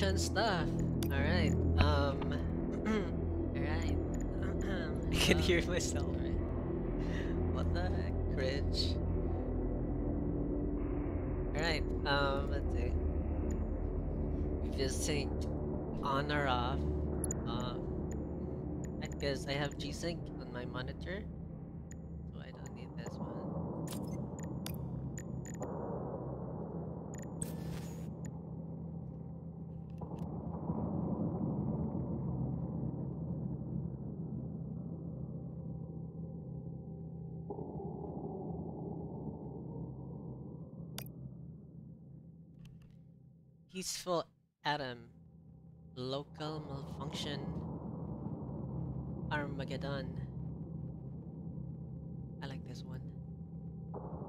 Russian stuff. Alright. Um. Alright. I can hear myself, right? What the heck? Cringe. Alright, um, let's see. Synced on or off. Um, because I have G-Sync on my monitor. So I don't need this one. Peaceful Atom. Local malfunction. Armageddon. I like this one.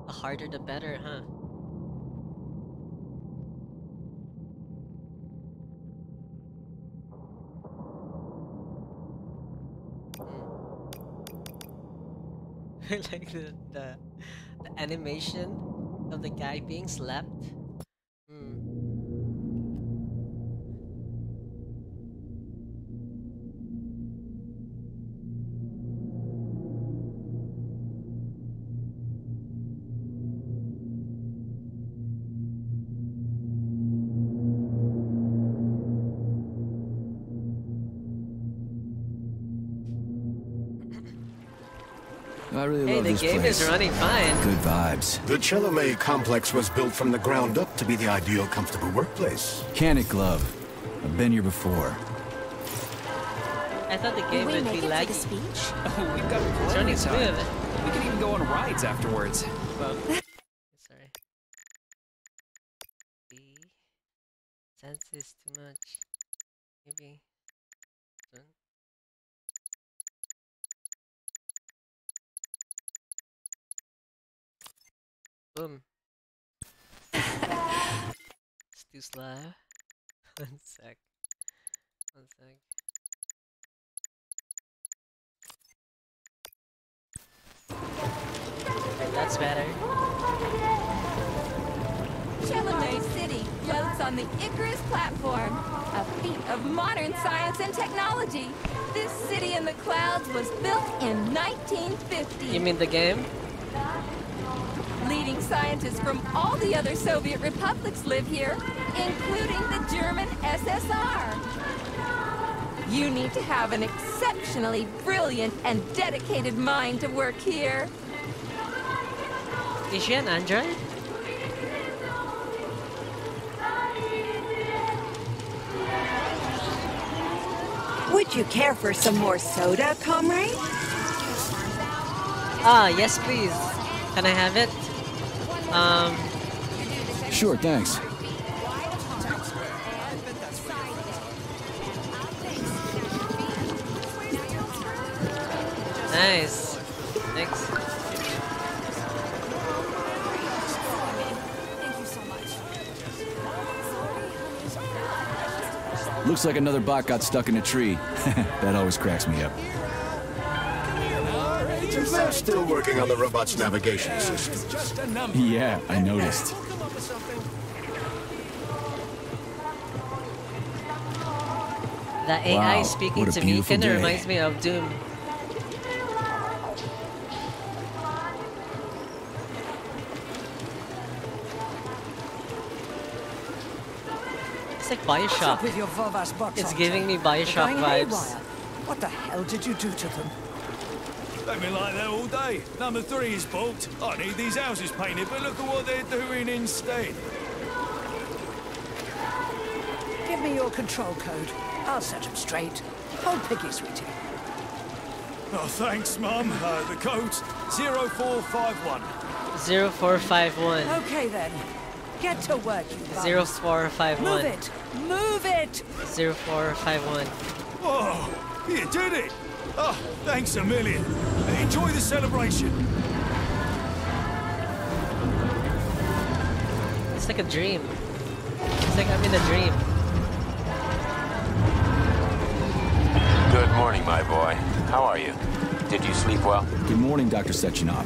The harder the better, huh? Hmm. I like the, the the animation of the guy being slapped. The game place. is running fine. Good vibes. The Chelomey complex was built from the ground up to be the ideal comfortable workplace. Can't glove. I've been here before. I thought the game would be it for the laggy. speech? Oh, we've got It's plenty running of time. smooth. We can even go on rides afterwards. Well, sorry. The sense is too much. Maybe. this one? Boom. it's too slow. One sec. One sec. That's better. Chelomey City floats on the Icarus platform, a feat of modern science and technology. This city in the clouds was built in 1950. You mean the game? Leading scientists from all the other Soviet republics live here, including the German SSR. You need to have an exceptionally brilliant and dedicated mind to work here. Is she an android? Would you care for some more soda, comrade? Ah, yes, please. Can I have it? Um, Sure, thanks. nice. Thanks. Looks like another bot got stuck in a tree. that always cracks me up. They're still working on the robot's navigation system. Yeah, I noticed. The AI Wow, speaking to me beautiful kinda reminds me of Doom. It's like Bioshock. with your box It's giving me tape? They're Bioshock vibes. haywire. What the hell did you do to them? They've been like that all day. Number three is booked. I need these houses painted, but look at what they're doing instead. Give me your control code. I'll set them straight. Hold Piggy, sweetie. Oh, thanks, Mum. Uh, the code's 0451. 0451. Okay then. Get to work, you bums. 0451. Move it! Move it! 0451. Oh, you did it. Oh, thanks a million. Enjoy the celebration. It's like a dream. It's like I'm in a dream. Good morning, my boy. How are you? Did you sleep well? Good morning, Dr. Sechenov.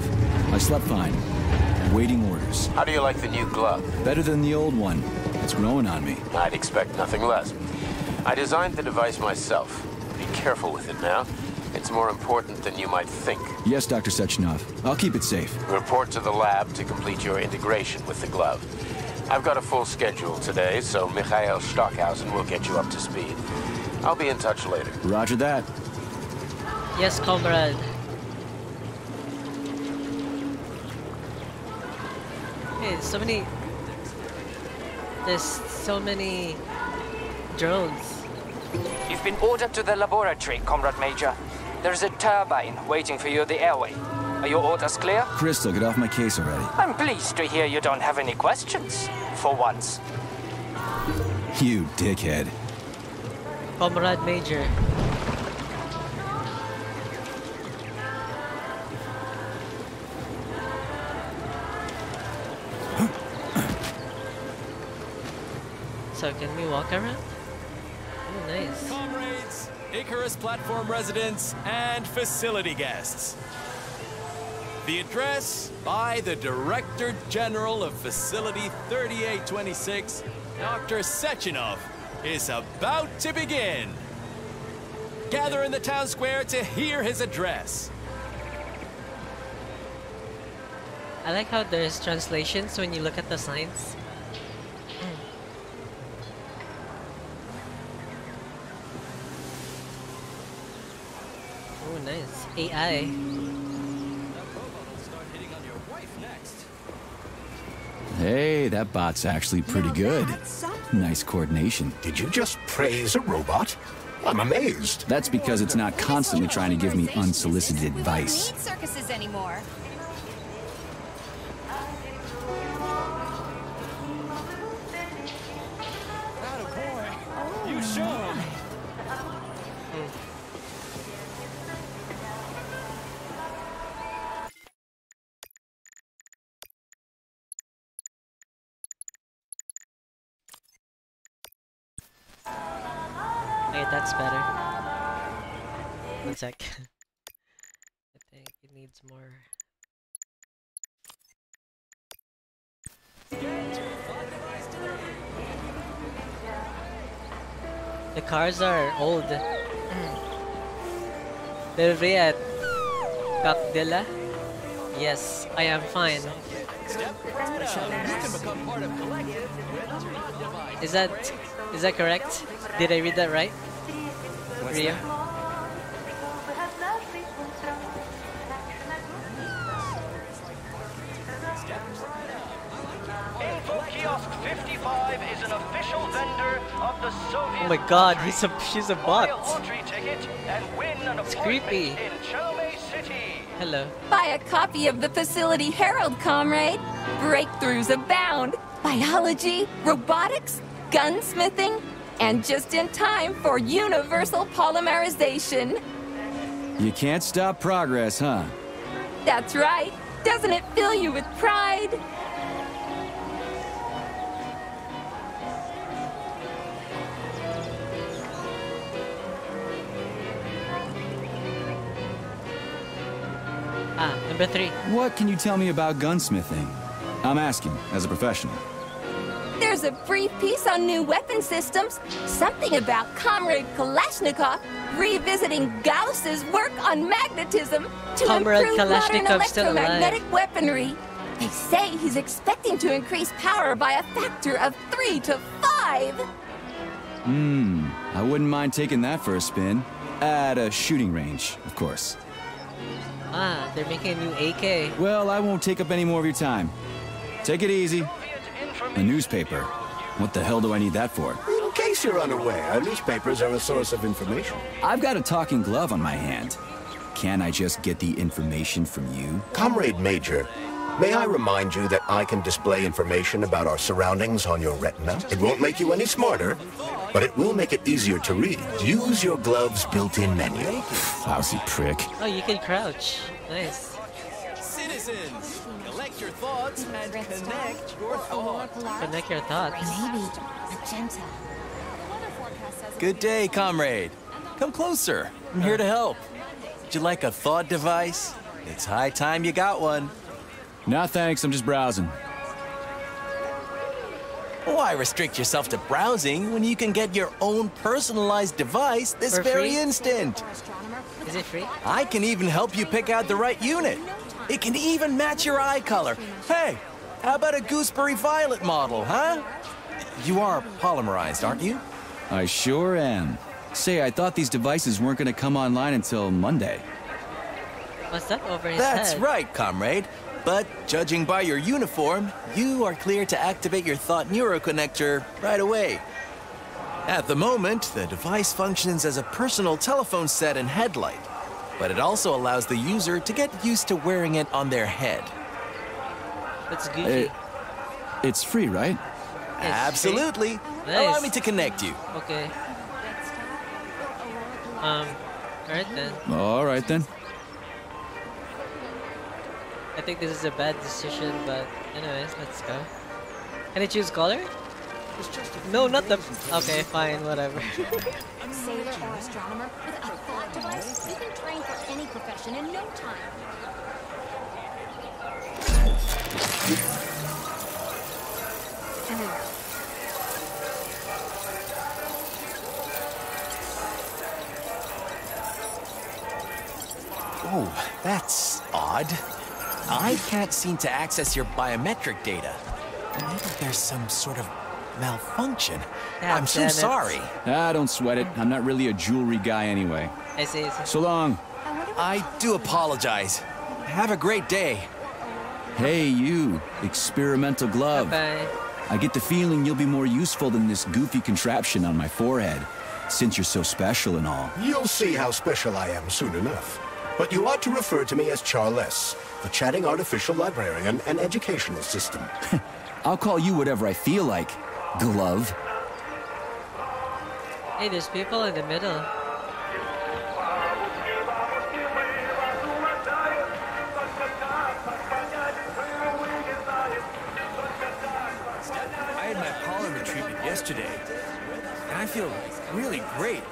I slept fine. Waiting orders. How do you like the new glove? Better than the old one. It's growing on me. I'd expect nothing less. I designed the device myself. Be careful with it now. It's more important than you might think. Yes, Dr. Sechenov. I'll keep it safe. Report to the lab to complete your integration with the glove. I've got a full schedule today, so Mikhail Stockhausen will get you up to speed. I'll be in touch later. Roger that. Yes, comrade. Hey, so many. There's so many drones. You've been ordered to the laboratory, Comrade Major. There's a turbine waiting for you at the airway. Are your orders clear? Crystal, get off my case already. I'm pleased to hear you don't have any questions. For once. You dickhead. Comrade Major. so can we walk around? Oh, nice. Comrades, Icarus platform residents, and facility guests. The address by the Director General of Facility 3826, Dr. Sechenov, is about to begin. Gather in the town square to hear his address. I like how there's translations when you look at the signs. Oh, nice. AI. Hey, that bot's actually pretty good. Nice coordination. Did you just praise a robot? I'm amazed. That's because it's not constantly trying to give me unsolicited advice. That's better. One sec. I think it needs more. The cars are old. At Capdilla? Yes, I am fine. Is that is that correct? Did I read that right? Rio? Info Kiosk 55 is an official vendor of the Soviet Oh my god, he's a she's a bot. and win It's creepy. in Chelomey City. Hello. Buy a copy of the Facility Herald, comrade. Breakthroughs abound. Biology, robotics, gunsmithing, and just in time for universal polymerization. You can't stop progress, huh? That's right. Doesn't it fill you with pride? Ah, number three. What can you tell me about gunsmithing? I'm asking, as a professional. There's a brief piece on new weapon systems. Something about Comrade Kalashnikov revisiting Gauss's work on magnetism to Comrade improve modern Kalashnikov's alive. electromagnetic weaponry. They say he's expecting to increase power by a factor of three to five. Hmm, I wouldn't mind taking that for a spin. At a shooting range, of course. Ah, they're making a new AK. Well, I won't take up any more of your time. Take it easy. A newspaper. What the hell do I need that for? In case you're unaware, our newspapers are a source of information. I've got a talking glove on my hand. Can I just get the information from you? Comrade Major, may I remind you that I can display information about our surroundings on your retina? It won't make you any smarter, but it will make it easier to read. Use your glove's built-in menu. Lousy prick. Oh, you can crouch. Nice. Citizens, collect collect your thoughts and connect your thoughts. Connect your thoughts. Maybe magenta. Good day, comrade. Come closer. I'm here to help. Would you like a thought device? It's high time you got one. Nah, thanks. I'm just browsing. Why restrict yourself to browsing when you can get your own personalized device this For very free? instant? Is it free? I can even help you pick out the right unit. It can even match your eye color. Hey, how about a gooseberry violet model, huh? You are polymerized, aren't you? I sure am. Say, I thought these devices weren't gonna come online until Monday. What's that over his That's head? right, comrade. But judging by your uniform, you are clear to activate your thought neuroconnector right away. At the moment, the device functions as a personal telephone set and headlight, but it also allows the user to get used to wearing it on their head. It's goofy. It, it's free, right? It's Absolutely. free? Allow me to connect you. Okay. Um, alright then. All right then. I think this is a bad decision, but anyways, let's go. Can I choose color? No, not the. Okay, fine, whatever. Sailor or astronomer with a thought device, you can train for any profession in no time. Oh, that's odd. I can't seem to access your biometric data. Maybe there's some sort of malfunction. God I'm so it. sorry. Ah, don't sweat it. I'm not really a jewelry guy anyway. I see, I see. So long. I do apologize. Have a great day. Hey, you, experimental glove. Bye. I get the feeling you'll be more useful than this goofy contraption on my forehead, since you're so special and all. You'll see how special I am soon enough. But you ought to refer to me as Charles, the chatting artificial librarian and educational system. I'll call you whatever I feel like, glove. Hey, there's people in the middle. I had my polymer treatment yesterday, and I feel really great.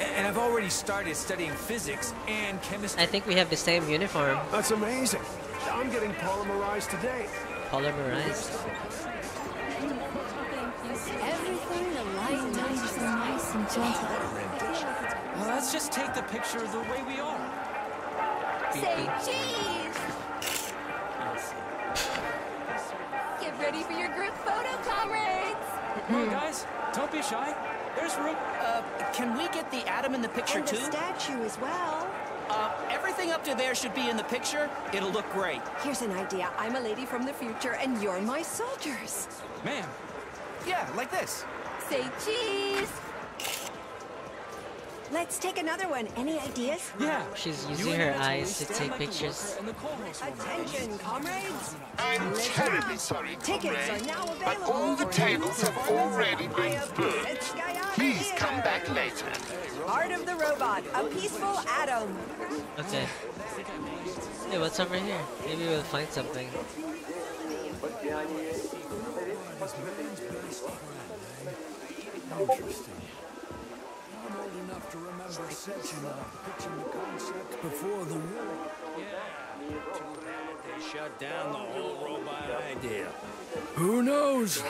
And I've already started studying physics and chemistry. I think we have the same uniform. That's amazing. I'm getting polymerized today. Polarized. Gentle. Well, let's just take the picture the way we are. Say cheese! Get ready for your group photo, comrades! Come on, guys. Don't be shy. There's room. Uh, can we get the atom in the picture And the too? statue as well. Uh, everything up to there should be in the picture. It'll look great. Here's an idea. I'm a lady from the future, and you're my soldiers. Ma'am. Yeah, like this. Say cheese! Let's take another one. Any ideas? Yeah. She's using her eyes to take pictures. Attention, comrades. I'm terribly sorry, Tickets comrade, are now available. but all the tables have already been booked. Petskaya Please Theater. come back later. Heart of the robot, a peaceful atom. Okay. Hey, what's over here? Maybe we'll find something. Interesting. I'm old enough to remember Sechenov pitching the concept before the war. Too bad they shut down the whole robot idea. Who knows?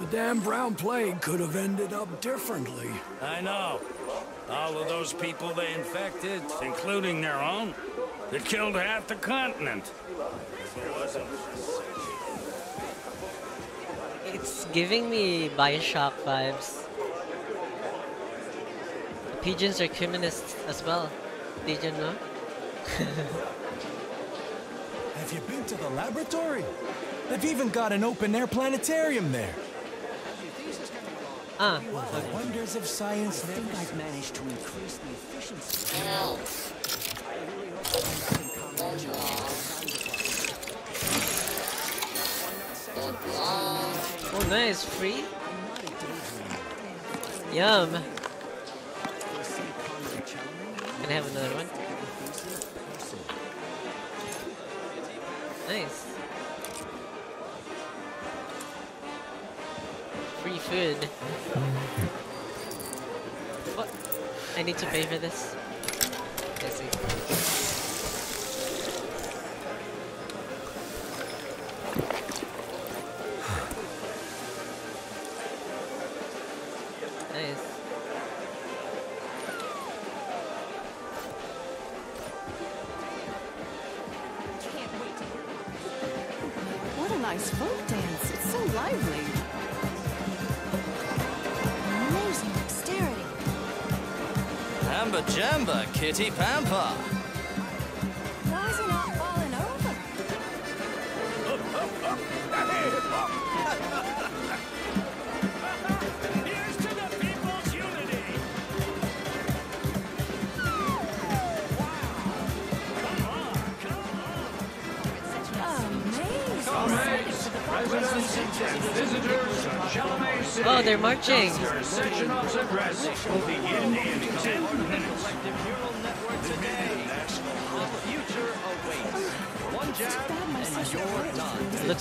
The damn brown plague could have ended up differently. I know. All of those people they infected, including their own, it killed half the continent. It wasn't It's giving me Bioshock vibes. Pigeons are communists as well. Did you know? Have you been to the laboratory? They've even got an open-air planetarium there. Ah, The wonders of science I think never I've managed to increase the efficiency. oh nice, free? Yum. Can have another one? Nice. Free food. What? I need to pay for this. I see. Kitty Pampa. Why is it not falling over? Here's to the people's unity. Amazing. Residents and visitors of Chelomey City. Oh, they're marching.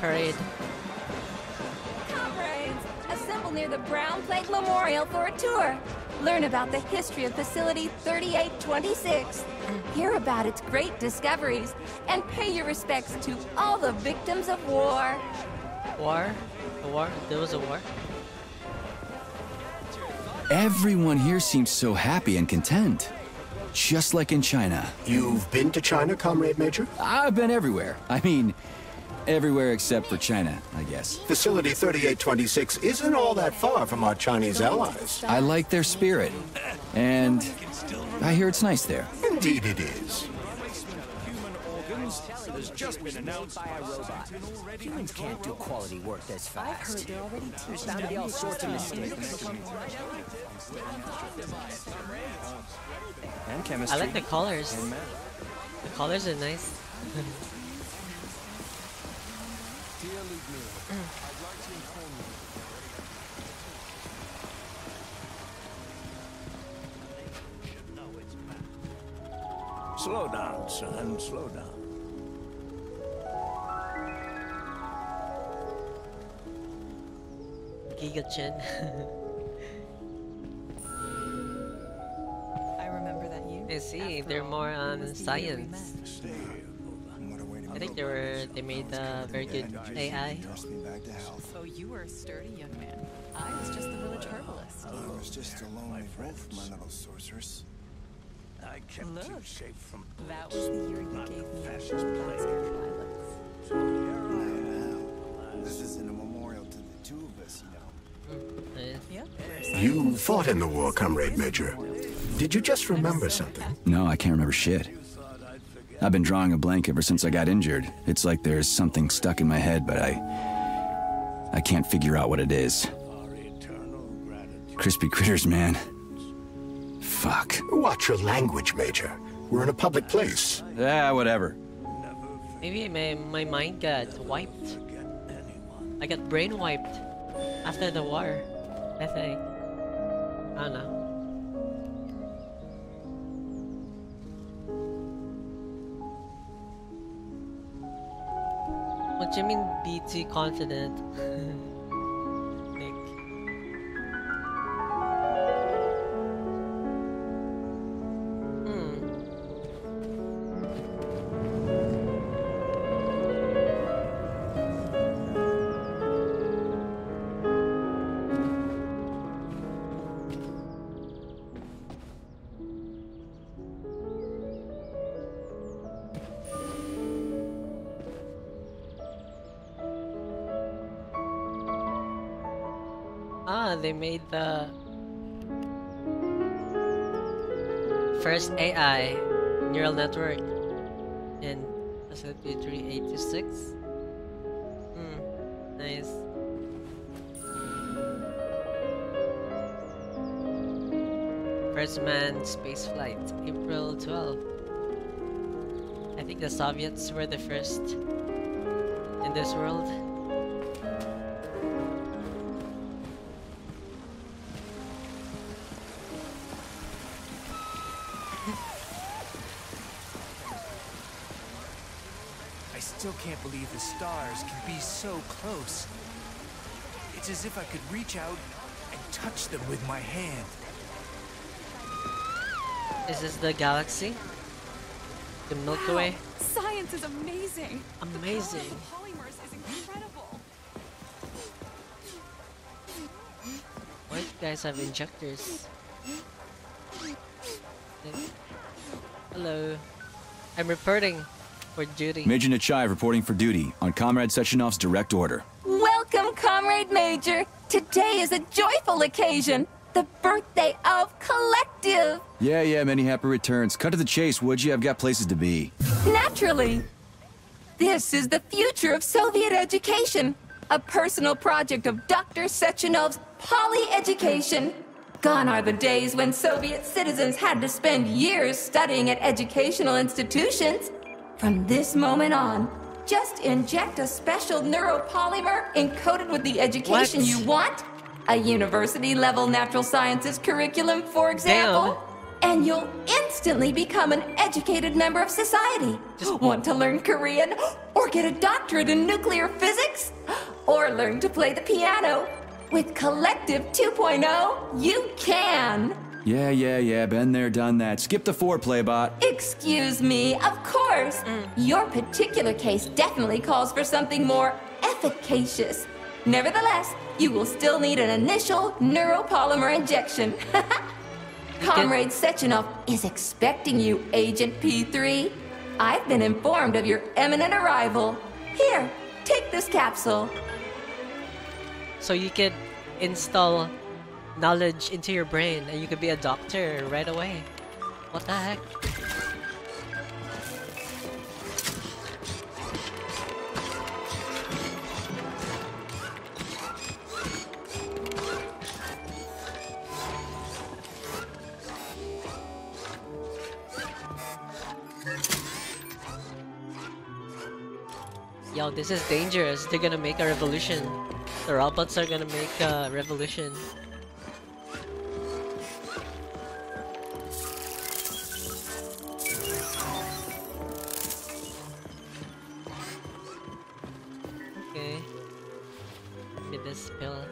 Parade. Comrades, assemble near the Brown Plague Memorial for a tour. Learn about the history of Facility 3826. Hear about its great discoveries. And pay your respects to all the victims of war. War? A war? There was a war? Everyone here seems so happy and content. Just like in China. You've been to China, Comrade Major? I've been everywhere. I mean, everywhere except for China, I guess. Facility 3826 isn't all that far from our Chinese allies. I like their spirit. And I hear it's nice there. Indeed it is. Has just been announced by a robot. Humans can't do quality work this fast. There's bound to be all sorts of mistakes. And chemistry. I like the colors. The colors are nice. Slow down, son. Slow down. Giga Chin. I remember that you. Eh, I see, they're more on science. I think they were they made a very good AI. So you were a sturdy young man. I was just the village herbalist. I was just a lonely wolf, my little sorceress. I kept Look, you safe from That was the year you gave me fascist Oscar violets. This isn't a memorial to the two of us, you know. Yep. Mm, you fought in the war, Comrade Major. Did you just remember something? No, I can't remember shit. I've been drawing a blank ever since I got injured. It's like there's something stuck in my head, but I. I can't figure out what it is. Crispy critters, man. Fuck. Watch your language, Major. We're in a public place. Ah, whatever. Maybe my, my mind got wiped. I got brain wiped after the war, I think. I don't know. What do you mean be too confident? made the first AI neural network in 1986. 386. Hmm, nice. First manned space flight, April 12th. I think the Soviets were the first in this world. Can't believe the stars can be so close. It's as if I could reach out and touch them with my hand. Is this the galaxy? The Milky Way? Science is amazing. Amazing. The power of polymers is incredible. Why do you guys have injectors? Hello. I'm reporting for duty. Major Nechayev reporting for duty on Comrade Sechenov's direct order. Welcome, Comrade Major. Today is a joyful occasion. The birthday of Collective. Yeah, yeah, many happy returns. Cut to the chase, would you? I've got places to be. Naturally. This is the future of Soviet education. A personal project of Dr. Sechenov's Poly Education. Gone are the days when Soviet citizens had to spend years studying at educational institutions. From this moment on, just inject a special neuropolymer encoded with the education What? you want. A university level natural sciences curriculum, for example. And you'll instantly become an educated member of society. Just Want to learn Korean? Or get a doctorate in nuclear physics? Or learn to play the piano? With Collective 2.0, you can. Yeah, yeah, yeah, been there, done that. Skip the foreplay, bot. Excuse me, of course. Mm. Your particular case definitely calls for something more efficacious. Nevertheless, you will still need an initial neuropolymer injection. Comrade Sechenov is expecting you, Agent P3. I've been informed of your imminent arrival. Here, take this capsule. So you could install knowledge into your brain and you could be a doctor right away. What the heck? Yo, this is dangerous. They're gonna make a revolution. The robots are gonna make a revolution. Me this pill.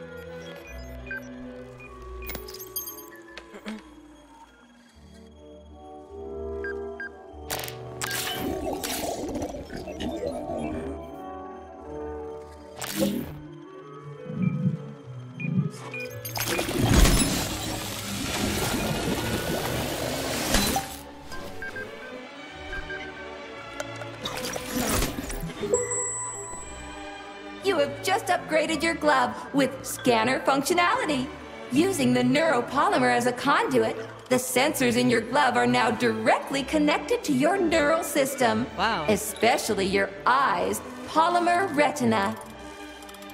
Glove with scanner functionality. Using the neuropolymer as a conduit, the sensors in your glove are now directly connected to your neural system. Wow. Especially your eyes' polymer retina.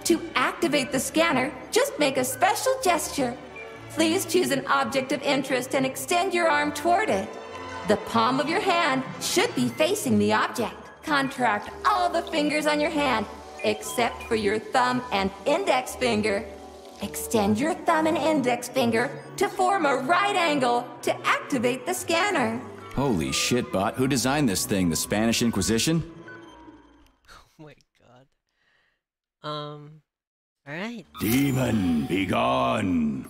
To activate the scanner, just make a special gesture. Please choose an object of interest and extend your arm toward it. The palm of your hand should be facing the object. Contract all the fingers on your hand, except for your thumb and index finger. Extend your thumb and index finger to form a right angle to activate the scanner. Holy shit, bot. Who designed this thing? The Spanish Inquisition? Oh my god. Um. Alright. Demon, be gone.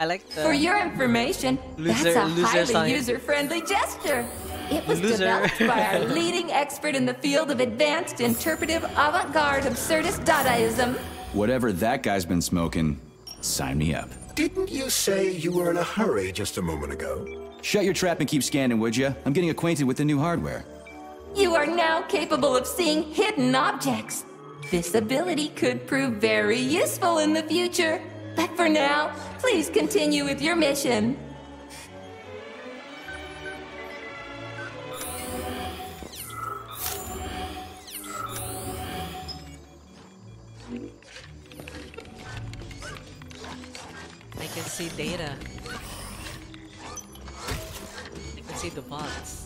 I like the. For your information, Loser- that's a loser highly user-friendly gesture. It was Loser. developed by our leading expert in the field of advanced interpretive avant-garde absurdist Dadaism. Whatever that guy's been smoking, sign me up. Didn't you say you were in a hurry just a moment ago? Shut your trap and keep scanning, would you? I'm getting acquainted with the new hardware. You are now capable of seeing hidden objects. This ability could prove very useful in the future. But for now, please continue with your mission. I can see data. I can see the bots.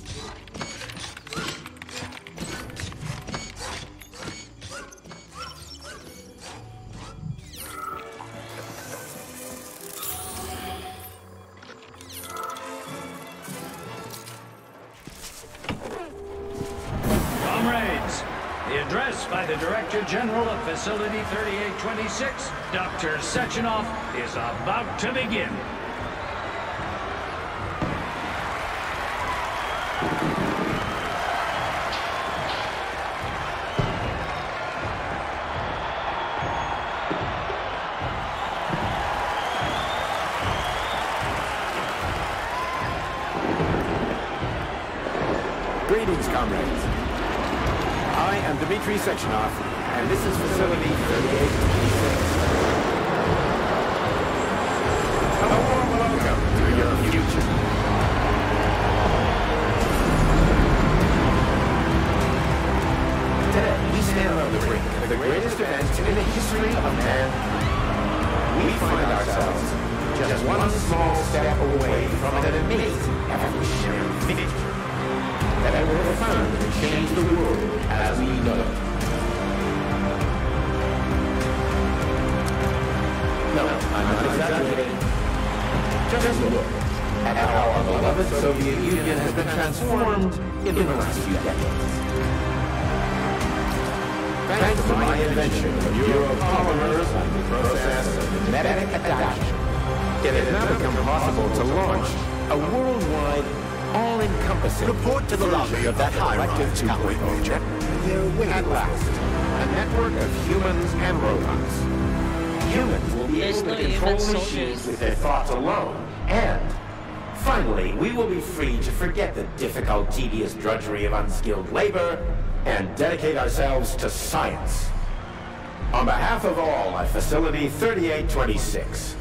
By the Director General of Facility 3826, Dr. Sechenov, is about to begin. Just look at how our beloved Soviet Union has been transformed in the last few decades. Thanks to my invention of neuropolymers and the process of genetic adaptation, it has now become possible to launch a worldwide all-encompassing Report to the lobby of that rise, 2.0 Cowboy Major. At last, a network of humans and robots. Humans will be able to control machines with their thoughts alone, and finally, we will be free to forget the difficult, tedious drudgery of unskilled labor and dedicate ourselves to science. On behalf of all at Facility 3826,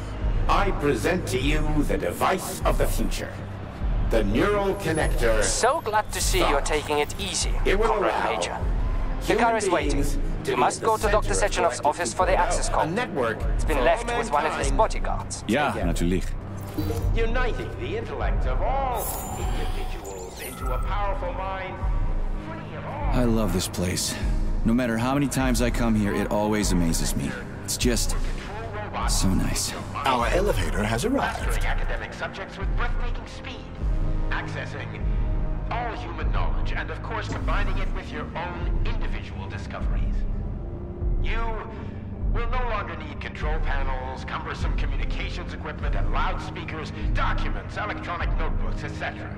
I present to you the device of the future. The neural connector. So glad to see you're taking it easy, It will Comrade allow Major. The car is waiting. Beings You must go to Dr. center Sechenov's office for the access A code. network It's been left with one of his bodyguards. Ja, natuurlijk. Uniting the intellect of all individuals into a powerful mind. free of all I love this place. No matter how many times I come here, it always amazes me. It's just so nice. Our elevator has arrived. Academic subjects with breathtaking speed. Accessing all human knowledge, and of course combining it with your own individual discoveries. You will no longer need control panels, cumbersome communications equipment, and loudspeakers, documents, electronic notebooks, etc.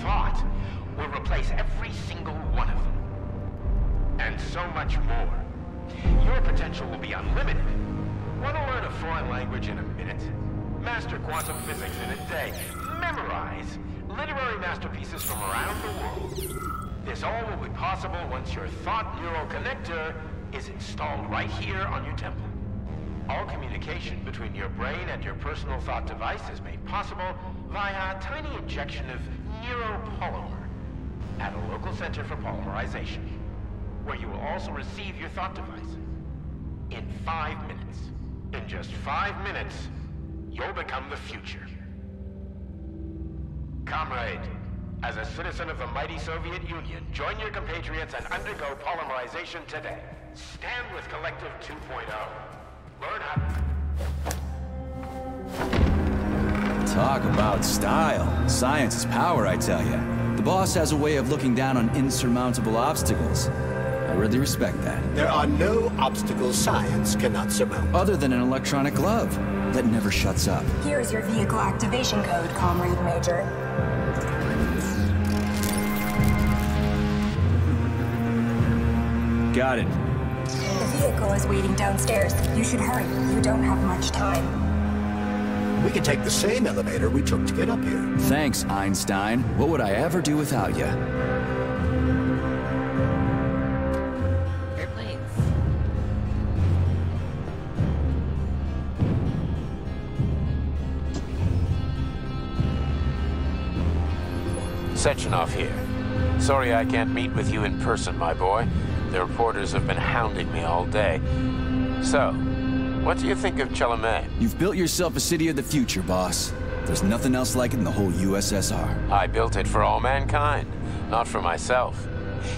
Thought will replace every single one of them. And so much more. Your potential will be unlimited. Want to learn a foreign language in a minute? Master quantum physics in a day. Memorize literary masterpieces from around the world. This all will be possible once your thought neural connector is installed right here on your temple. All communication between your brain and your personal thought device is made possible via a tiny injection of neuropolymer at a local center for polymerization, where you will also receive your thought device. In five minutes, in just five minutes, you'll become the future. Comrade, as a citizen of the mighty Soviet Union, join your compatriots and undergo polymerization today. Stand with Collective 2.0. Learn how... Talk about style. Science is power, I tell you. The boss has a way of looking down on insurmountable obstacles. I really respect that. There are no obstacles science cannot surmount. Other than an electronic glove that never shuts up. Here's your vehicle activation code, Comrade Major. Got it. The vehicle is waiting downstairs. You should hurry. You don't have much time. We can take the same elevator we took to get up here. Thanks, Einstein. What would I ever do without you? Airplanes. Sechenov here. Sorry I can't meet with you in person, my boy. The reporters have been hounding me all day. So, what do you think of Chelomey? You've built yourself a city of the future, boss. There's nothing else like it in the whole USSR. I built it for all mankind, not for myself.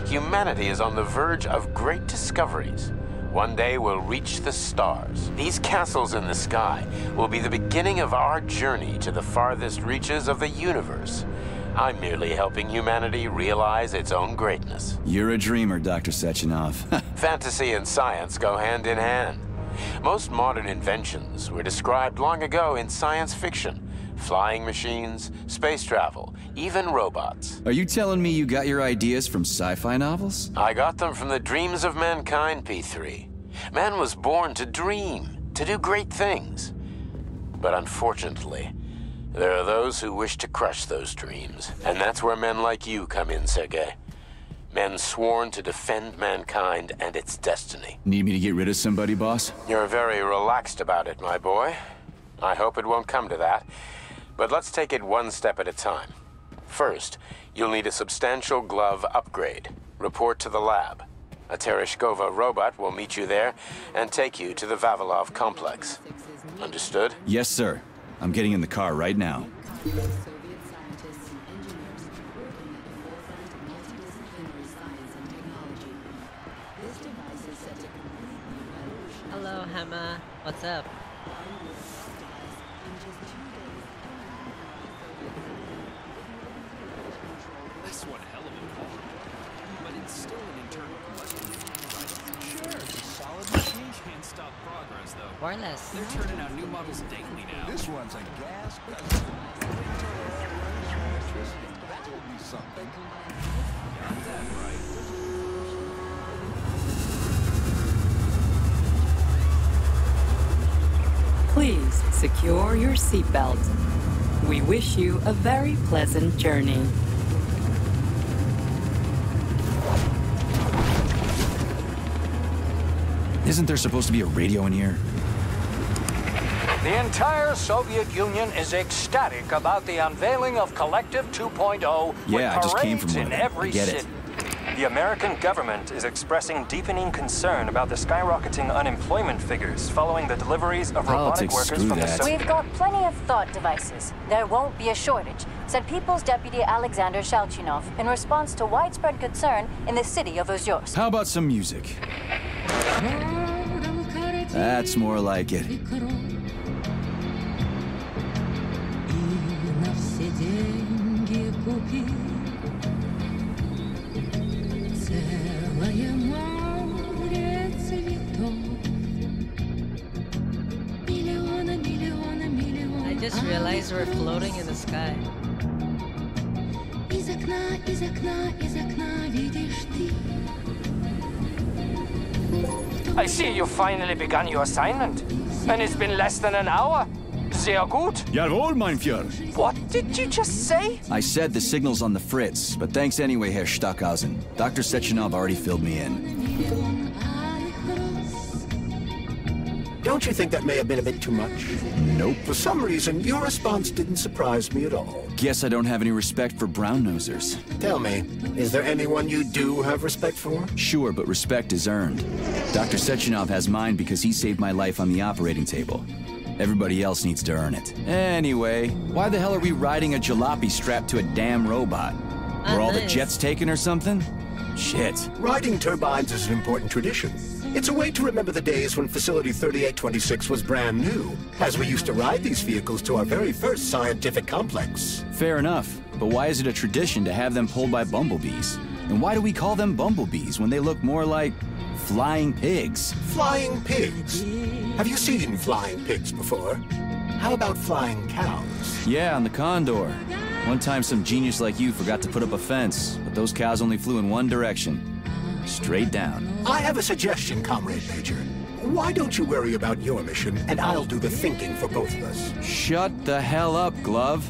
Humanity is on the verge of great discoveries. One day we'll reach the stars. These castles in the sky will be the beginning of our journey to the farthest reaches of the universe. I'm merely helping humanity realize its own greatness. You're a dreamer, Dr. Sechenov. Fantasy and science go hand in hand. Most modern inventions were described long ago in science fiction. Flying machines, space travel, even robots. Are you telling me you got your ideas from sci-fi novels? I got them from the dreams of mankind, P3. Man was born to dream, to do great things. But unfortunately, there are those who wish to crush those dreams. And that's where men like you come in, Sergei. Men sworn to defend mankind and its destiny. Need me to get rid of somebody, boss? You're very relaxed about it, my boy. I hope it won't come to that. But let's take it one step at a time. First, you'll need a substantial glove upgrade. Report to the lab. A Tereshkova robot will meet you there and take you to the Vavilov complex. Understood? Yes, sir. I'm getting in the car right now. Hello, Hema. What's up? That's one hell of a car. But it's still an internal combustion engine, right? Sure, it's a solid machine. Can't stop progress, though. More or less. They're turning out new models daily now. This one's a gas guzzler. That will be something. Got that right. Please secure your seatbelt. We wish you a very pleasant journey. Isn't there supposed to be a radio in here? The entire Soviet Union is ecstatic about the unveiling of Collective 2.0 Yeah, I with just came from parades in one of. I every get it. city. The American government is expressing deepening concern about the skyrocketing unemployment figures following the deliveries of robotic workers screw from the that. Soviet We've got plenty of thought devices. There won't be a shortage, said People's Deputy Alexander Shalchinov in response to widespread concern in the city of Ozyorsk. How about some music? That's more like it. деньги купи целое море цветов. Миллиона, миллиона, миллиона. I just realized we're floating in the sky. Из окна, из окна, из окна видишь ты. I see you finally begun your assignment. And it's been less than an hour. Sehr gut. Jawohl, mein Führer. What did you just say? I said the signal's on the fritz, but thanks anyway, Herr Stockhausen. Dr. Sechenov already filled me in. Don't you think that may have been a bit too much? Nope. For some reason, your response didn't surprise me at all. Guess I don't have any respect for brown nosers. Tell me, is there anyone you do have respect for? Sure, but respect is earned. Dr. Sechenov has mine because he saved my life on the operating table. Everybody else needs to earn it. Anyway, why the hell are we riding a jalopy strapped to a damn robot? Were all the jets taken or something? Shit. Riding turbines is an important tradition. It's a way to remember the days when Facility 3826 was brand new, as we used to ride these vehicles to our very first scientific complex. Fair enough, but why is it a tradition to have them pulled by bumblebees? And why do we call them bumblebees when they look more like flying pigs? Flying pigs? Have you seen flying pigs before? How about flying cows? Yeah, on the Condor. One time some genius like you forgot to put up a fence, but those cows only flew in one direction. Straight down. I have a suggestion, Comrade Major. Why don't you worry about your mission, and I'll do the thinking for both of us? Shut the hell up, Glove.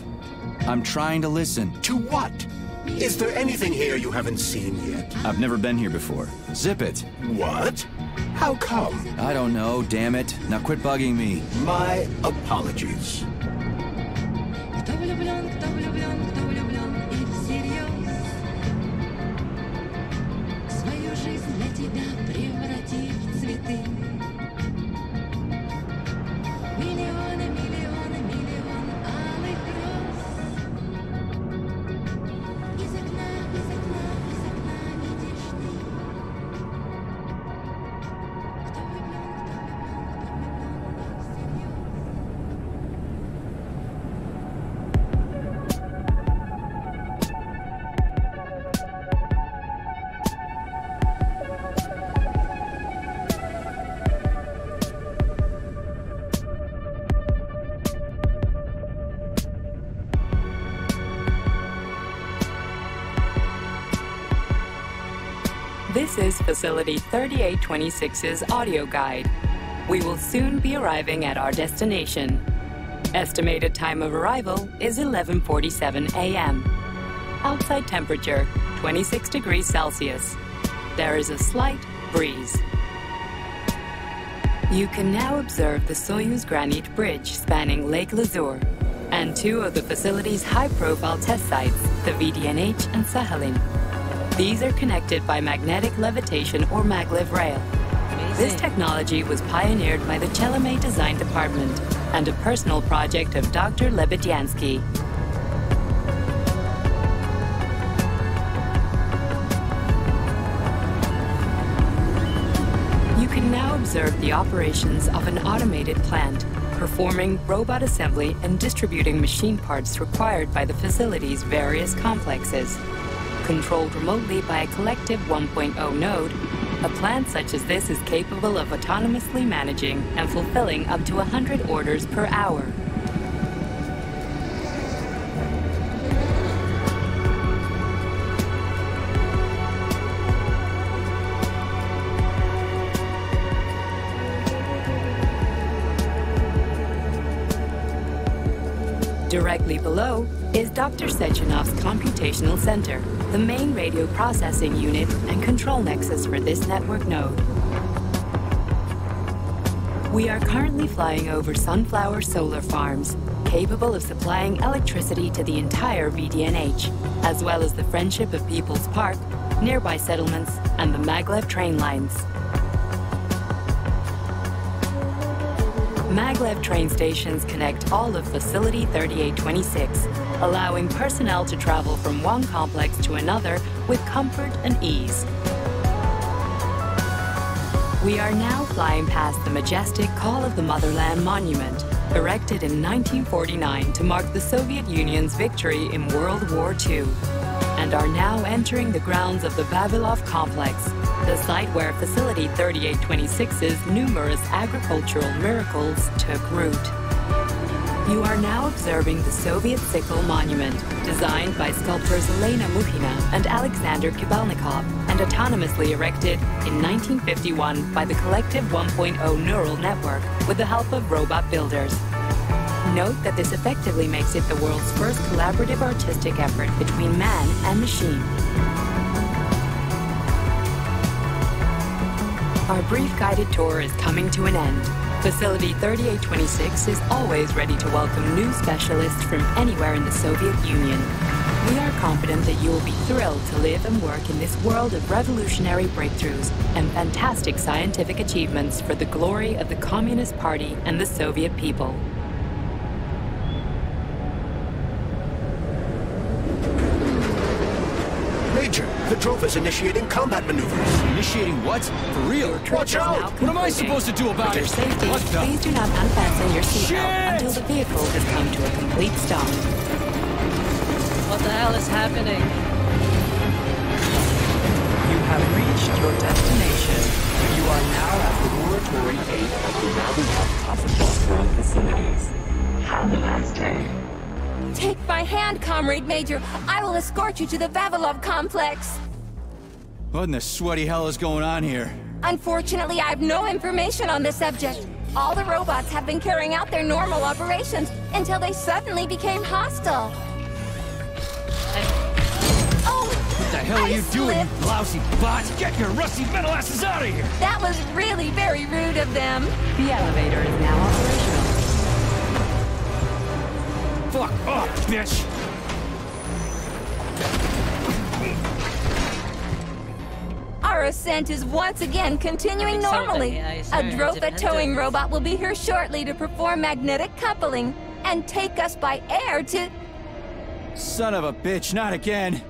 I'm trying to listen. To what? Is there anything here you haven't seen yet? I've never been here before. Zip it. What? How come? I don't know, damn it. Now quit bugging me. My apologies. Facility 3826's audio guide. We will soon be arriving at our destination. Estimated time of arrival is 11:47 a.m. Outside temperature 26 degrees Celsius. There is a slight breeze. You can now observe the Soyuz Granite Bridge spanning Lake Lazur and two of the facility's high-profile test sites, the VDNH and Sakhalin. These are connected by magnetic levitation or maglev rail. This technology was pioneered by the Chelomey Design Department and a personal project of Dr. Lebedyansky. You can now observe the operations of an automated plant, performing robot assembly and distributing machine parts required by the facility's various complexes. Controlled remotely by a collective 1.0 node, a plant such as this is capable of autonomously managing and fulfilling up to 100 orders per hour. Directly below is Dr. Sechenov's Computational Center, the main radio processing unit and control nexus for this network node. We are currently flying over sunflower solar farms, capable of supplying electricity to the entire VDNH, as well as the Friendship of People's Park, nearby settlements, and the maglev train lines. Maglev train stations connect all of Facility 3826, allowing personnel to travel from one complex to another with comfort and ease. We are now flying past the majestic Call of the Motherland Monument, erected in 1949 to mark the Soviet Union's victory in World War II, and are now entering the grounds of the Vavilov Complex, the site where Facility 3826's numerous agricultural miracles took root. You are now observing the Soviet Sickle Monument, designed by sculptors Elena Mukhina and Alexander Kibalnikov, and autonomously erected in 1951 by the Collective 1.0 Neural Network with the help of robot builders. Note that this effectively makes it the world's first collaborative artistic effort between man and machine. Our brief guided tour is coming to an end. Facility 3826 is always ready to welcome new specialists from anywhere in the Soviet Union. We are confident that you will be thrilled to live and work in this world of revolutionary breakthroughs and fantastic scientific achievements for the glory of the Communist Party and the Soviet people. Major, the drove initiating combat maneuvers. Initiating what? For real? Watch out! What am I supposed to do about For your it? safety, What the? please do not unfasten your seatbelt until the vehicle has come to a complete stop. What the hell is happening? You have reached your destination. You are now at the Laboratory 8 of the Vavilov Top facilities. Have a nice day. Take my hand, Comrade Major. I will escort you to the Vavilov complex. What in the sweaty hell is going on here? Unfortunately, I have no information on the subject. All the robots have been carrying out their normal operations until they suddenly became hostile. Oh! What the hell are you doing, you lousy bots? Get your rusty metal asses out of here! That was really very rude of them. The elevator is now operational. Fuck off, bitch! Our ascent is once again continuing normally. A are Drofa towing robot will be here shortly to perform magnetic coupling and take us by air to... Son of a bitch, not again.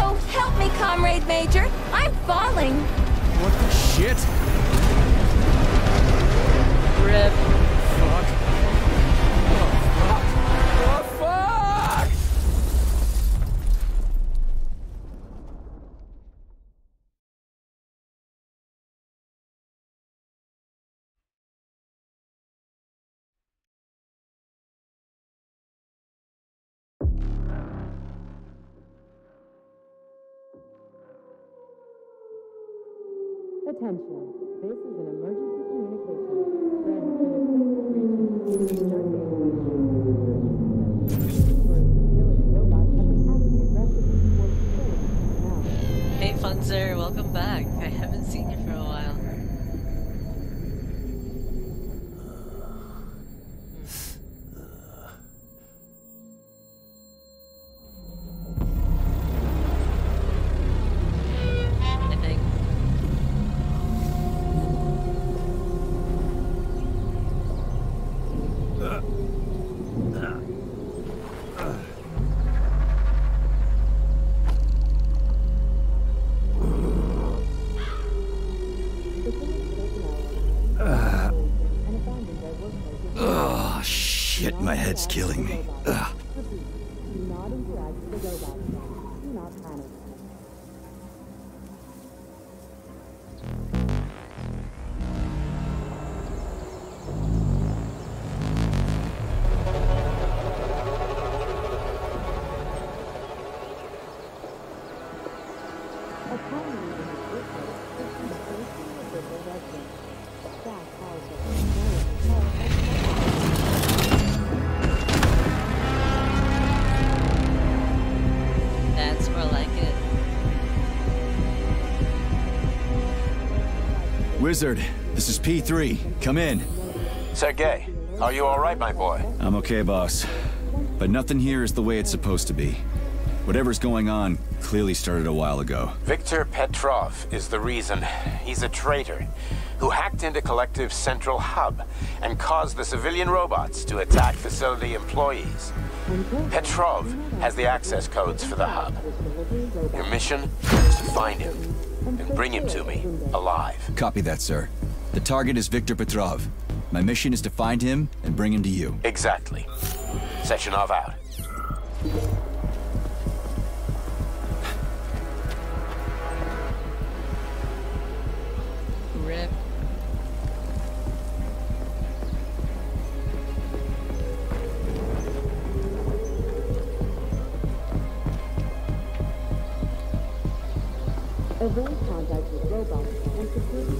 Oh, help me, Comrade Major. I'm falling. What the shit? Rip. Head's killing me. Wizard, this is P3. Come in. Sergei, are you all right, my boy? I'm okay, boss. But nothing here is the way it's supposed to be. Whatever's going on clearly started a while ago. Victor Petrov is the reason. He's a traitor who hacked into Collective's central hub and caused the civilian robots to attack facility employees. Petrov has the access codes for the hub. Your mission is to find him bring him to me alive. Copy that, sir. The target is Victor Petrov. My mission is to find him and bring him to you. Exactly. Sechenov out. And security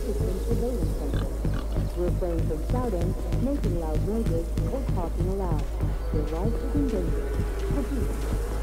surveillance. Refrain from shouting, making loud noises, or talking aloud. Your life is in danger. Repeat.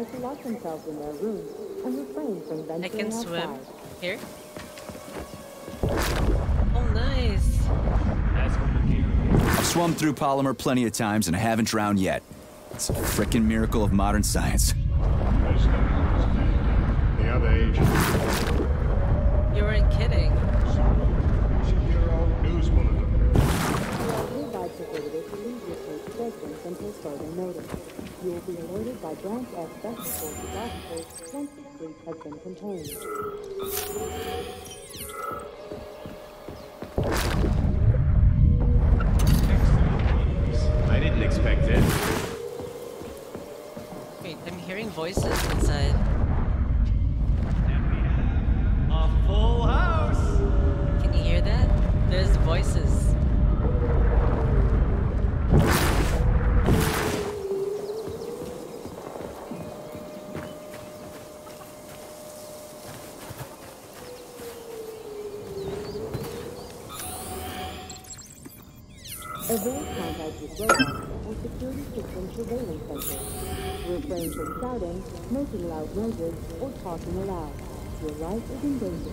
Are to lock themselves in their rooms and refrain from I can outside. swim. Here? Oh, nice. I've swum through polymer plenty of times and I haven't drowned yet. It's a frickin' miracle of modern science. Breach making noises, or talking aloud. Your life is in danger.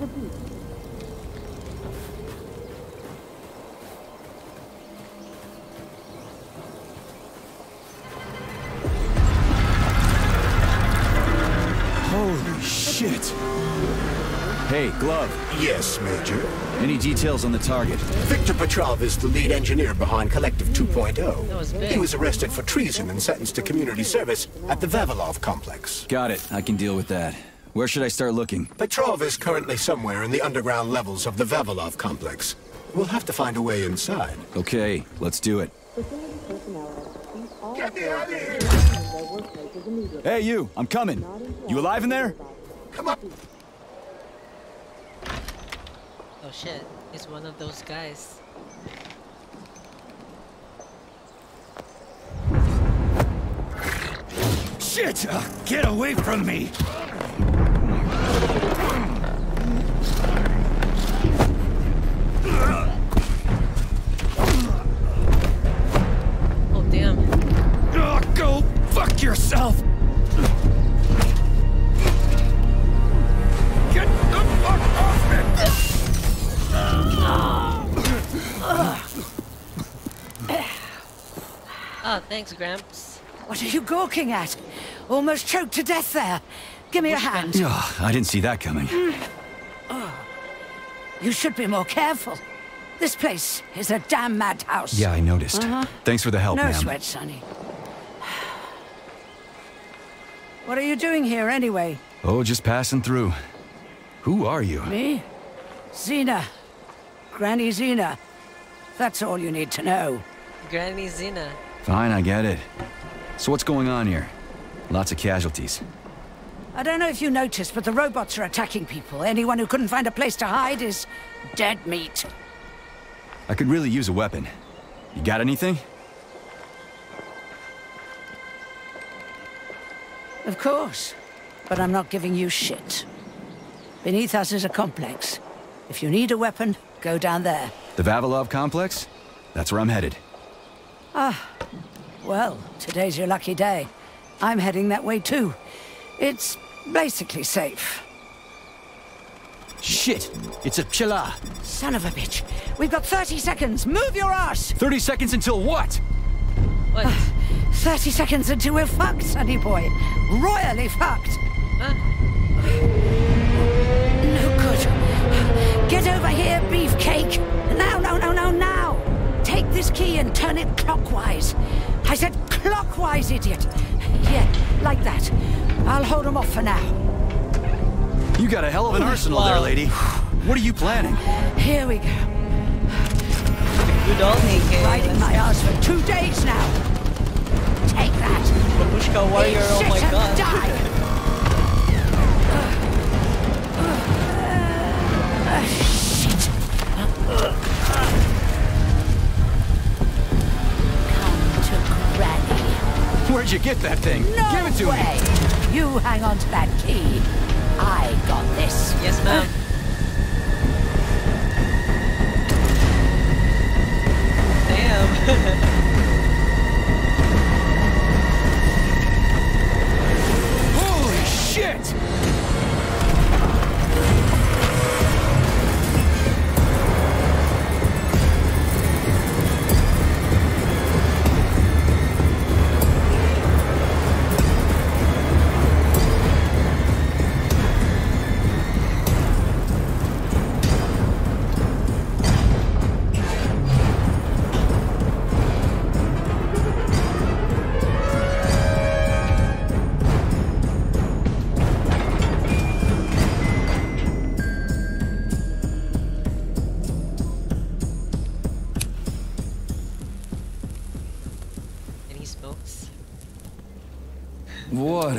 Repeat. Holy shit! Hey, Glove. Yes, Major. Any details on the target? Victor Petrov is the lead engineer behind Collective 2.0. That was big. He was arrested for treason and sentenced to community service at the Vavilov complex. Got it. I can deal with that. Where should I start looking? Petrov is currently somewhere in the underground levels of the Vavilov complex. We'll have to find a way inside. Okay, let's do it. Facility personnel, cease all operations and their workplaces immediately. Hey, you! I'm coming! You alive in there? Come on! Oh shit, he's one of those guys. Shit! Uh, get away from me! Oh damn. Uh, go fuck yourself! Get the fuck off me! Oh, thanks, Gramps. What are you gawking at? Almost choked to death there. Give me a hand. Oh, I didn't see that coming. Hmm. Oh. You should be more careful. This place is a damn madhouse. Yeah, I noticed. Uh-huh. Thanks for the help, no ma'am. sweat, Sonny. What are you doing here anyway? Oh, just passing through. Who are you? Me? Zina. Granny Zina. That's all you need to know. Granny Zina. Fine, I get it. So what's going on here? Lots of casualties. I don't know if you noticed, but the robots are attacking people. Anyone who couldn't find a place to hide is dead meat. I could really use a weapon. You got anything? Of course. But I'm not giving you shit. Beneath us is a complex. If you need a weapon, go down there. The Vavilov complex? That's where I'm headed. Ah, well, today's your lucky day. I'm heading that way too. It's basically safe. Shit! It's a chilla! Son of a bitch. We've got 30 seconds. Move your ass! 30 seconds until what? What? 30 seconds until we're fucked, sonny boy. Royally fucked. No good. Get over here, beefcake. Now, now, now, no, now. Take this key and turn it clockwise. I said clockwise, idiot. Yeah, like that. I'll hold them off for now. You got a hell of an arsenal there, lady. What are you planning? Here we go. Good old AK. Eh? Riding my ass for two days now. Take that. Babushka warrior, Eat oh shit my and god. die. Where'd you get that thing? No Give it to way. me! You hang on to that key. I got this. Yes, ma'am. Uh, Damn.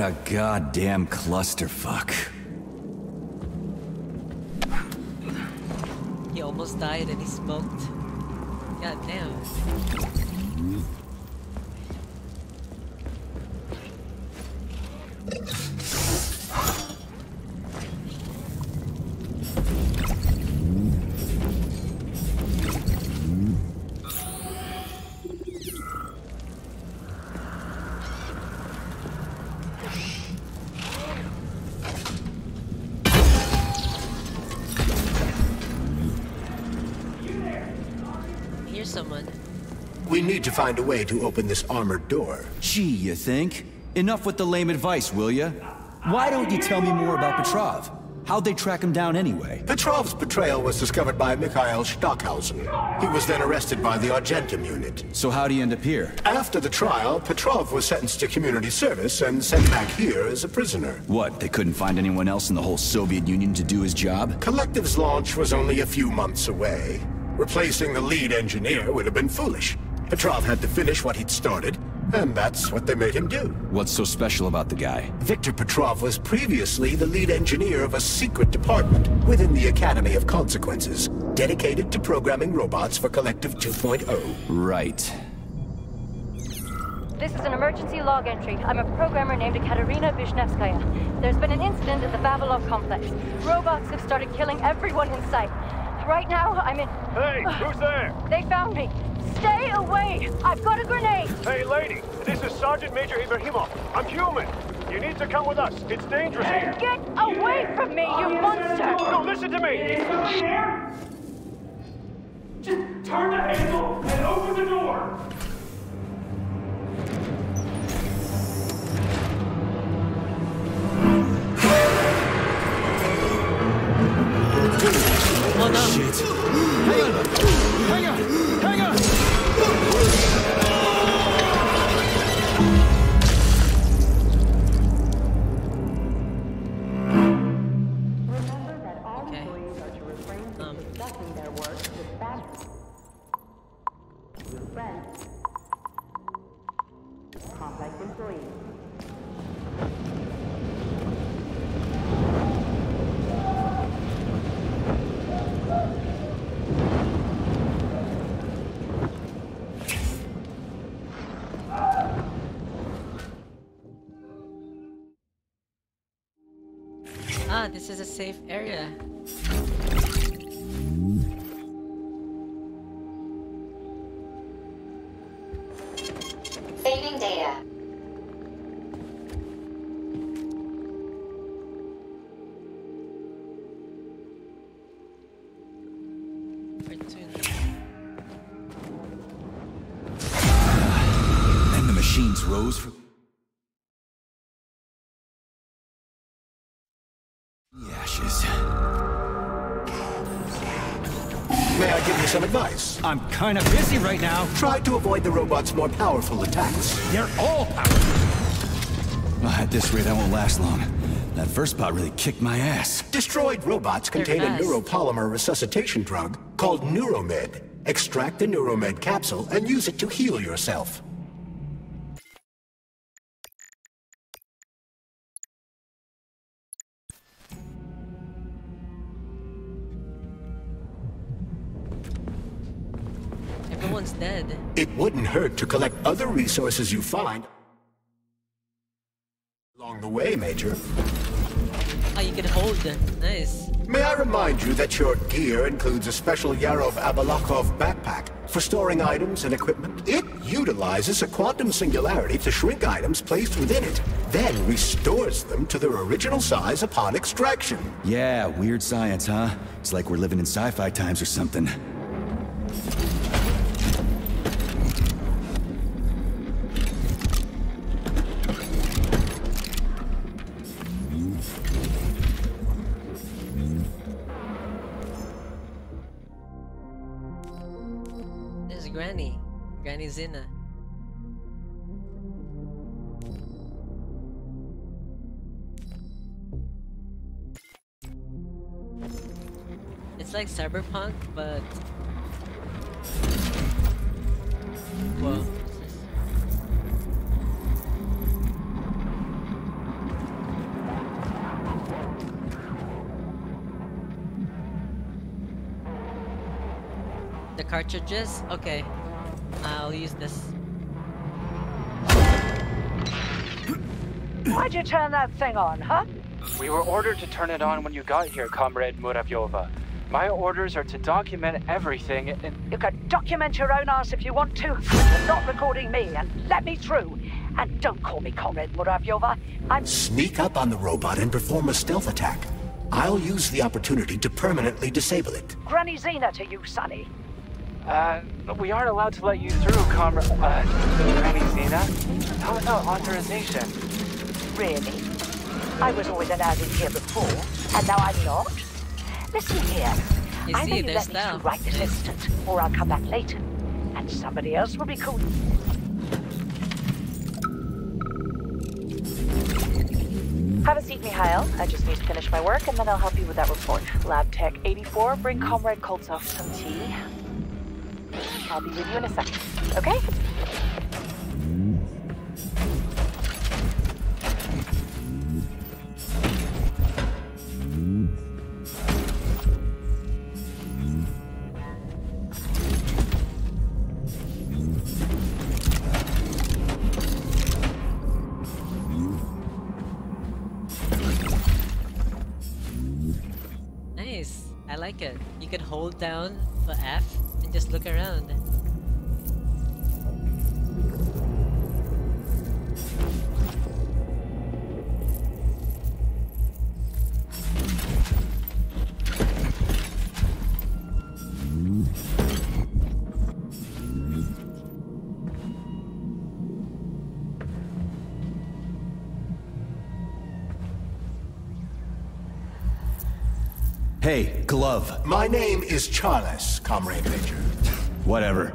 a goddamn clusterfuck. He almost died and he smoked. God find a way to open this armored door. Gee, you think? Enough with the lame advice, will ya? Why don't you tell me more about Petrov? How'd they track him down anyway? Petrov's betrayal was discovered by Mikhail Stockhausen. He was then arrested by the Argentum unit. So how'd he end up here? After the trial, Petrov was sentenced to community service and sent back here as a prisoner. What, they couldn't find anyone else in the whole Soviet Union to do his job? Collective's launch was only a few months away. Replacing the lead engineer would have been foolish. Petrov had to finish what he'd started, and that's what they made him do. What's so special about the guy? Victor Petrov was previously the lead engineer of a secret department within the Academy of Consequences, dedicated to programming robots for Collective 2.0. Right. This is an emergency log entry. I'm a programmer named Katerina Vishnevskaya. There's been an incident at the Vavilov complex. Robots have started killing everyone in sight. Right now, I'm in... Hey, who's there? They found me. Stay away! I've got a grenade! Hey, lady, this is Sergeant Major Ibrahimov. I'm human. You need to come with us. It's dangerous here. Get away from me, you monster! No, listen to me. Just turn the handle and open the door. Oh no! Shit! Hang safe area. Some? I'm kinda busy right now. Try to avoid the robot's more powerful attacks. They're all powerful. At this rate, I won't last long. That first bot really kicked my ass. Destroyed robots contain a fast. neuropolymer resuscitation drug called Neuromed. Extract the Neuromed capsule and use it to heal yourself. It wouldn't hurt to collect other resources you find along the way, Major. Oh, you can hold. Nice. May I remind you that your gear includes a special Yarov Abalakov backpack for storing items and equipment? It utilizes a quantum singularity to shrink items placed within it, then restores them to their original size upon extraction. Yeah, weird science, huh? It's like we're living in sci-fi times or something. It's like cyberpunk, but Whoa. The cartridges? Okay. I'll use this. Why'd you turn that thing on, huh? We were ordered to turn it on when you got here, Comrade Muravyova. My orders are to document everything and... You can document your own ass if you want to. You're not recording me, and let me through. And don't call me Comrade Muravyova. I'm... Sneak up on the robot and perform a stealth attack. I'll use the opportunity to permanently disable it. Granny Zina to you, Sonny. Uh, we aren't allowed to let you through, Comrade. Uh, Granny Zina? Not without authorization. Really? I was always allowed in here before, and now I'm not? Listen here. You Either see, you there's let me through stuff. right this instant, or I'll come back later, and somebody else will be cool. Have a seat, Mikhail. I just need to finish my work, and then I'll help you with that report. Lab Tech 84, bring Comrade Koltsov some tea. I'll be with you in a second, okay? Nice. I like it. You can hold down the F and just look around. Hey, Glove. My name is Charles, Comrade Major. Whatever.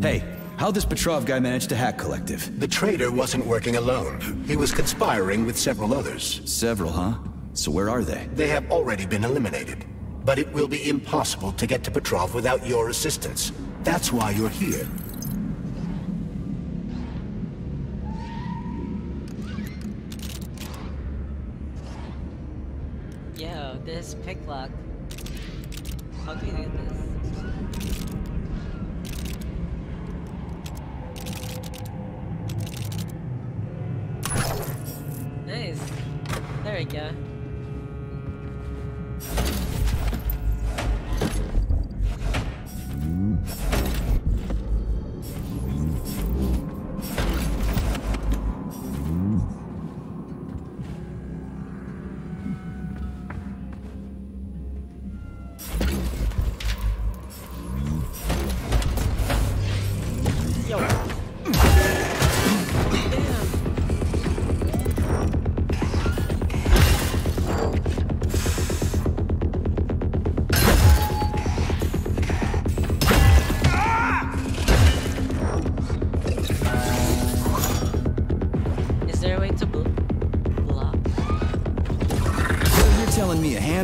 Hey, how'd this Petrov guy manage to hack Collective? The traitor wasn't working alone. He was conspiring with several others. Several, huh? So where are they? They have already been eliminated. But it will be impossible to get to Petrov without your assistance. That's why you're here. Yo, this pick lock.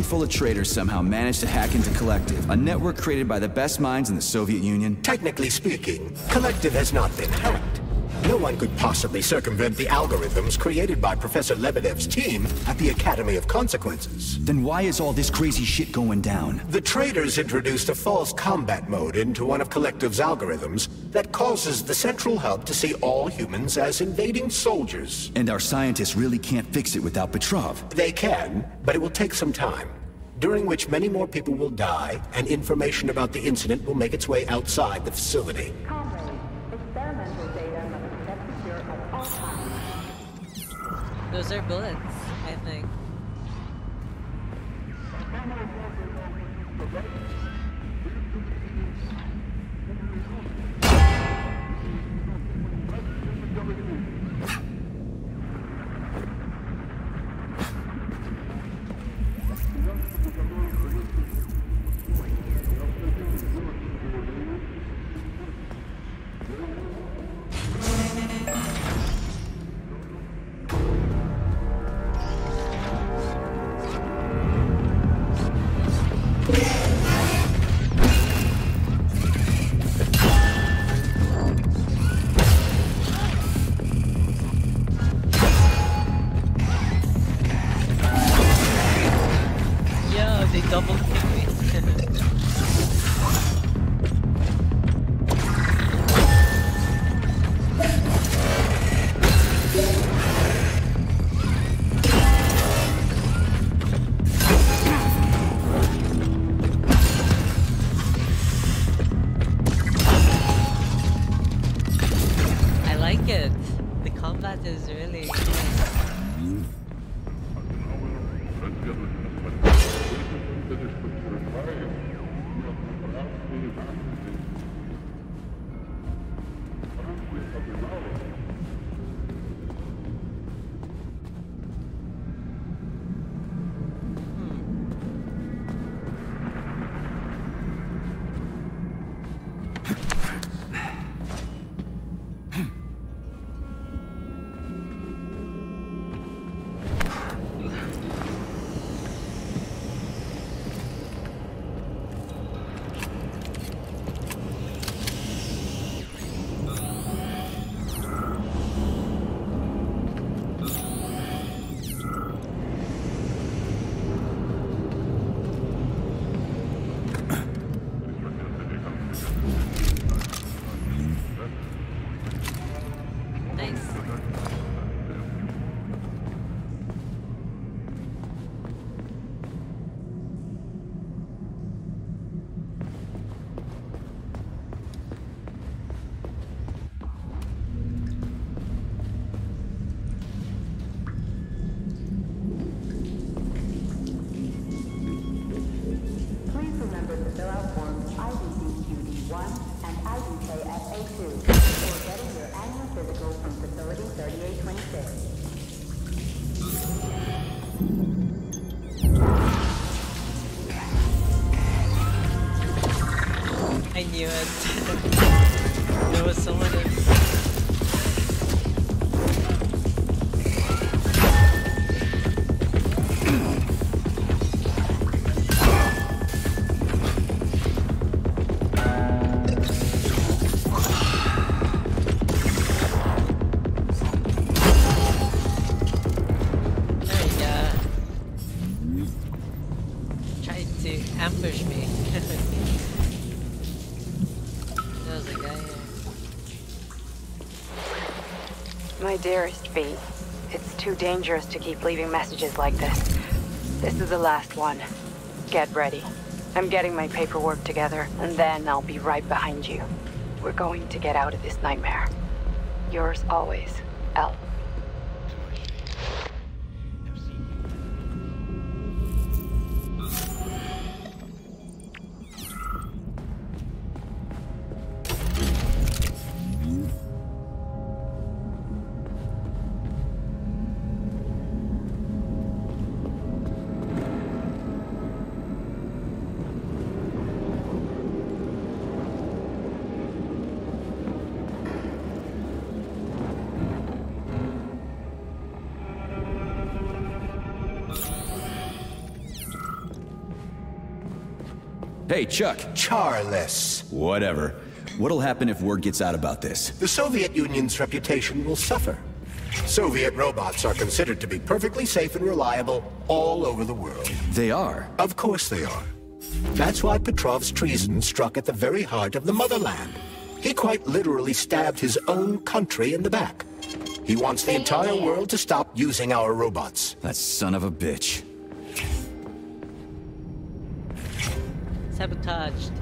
Handful of traitors somehow managed to hack into Collective, a network created by the best minds in the Soviet Union? Technically speaking, Collective has not been hacked. No one could possibly circumvent the algorithms created by Professor Lebedev's team at the Academy of Consequences. Then why is all this crazy shit going down? The traitors introduced a false combat mode into one of Collective's algorithms that causes the central hub to see all humans as invading soldiers. And our scientists really can't fix it without Petrov. They can, but it will take some time, during which many more people will die, and information about the incident will make its way outside the facility. Experimental data must be kept secure at all times. Those are bullets, dearest V, it's too dangerous to keep leaving messages like this. This is the last one. Get ready. I'm getting my paperwork together, and then I'll be right behind you. We're going to get out of this nightmare. Yours always, Hey, Chuck. Charless. Whatever. What'll happen if word gets out about this? The Soviet Union's reputation will suffer. Soviet robots are considered to be perfectly safe and reliable all over the world. They are? Of course they are. That's why Petrov's treason struck at the very heart of the motherland. He quite literally stabbed his own country in the back. He wants the entire world to stop using our robots. That son of a bitch. Sabotaged.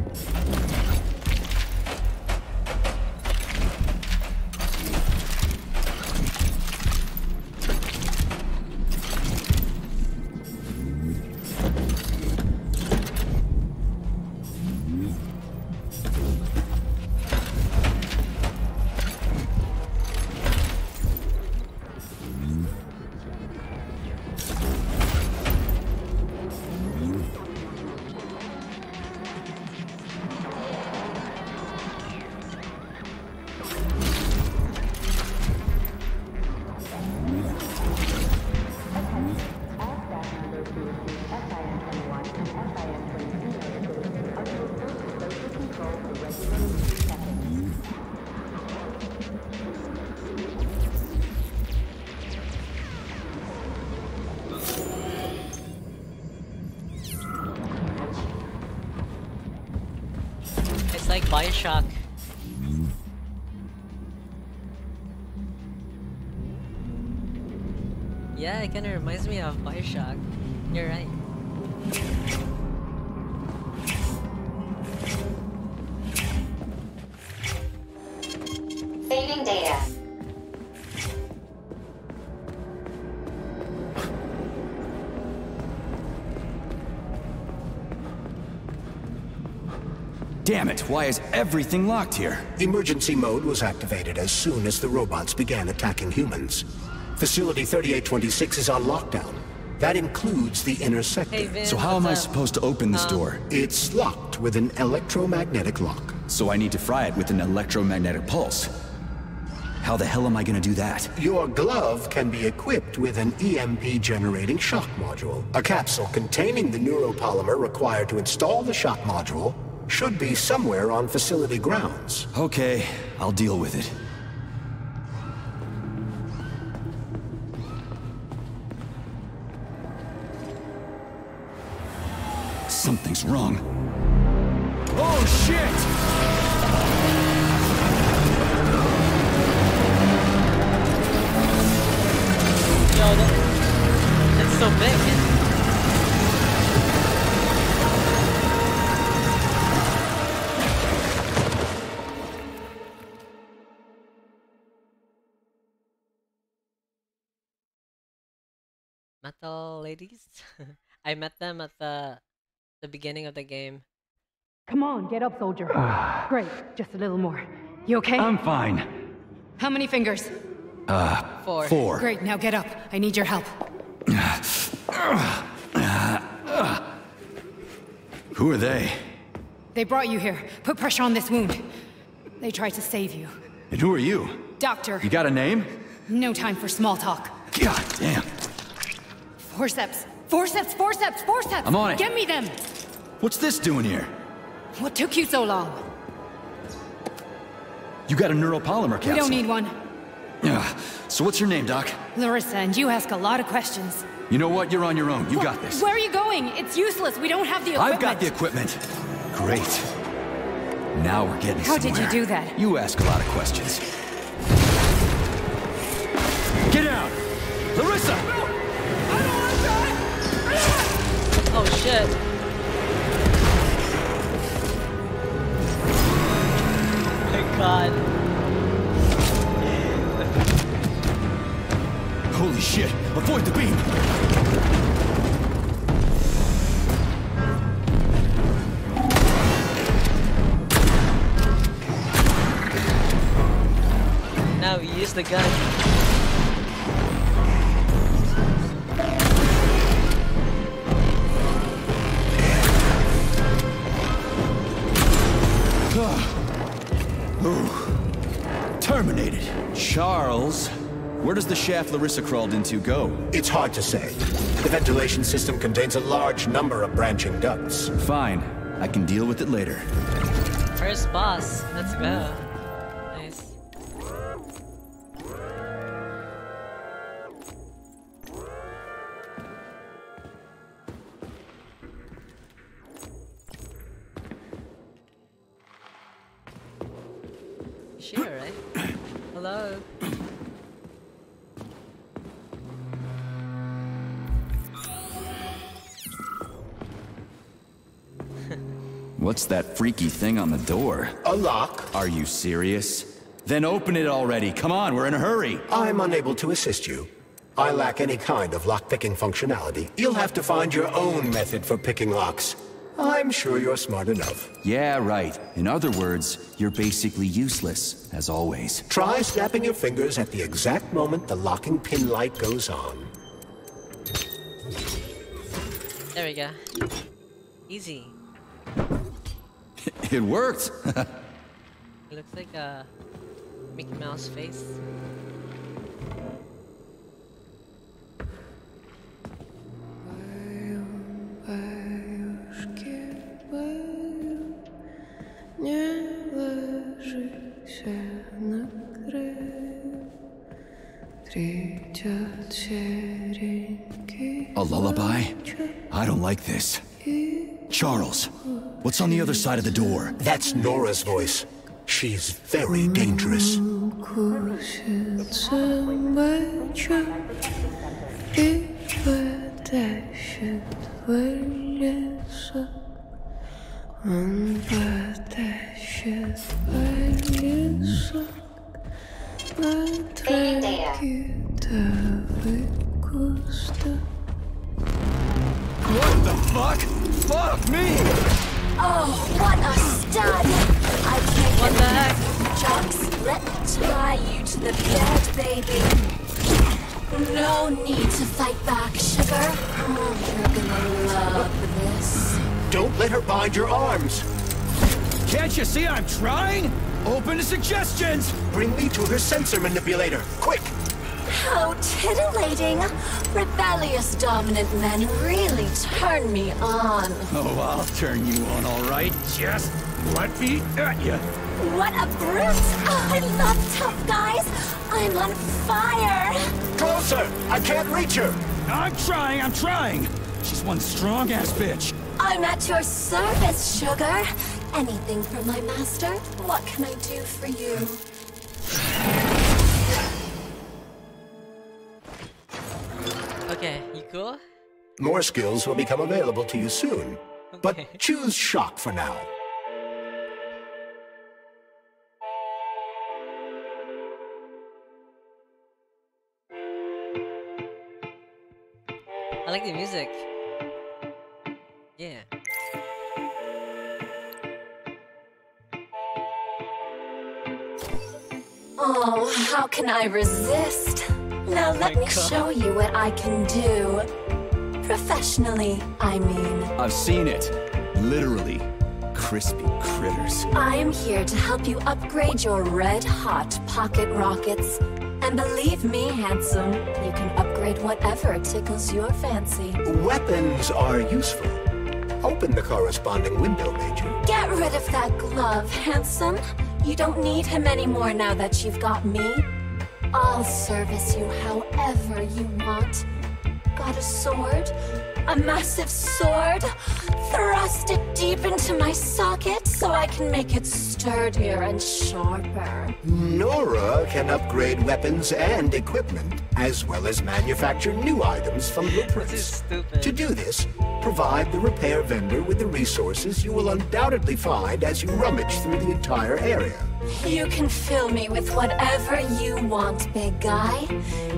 Why is everything locked here? Emergency mode was activated as soon as the robots began attacking humans. Facility 3826 is on lockdown. That includes the inner sector. Hey, Vin, So how am I supposed to open this Um, door? It's locked with an electromagnetic lock. So I need to fry it with an electromagnetic pulse. How the hell am I gonna do that? Your glove can be equipped with an EMP generating shock module. A capsule containing the neuropolymer required to install the shock module should be somewhere on facility grounds. Okay, I'll deal with it. Something's wrong. Oh shit! Ladies? I met them at the the beginning of the game. Come on, get up, soldier. Great, just a little more. You okay? I'm fine. How many fingers? Uh, Four. Four. Great, now get up. I need your help. Who are they? They brought you here. Put pressure on this wound. They tried to save you. And who are you? Doctor. You got a name? No time for small talk. God damn. Forceps. Forceps, forceps, forceps! I'm on it. Get me them! What's this doing here? What took you so long? You got a neuropolymer capsule. We don't need one. Yeah. So what's your name, Doc? Larissa, and you ask a lot of questions. You know what? You're on your own. You got this. Where are you going? It's useless. We don't have the equipment. I've got the equipment. Great. Now we're getting it. How did you do that? You ask a lot of questions. Get out! Larissa! Oh shit. My god. Holy shit! Avoid the beam! Now we use the gun. Terminated. Charles, where does the shaft Larissa crawled into go? It's hard to say. The ventilation system contains a large number of branching ducts. Fine. I can deal with it later. First boss. Let's go. That freaky thing on the door? A lock. Are you serious? Then open it already. Come on, we're in a hurry. I'm unable to assist you. I lack any kind of lock-picking functionality. You'll have to find your own method for picking locks. I'm sure you're smart enough. Yeah, right. In other words, you're basically useless, as always. Try snapping your fingers at the exact moment the locking pin light goes on. There we go. Easy. it worked. it looks like a Mickey Mouse face. A lullaby? I don't like this. Charles, What's on the other side of the door? That's Nora's voice. She's very dangerous. What the fuck? Fuck me! Oh, what a stud! I can't What get the heck? Jocks, let me tie you to the bed, baby. No need to fight back, sugar. Oh, you're gonna love this. Don't let her bind your arms. Can't you see I'm trying? Open to suggestions! Bring me to her sensor manipulator, quick! How titillating! Rebellious dominant men really turn me on. Oh, I'll turn you on, all right. Just let me at you. What a brute! Oh, I love tough guys. I'm on fire. Closer! I can't reach her! I'm trying, I'm trying. She's one strong ass bitch. I'm at your service, sugar. Anything for my master? What can I do for you? Cool? More skills will become available to you soon. But choose shock for now. I like the music. Yeah. Oh, how can I resist? Now let me show you what I can do. Professionally, I mean. I've seen it. Literally. Crispy critters. I am here to help you upgrade your red hot pocket rockets. And believe me, handsome, you can upgrade whatever tickles your fancy. Weapons are useful. Open the corresponding window, Major. Get rid of that glove, handsome. You don't need him anymore now that you've got me. I'll service you however you want. Got a sword? A massive sword? Thrust it deep into my socket so I can make it sturdier and sharper. Nora can upgrade weapons and equipment, as well as manufacture new items from blueprints. To do this, provide the repair vendor with the resources you will undoubtedly find as you rummage through the entire area. You can fill me with whatever you want, big guy.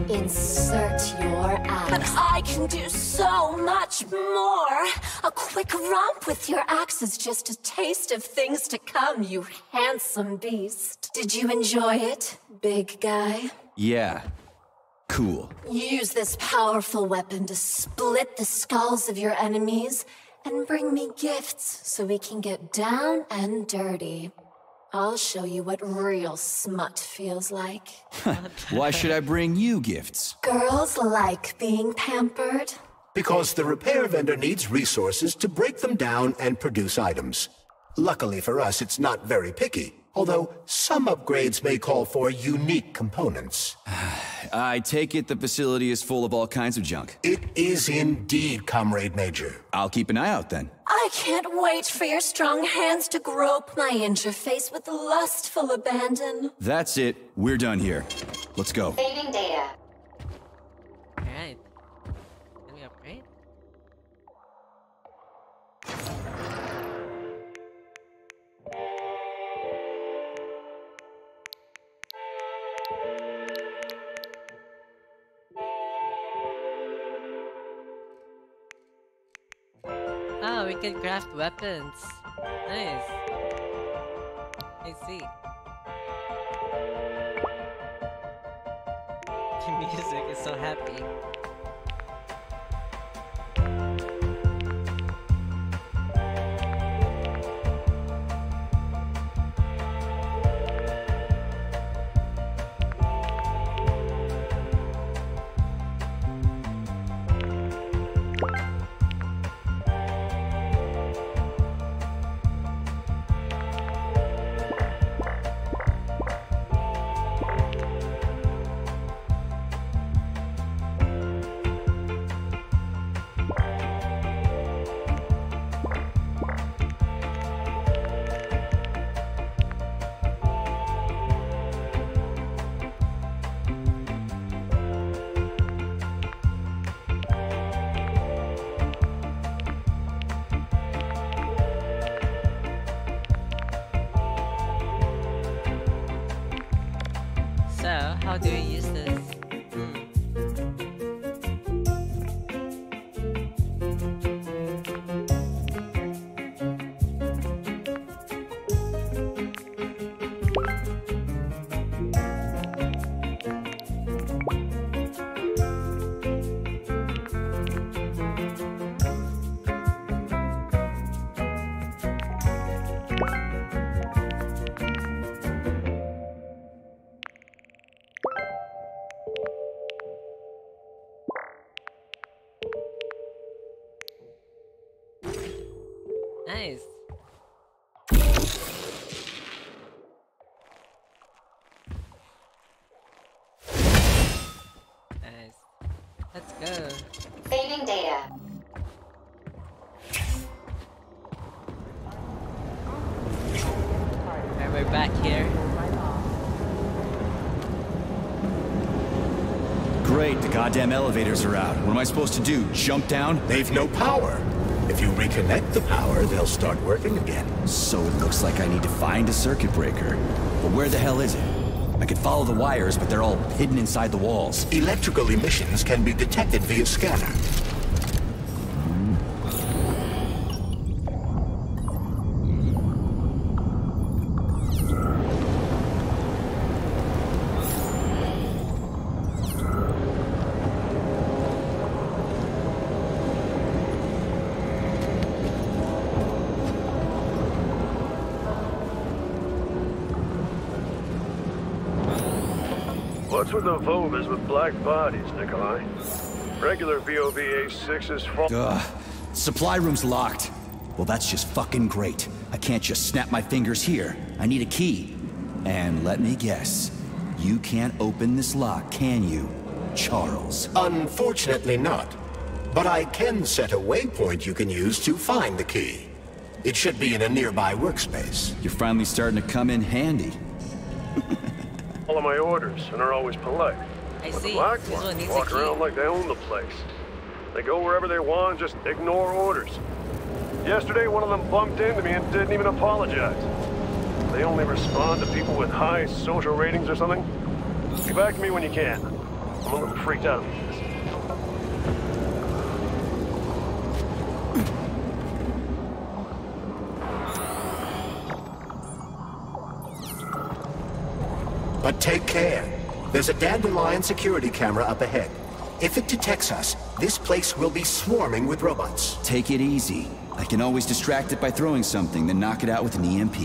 Insert your axe. But I can do so much more. A quick romp with your axe is just a taste of things to come, you handsome beast. Did you enjoy it, big guy? Yeah. Cool. Use this powerful weapon to split the skulls of your enemies and bring me gifts so we can get down and dirty. I'll show you what real smut feels like. Why should I bring you gifts? Girls like being pampered. Because the repair vendor needs resources to break them down and produce items. Luckily for us, it's not very picky, although some upgrades may call for unique components. I take it the facility is full of all kinds of junk. It is indeed, Comrade Major. I'll keep an eye out then. I can't wait for your strong hands to grope my interface with lustful abandon. That's it. We're done here. Let's go. Saving data. Can craft weapons. Nice. I see. The music is so happy. The goddamn elevators are out. What am I supposed to do? Jump down? They've no power. If you reconnect the power, they'll start working again. So it looks like I need to find a circuit breaker. But where the hell is it? I could follow the wires, but they're all hidden inside the walls. Electrical emissions can be detected via scanner. What's with the Vovas with black bodies, Nikolai? Regular VOVA-6 fall- Ugh. Supply room's locked. Well, that's just fucking great. I can't just snap my fingers here. I need a key. And let me guess. You can't open this lock, can you, Charles? Unfortunately not. But I can set a waypoint you can use to find the key. It should be in a nearby workspace. You're finally starting to come in handy. Follow my orders and are always polite. I but see. the black ones walk around like they own the place. They go wherever they want, just ignore orders. Yesterday, one of them bumped into me and didn't even apologize. They only respond to people with high social ratings or something. Get back to me when you can. I'm a little freaked out There's a Dandelion security camera up ahead. If it detects us, this place will be swarming with robots. Take it easy. I can always distract it by throwing something, then knock it out with an EMP.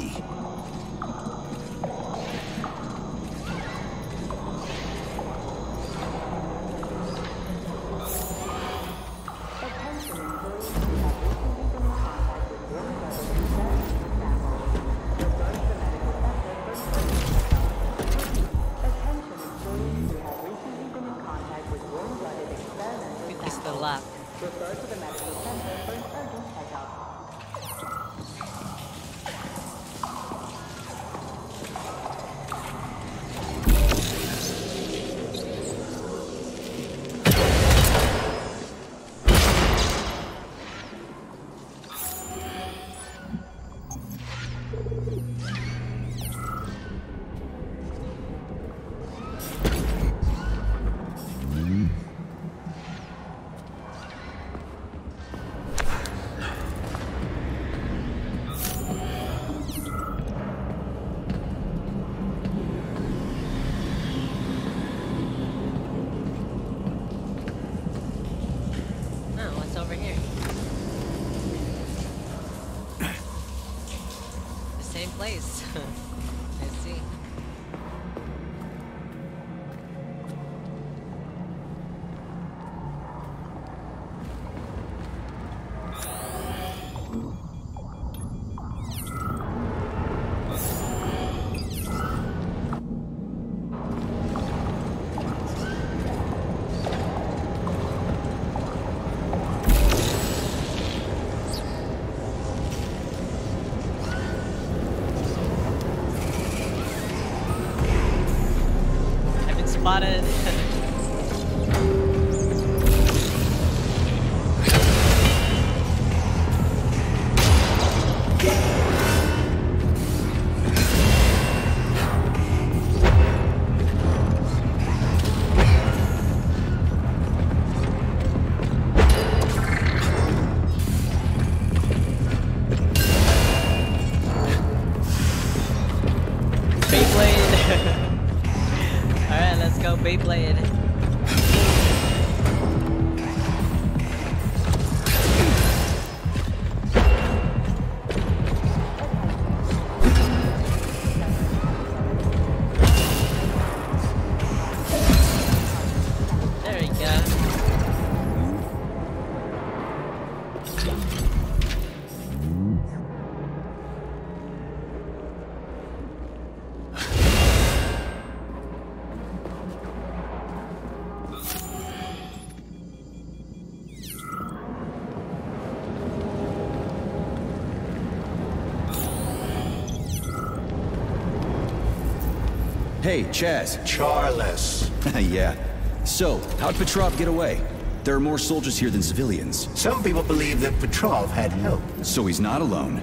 Hey, Chaz. Charles. yeah. So, how'd Petrov get away? There are more soldiers here than civilians. Some people believe that Petrov had help. So he's not alone.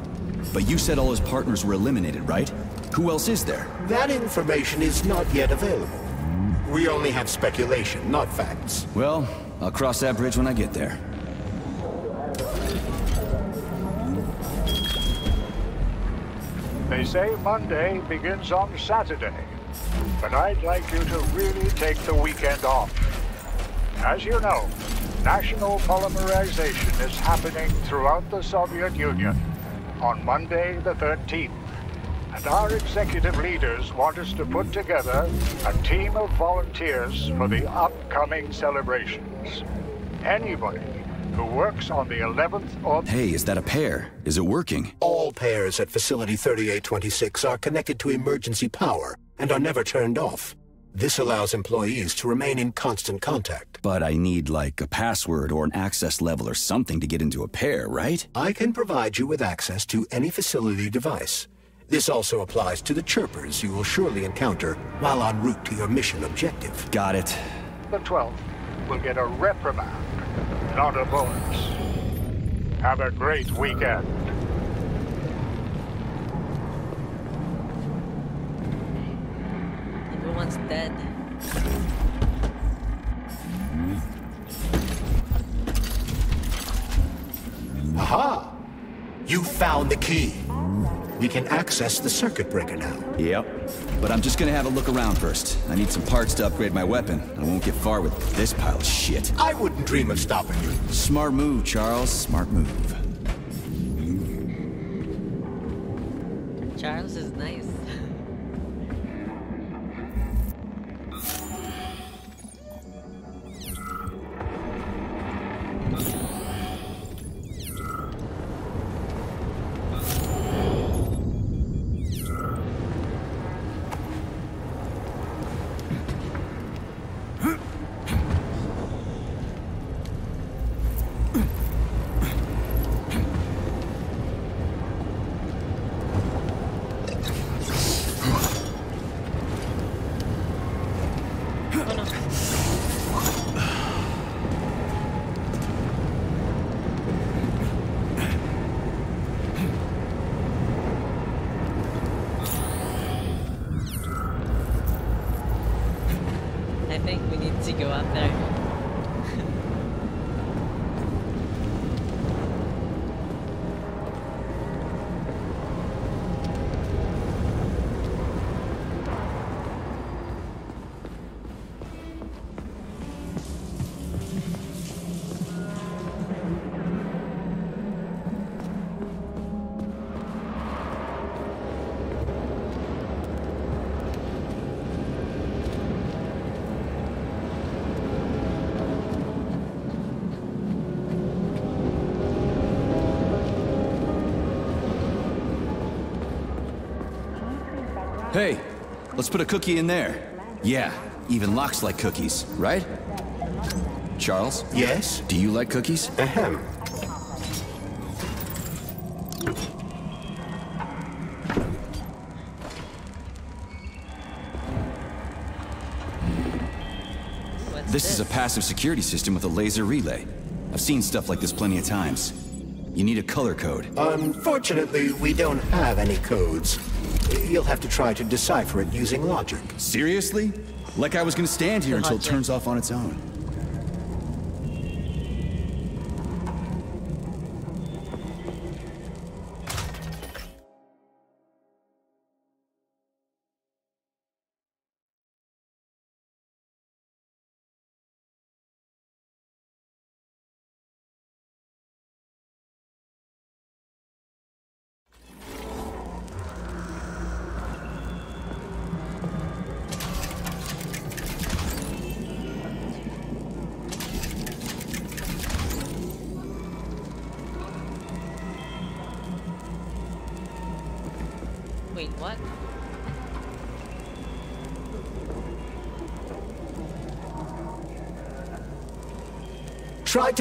But you said all his partners were eliminated, right? Who else is there? That information is not yet available. We only have speculation, not facts. Well, I'll cross that bridge when I get there. They say Monday begins on Saturday, but I'd like you to really take the weekend off. As you know, national polymerization is happening throughout the Soviet Union on Monday the 13th. and our executive leaders want us to put together a team of volunteers for the upcoming celebrations. Anybody who works on the 11th or Hey, is that a pair? Is it working? All pairs at Facility 3826 are connected to emergency power and are never turned off. This allows employees to remain in constant contact. But I need, like, a password or an access level or something to get into a pair, right? I can provide you with access to any facility device. This also applies to the chirpers you will surely encounter while en route to your mission objective. Got it. the 12th will get a reprimand, not a bonus. Have a great weekend. Everyone's dead. Aha! You found the key. We can access the circuit breaker now. Yep. But I'm just gonna have a look around first. I need some parts to upgrade my weapon. I won't get far with this pile of shit. I wouldn't dream of stopping you. Smart move, Charles. Smart move. Charles is nice. Hey, let's put a cookie in there. Yeah, even locks like cookies, right? Charles? Yes? Do you like cookies? Ahem. What's This is a passive security system with a laser relay. I've seen stuff like this plenty of times. You need a color code. Unfortunately, we don't have any codes. You'll have to try to decipher it using logic. Seriously? Like I was gonna stand here until it turns off on its own.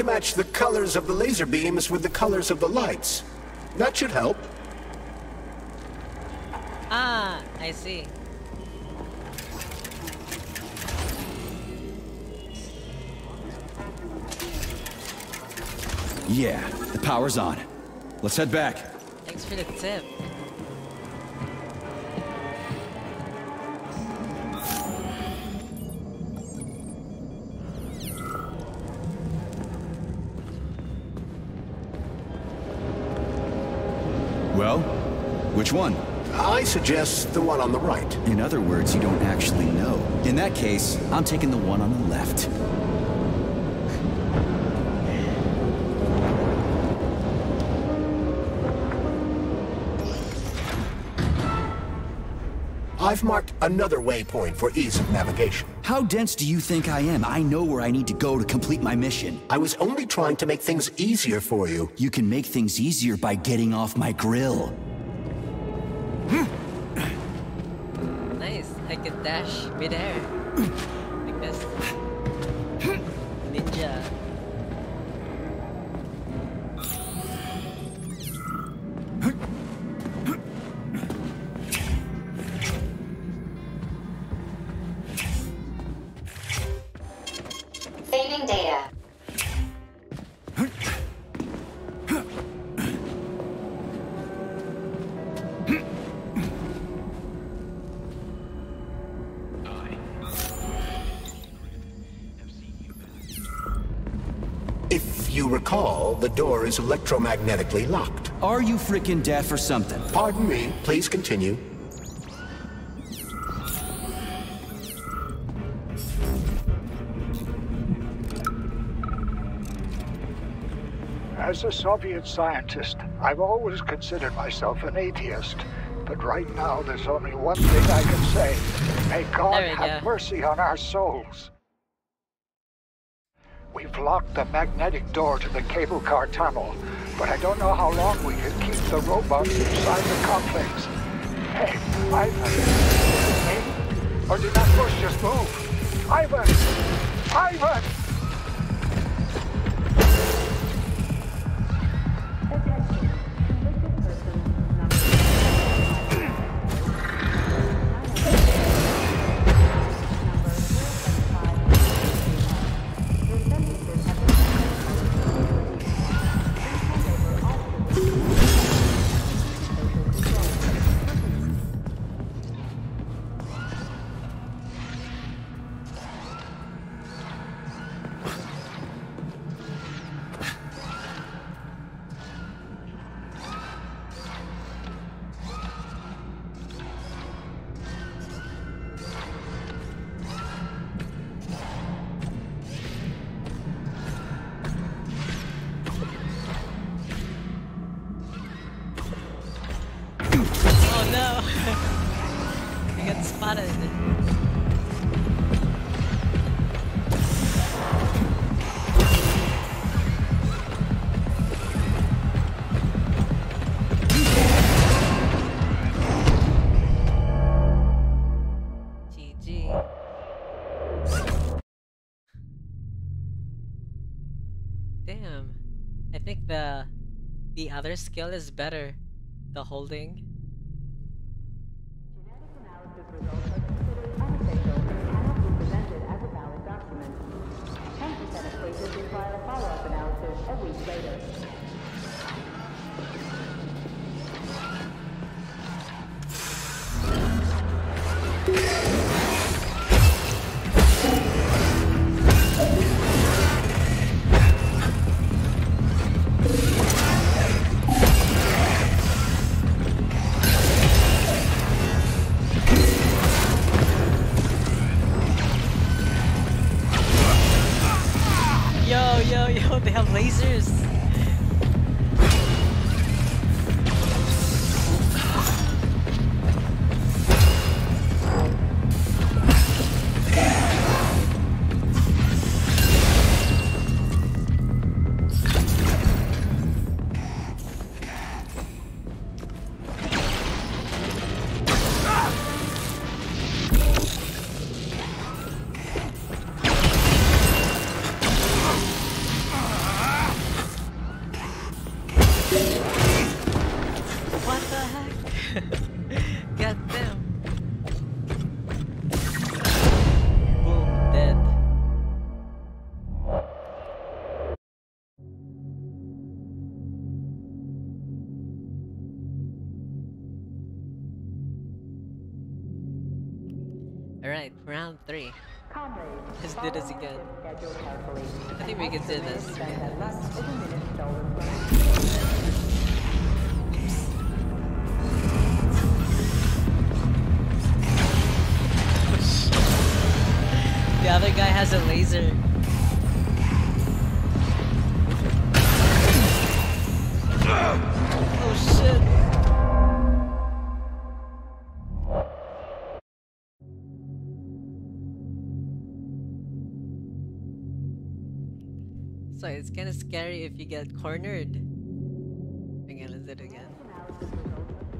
To match the colors of the laser beams with the colors of the lights. That should help. Ah, I see. Yeah, the power's on. Let's head back. Thanks for the tip. Which one? I suggest the one on the right. In other words, you don't actually know. In that case, I'm taking the one on the left. I've marked another waypoint for ease of navigation. How dense do you think I am? I know where I need to go to complete my mission. I was only trying to make things easier for you. You can make things easier by getting off my grill. Midair. Is electromagnetically locked. Are you frickin' deaf or something? Pardon me, please continue. As a Soviet scientist, I've always considered myself an atheist. But right now, there's only one thing I can say. May God have go. mercy on our souls. The magnetic door to the cable car tunnel, but I don't know how long we can keep the robots inside the complex. Hey, Ivan, me? Or did that bush just move? Ivan! Ivan! The other skill is better. The holding. Let's do this again. If you get cornered. Let's do it again.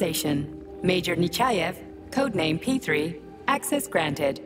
Authorization. Major Nechaev, codename P3, access granted.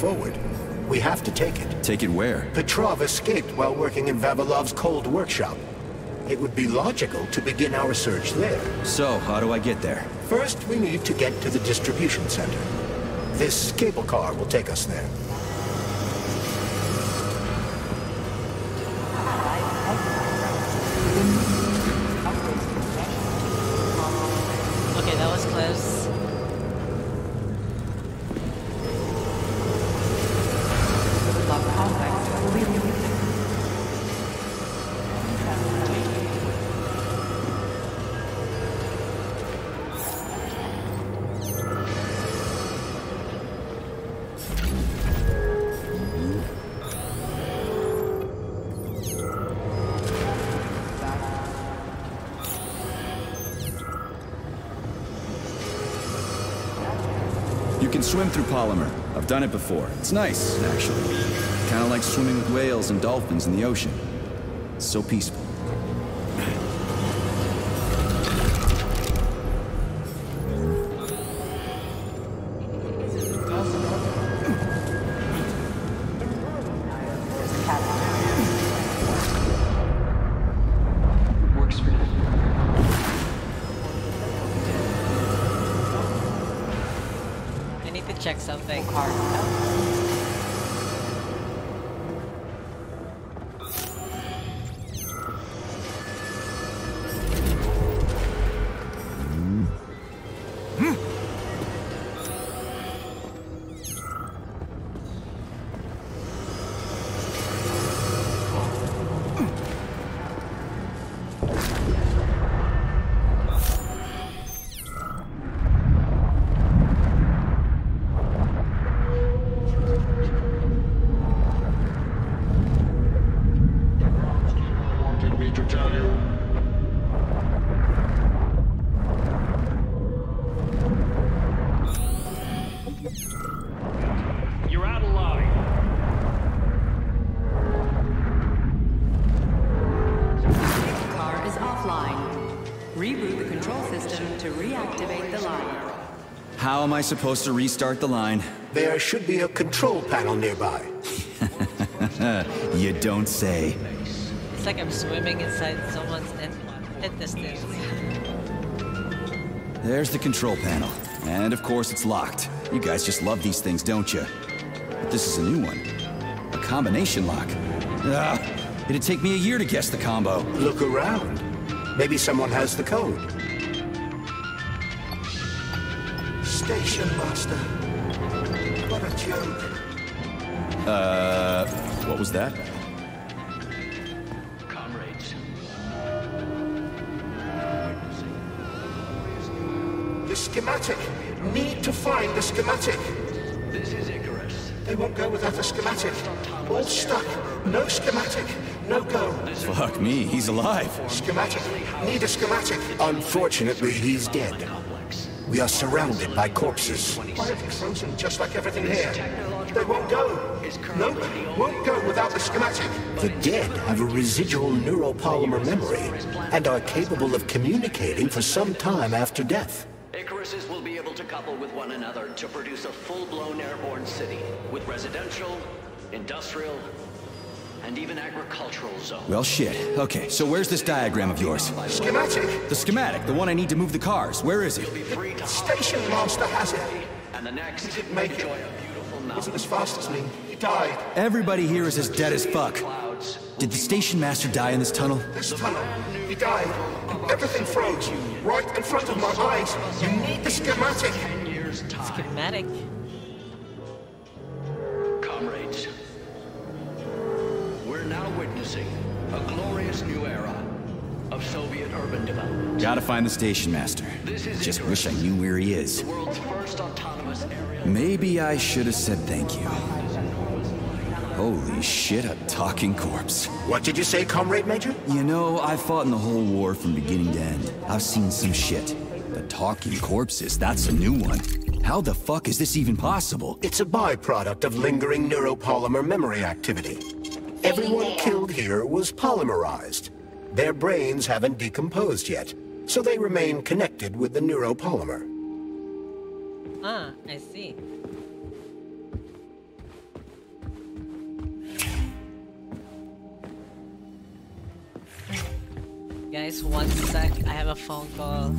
Forward. We have to take it. Take it where? Petrov escaped while working in Vavilov's cold workshop. It would be logical to begin our search there. So, how do I get there? First, we need to get to the distribution center. This cable car will take us there. Swim through polymer. I've done it before. It's nice, actually. Kind of like swimming with whales and dolphins in the ocean. It's so peaceful. I supposed to restart the line? There should be a control panel nearby. you don't say. It's like I'm swimming inside someone's in- intestines. There's the control panel. And of course it's locked. You guys just love these things, don't you? But this is a new one. A combination lock. Ah, it'd take me a year to guess the combo. Look around. Maybe someone has the code. Was that? Comrades, The schematic. Need to find the schematic. this is Icarus. They won't go without a schematic. All stuck. No schematic. No go. Fuck me, he's alive. Schematic. Need a schematic. Unfortunately, he's dead. We are surrounded by corpses. Quietly frozen, just like everything here. They won't go. Nope, won't go without the schematic. The dead have a residual neuropolymer memory and are capable of communicating for some time after death. Icaruses will be able to couple with one another to produce a full-blown airborne city with residential, industrial, and even agricultural zones. Well, shit. Okay, so where's this diagram of yours? Schematic. The schematic, the one I need to move the cars. Where is it? The station master has it. And the next, He didn't make it. enjoy a beautiful mountain. Wasn't as fast as me. He died. Everybody here is as dead as fuck. Clouds. Did the station master die in this tunnel? This tunnel. He died. And everything froze. You. Right in front of my eyes. You need the schematic. Ten years' time. Schematic. Comrades, we're now witnessing a glorious new era of Soviet urban development. Gotta find the station master. This is Just wish I knew where he is. the world's first autonomous area. Maybe I should have said thank you. Holy shit, a talking corpse. What did you say, Comrade Major? You know, I've fought in the whole war from beginning to end. I've seen some shit. The talking corpses, that's a new one. How the fuck is this even possible? It's a byproduct of lingering neuropolymer memory activity. Everyone killed here was polymerized. Their brains haven't decomposed yet, so they remain connected with the neuropolymer. Ah, I see. Guys, one sec. I have a phone call.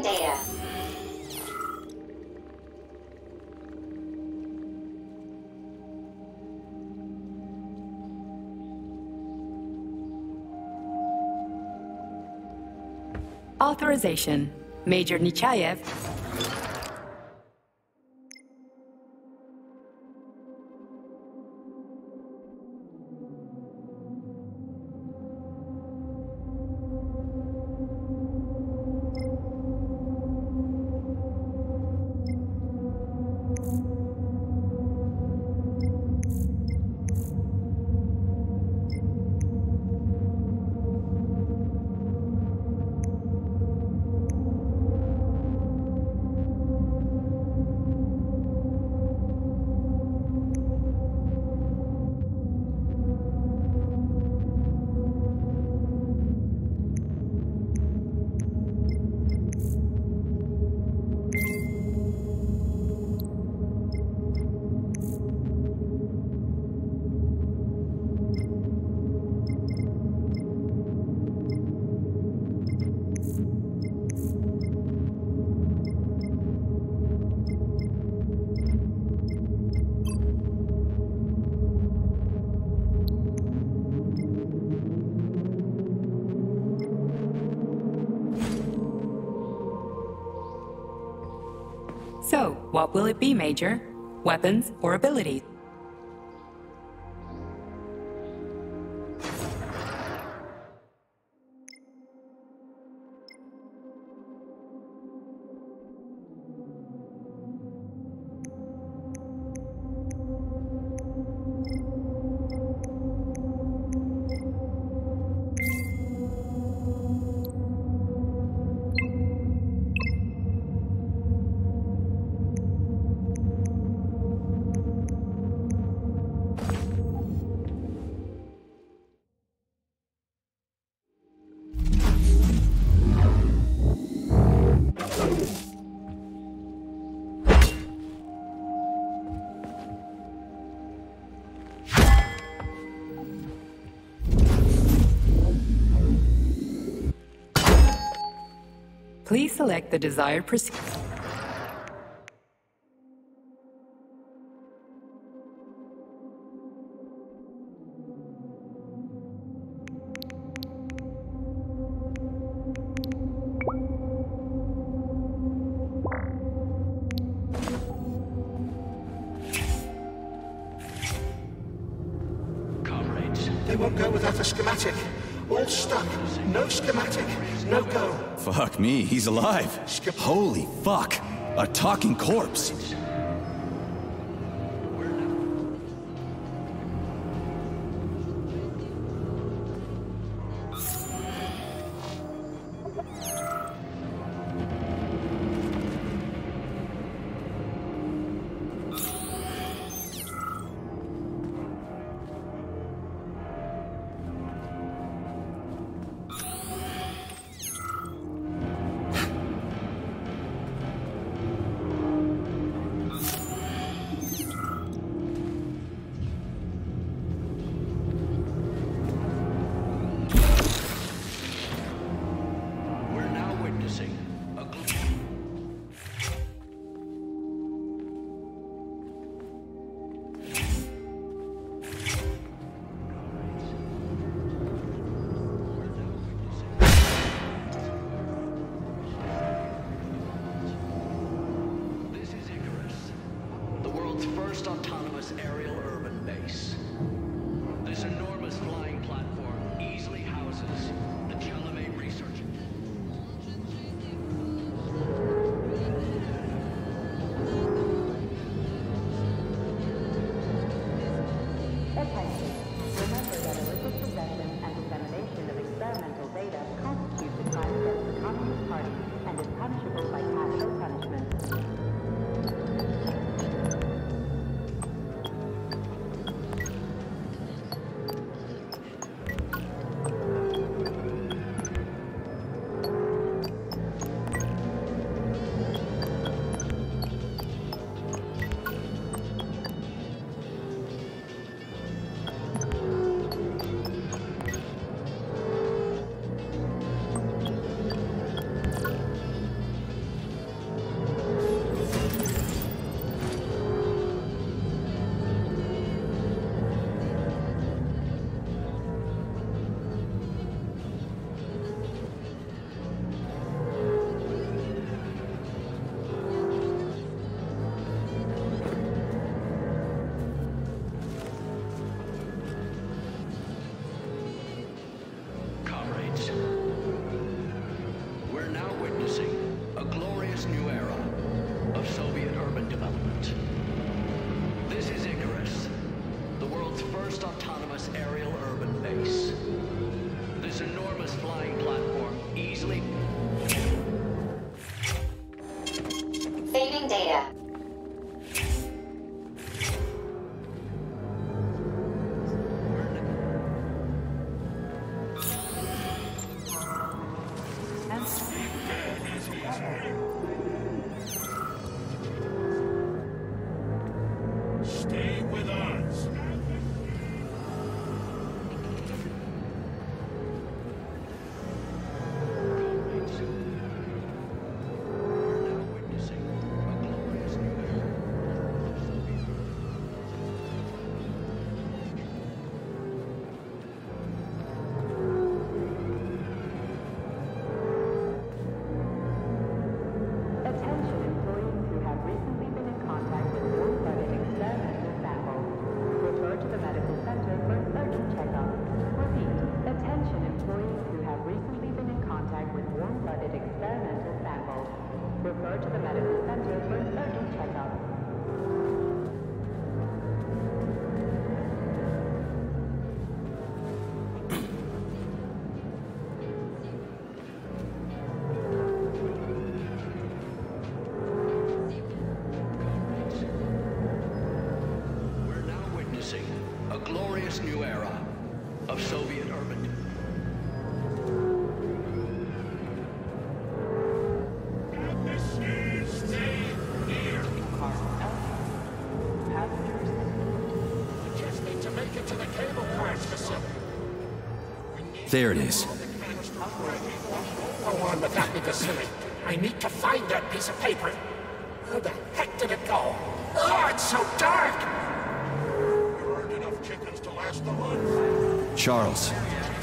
Data. Authorization. Major Nechaev major, weapons, or abilities. the desired procedure. They won't go without a schematic. All stuck. No schematic. No go. Fuck me, he's alive. Holy fuck! A talking corpse! There it is. Oh, go on without me, Vasily. I need to find that piece of paper. Where the heck did it go? Oh, it's so dark! You earned enough chickens to last the month. Charles.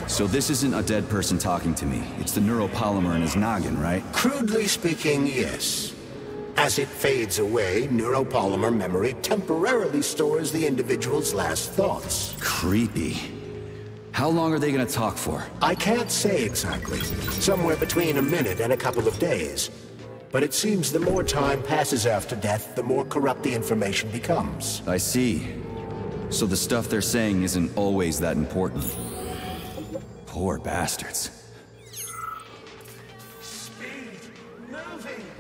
So this isn't a dead person talking to me. It's the neuropolymer in his noggin, right? Crudely speaking, yes. As it fades away, neuropolymer memory temporarily stores the individual's last thoughts. Creepy. How long are they gonna talk for? I can't say exactly. Somewhere between a minute and a couple of days. But it seems the more time passes after death, the more corrupt the information becomes. I see. So the stuff they're saying isn't always that important. Poor bastards.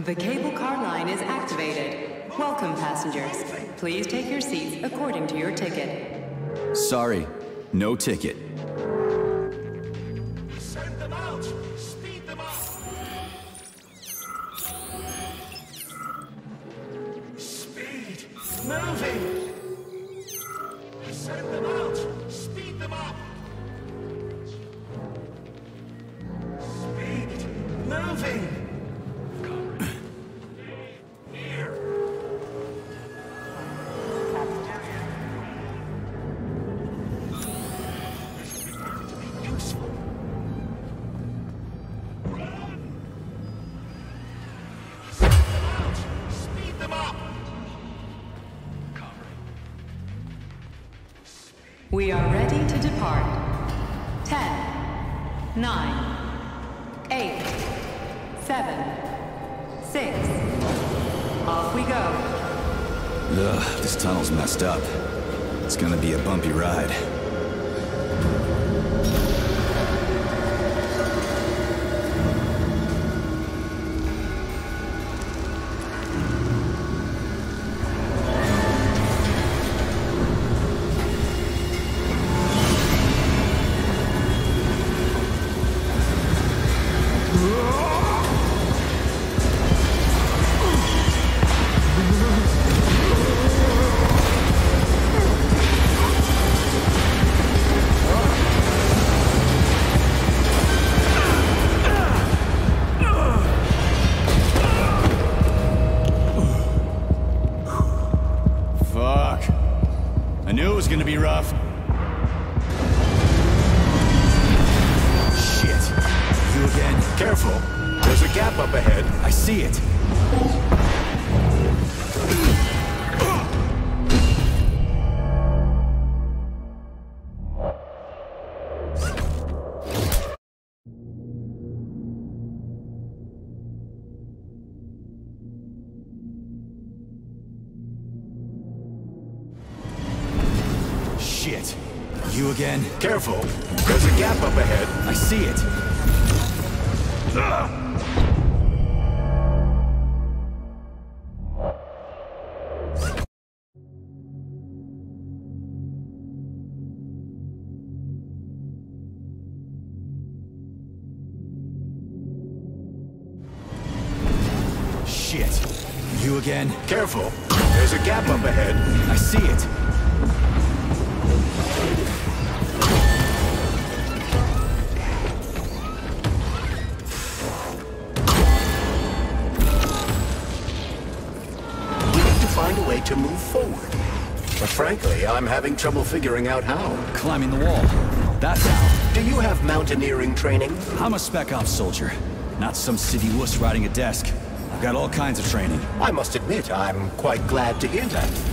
The cable car line is activated. Welcome, passengers. Please take your seats according to your ticket. Sorry, no ticket. Having trouble figuring out how. Climbing the wall. That's how. Do you have mountaineering training? I'm a spec ops soldier, not some city wuss riding a desk. I've got all kinds of training. I must admit, I'm quite glad to hear that.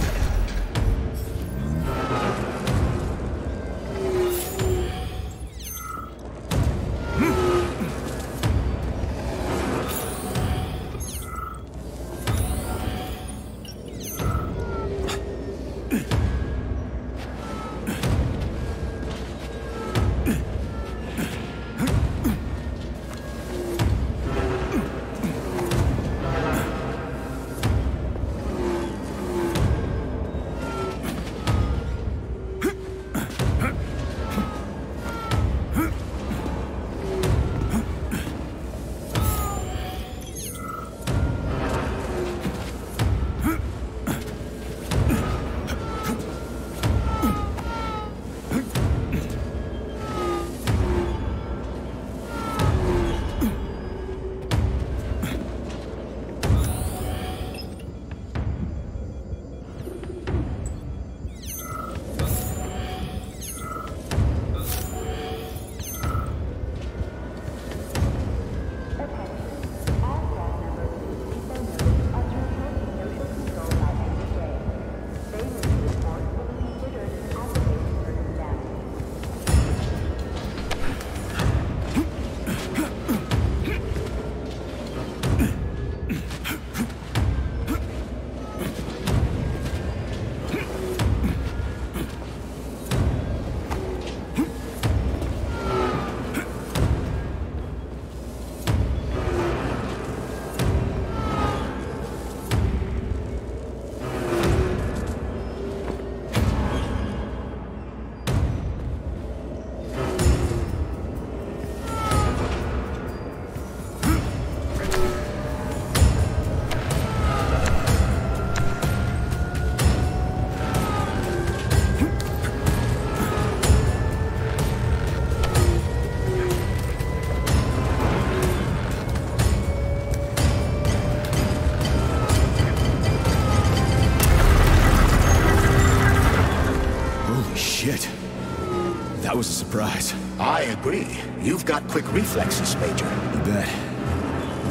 Got quick reflexes, Major. You bet.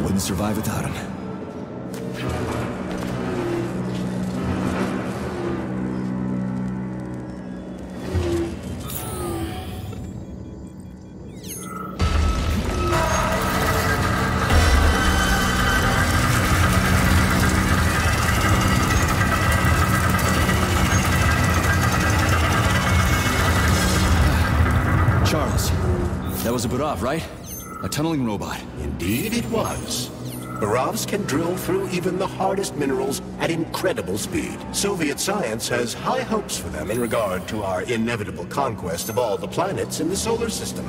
Wouldn't survive without him. Was a Burav, right? A tunneling robot. Indeed it was. Buravs can drill through even the hardest minerals at incredible speed. Soviet science has high hopes for them in regard to our inevitable conquest of all the planets in the solar system.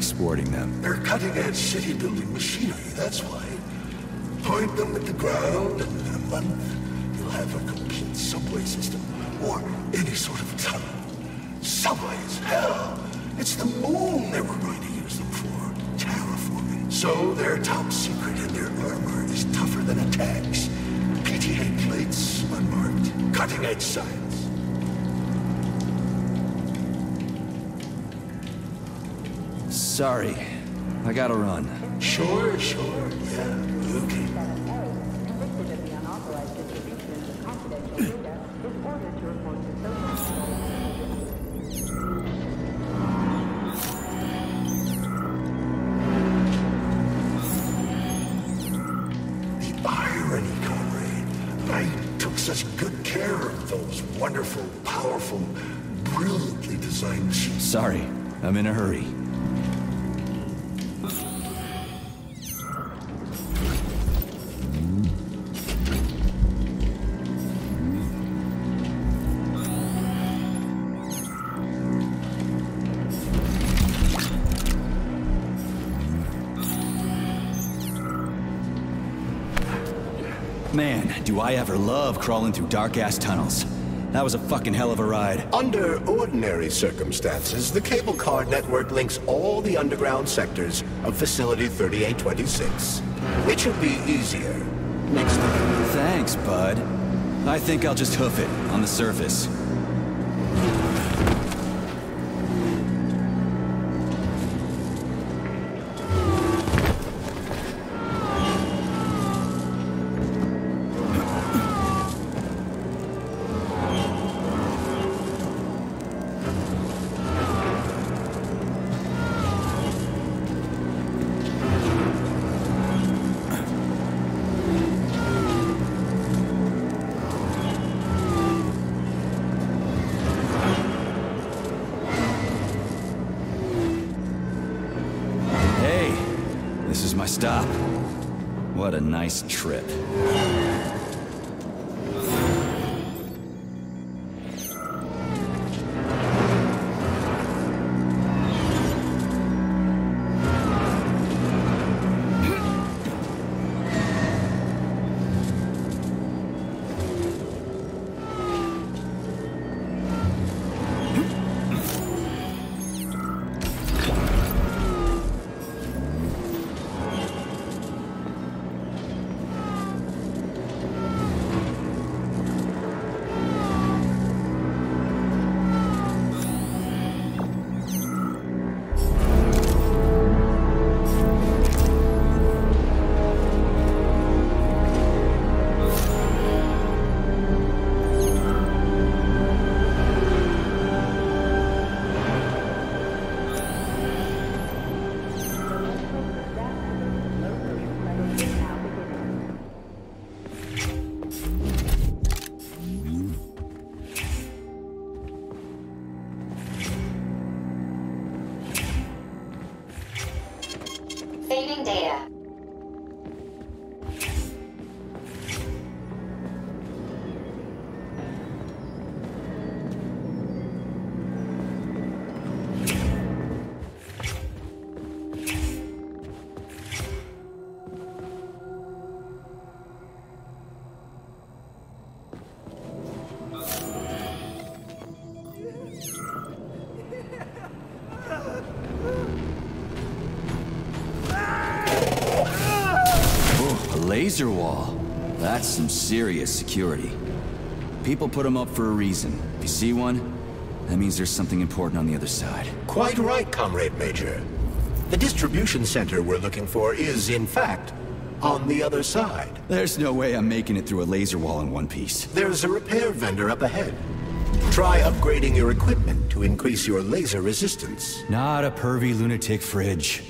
Exporting them? They're cutting-edge city-building machinery, I'm in a hurry. Man, do I ever love crawling through dark-ass tunnels. That was a fucking hell of a ride. Under ordinary circumstances, the cable car network links all the underground sectors of Facility 3826. It should be easier next time. Thanks, bud. I think I'll just hoof it on the surface. Serious security. People put them up for a reason. If you see one, that means there's something important on the other side. Quite right, Comrade Major. The distribution center we're looking for is, in fact, on the other side. There's no way I'm making it through a laser wall in one piece. There's a repair vendor up ahead. Try upgrading your equipment to increase your laser resistance. Not a pervy lunatic fridge.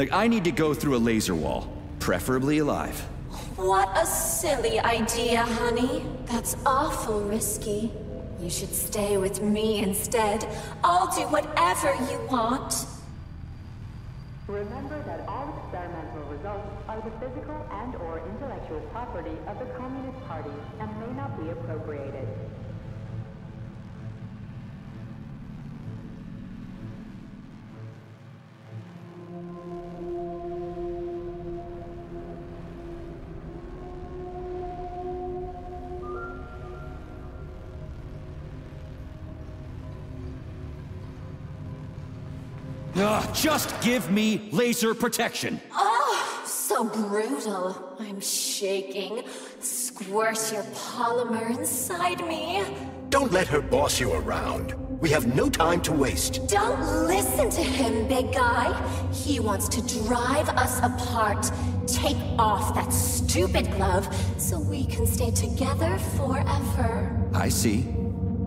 Like, I need to go through a laser wall, preferably alive. What a silly idea, honey. That's awful risky. You should stay with me instead. I'll do whatever you want. Remember that all experimental results are the physical and or intellectual property of the Communist Party and may not be appropriated. Ugh, just give me laser protection. Oh, so brutal. I'm shaking. Squirt your polymer inside me. Don't let her boss you around. We have no time to waste. Don't listen to him, big guy. He wants to drive us apart. Take off that stupid glove so we can stay together forever. I see.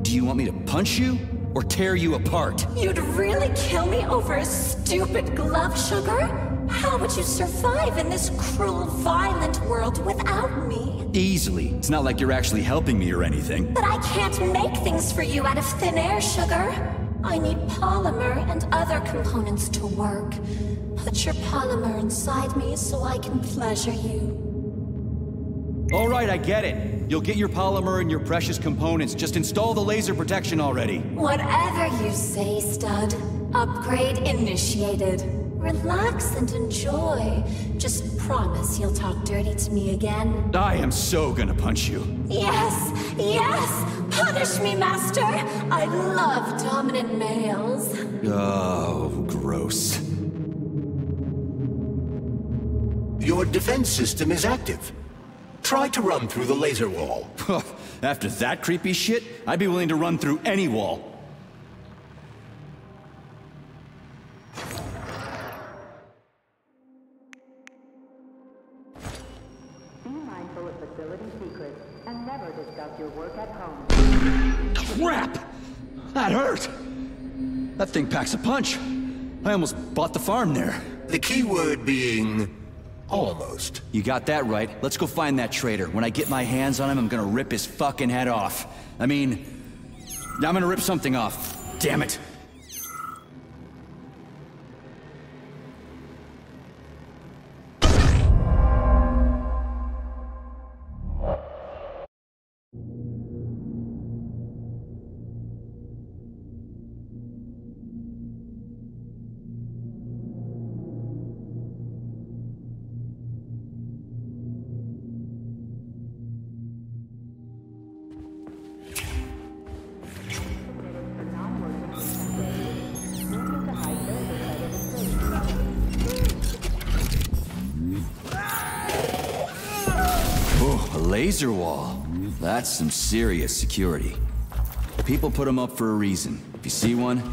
Do you want me to punch you or tear you apart? You'd really kill me over a stupid glove, sugar? How would you survive in this cruel, violent world without me? Easily. It's not like you're actually helping me or anything. But I can't make things for you out of thin air, sugar. I need polymer and other components to work. Put your polymer inside me so I can pleasure you. All right, I get it. You'll get your polymer and your precious components. Just install the laser protection already. Whatever you say, stud. Upgrade initiated. Relax and enjoy. Just promise you'll talk dirty to me again. I am so gonna punch you. Yes, yes! Punish me, master! I love dominant males. Oh, gross. Your defense system is active. Try to run through the laser wall. After that creepy shit, I'd be willing to run through any wall. That hurt! That thing packs a punch. I almost bought the farm there. The key word being almost. You got that right. Let's go find that traitor. When I get my hands on him, I'm gonna rip his fucking head off. I mean, I'm gonna rip something off. Damn it. That's some serious security. People put them up for a reason. If you see one,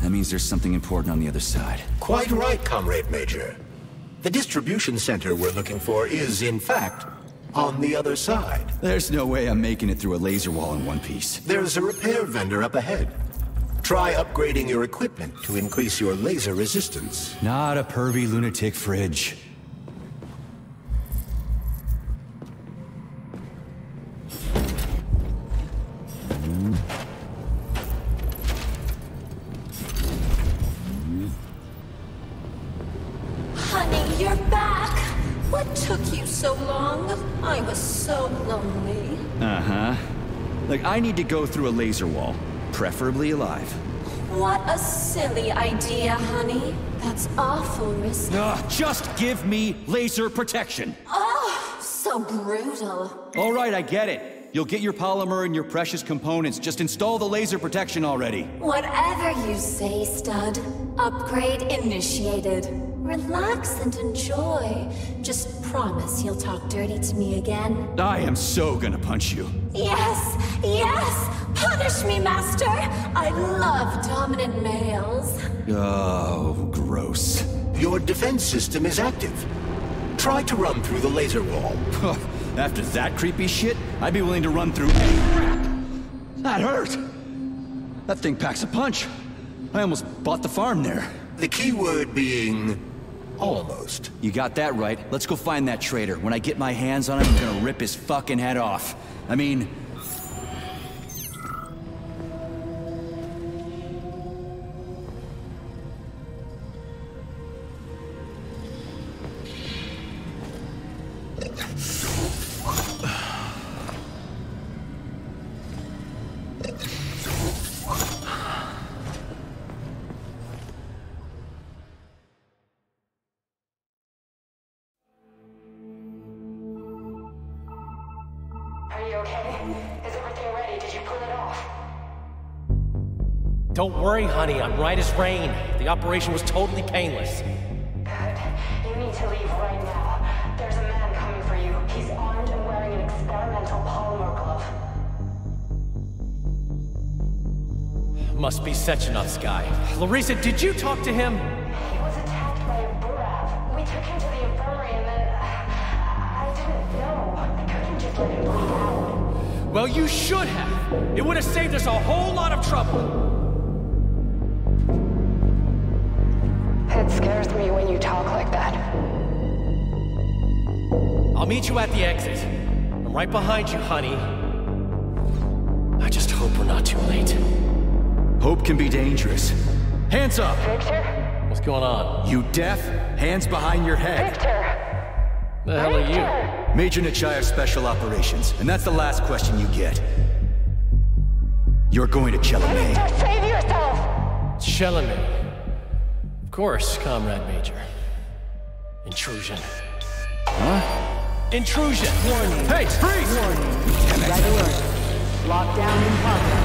that means there's something important on the other side. Quite right, Comrade Major. The distribution center we're looking for is, in fact, on the other side. There's no way I'm making it through a laser wall in one piece. There's a repair vendor up ahead. Try upgrading your equipment to increase your laser resistance. Not a pervy lunatic fridge. So long? I was so lonely. Uh-huh. Like, I need to go through a laser wall, preferably alive. What a silly idea, honey. That's awful risky. Ugh, just give me laser protection. Oh, so brutal. All right, I get it. You'll get your polymer and your precious components. Just install the laser protection already. Whatever you say, stud. Upgrade initiated. Relax and enjoy. Just promise you'll talk dirty to me again. I am so gonna punch you. Yes, yes! Punish me, master! I love dominant males. Oh, gross. Your defense system is active. Try to run through the laser wall. After that creepy shit, I'd be willing to run through any crap. That hurt! That thing packs a punch. I almost bought the farm there. The key word being almost. You got that right. Let's go find that traitor. When I get my hands on him, I'm gonna rip his fucking head off. I mean, right as rain. The operation was totally painless. Good. You need to leave right now. There's a man coming for you. He's armed and wearing an experimental polymer glove. Must be Sechenov's guy. Larissa, did you talk to him? He was attacked by a Burav. We took him to the infirmary and then... Uh, I didn't know. I couldn't just let him bleed out. Well, you should have. It would have saved us a whole lot of trouble. Scares me when you talk like that. I'll meet you at the exit. I'm right behind you, honey. I just hope we're not too late. hope can be dangerous. Hands up! Victor? What's going on? You deaf? Hands behind your head. Victor! The hell are you? Major Nechaev Special Operations, and that's the last question you get. You're going to Chelomey. Victor, save yourself! Chelomey. Of course, Comrade Major. Intrusion. Huh? Intrusion! Warning. Hey, freeze! Warning. Red alert. Lockdown in progress.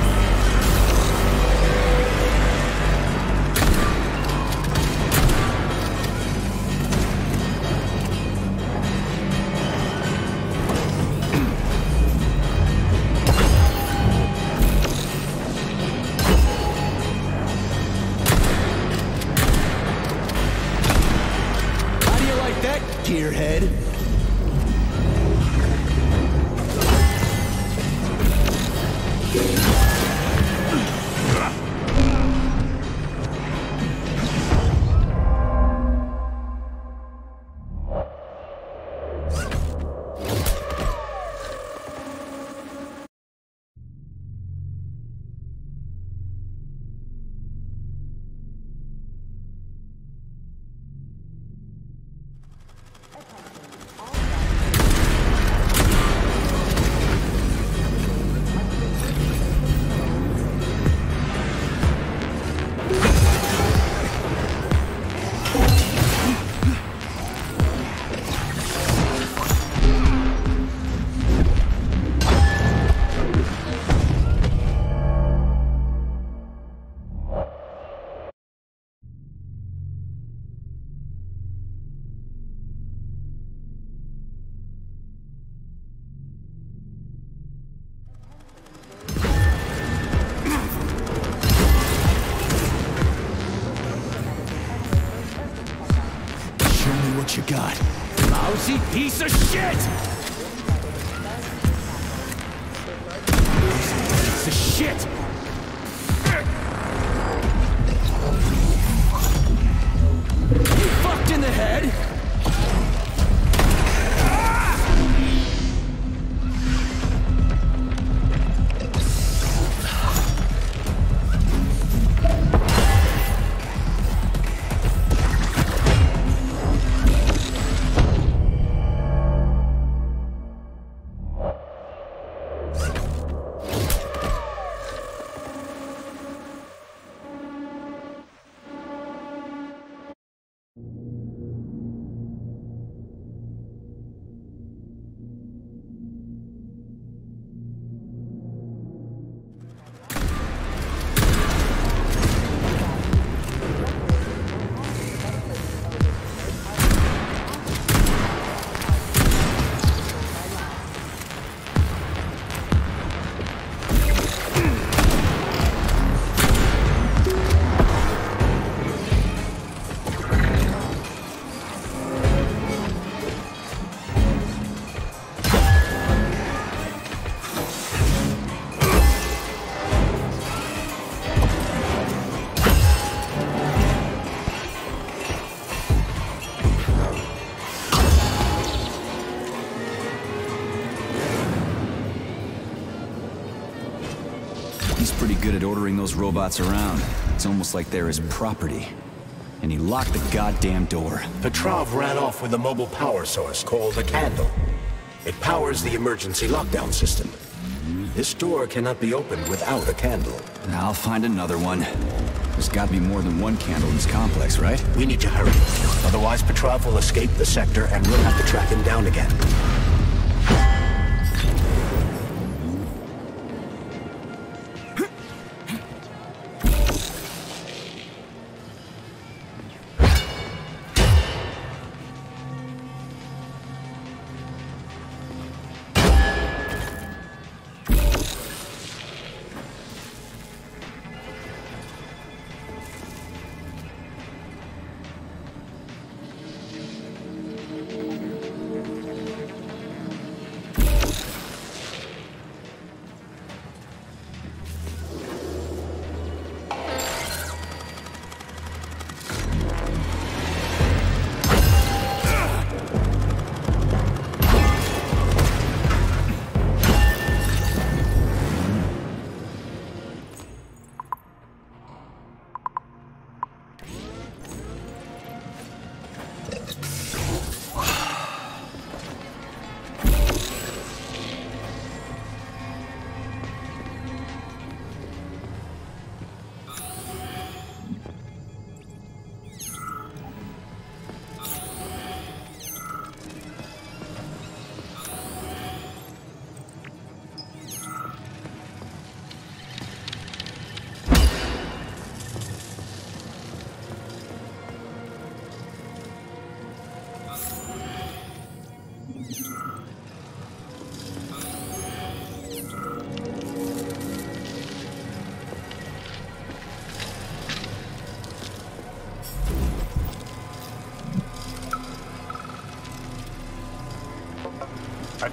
Ordering those robots around. It's almost like they're his property. And he locked the goddamn door. Petrov ran off with a mobile power source called a candle. It powers the emergency lockdown system. This door cannot be opened without a candle. I'll find another one. There's gotta be more than one candle in this complex, right? We need to hurry. Otherwise, Petrov will escape the sector and we'll have to track him down again.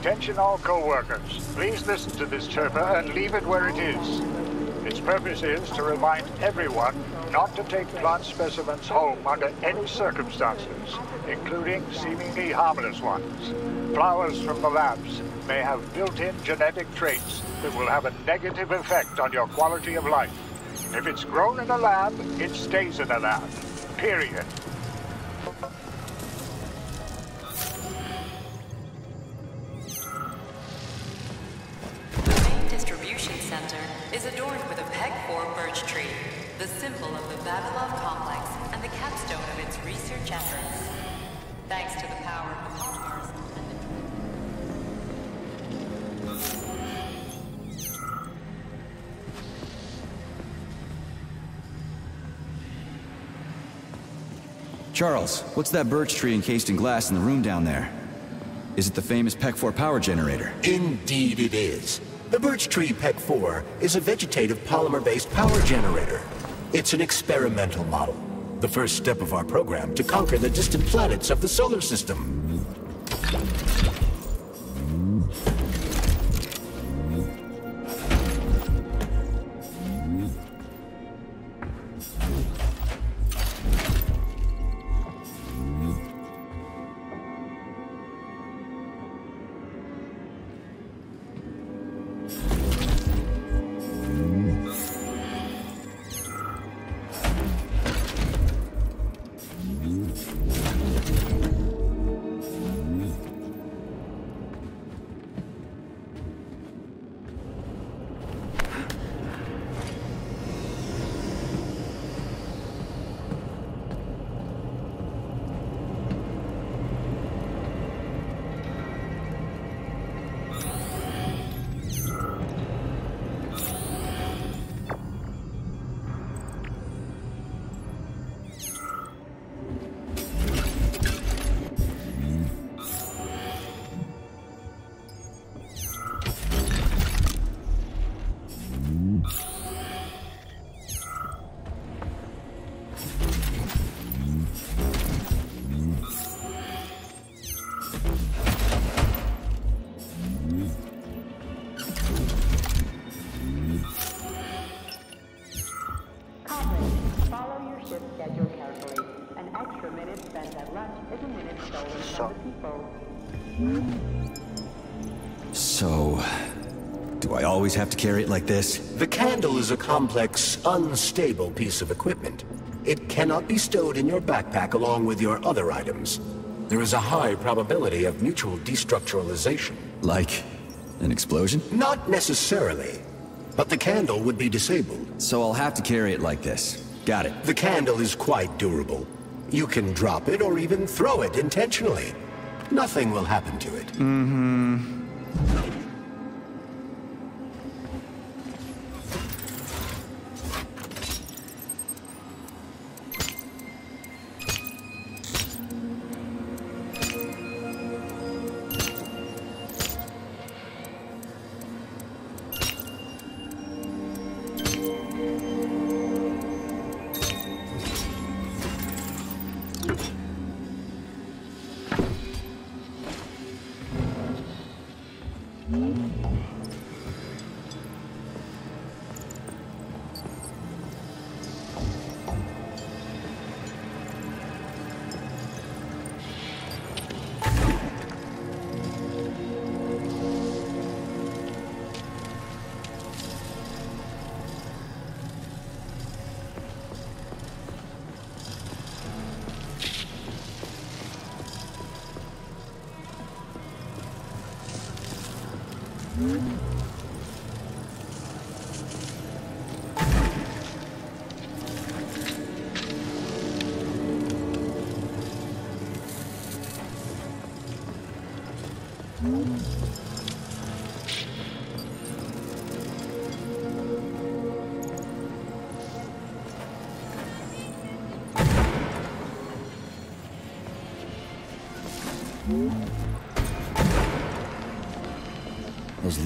Attention all co-workers. Please listen to this chirper and leave it where it is. Its purpose is to remind everyone not to take plant specimens home under any circumstances, including seemingly harmless ones. Flowers from the labs may have built-in genetic traits that will have a negative effect on your quality of life. If it's grown in a lab, it stays in a lab. Period. Charles, what's that birch tree encased in glass in the room down there? Is it the famous PEC-4 power generator? Indeed it is. The Birch Tree PEC 4 is a vegetative polymer-based power generator. It's an experimental model. The first step of our program to conquer the distant planets of the solar system. To carry it like this? The candle is a complex, unstable piece of equipment. It cannot be stowed in your backpack along with your other items. There is a high probability of mutual destructuralization. Like an explosion? Not necessarily, but the candle would be disabled. So I'll have to carry it like this. Got it. The candle is quite durable. You can drop it or even throw it intentionally. Nothing will happen to it. Mm-hmm.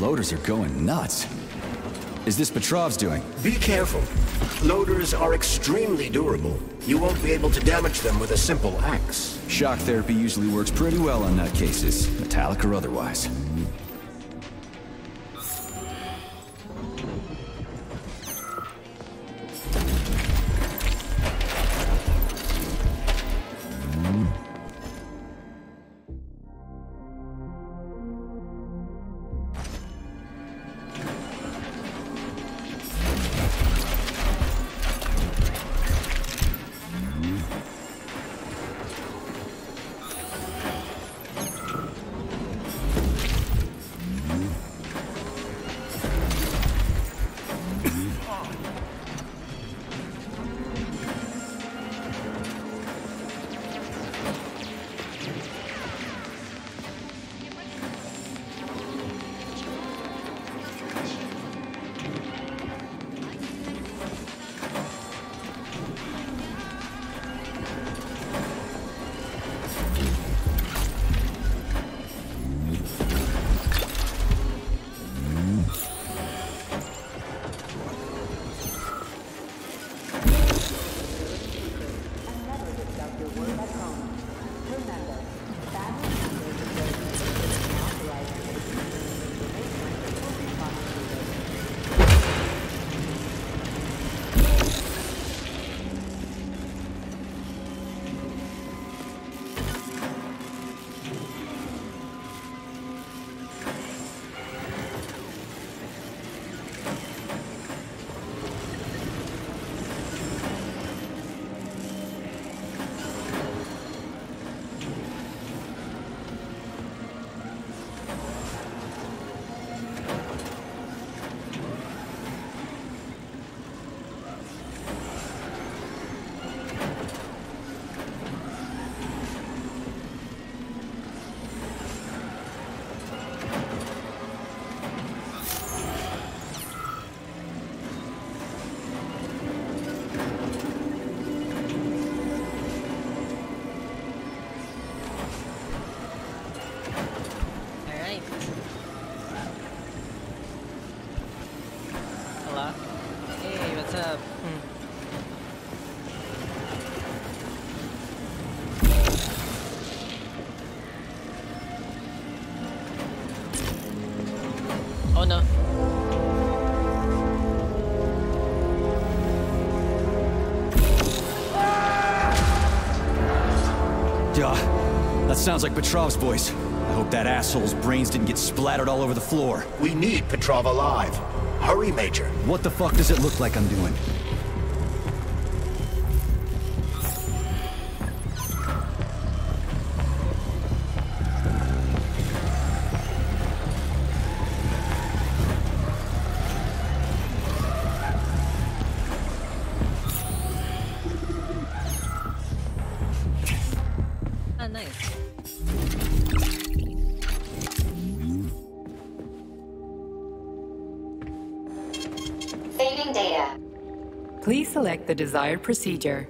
Loaders are going nuts. Is this Petrov's doing? Be careful. Loaders are extremely durable. You won't be able to damage them with a simple axe. Shock therapy usually works pretty well on nutcases, metallic or otherwise. Sounds like Petrov's voice. I hope that asshole's brains didn't get splattered all over the floor. We need Petrov alive. Hurry, Major. What the fuck does it look like I'm doing? Desired procedure.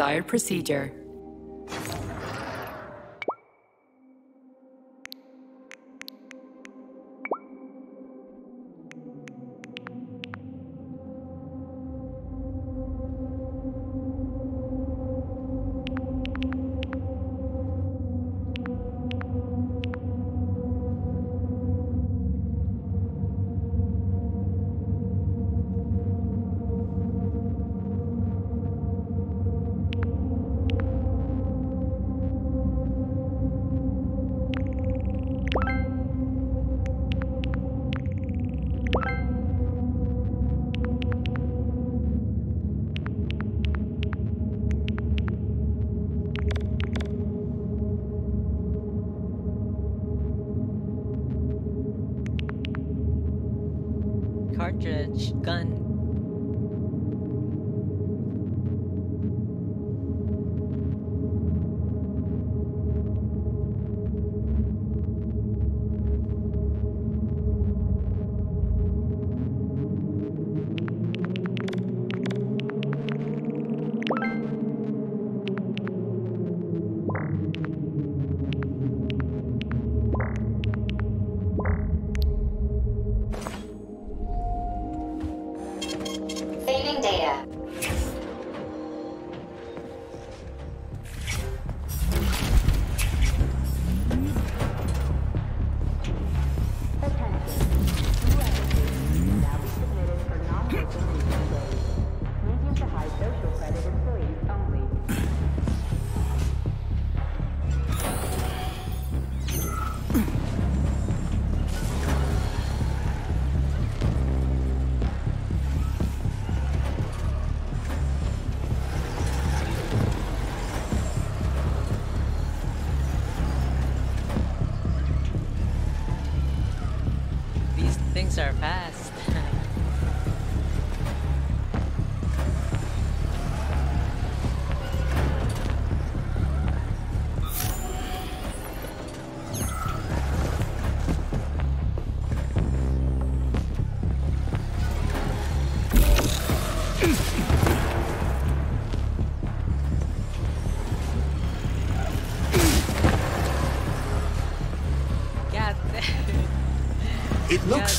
Desired procedure.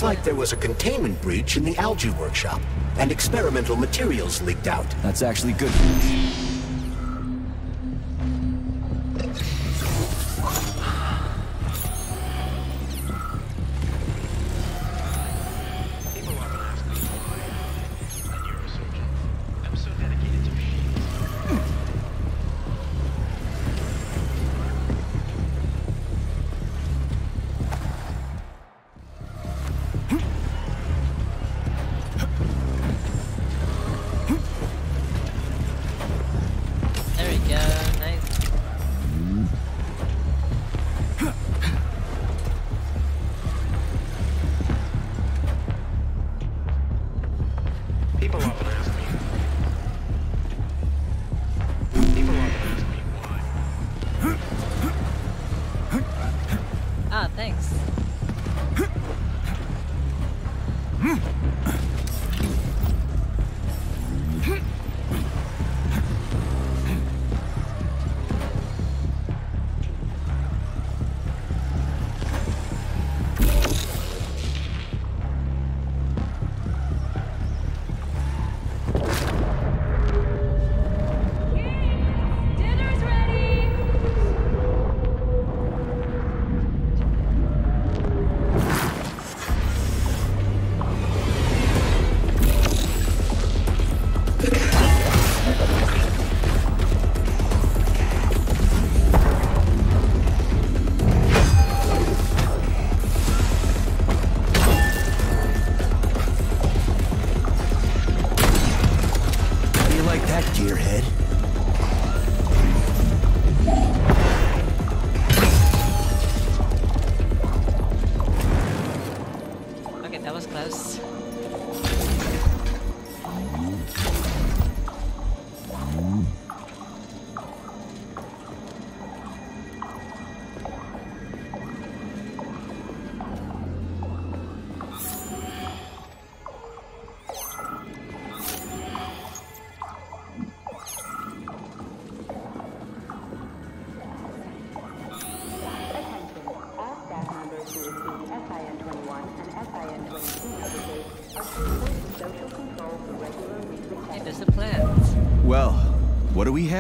Looks like there was a containment breach in the algae workshop, and experimental materials leaked out. That's actually good. do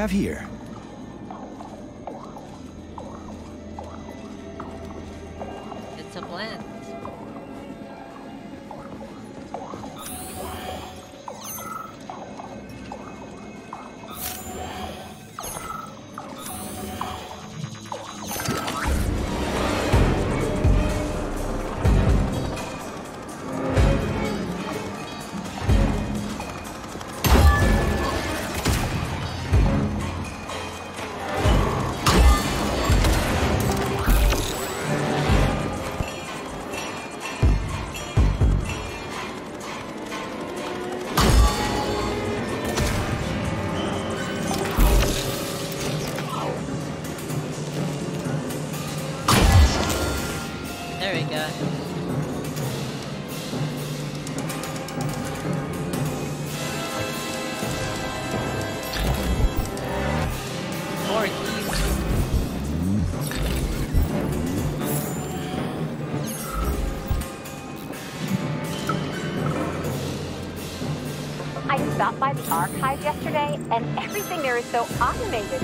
have here? Is so automated.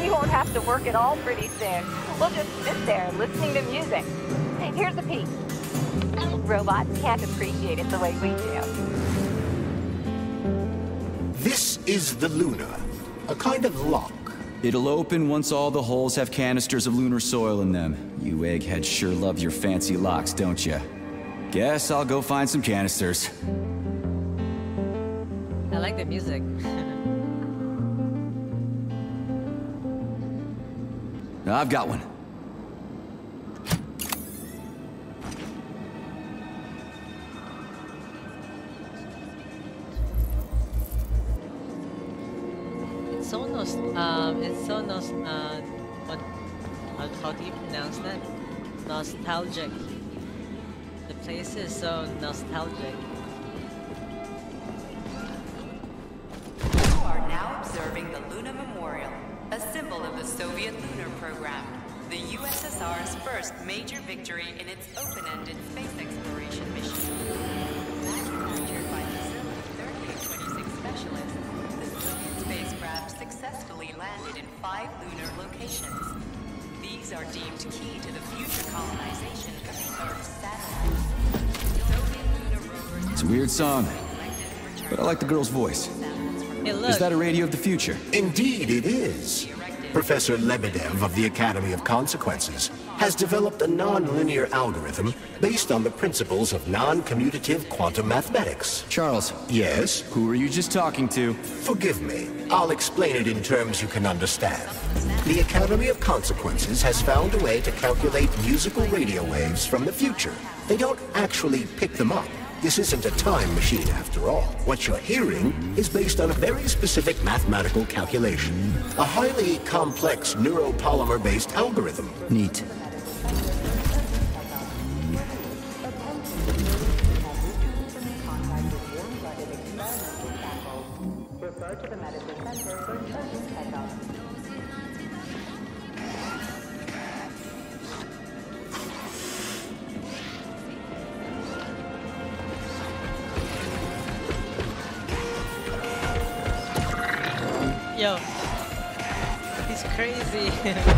We won't have to work at all pretty soon. We'll just sit there listening to music. Here's a peek. Robots can't appreciate it the way we do. This is the Luna, a kind of lock. It'll open once all the holes have canisters of lunar soil in them. You eggheads sure love your fancy locks, don't you? Guess I'll go find some canisters. I've got one. It's so nos um it's so nos uh what how, how do you pronounce that? Nostalgic. The place is so nostalgic. USSR's first major victory in its open-ended space exploration mission. Manufactured by Facility 3826 specialists, the Soviet spacecraft successfully landed in five lunar locations. These are deemed key to the future colonization of the Earth's satellites. Soviet lunar rovers It's a weird song, but I like the girl's voice. Hey look, Is that a radio of the future? Indeed, it is. Professor Lebedev of the Academy of Consequences has developed a non-linear algorithm based on the principles of non-commutative quantum mathematics. Charles. Yes? Who were you just talking to? Forgive me. I'll explain it in terms you can understand. The Academy of Consequences has found a way to calculate musical radio waves from the future. They don't actually pick them up. This isn't a time machine after all. What you're hearing is based on a very specific mathematical calculation. A highly complex neuropolymer-based algorithm. Neat. Refer to the medical yo. He's crazy.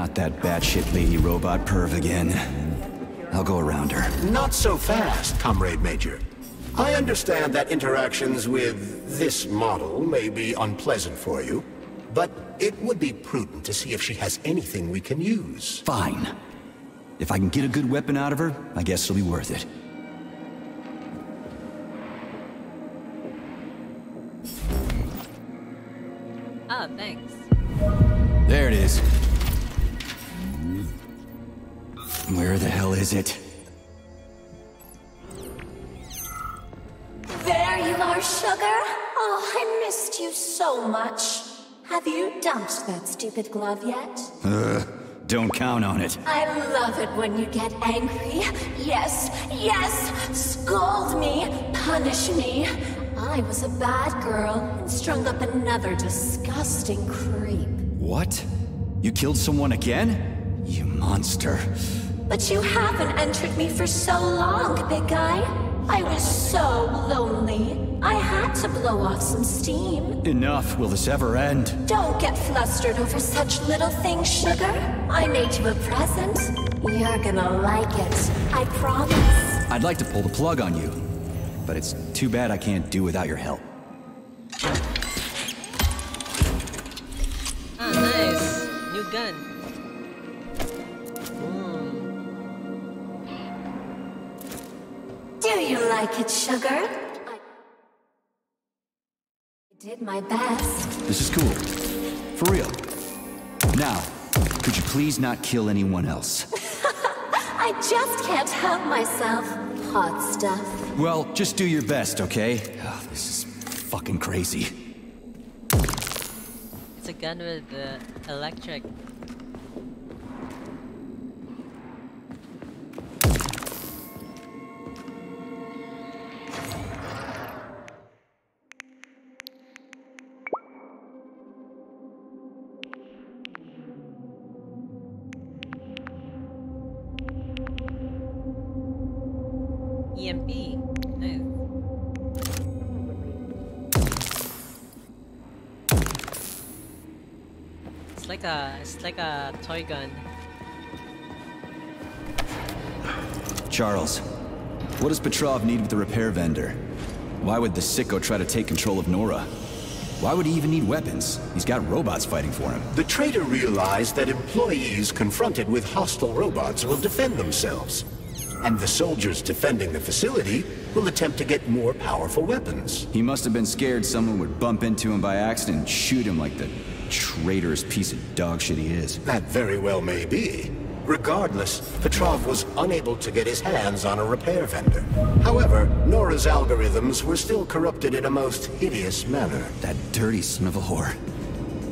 Not that batshit lady robot perv again. I'll go around her. Not so fast, Comrade Major. I understand that interactions with this model may be unpleasant for you, but it would be prudent to see if she has anything we can use. Fine. If I can get a good weapon out of her, I guess it'll be worth it. Stupid glove yet? Ugh, don't count on it. I love it when you get angry. Yes, yes! Scold me, punish me. I was a bad girl and strung up another disgusting creep. What? You killed someone again? You monster. But you haven't entered me for so long, big guy. I was so lonely. I had to blow off some steam. Enough. Will this ever end? Don't get flustered over such little things, sugar. I made you a present. You're gonna like it. I promise. I'd like to pull the plug on you, but it's too bad I can't do without your help. Ah, nice. New gun. Do you like it, sugar? I did my best. This is cool. For real. Now, could you please not kill anyone else? I just can't help myself. Hot stuff. Well, just do your best, okay? Oh, this is fucking crazy. It's a gun with uh, electric. It's like a toy gun. Charles, what does Petrov need with the repair vendor? Why would the sicko try to take control of Nora? Why would he even need weapons? He's got robots fighting for him. The traitor realized that employees confronted with hostile robots will defend themselves. And the soldiers defending the facility will attempt to get more powerful weapons. He must have been scared someone would bump into him by accident and shoot him like the traitorous piece of dog shit he is. That very well may be. Regardless, Petrov was unable to get his hands on a repair vendor. However, Nora's algorithms were still corrupted in a most hideous manner. That dirty son of a whore.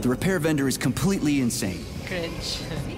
The repair vendor is completely insane. Cringe.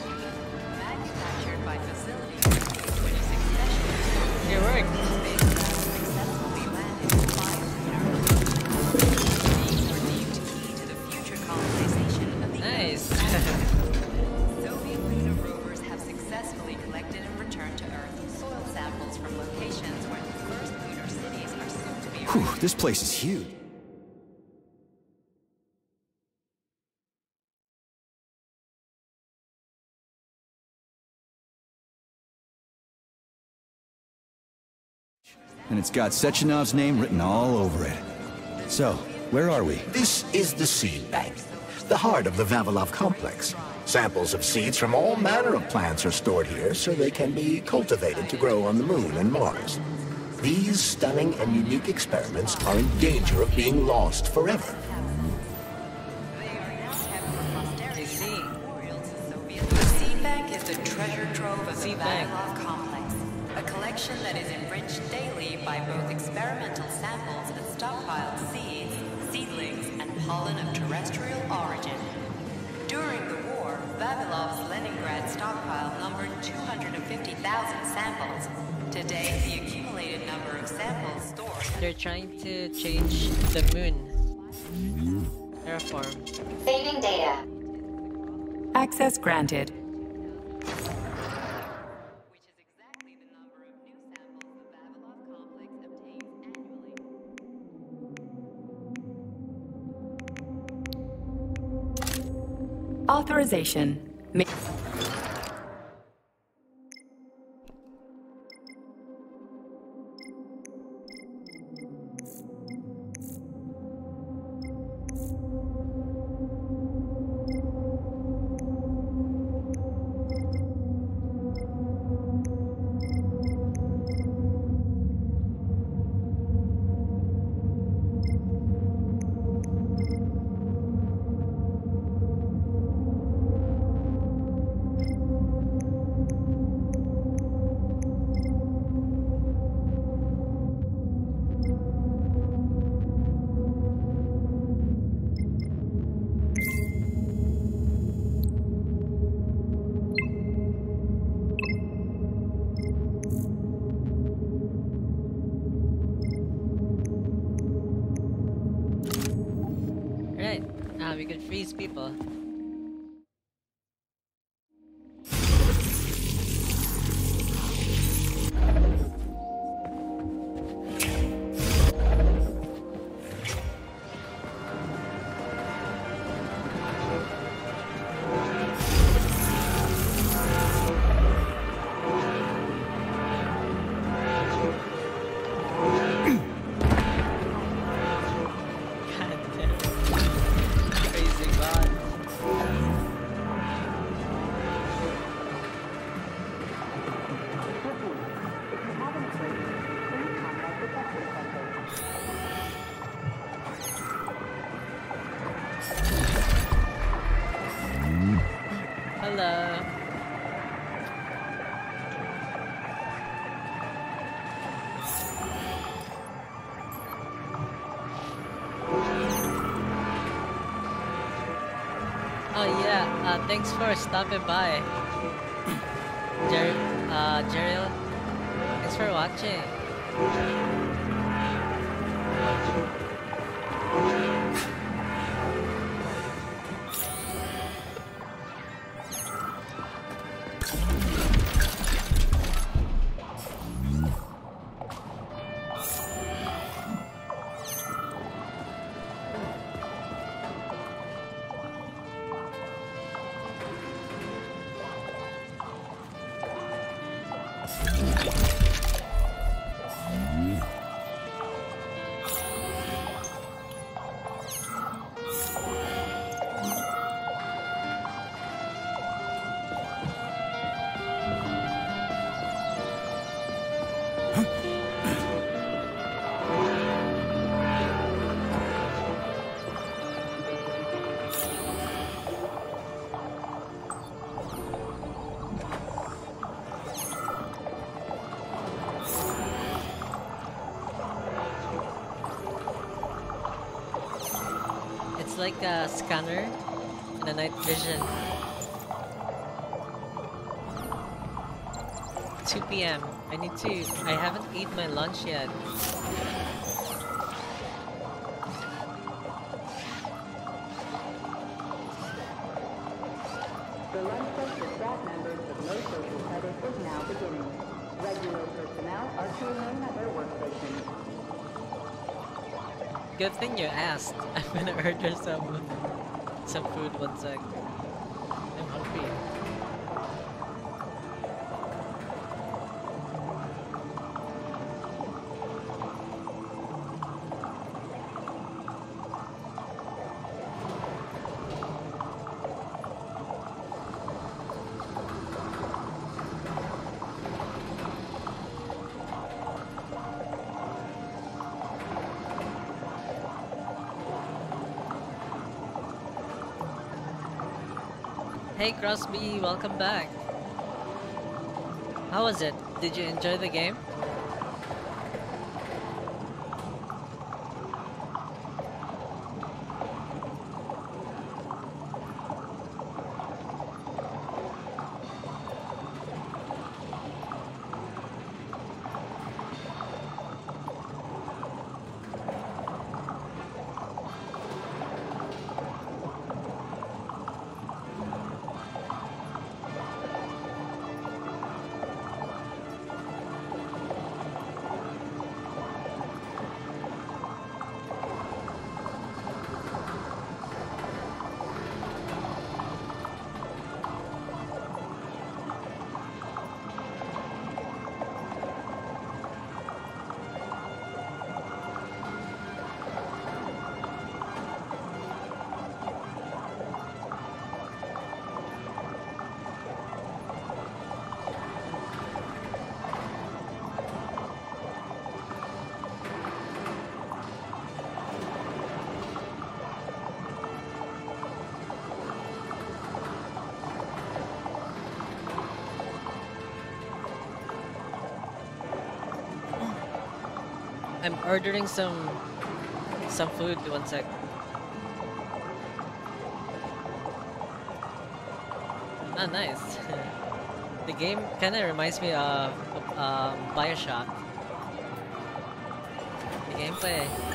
this place is huge. And it's got Sechenov's name written all over it. So, where are we? This is the seed bank, the heart of the Vavilov complex. Samples of seeds from all manner of plants are stored here so they can be cultivated to grow on the Moon and Mars. These stunning and unique experiments are in danger of being lost forever. The seed bank is the treasure trove of the. Vavilov complex, a collection that is enriched daily by both experimental samples and stockpiled seeds, seedlings, and pollen of terrestrial origin. During the war, Vavilov's Leningrad stockpile numbered 250,000 samples. Today, the accumulated number of samples stored They're trying to change the moon. Terraform. Saving data. Access granted. Authorization. Ma- thanks for stopping by. Jer uh, thanks for watching. Like a scanner and a night vision. 2 p.m. I need to. I haven't eaten my lunch yet. The lunch break for staff members with no social credit is now beginning. Regular personnel are to remain at their workstations. Good thing you asked. I'm gonna order some some food one sec. I'm hungry. Hey Crosby, welcome back. How was it? Did you enjoy the game? Ordering some some food. One sec. Ah, nice. the game kind of reminds me of um, Bioshock. The gameplay.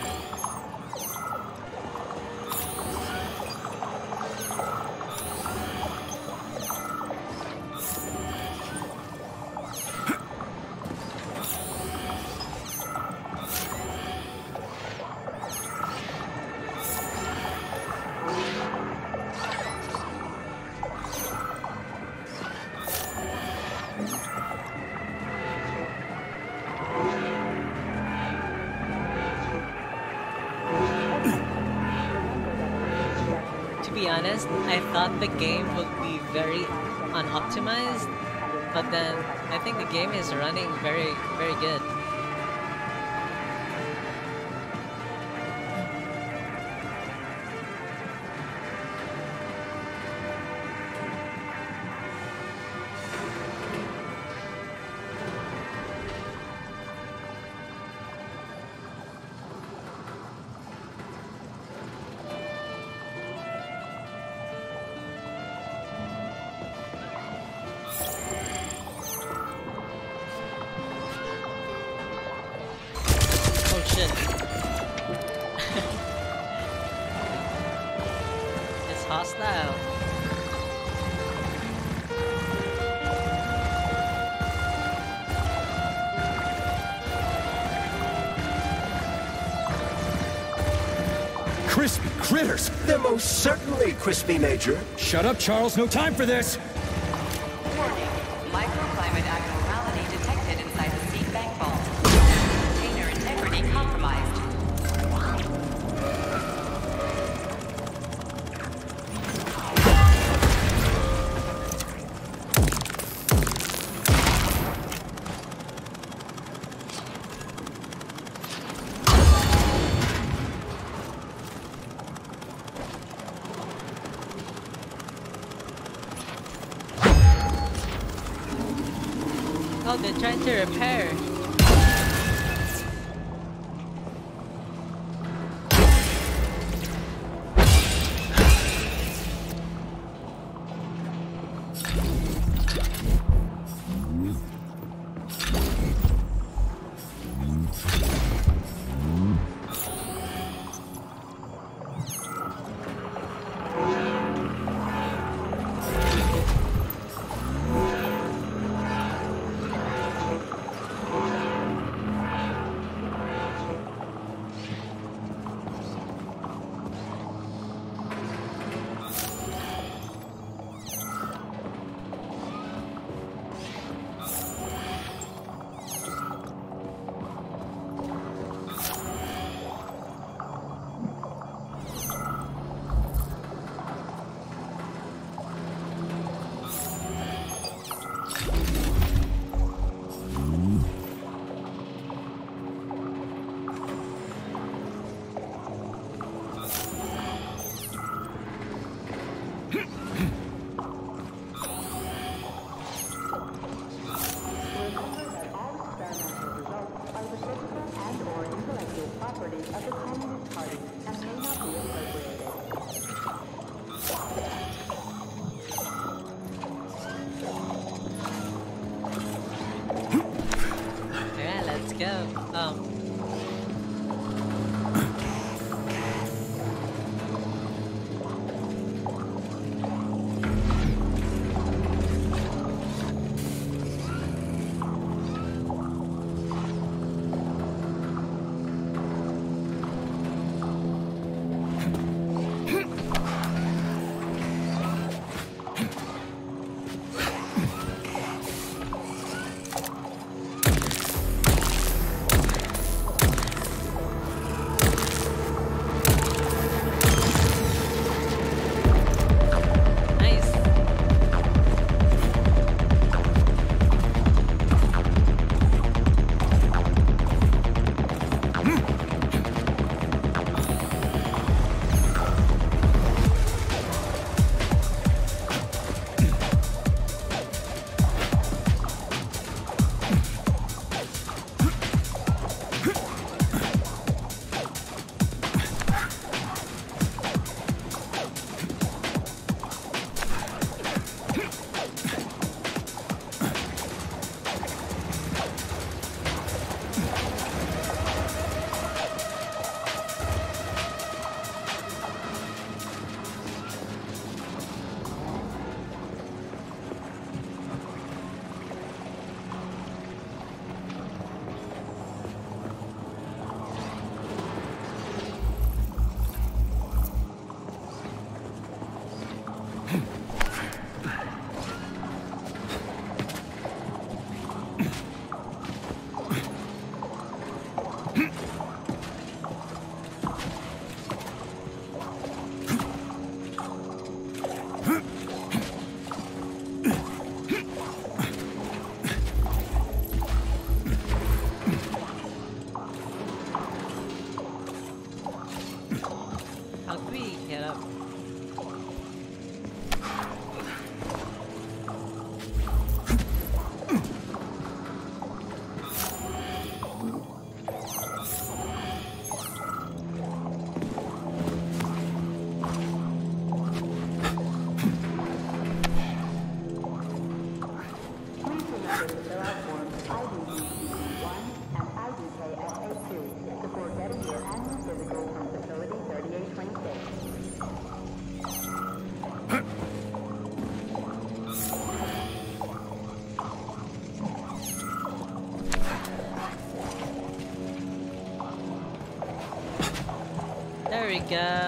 Thought the game would be very unoptimized, but then I think the game is running very, very good. They're most certainly crispy, Major. Shut up, Charles. No time for this. There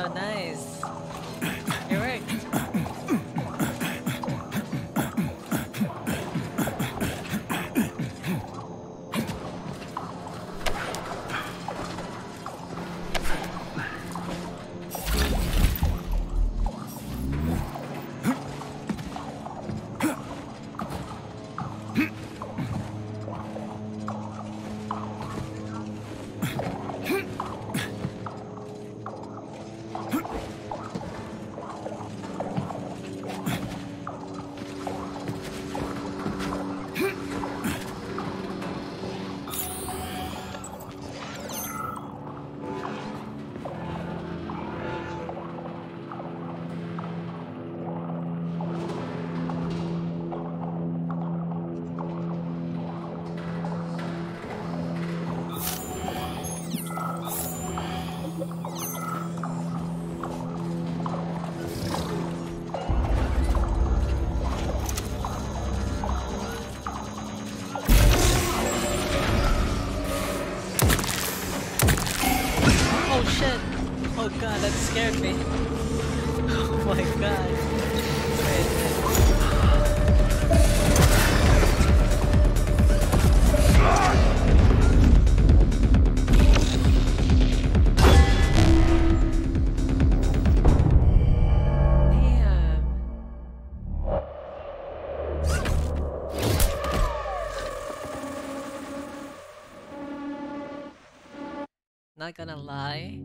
lie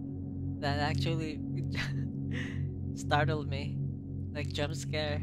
that actually startled me. Like jump scare.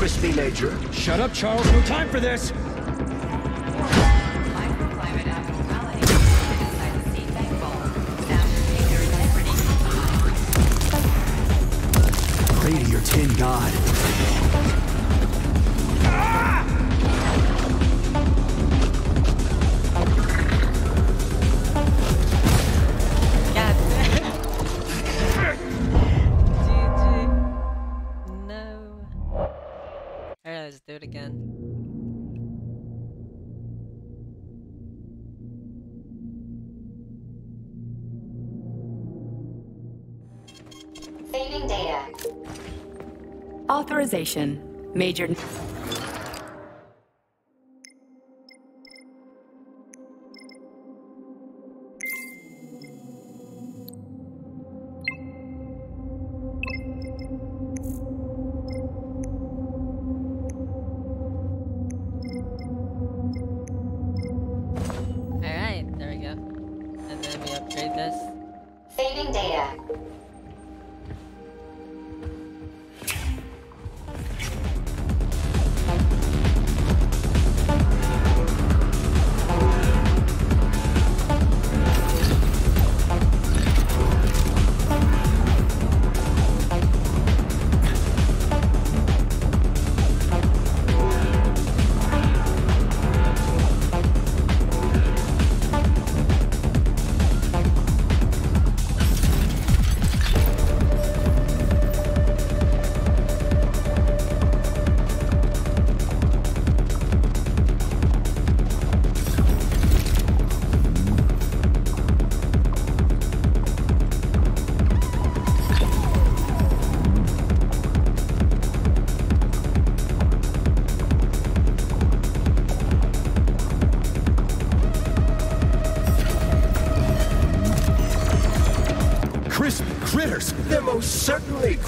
crispy nature. Shut up, Charles. No time for this. Station. Major...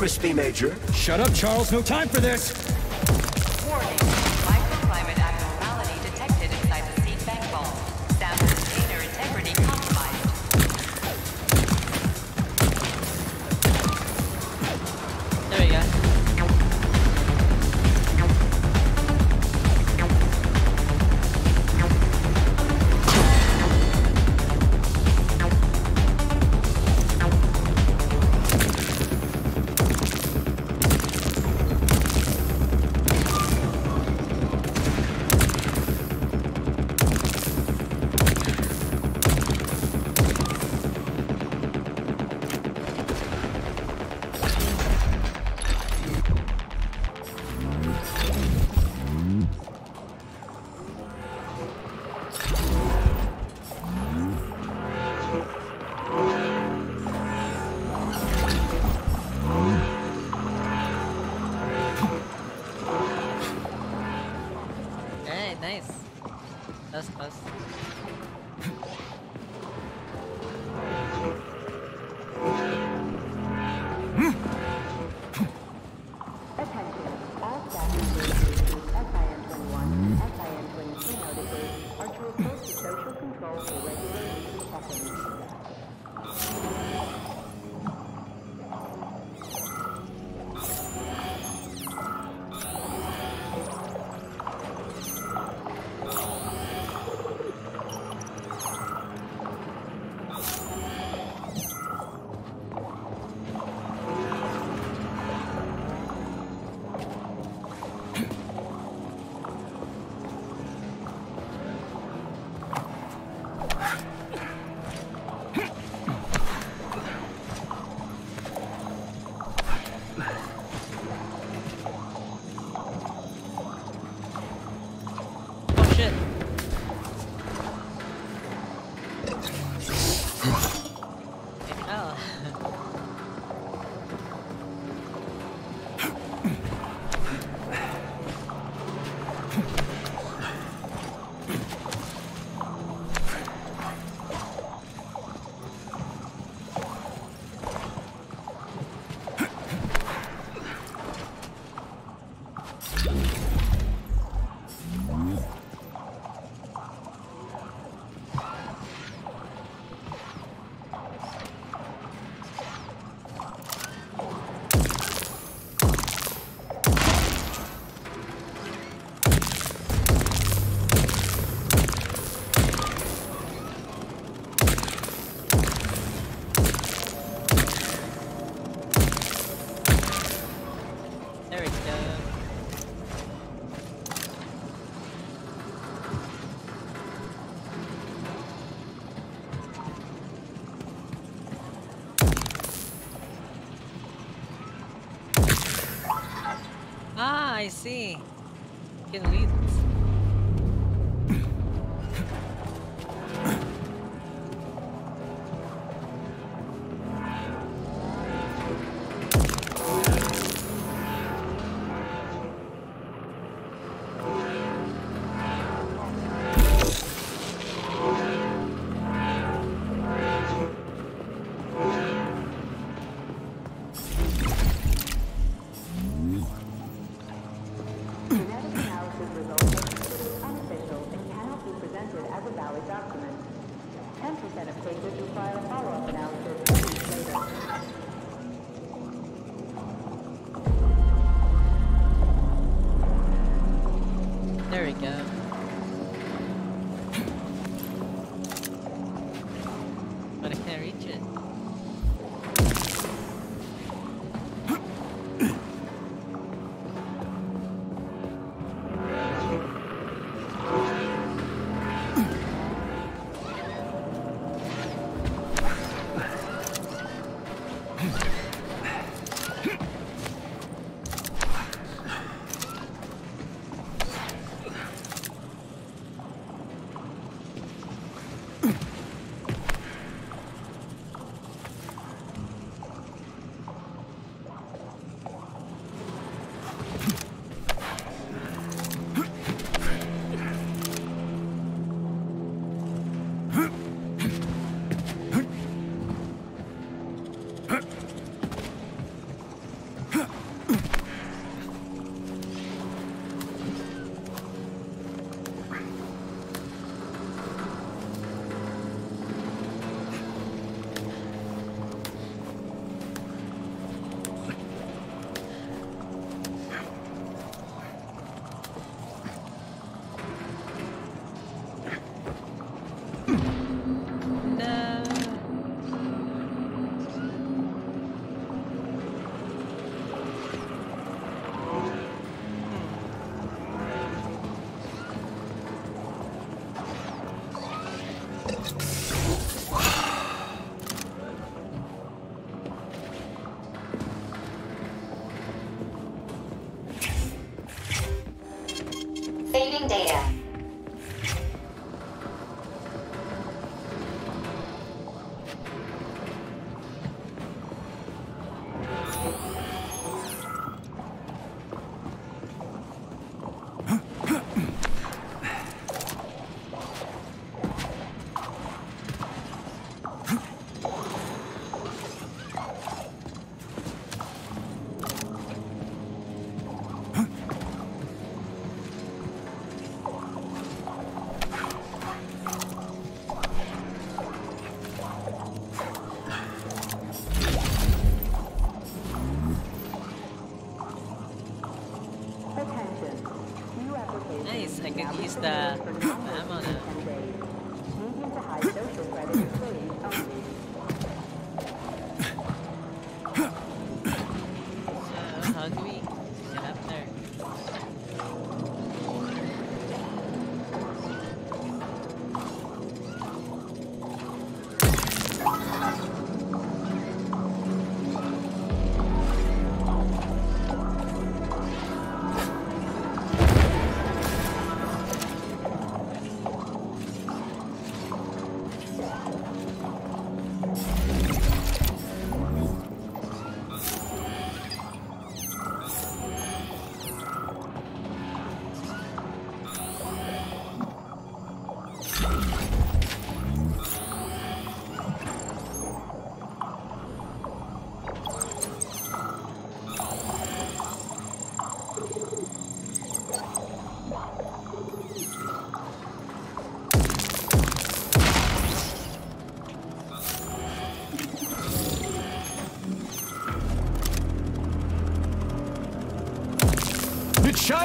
Crispy Major. Shut up, Charles. No time for this.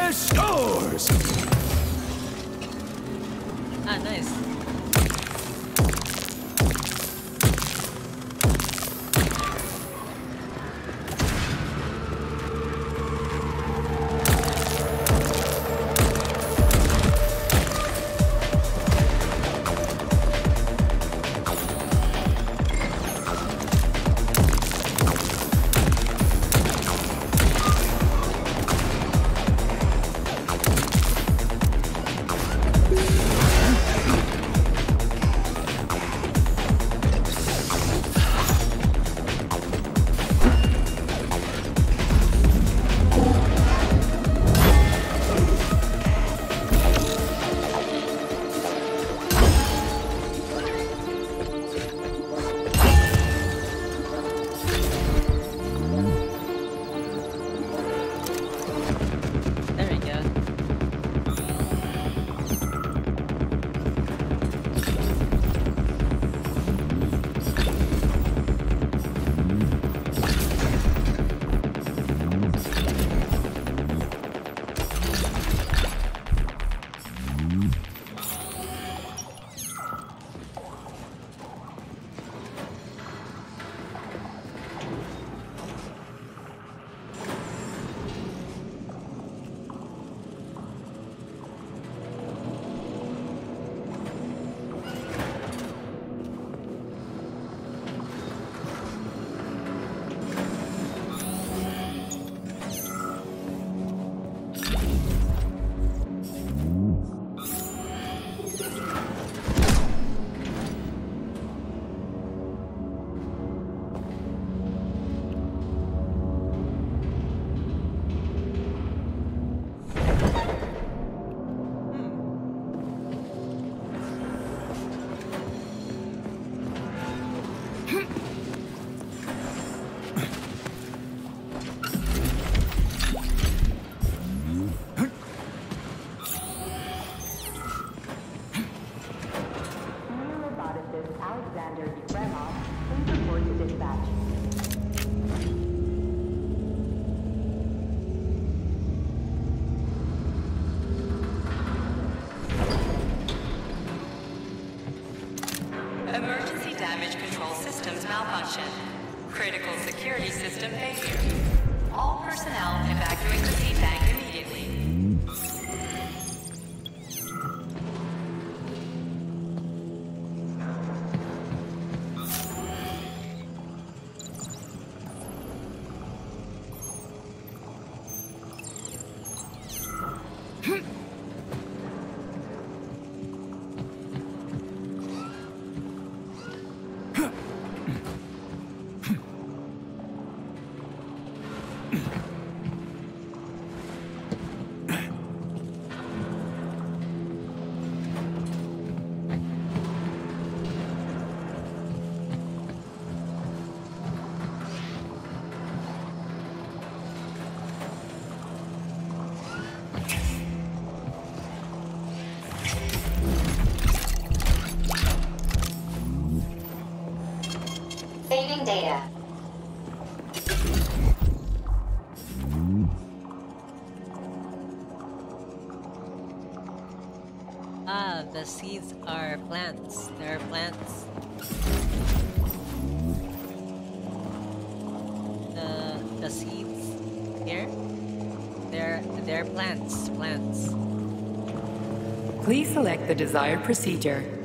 Midshire the desired procedure.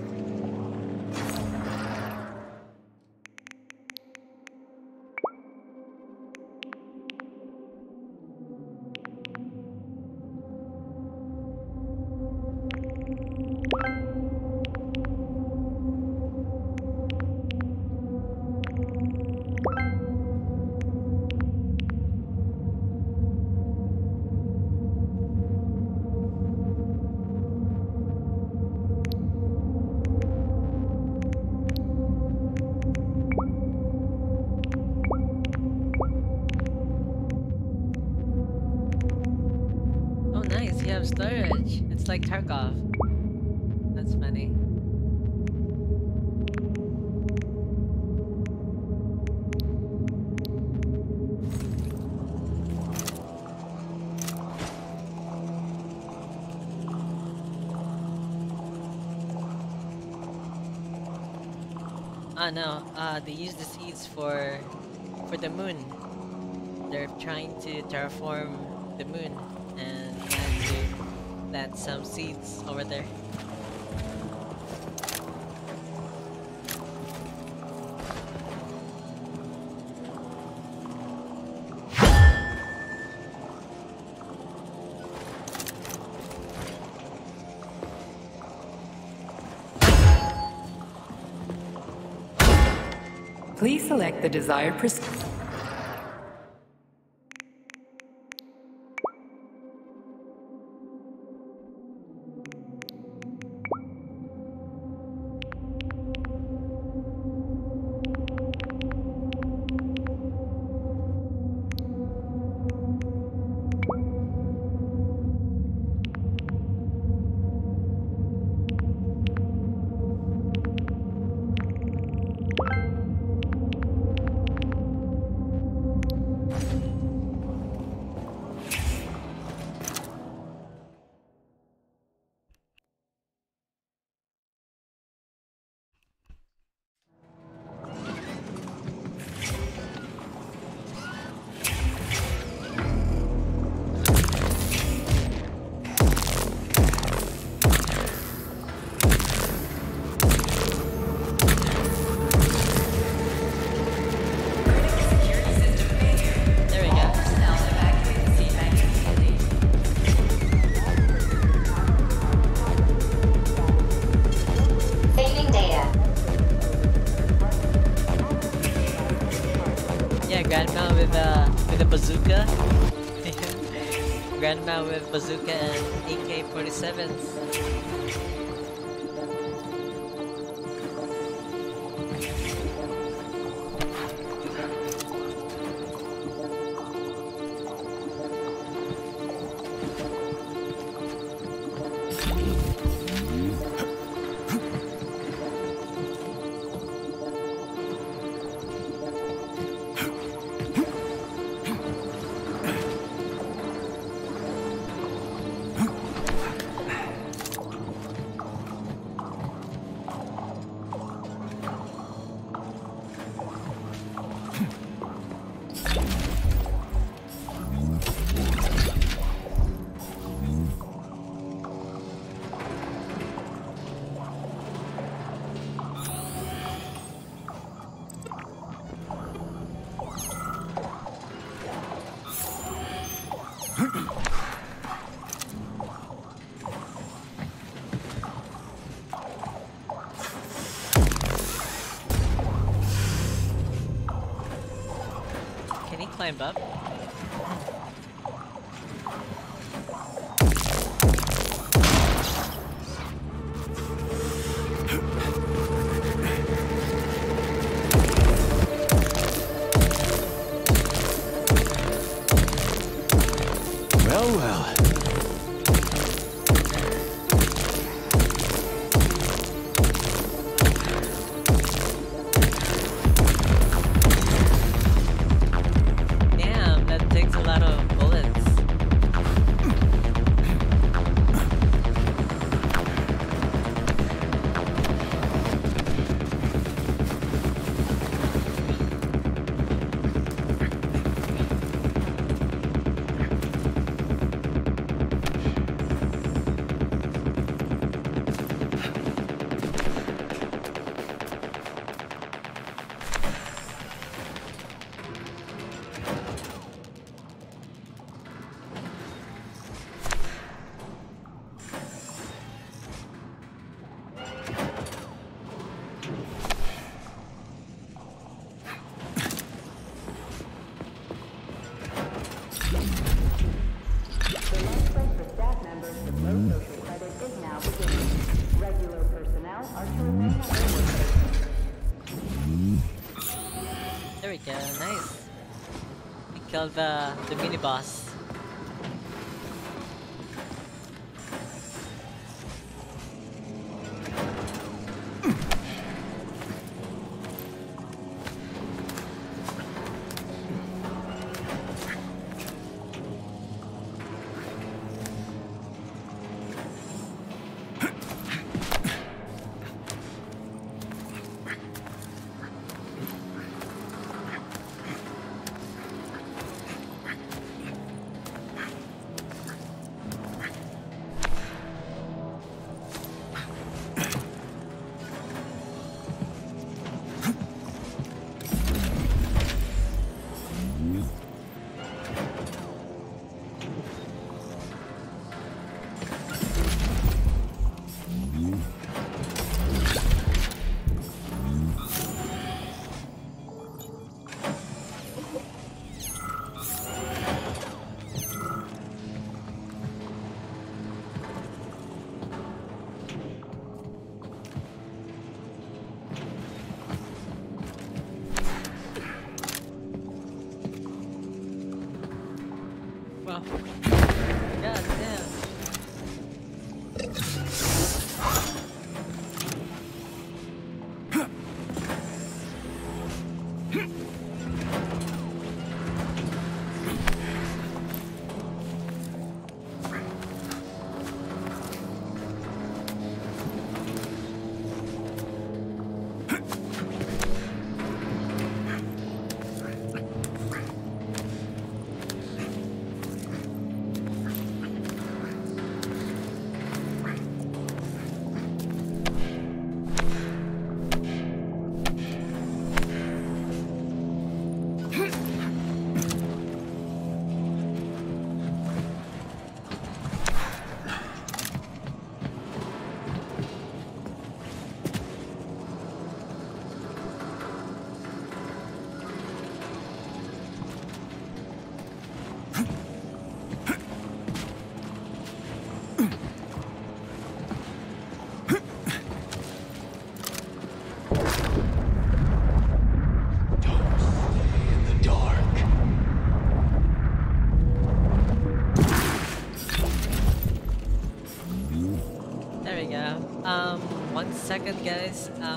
Select the desired procedure. bub. the, the minibus.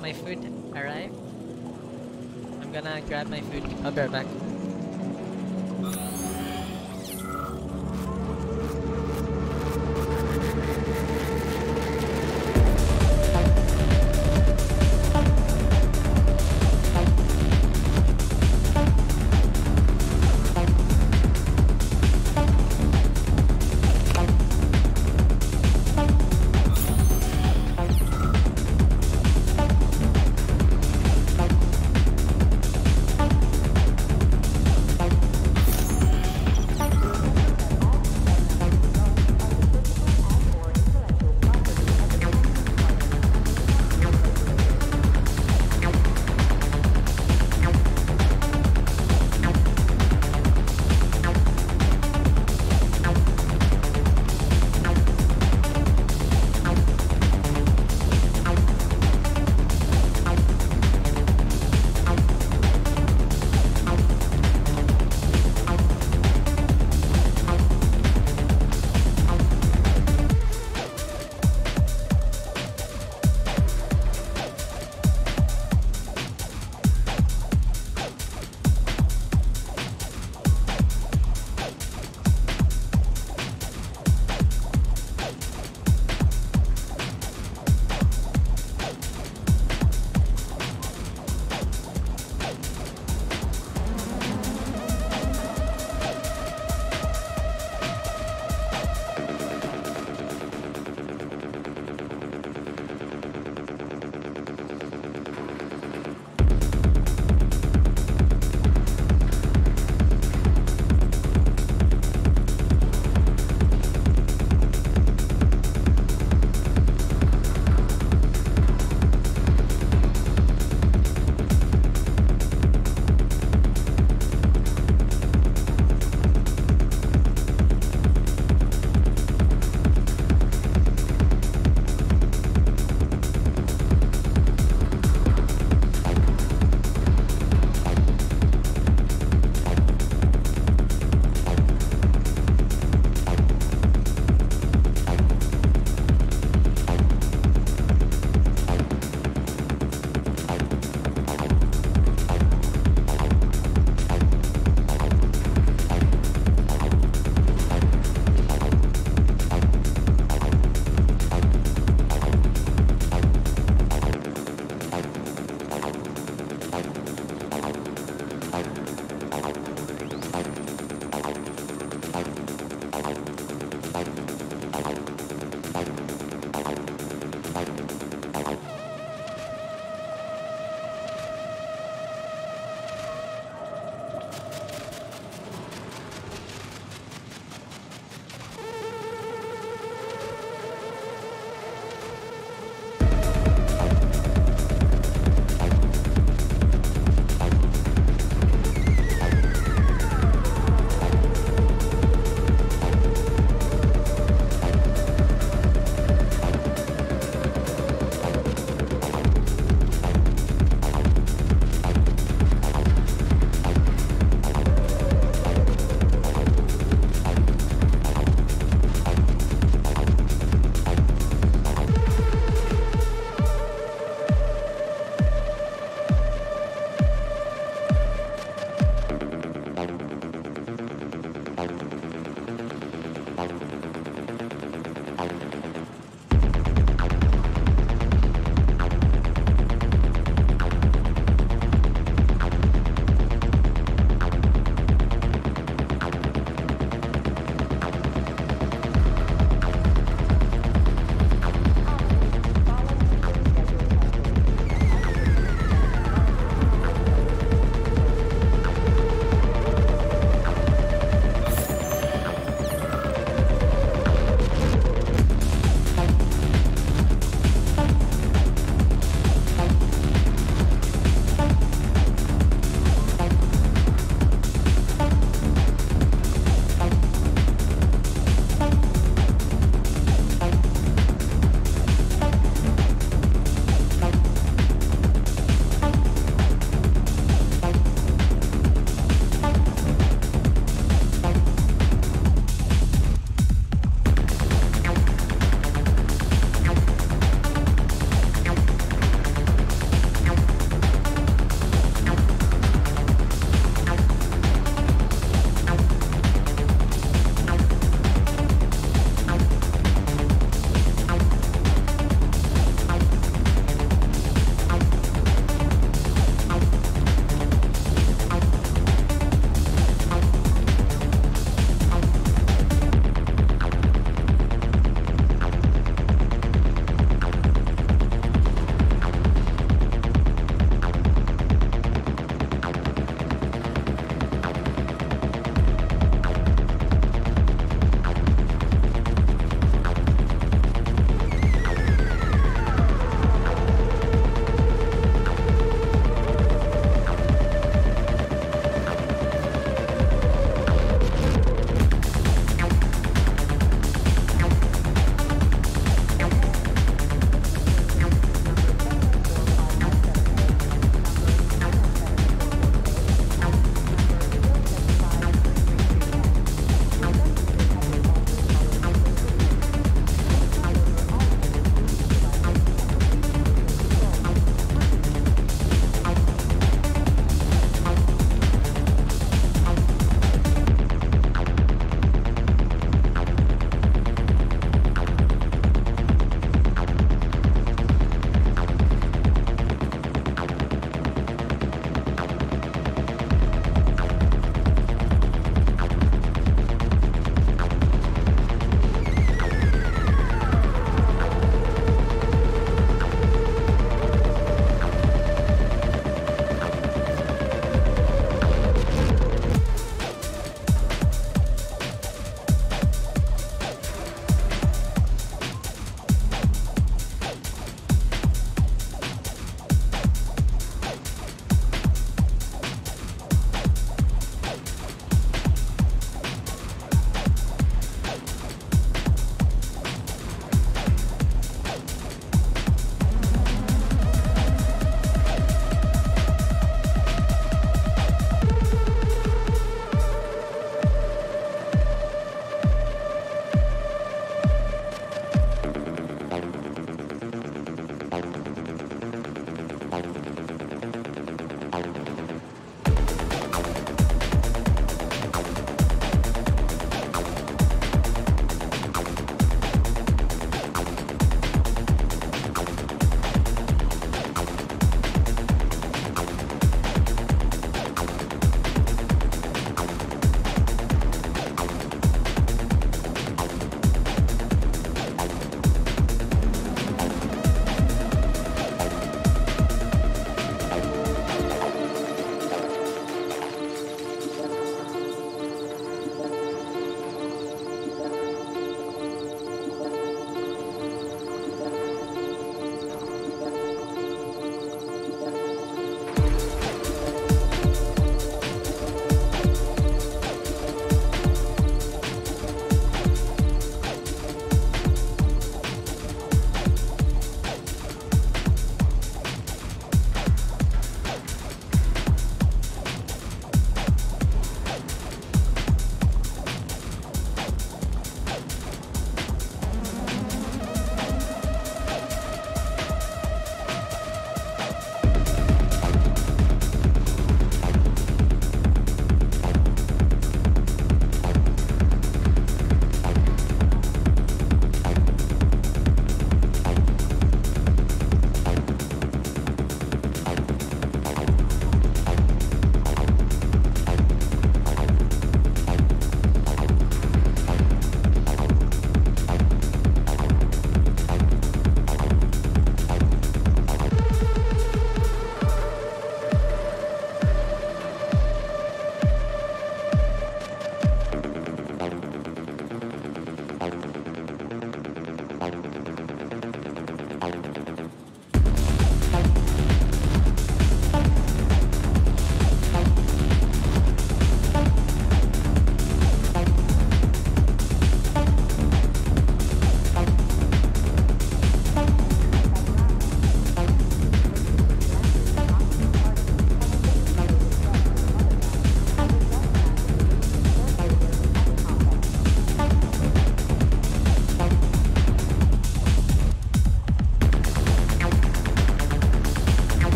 my food all right. I'm gonna grab my food. I'll be right back.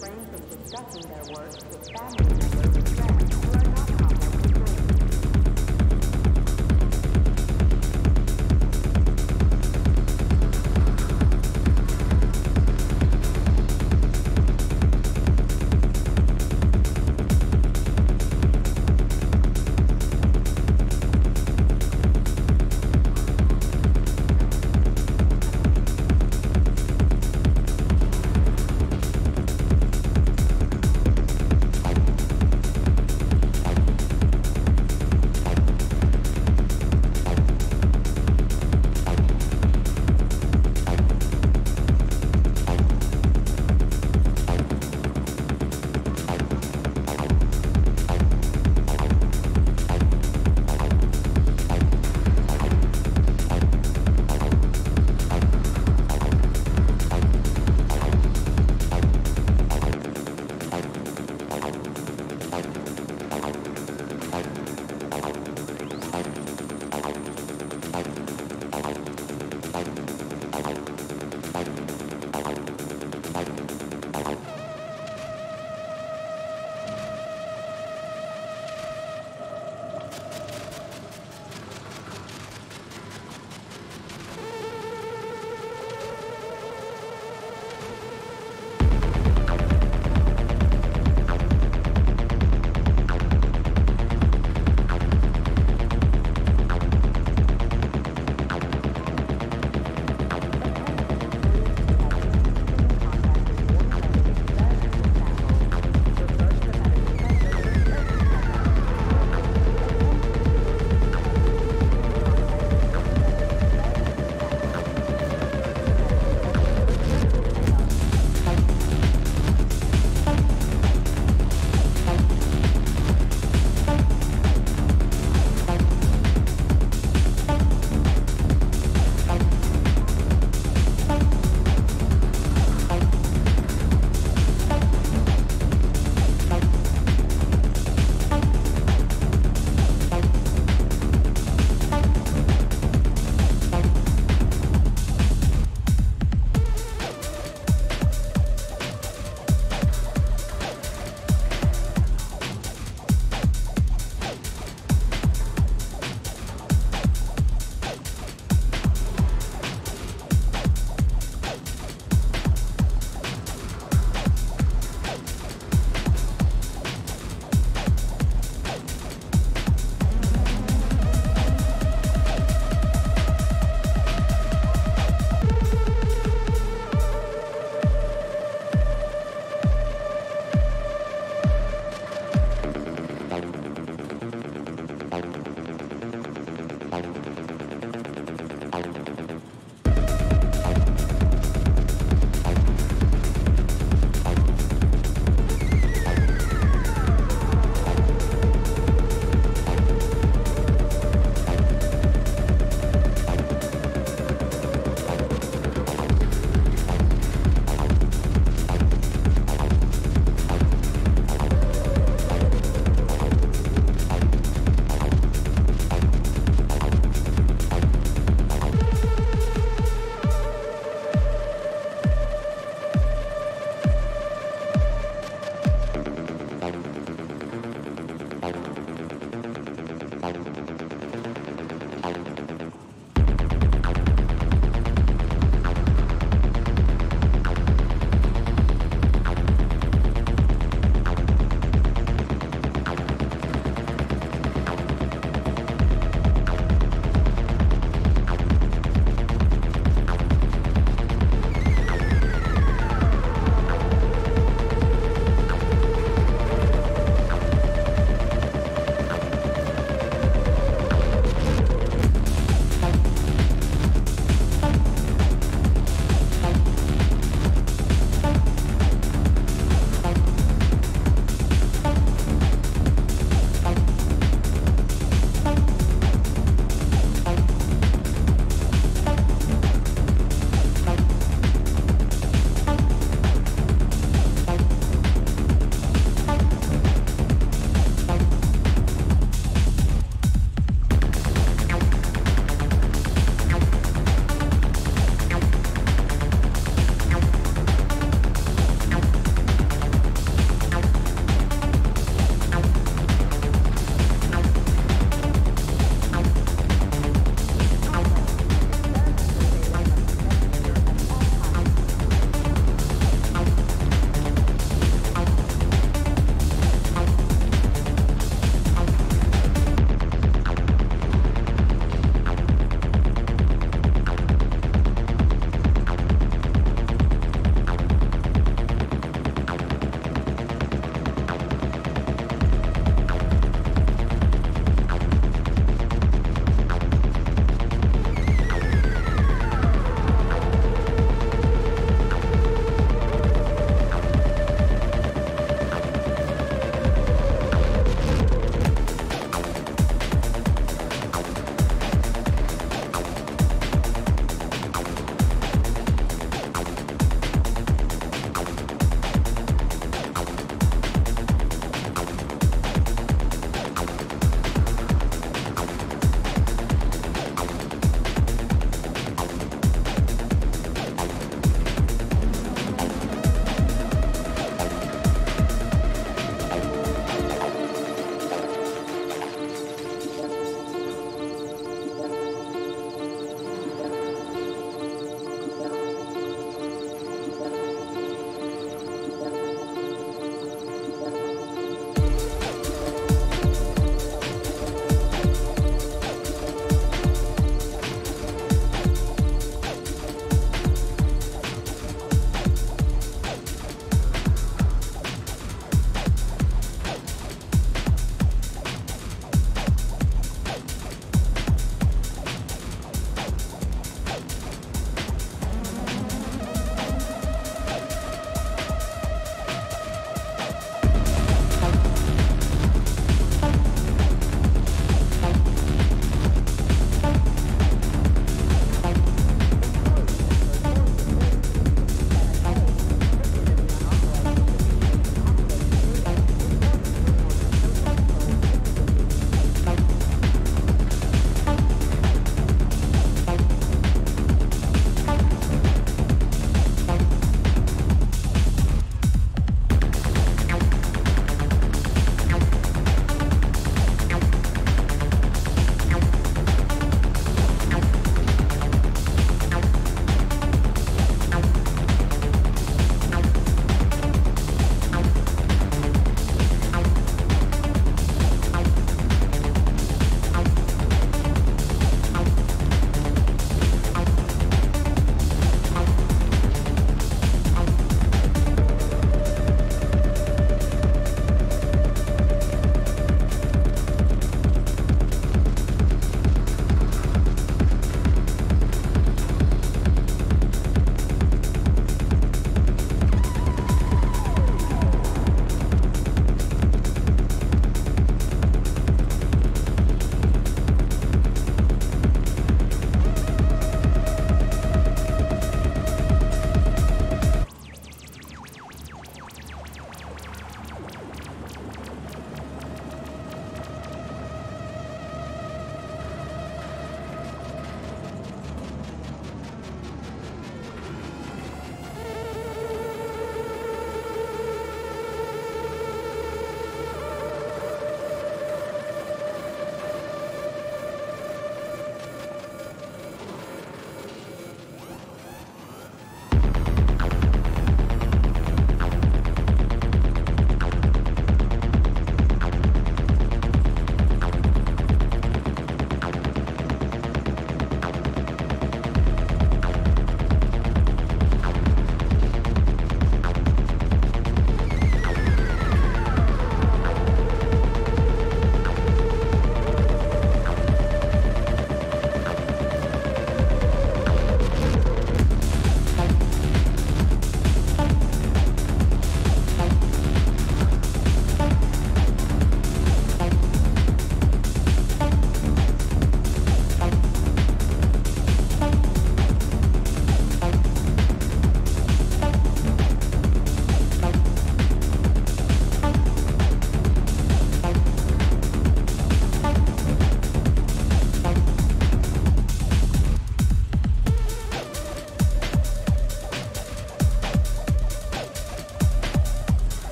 Refrain from discussing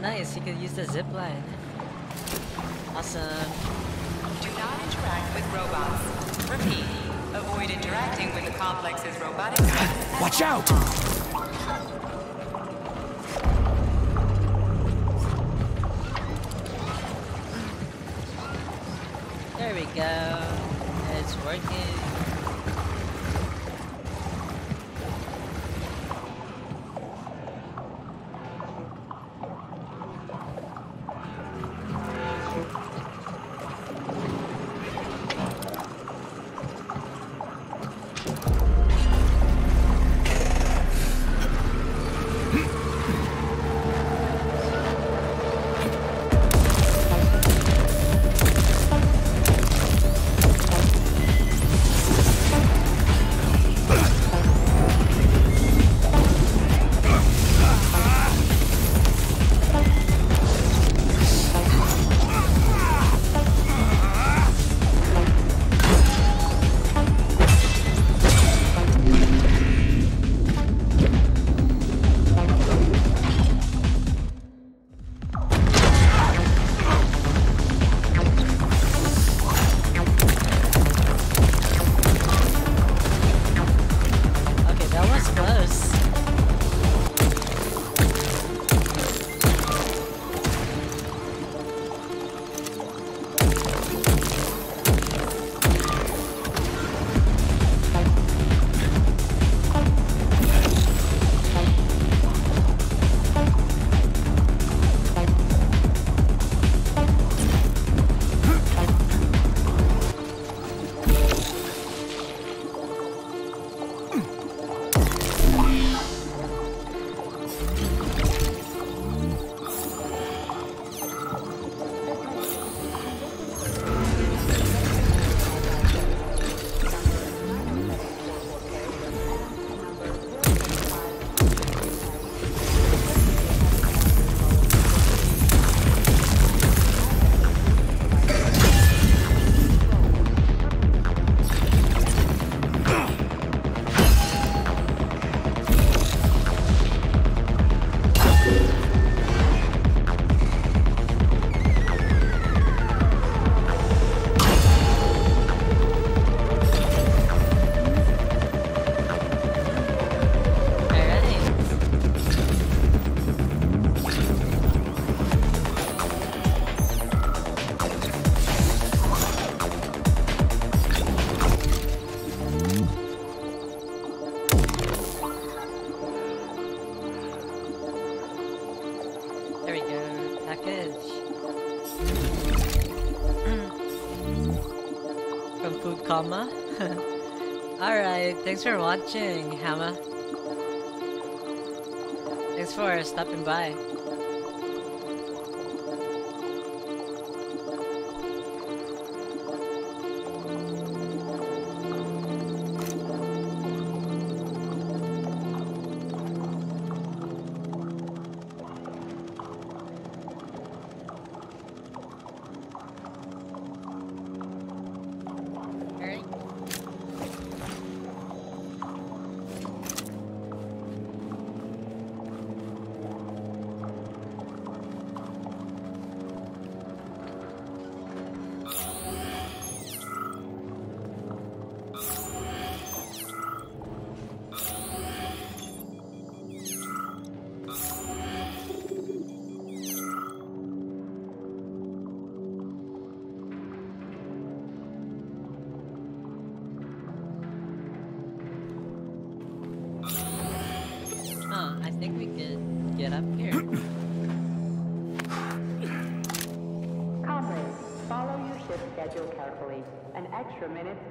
nice. You could use the zip line. Awesome. Do not interact with robots. Repeat. Avoid interacting with the complex's robotic. Watch out! Alright, thanks for watching, Hama. Thanks for stopping by. An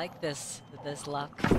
like this this luck.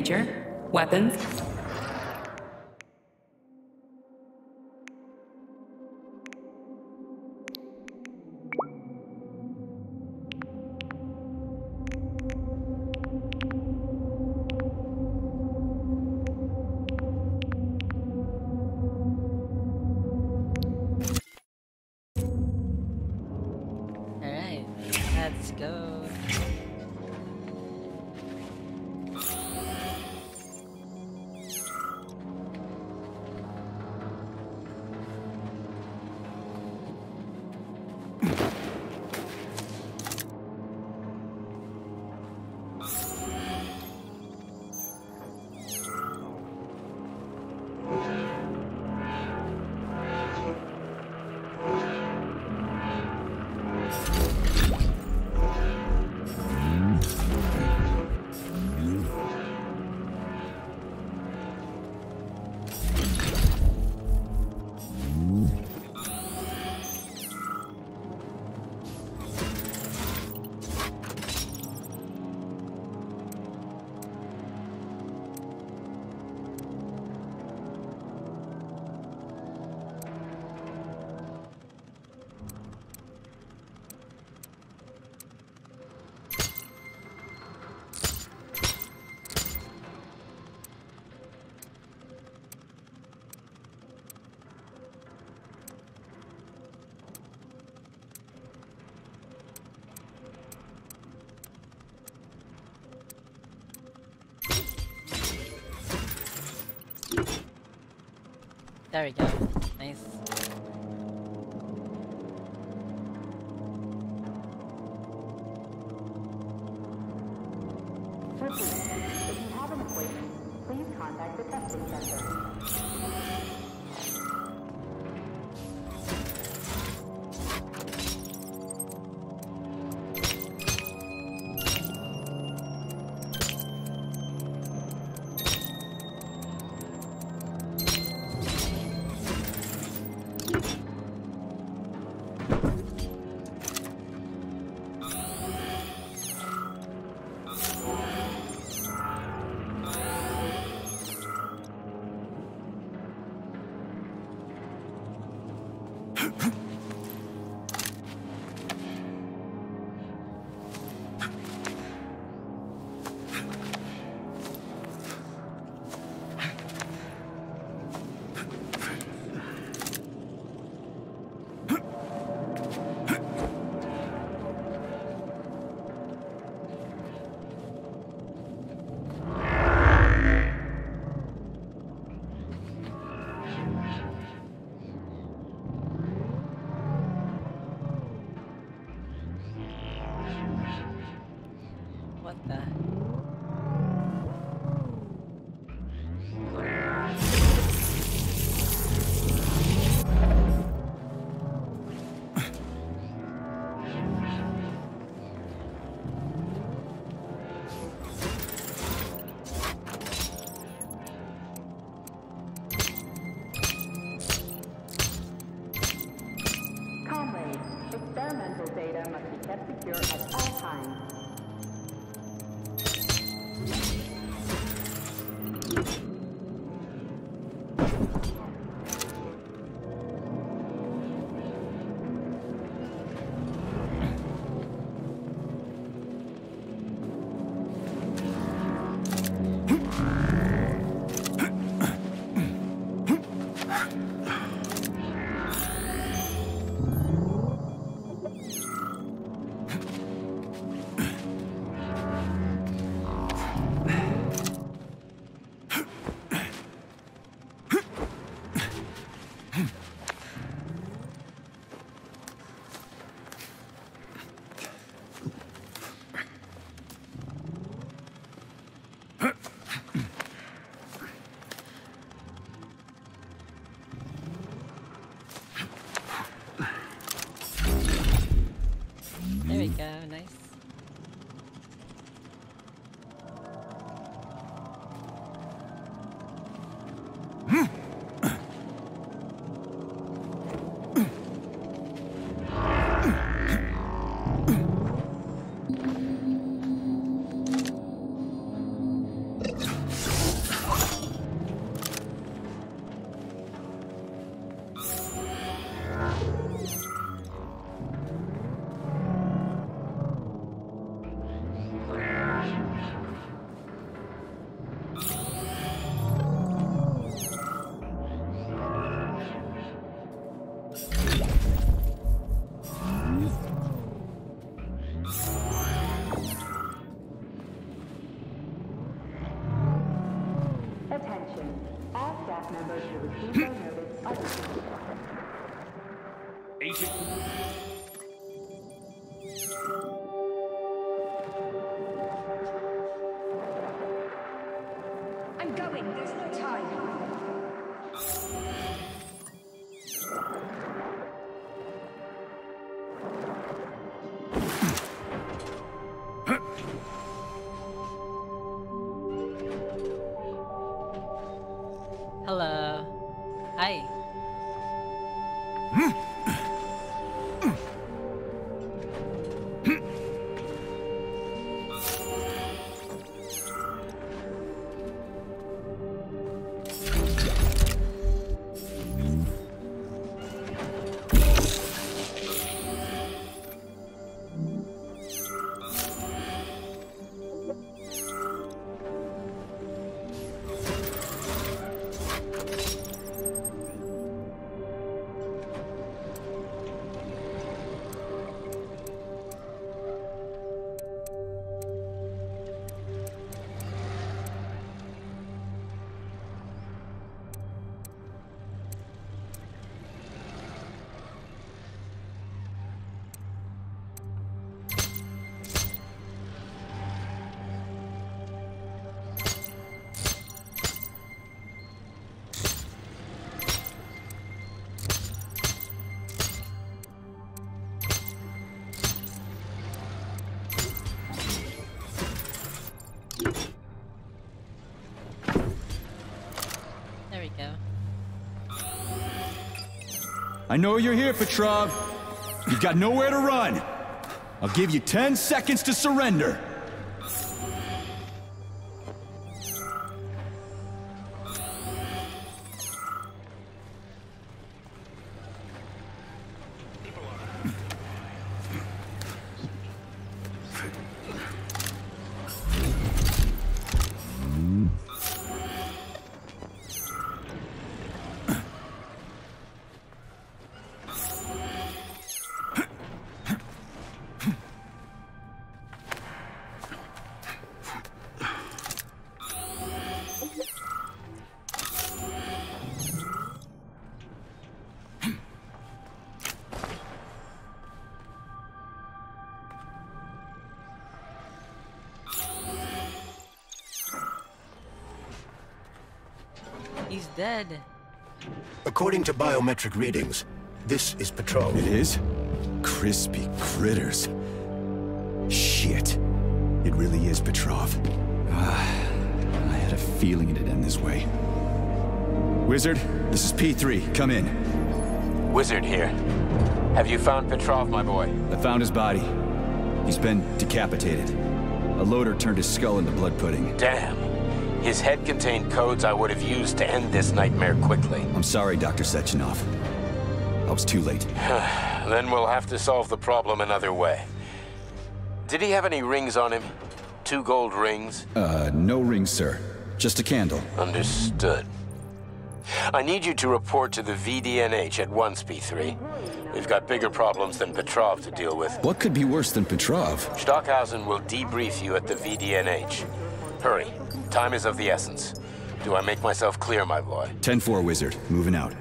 major, weapons, There we go. Nice. I know you're here, Petrov. You've got nowhere to run. I'll give you 10 seconds to surrender. Dead. According to biometric readings, this is Petrov. It is? Crispy critters. Shit. It really is Petrov. Ah, I had a feeling it'd end this way. Wizard, this is P3. Come in. Wizard here. Have you found Petrov, my boy? I found his body. He's been decapitated. A loader turned his skull into blood pudding. Damn. His head contained codes I would have used to end this nightmare quickly. I'm sorry, Dr. Sechenov. I was too late. then we'll have to solve the problem another way. Did he have any rings on him? Two gold rings? Uh, no rings, sir. Just a candle. Understood. I need you to report to the VDNH at once, P3. We've got bigger problems than Petrov to deal with. What could be worse than Petrov? Stockhausen will debrief you at the VDNH. Hurry. Time is of the essence. Do I make myself clear, my boy? 10-4, Wizard. Moving out.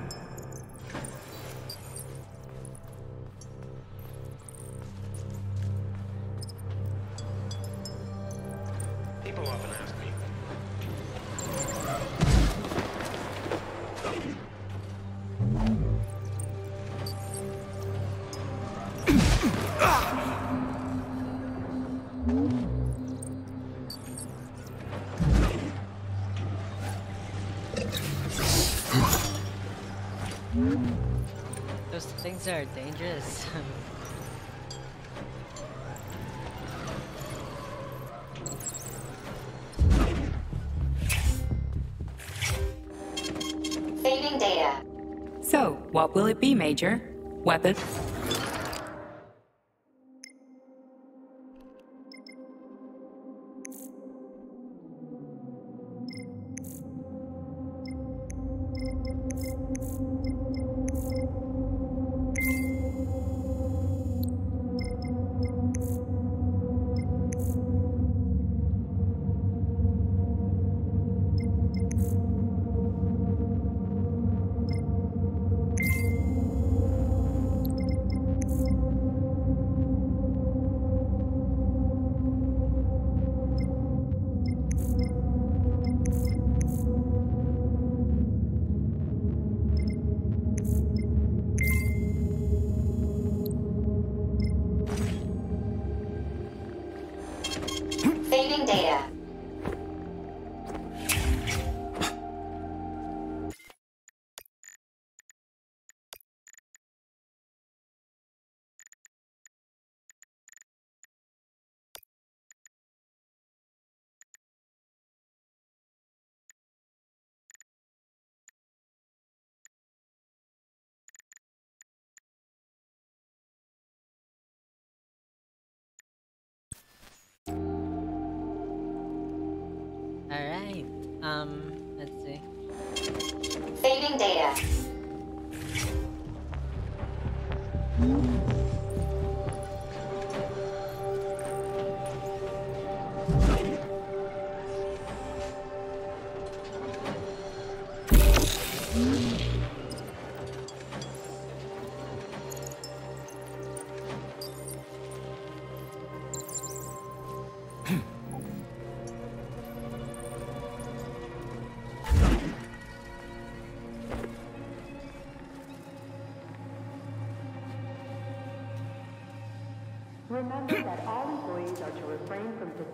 Major? Weapon?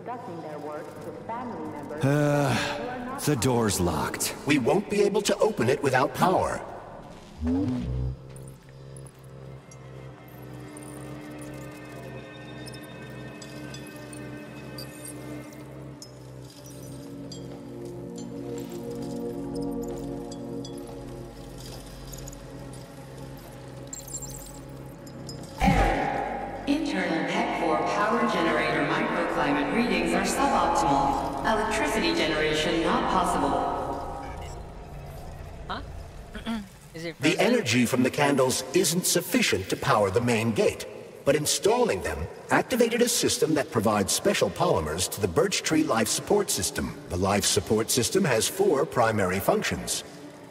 Discussing their work with family members. Uh, the door's locked. We won't be able to open it without power. Energy candles isn't sufficient to power the main gate, but installing them activated a system that provides special polymers to the birch tree life support system. The life support system has four primary functions.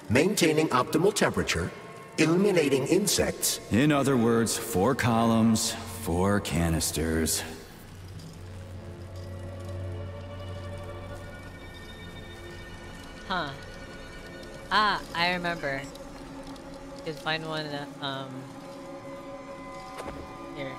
Maintaining optimal temperature, eliminating insects, In other words, four columns, four canisters. Huh. Ah, I remember. Can find one, uh, um... Here.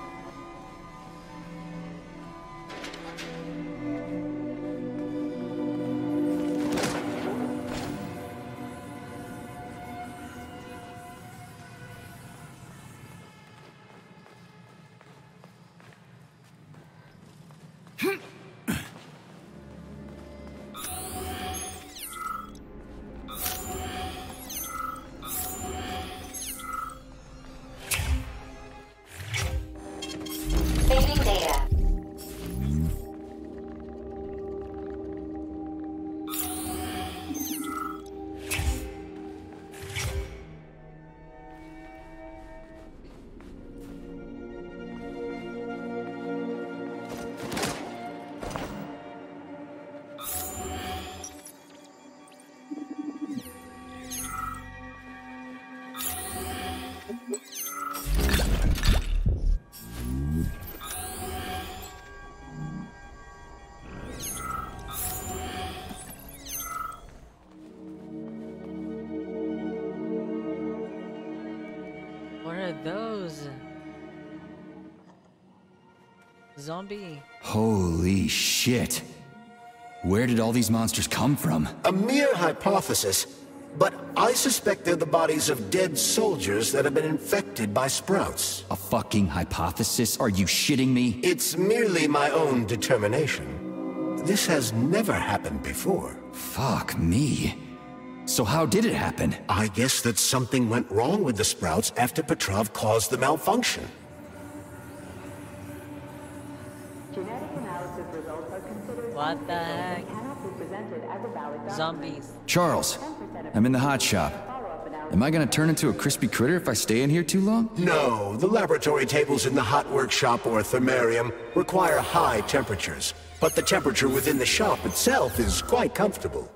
Zombie. Holy shit. Where did all these monsters come from? A mere hypothesis, but I suspect they're the bodies of dead soldiers that have been infected by sprouts. A fucking hypothesis? Are you shitting me? It's merely my own determination. This has never happened before. Fuck me. So how did it happen? I guess that something went wrong with the sprouts after Petrov caused the malfunction. Zombies. Charles, I'm in the hot shop. Am I gonna turn into a crispy critter if I stay in here too long? No, the laboratory tables in the hot workshop or thermarium require high temperatures, but the temperature within the shop itself is quite comfortable.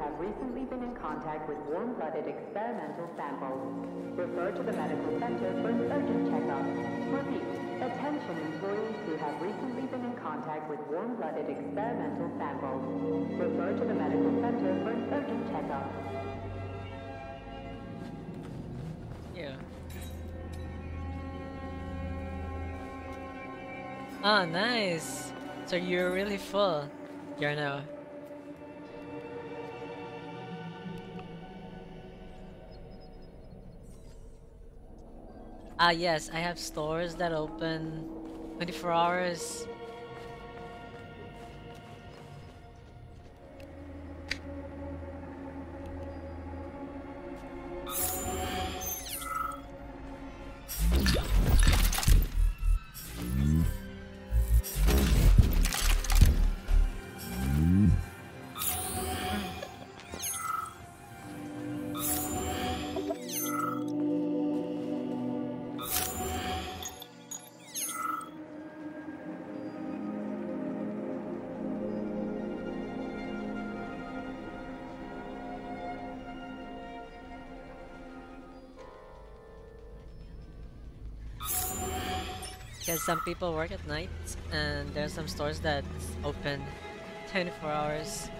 Have recently been in contact with warm-blooded experimental samples. Refer to the medical center for an urgent checkup. Repeat, attention employees who have recently been in contact with warm-blooded experimental samples. Refer to the medical center for an urgent checkup. Yeah. Ah, nice. So you're really full, you Yarno. Ah, uh, yes, I have stores that open 24 hours. Mm -hmm. Some people work at night and there are some stores that open 24 hours.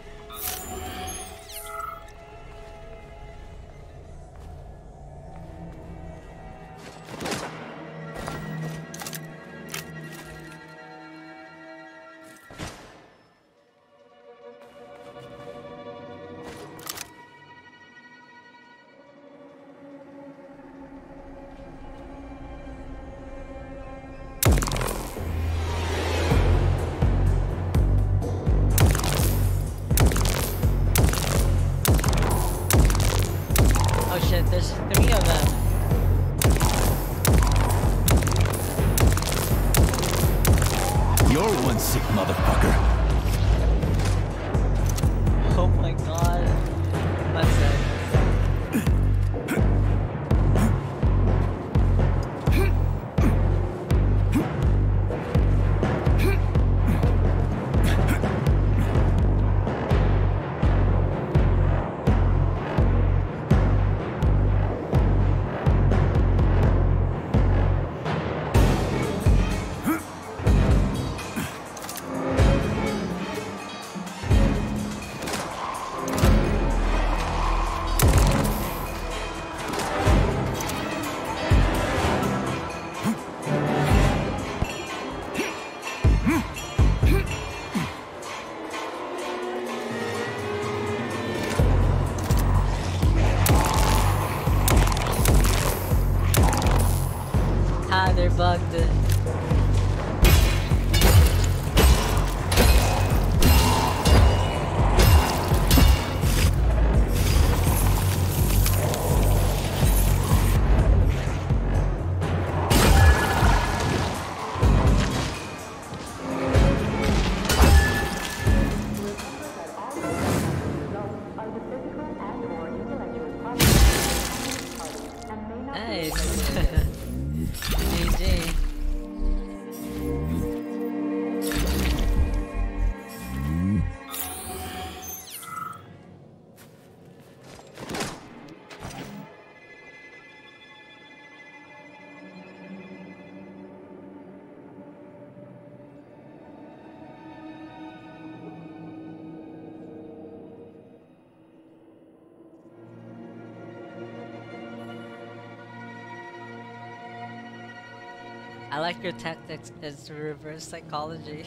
Your tactics as reverse psychology.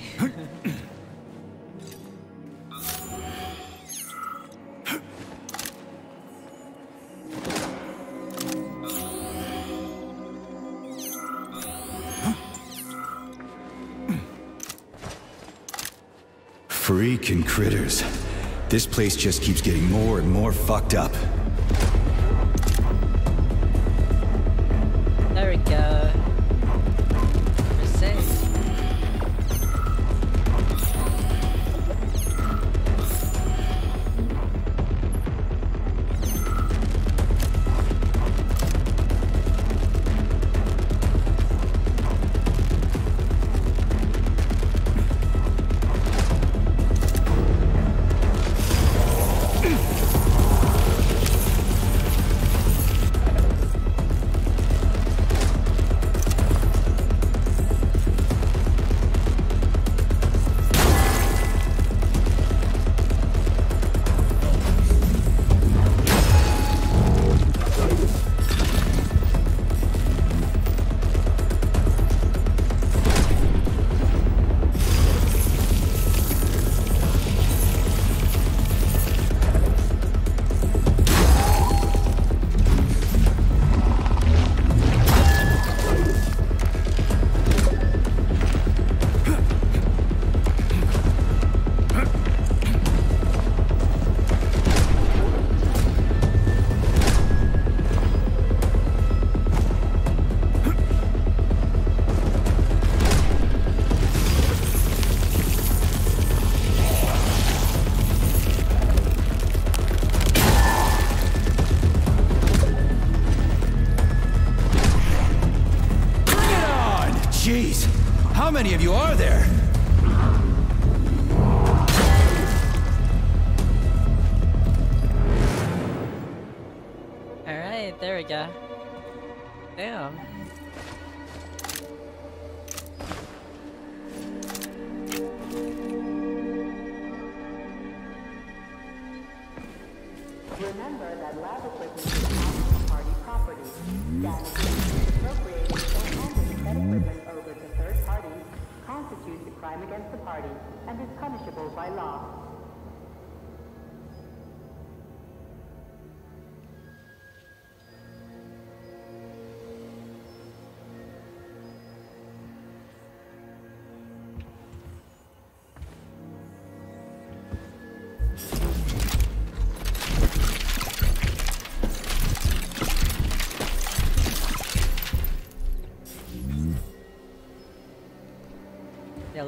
Freaking critters. This place just keeps getting more and more fucked up.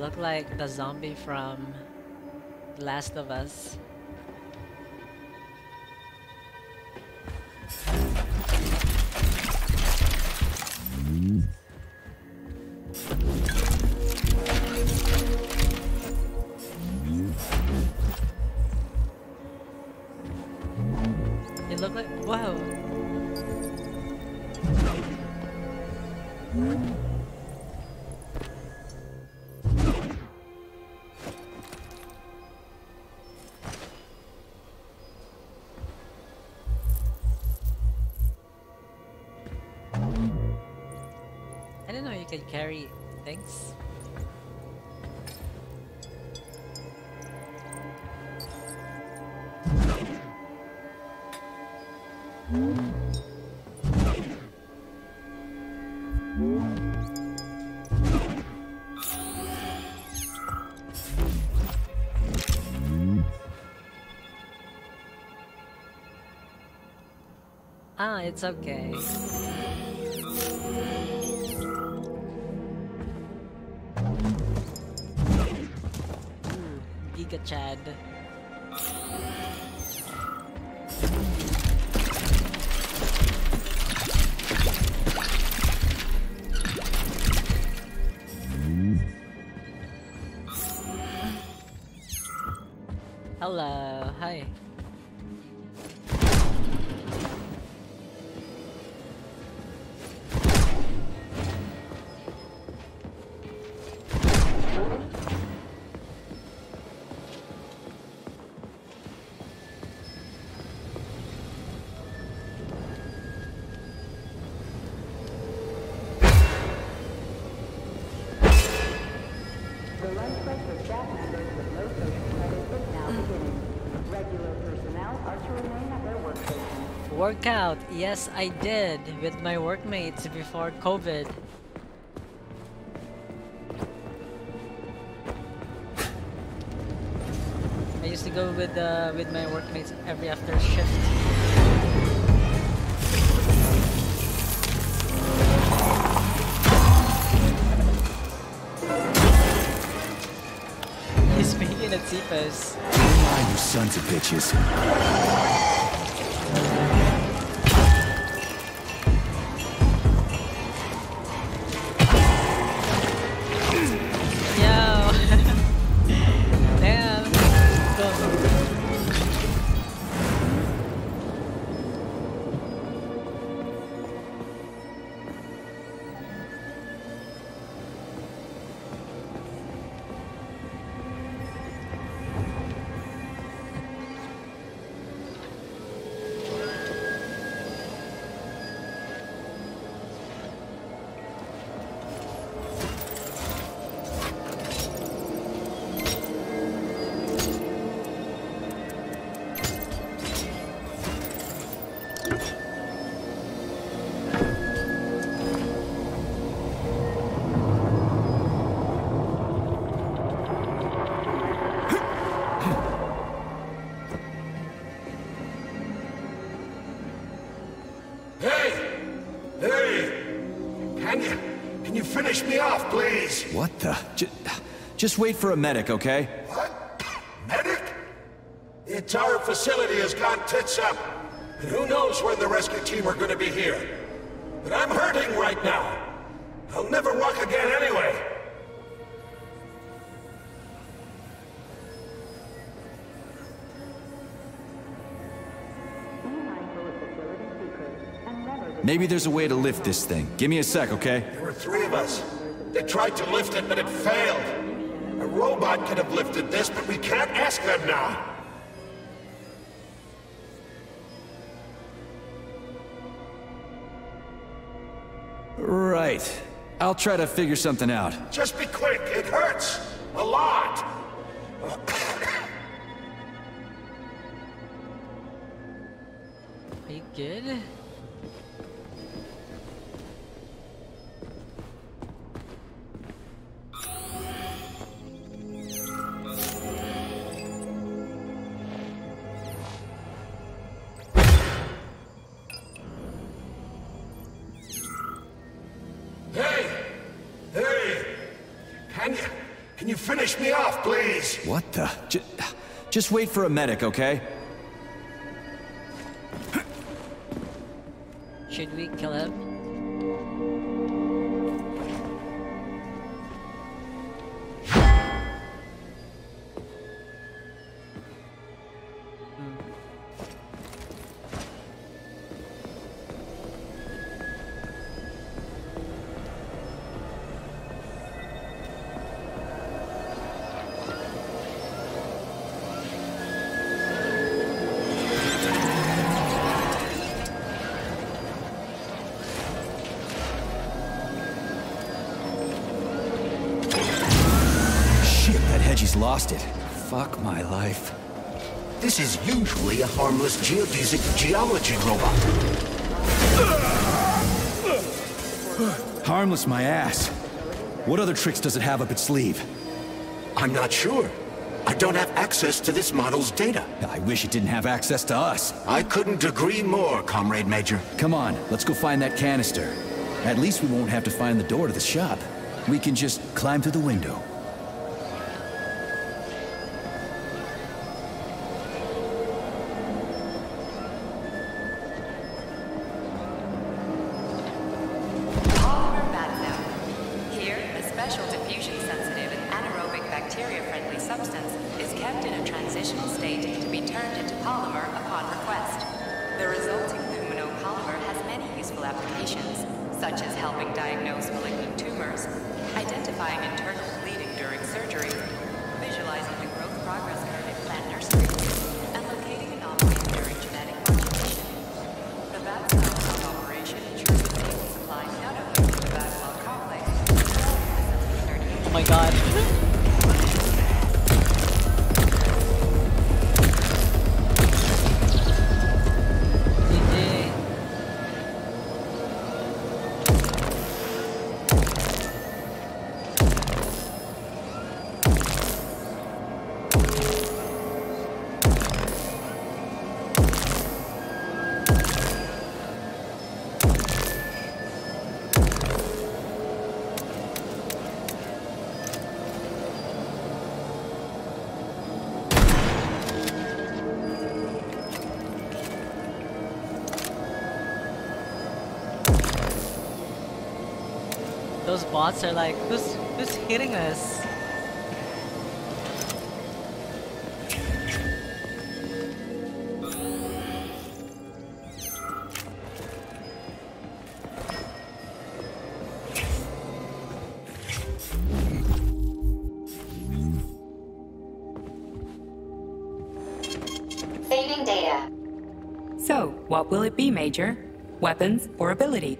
Look like the zombie from Last of Us. Carry things. Ah, it's okay. Giga Chad. Hello, hi. Workout, yes I did with my workmates before COVID. I used to go with uh, with my workmates every after shift. He's at Cephas. Ah, you sons of bitches. Just wait for a medic, okay? What? Medic? The entire facility has gone tits up. And who knows when the rescue team are gonna be here. But I'm hurting right now. I'll never walk again anyway. Maybe there's a way to lift this thing. Give me a sec, okay? There were three of us. They tried to lift it, but it failed robot could have lifted this, but we can't ask them now. Right. I'll try to figure something out. Just be quick. It hurts. A lot. Are you good? Just wait for a medic, okay? Should we kill him? Geology robot. Harmless my ass. What other tricks does it have up its sleeve? I'm not sure. I don't have access to this model's data. I wish it didn't have access to us. I couldn't agree more, Comrade Major. Come on, let's go find that canister. At least we won't have to find the door to the shop. We can just climb through the window. Those bots are like, who's who's hitting us? Saving data. So, what will it be, Major? Weapons or ability?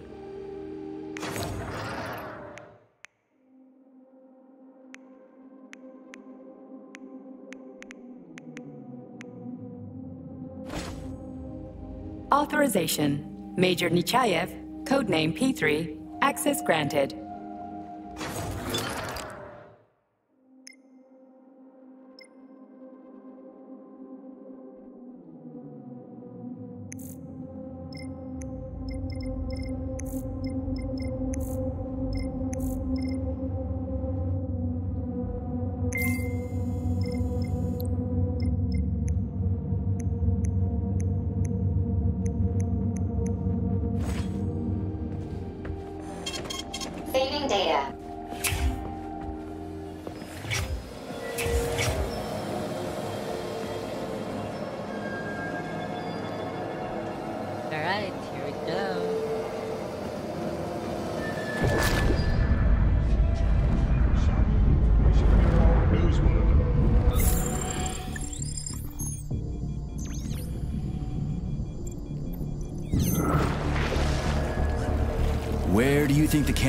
Authorization. Major Nechaev, codename P3, access granted.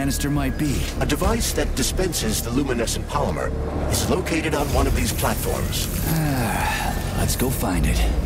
Canister might be? A device that dispenses the luminescent polymer is located on one of these platforms. Ah, let's go find it.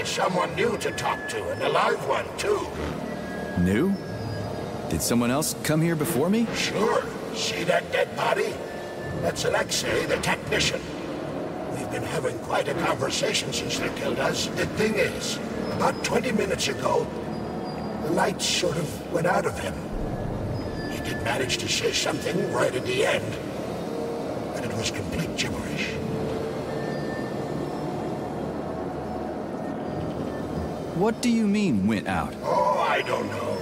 Finally, someone new to talk to, and a live one, too. New? Did someone else come here before me? Sure. See that dead body? That's Alexei, the technician. We've been having quite a conversation since they killed us. The thing is, about 20 minutes ago, the light sort of went out of him. He did manage to say something right at the end. What do you mean, went out? Oh, I don't know.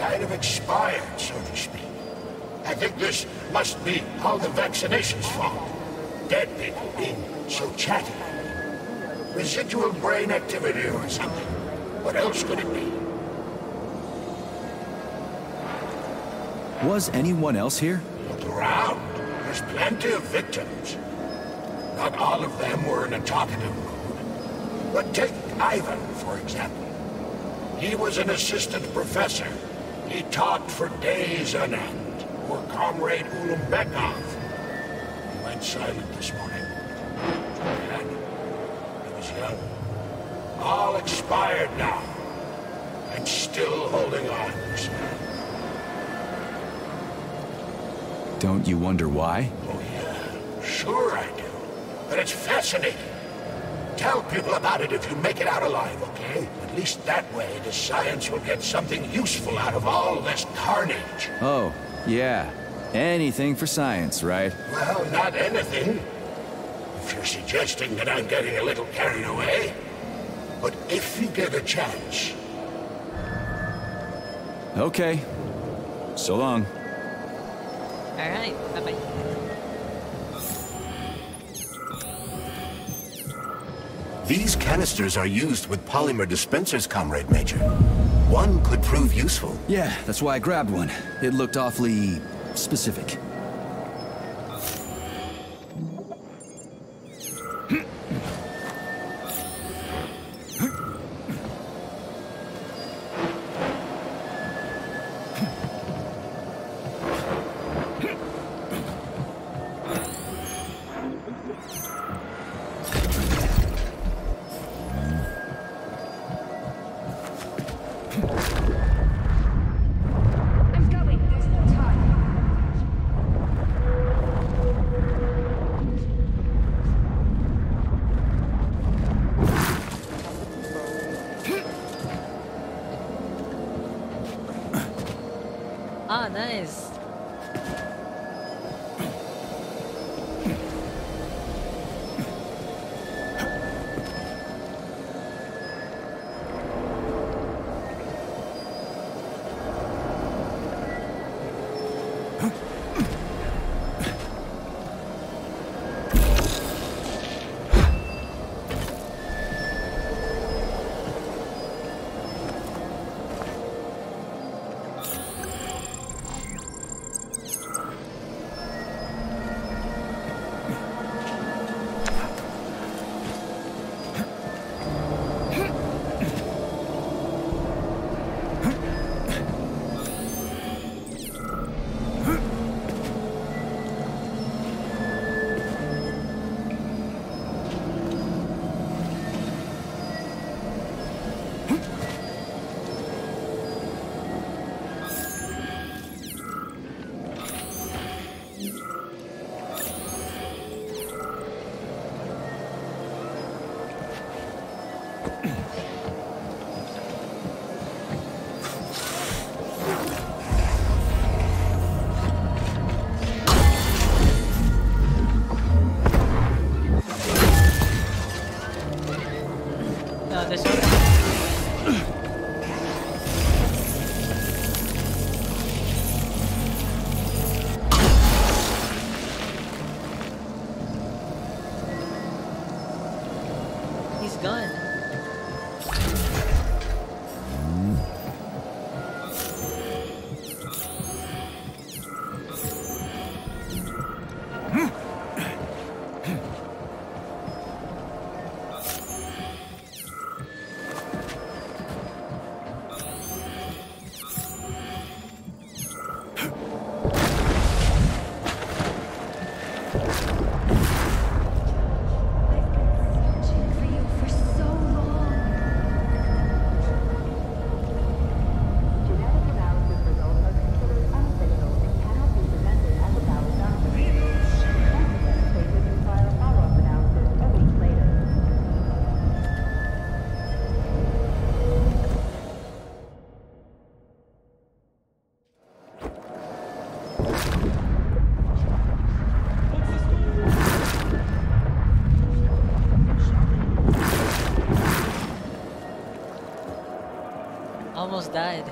Kind of expired, so to speak. I think this must be how the vaccination's fault. Dead people being so chatty. Residual brain activity or something. What else could it be? Was anyone else here? Look around. There's plenty of victims. Not all of them were in a talkative mood. But take Ivan, for example. He was an assistant professor. He taught for days on end. Or Comrade Ulumbekov. He went silent this morning. And he was young. All expired now. And still holding on. Don't you wonder why? Oh, yeah. Sure I do. But it's fascinating. Tell people about it if you make it out alive, okay? At least that way the science will get something useful out of all this carnage. Oh, yeah. Anything for science, right? Well, not anything. If you're suggesting that I'm getting a little carried away. But if you get a chance, Okay. So long. Alright, bye bye. These canisters are used with polymer dispensers, Comrade Major. One could prove useful. Yeah, that's why I grabbed one. It looked awfully specific. Died.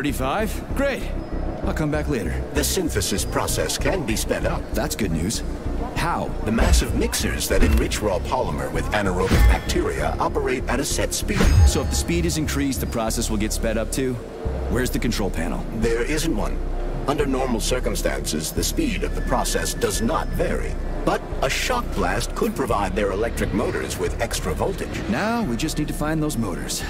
35? Great. I'll come back later. The synthesis process can be sped up. That's good news. How? The massive mixers that enrich raw polymer with anaerobic bacteria operate at a set speed. So if the speed is increased, the process will get sped up too? Where's the control panel? There isn't one. Under normal circumstances, the speed of the process does not vary. But a shock blast could provide their electric motors with extra voltage. Now we just need to find those motors.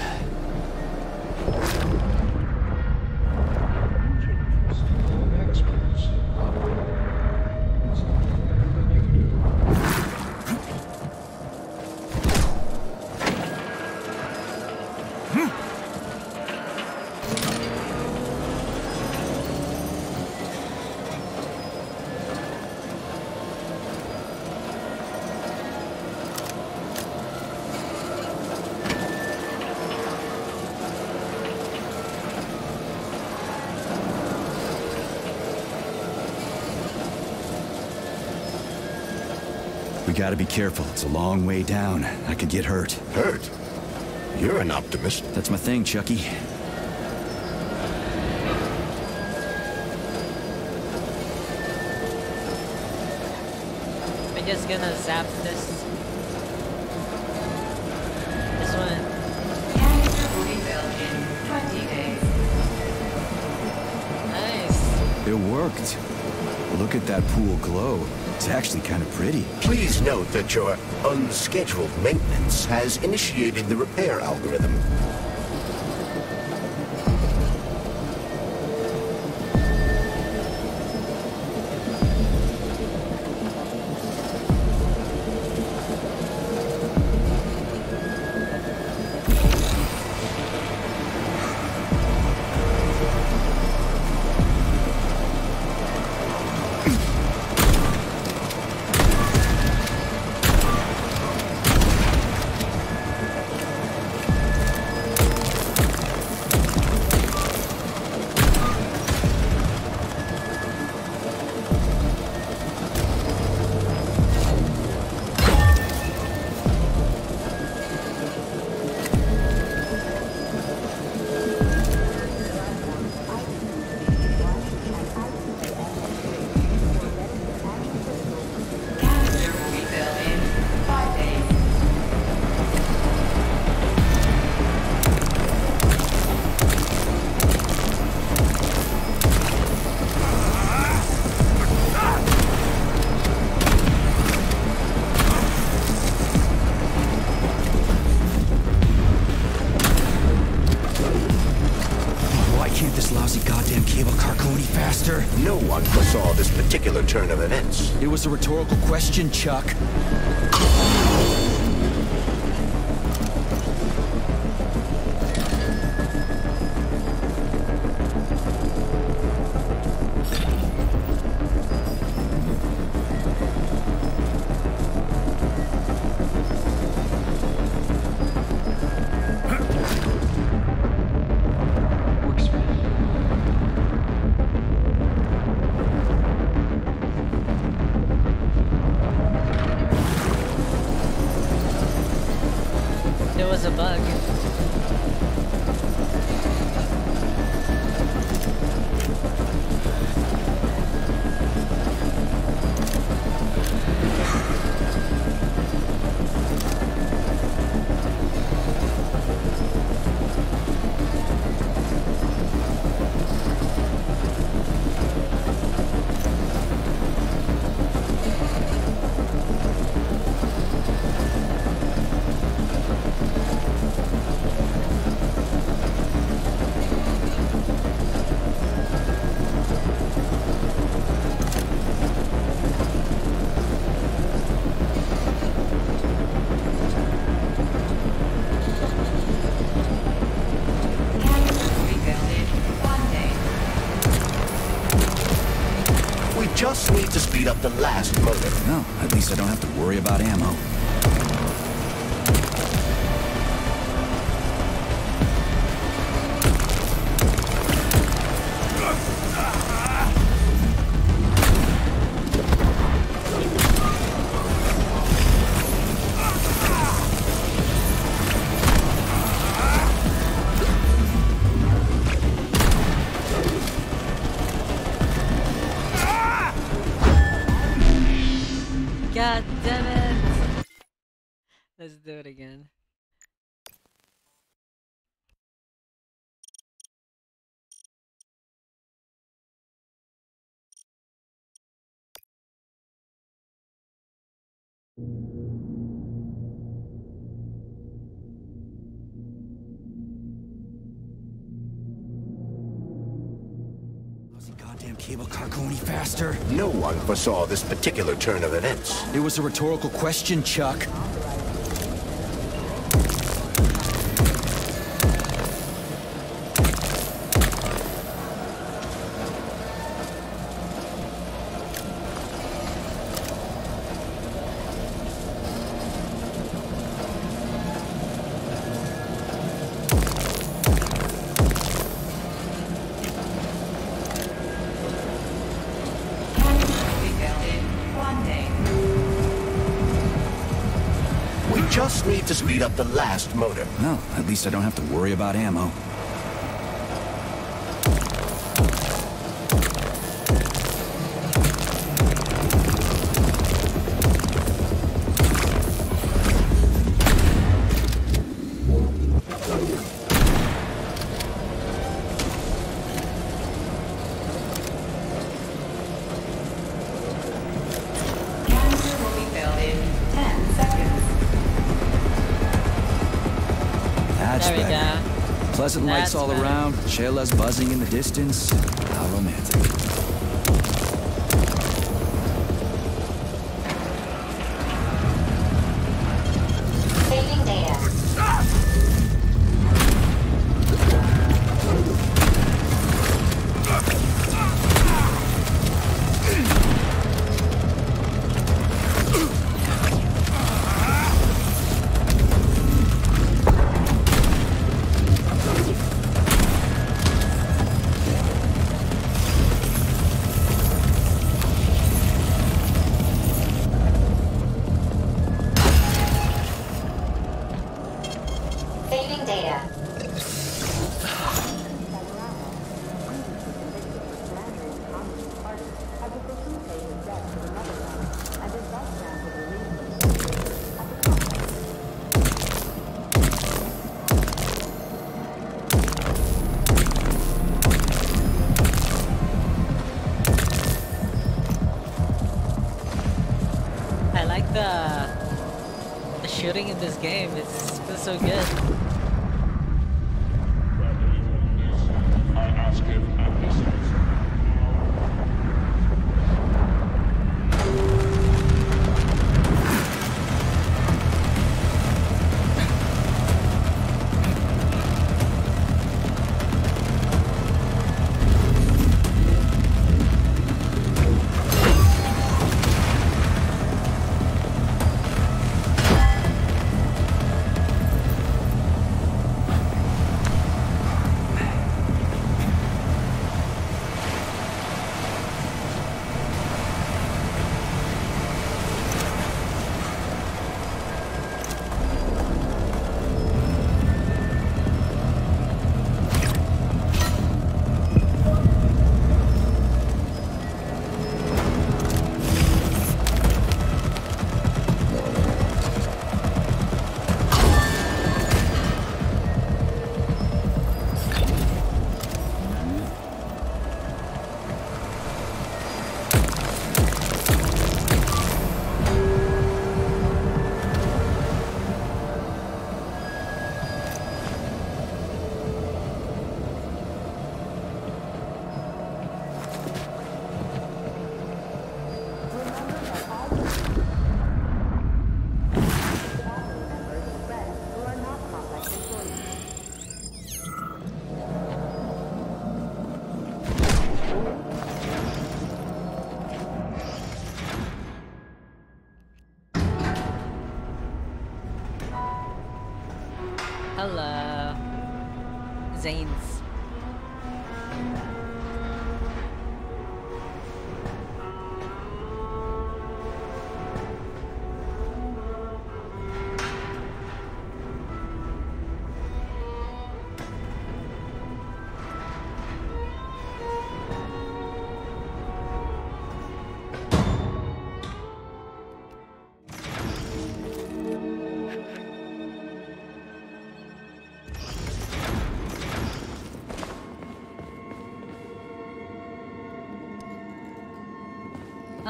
Gotta be careful. It's a long way down. I could get hurt. Hurt? You're an optimist. That's my thing, Chucky. I'm just gonna zap this. This one. Canister will be built in 20 days. Nice. It worked. Look at that pool glow. It's actually kind of pretty. Please note that your unscheduled maintenance has initiated the repair algorithm. Was a rhetorical question, Chuck. The last. No, at least I don't have to worry about ammo. No one foresaw this particular turn of events. It was a rhetorical question, Chuck. The last motor. At least I don't have to worry about ammo. Pleasant lights all around, Shayla's buzzing in the distance.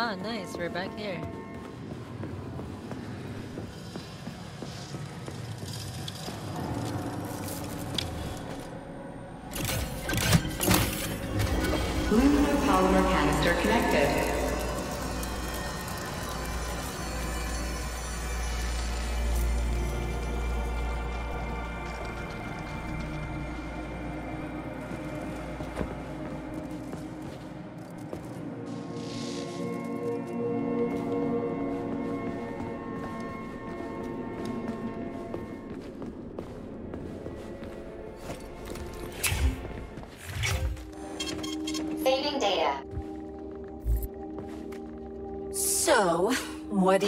Ah, nice. We're back here.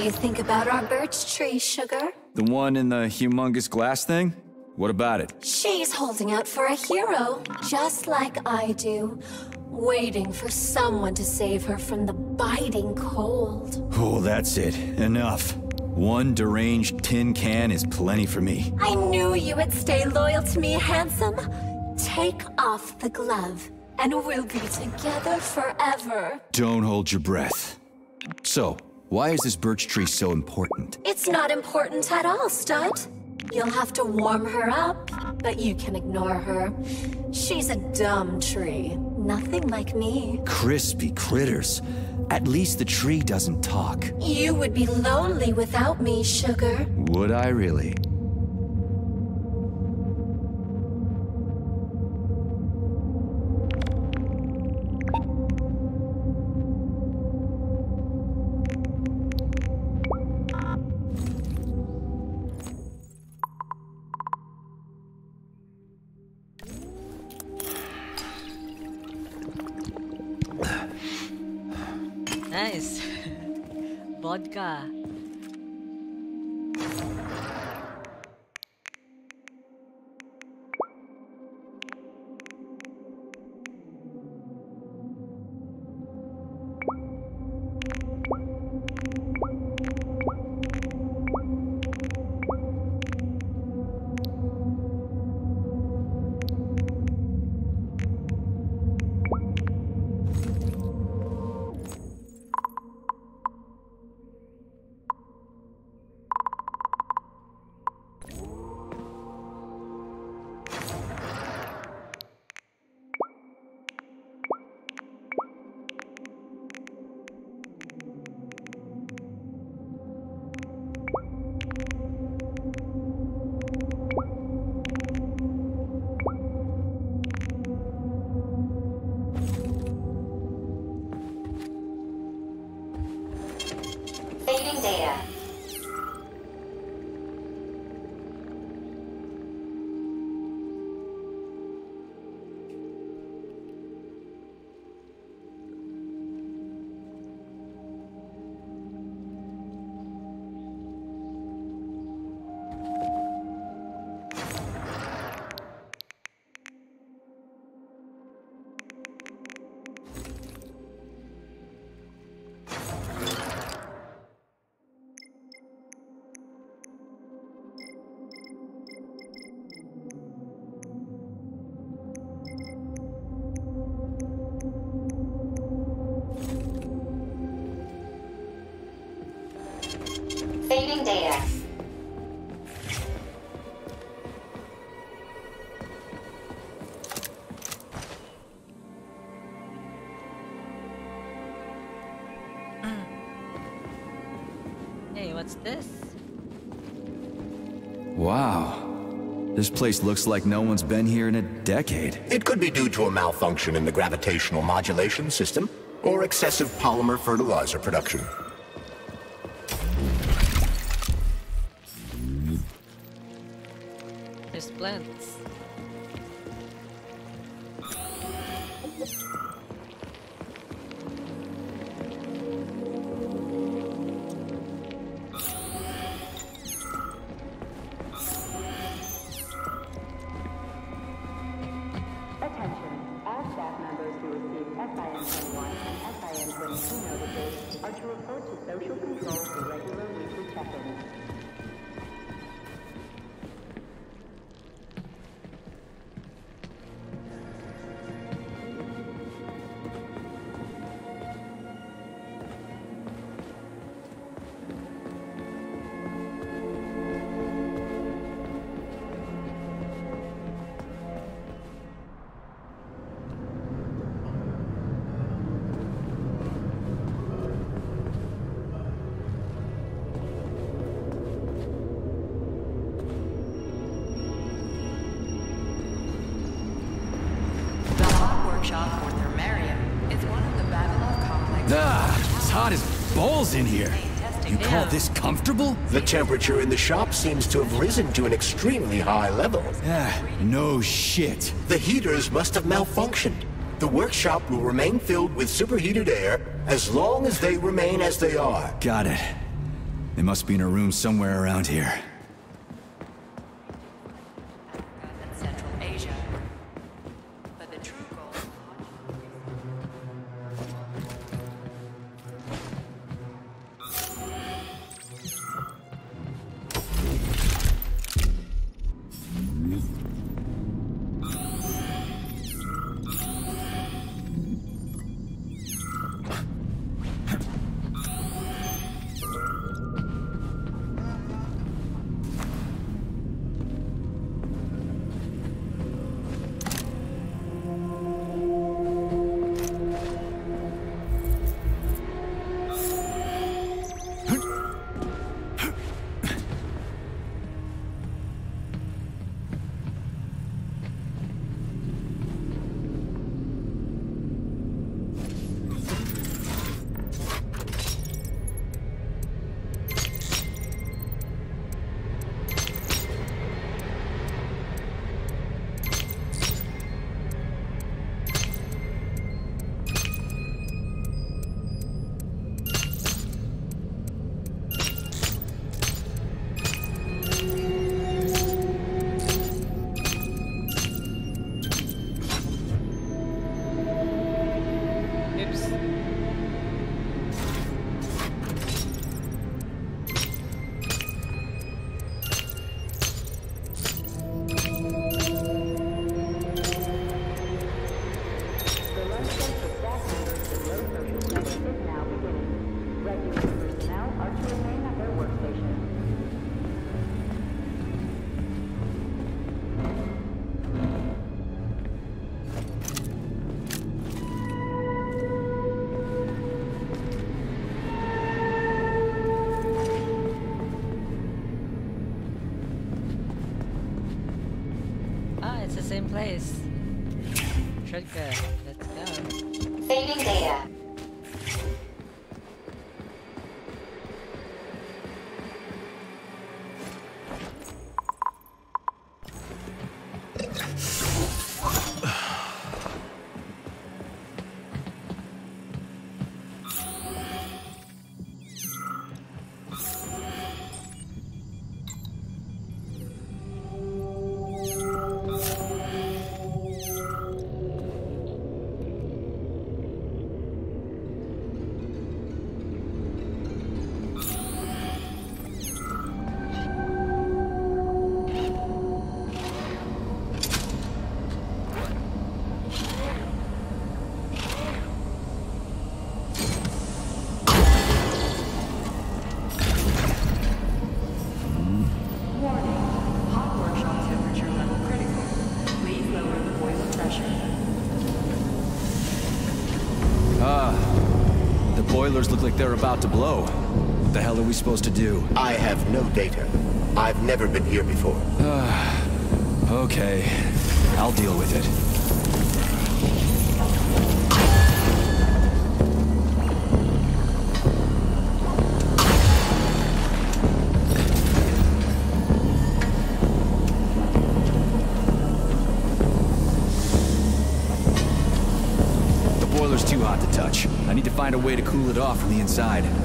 You think about our birch tree, Sugar? The one in the humongous glass thing? What about it? She's holding out for a hero, just like I do. Waiting for someone to save her from the biting cold. Oh, that's it. Enough. One deranged tin can is plenty for me. I knew you would stay loyal to me, handsome. Take off the glove, and we'll be together forever. Don't hold your breath. So, why is this birch tree so important? It's not important at all, Stud. You'll have to warm her up, but you can ignore her. She's a dumb tree. Nothing like me. Crispy critters. At least the tree doesn't talk. You would be lonely without me, Sugar. Would I really? Place looks like no one's been here in a decade. It could be due to a malfunction in the gravitational modulation system or excessive polymer fertilizer production. Temperature in the shop seems to have risen to an extremely high level. Ah, no shit. The heaters must have malfunctioned. The workshop will remain filled with superheated air as long as they remain as they are. Got it. They must be in a room somewhere around here. Like they're about to blow. What the hell are we supposed to do? I have no data. I've never been here before. Okay, I'll deal with it. Way to cool it off from the inside.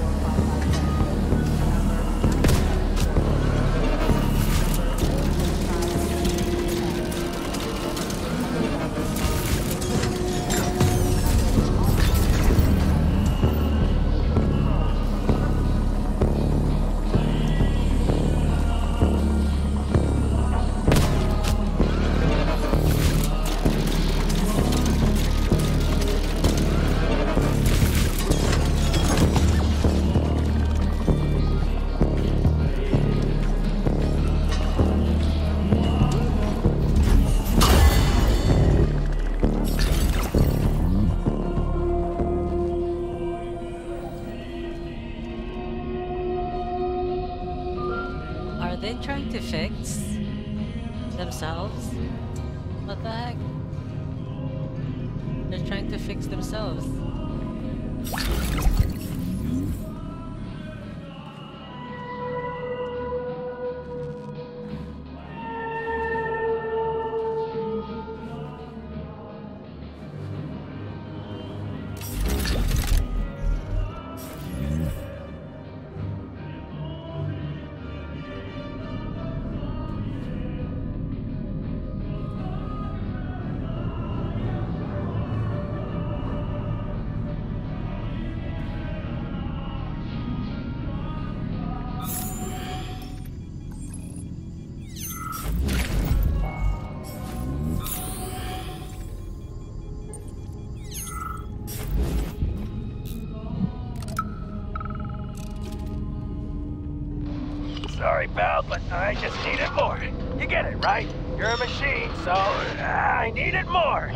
I just needed more. You get it, right? You're a machine, so uh, I needed more.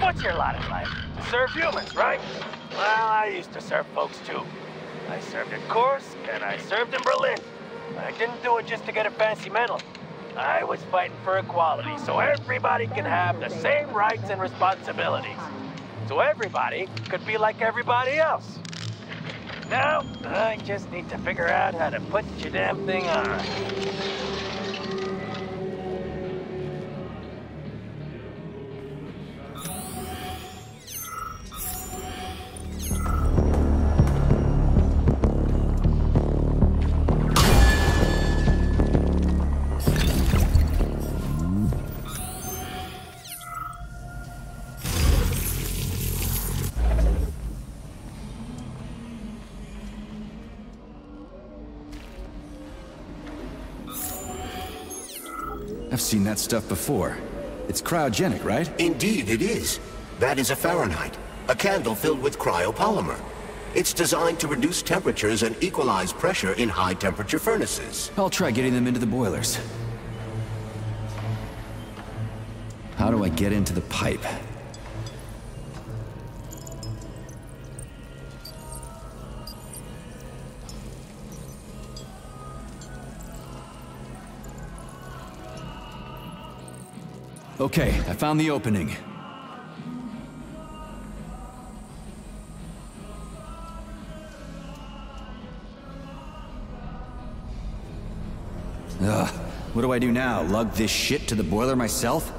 What's your lot in life? To serve humans, right? Well, I used to serve folks too. I served in Kursk and I served in Berlin. But I didn't do it just to get a fancy medal. I was fighting for equality so everybody can have the same rights and responsibilities. So everybody could be like everybody else. Now, I just need to figure out how to put your damn thing on. That stuff before. It's cryogenic, right? Indeed, it is. That is a Fahrenheit, a candle filled with cryopolymer. It's designed to reduce temperatures and equalize pressure in high-temperature furnaces. I'll try getting them into the boilers. How do I get into the pipe? Okay, I found the opening. Ugh, what do I do now? Lug this shit to the boiler myself?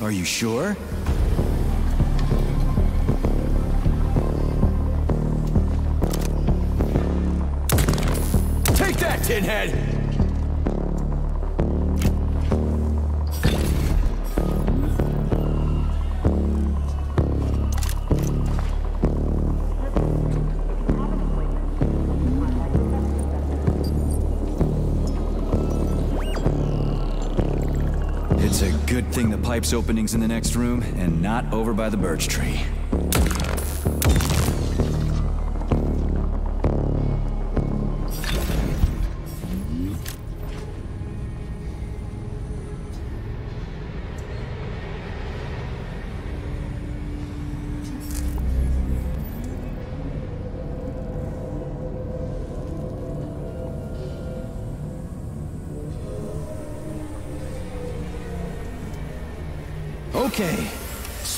Are you sure? Take that, tinhead! Pipe's opening's in the next room and not over by the birch tree.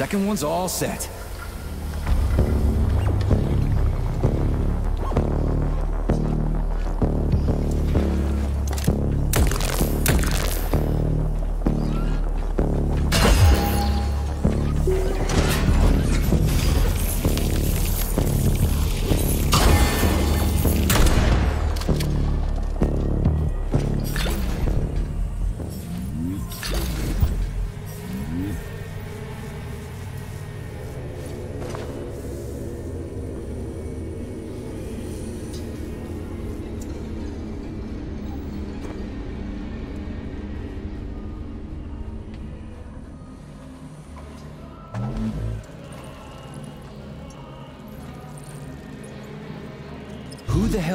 Second one's all set.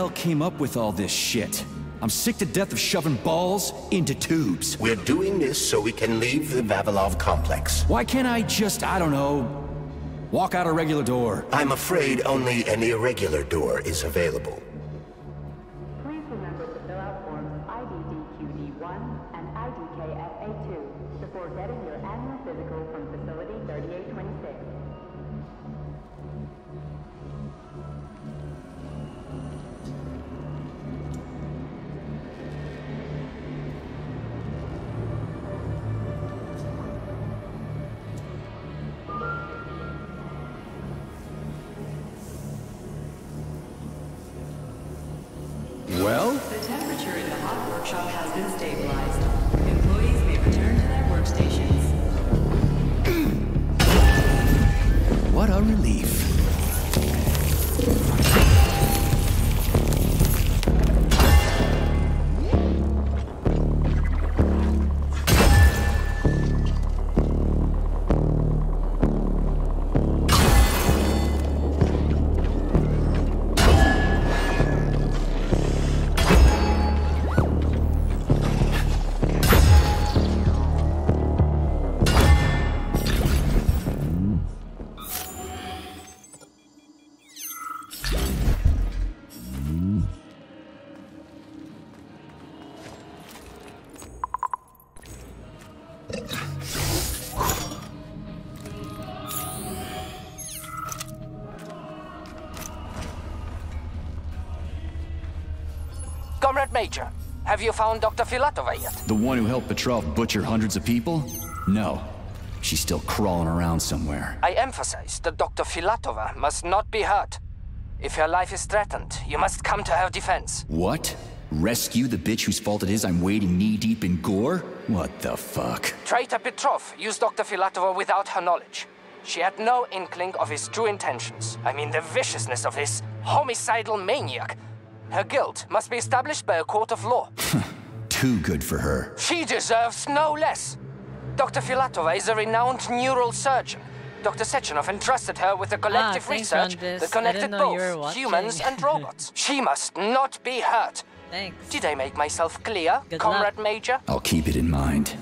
Hell came up with all this shit? I'm sick to death of shoving balls into tubes. We're doing this so we can leave the Vavilov complex. Why can't I just, I don't know, walk out a regular door? I'm afraid only an irregular door is available. Have you found Dr. Filatova yet? The one who helped Petrov butcher hundreds of people? No. She's still crawling around somewhere. I emphasize that Dr. Filatova must not be hurt. If her life is threatened, you must come to her defense. What? Rescue the bitch whose fault it is I'm wading knee-deep in gore? What the fuck? Traitor Petrov used Dr. Filatova without her knowledge. She had no inkling of his true intentions. I mean, the viciousness of this homicidal maniac. Her guilt must be established by a court of law. Too good for her. She deserves no less. Dr. Filatova is a renowned neural surgeon. Dr. Sechenov entrusted her with a collective Ah, research Rondis. that connected didn't know you were both humans and robots. She must not be hurt. Thanks. Did I make myself clear, Good Comrade luck. Major? I'll keep it in mind.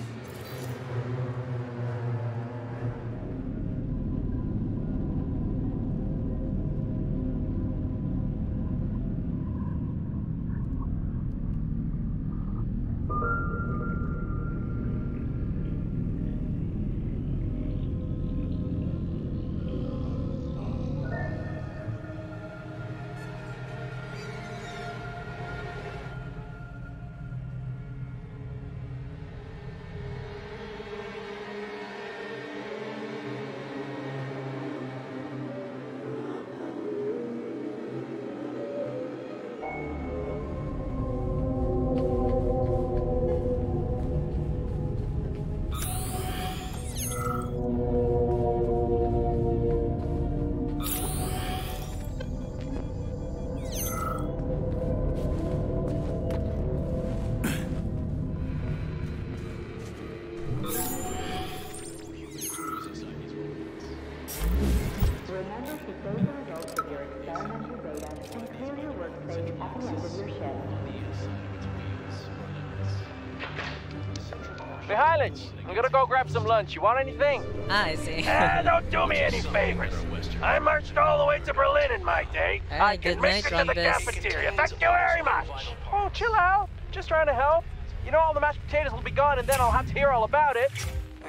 Some lunch. You want anything? Ah, I see. Ah, don't do me any favors. I marched all the way to Berlin in my day. I Alright, can good make night, it to the Rumbus. cafeteria. Thank you very much. Oh, chill out. Just trying to help. You know all the mashed potatoes will be gone, and then I'll have to hear all about it.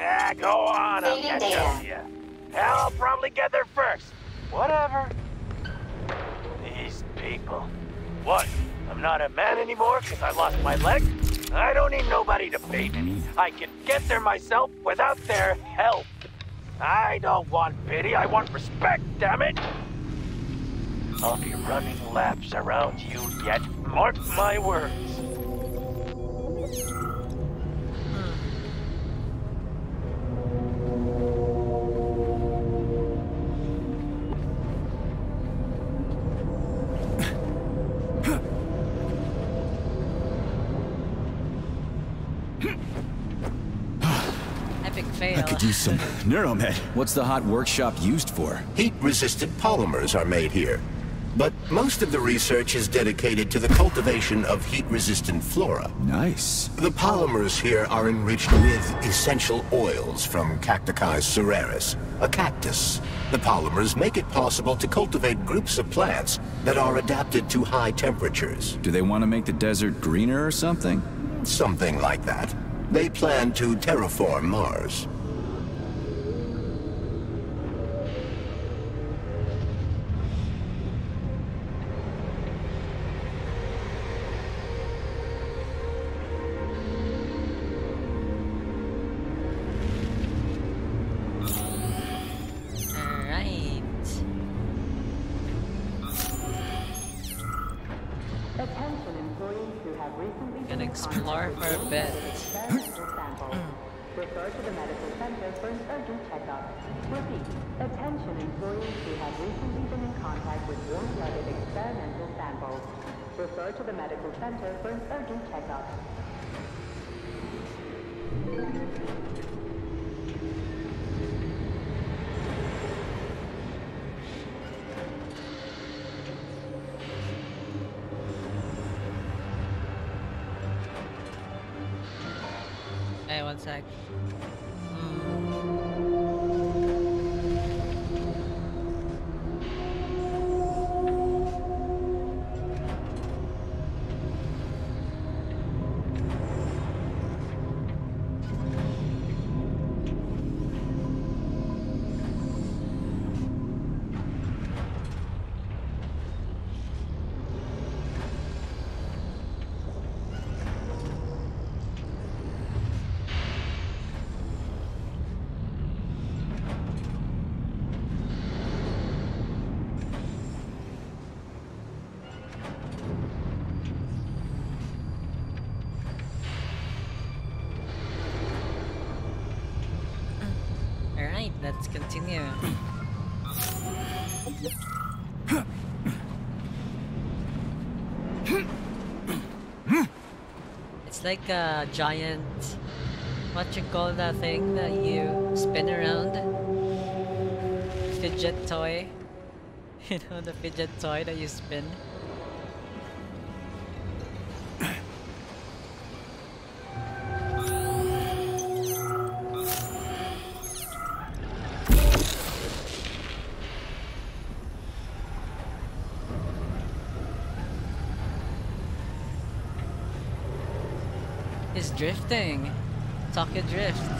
Ah, go on. I'll catch up to you. Hell, I'll probably get there first. Whatever. These people. What? I'm not a man anymore because I lost my leg? I don't need nobody to feed me. I can get there myself without their help. I don't want pity, I want respect, damn it! I'll be running laps around you yet. Mark my words. Neuromed. What's the hot workshop used for? Heat-resistant polymers are made here. But most of the research is dedicated to the cultivation of heat-resistant flora. Nice. The polymers here are enriched with essential oils from Cacticus cereris, a cactus. The polymers make it possible to cultivate groups of plants that are adapted to high temperatures. Do they want to make the desert greener or something? Something like that. They plan to terraform Mars. Center for an urgent checkup. Hey, one sec. It's like a giant, what you call that thing that you spin around? Fidget toy. You know, the fidget toy that you spin? It's Talk Tokyo Drift.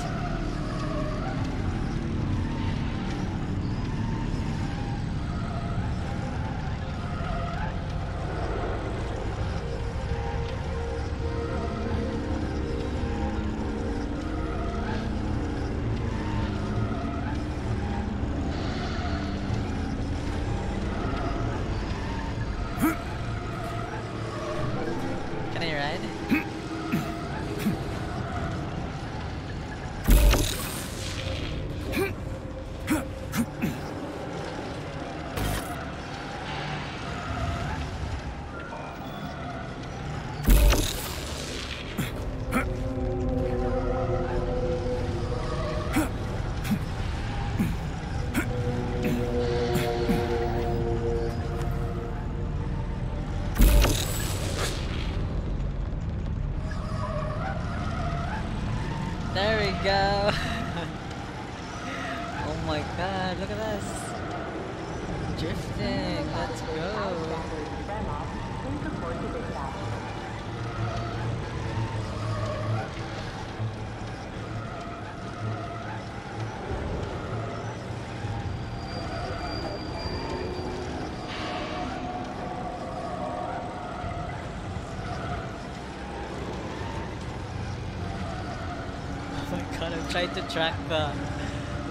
try to track the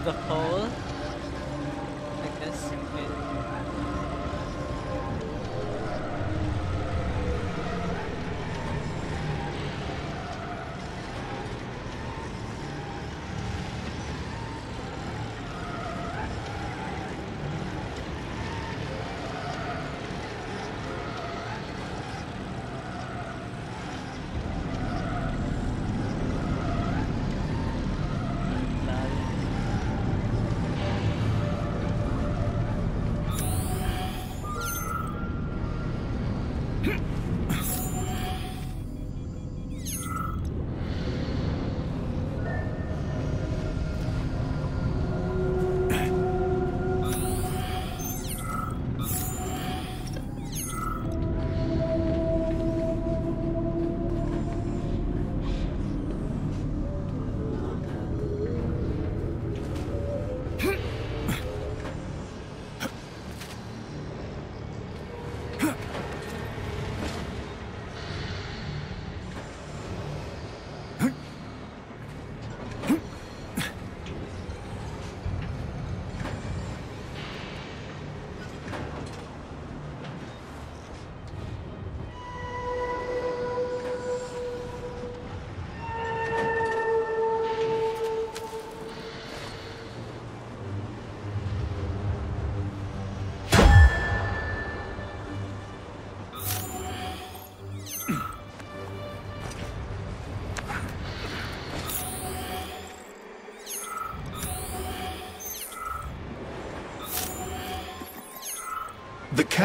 the pole.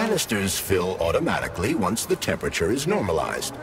canisters fill automatically once the temperature is normalized.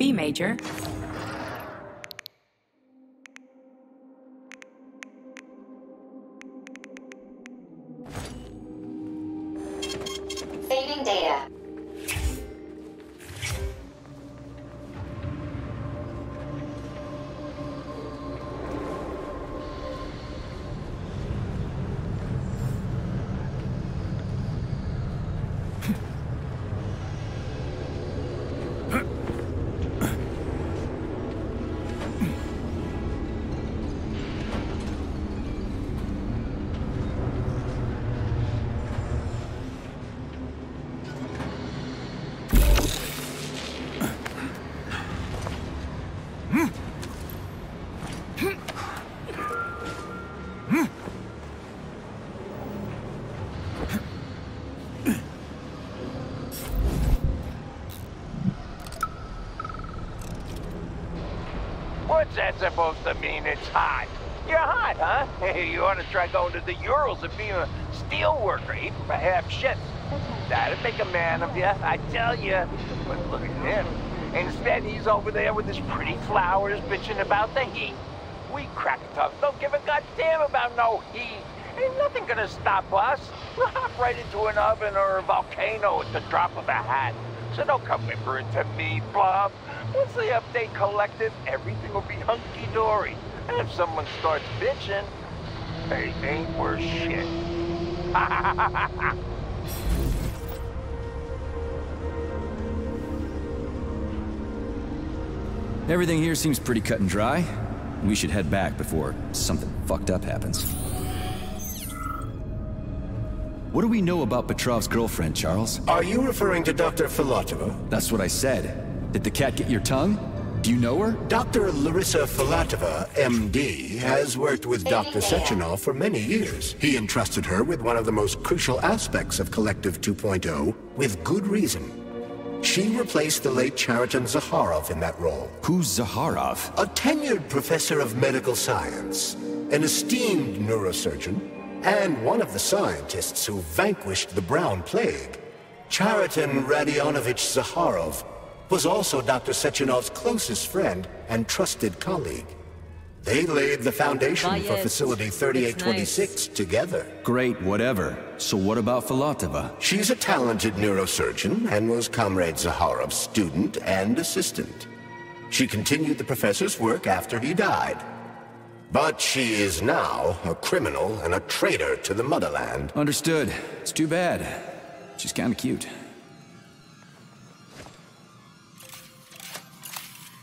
B major, that supposed to mean? It's hot. You're hot, huh? you ought to try going to the Urals and being a steel worker, even for half shifts. That'd make a man of you, I tell you. But look at him. Instead, he's over there with his pretty flowers bitching about the heat. We tough don't give a goddamn about no heat. Ain't nothing gonna stop us. We'll hop right into an oven or a volcano at the drop of a hat. So don't come whimpering to me, Bob. Once they update Collective, everything will be hunky-dory. And if someone starts bitching, they ain't worth shit. Everything here seems pretty cut and dry. We should head back before something fucked up happens. What do we know about Petrov's girlfriend, Charles? Are you referring to Dr. Filatova? That's what I said. Did the cat get your tongue? Do you know her? Dr. Larissa Filatova, MD, has worked with Dr. Sechenov for many years. He entrusted her with one of the most crucial aspects of Collective 2.0, with good reason. She replaced the late Khariton Zakharov in that role. Who's Zakharov? A tenured professor of medical science, an esteemed neurosurgeon, and one of the scientists who vanquished the Brown Plague. Khariton Radionovich Zakharov was also Dr. Sechenov's closest friend and trusted colleague. They laid the foundation for Facility 3826 together. Great, whatever. So what about Filatova? She's a talented neurosurgeon and was Comrade Zakharov's student and assistant. She continued the professor's work after he died. But she is now a criminal and a traitor to the motherland. Understood. It's too bad. She's kinda cute.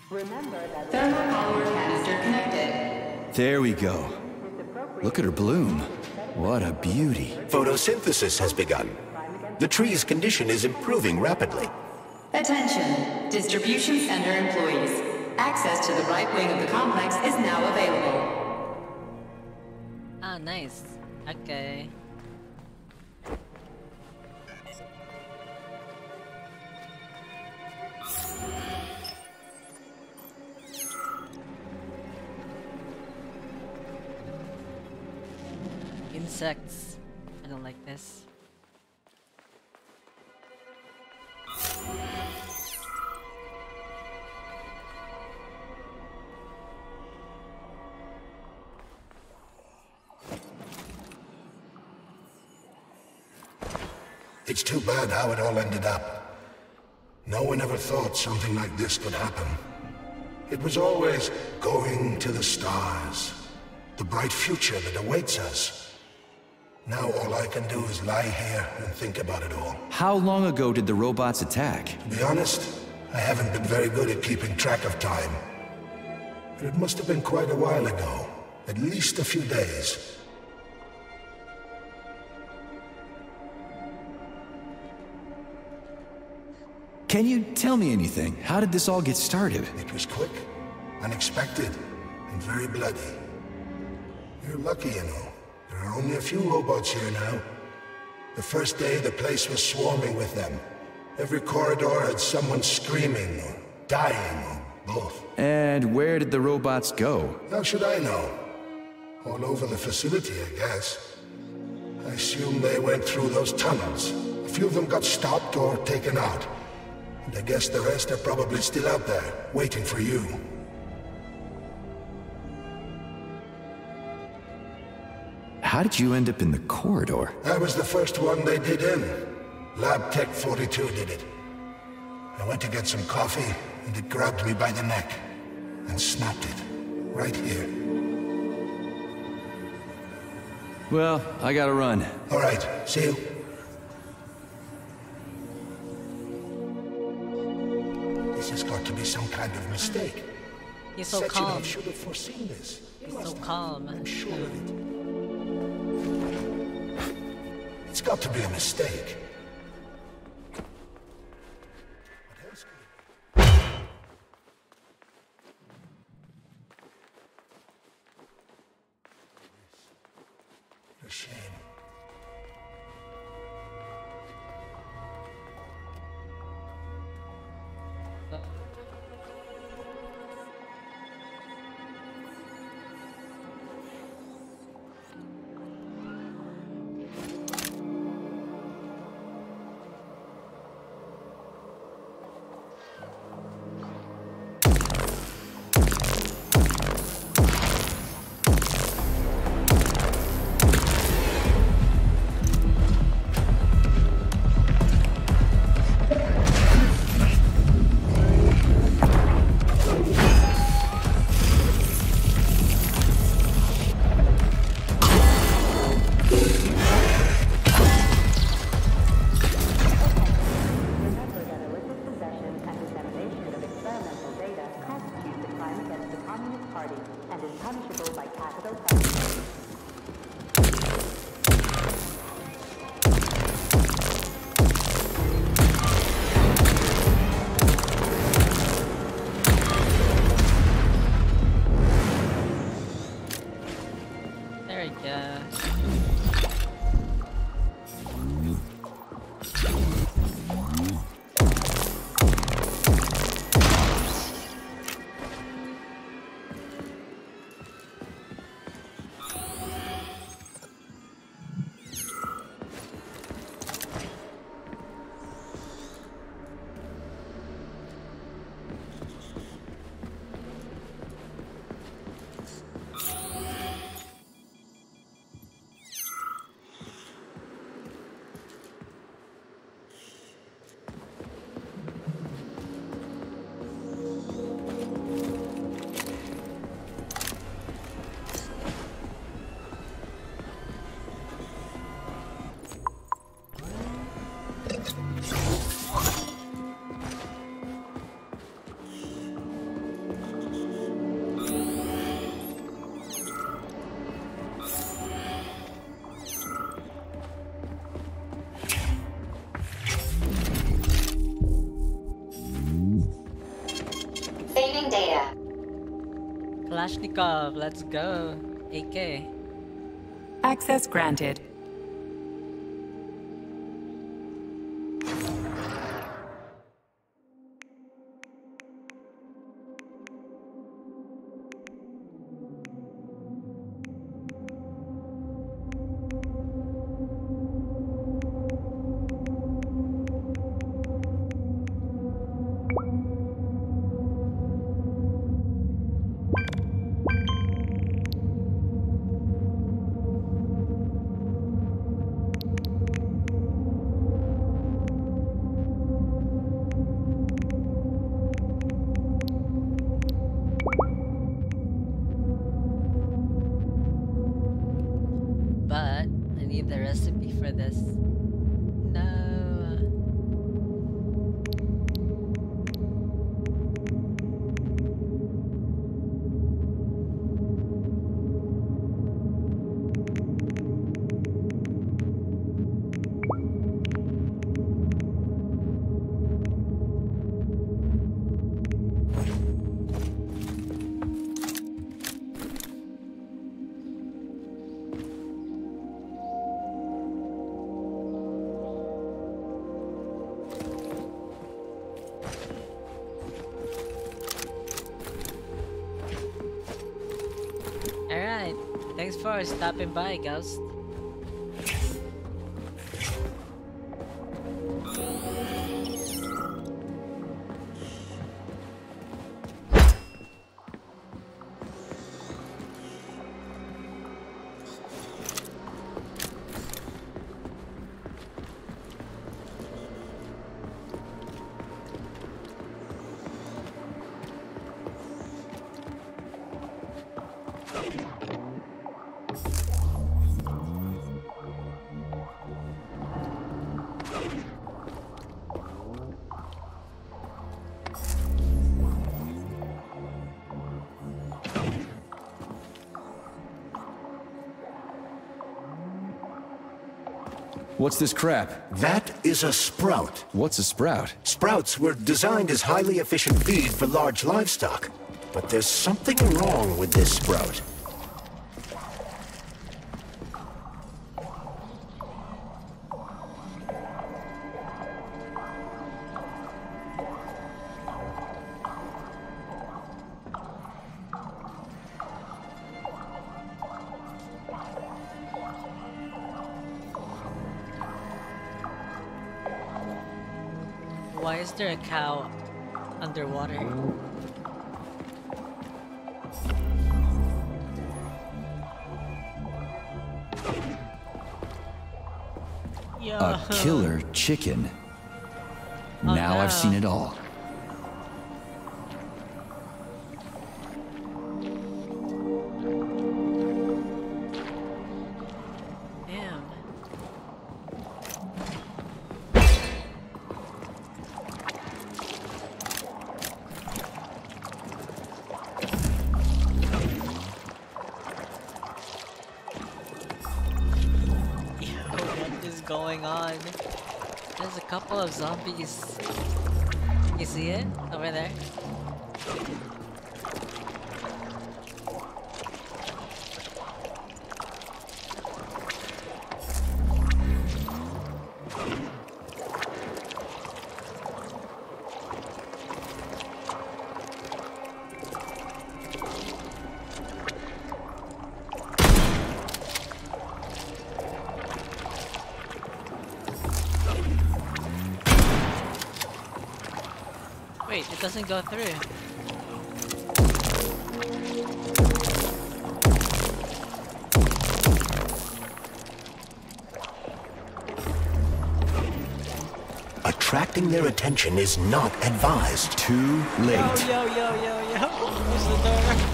Remember that Thermal polymer canister connected. There we go. Look at her bloom. What a beauty. Photosynthesis has begun. The tree's condition is improving rapidly. Attention, distribution center employees. Access to the right wing of the complex is now available. Ah, nice. Okay. Insects. I don't like this. It's too bad how it all ended up. No one ever thought something like this could happen. It was always going to the stars, the bright future that awaits us. Now all I can do is lie here and think about it all. How long ago did the robots attack? To be honest, I haven't been very good at keeping track of time. But it must have been quite a while ago. At least a few days. Can you tell me anything? How did this all get started? It was quick, unexpected, and very bloody. You're lucky, you know. There are only a few robots here now. The first day, the place was swarming with them. Every corridor had someone screaming, or dying, or both. And where did the robots go? How should I know? All over the facility, I guess. I assume they went through those tunnels. A few of them got stopped or taken out. And I guess the rest are probably still out there, waiting for you. How did you end up in the corridor? I was the first one they did in. Lab Tech 42 did it. I went to get some coffee, and it grabbed me by the neck. And snapped it. Right here. Well, I gotta run. All right, see you. This has got to be some kind of mistake. He's so Sechenov calm. should have foreseen this. He He's must so calm. I'm sure of it. It's got to be a mistake. Kalashnikov, let's go. AK. Access granted. For stopping by, Ghost. What's this crap? That is a sprout. What's a sprout? Sprouts were designed as highly efficient feed for large livestock. But there's something wrong with this sprout. Oh, now I've seen it all. Doesn't go through. Attracting their attention is not advised. Too late. Yo, yo, yo, yo, yo. Close the door.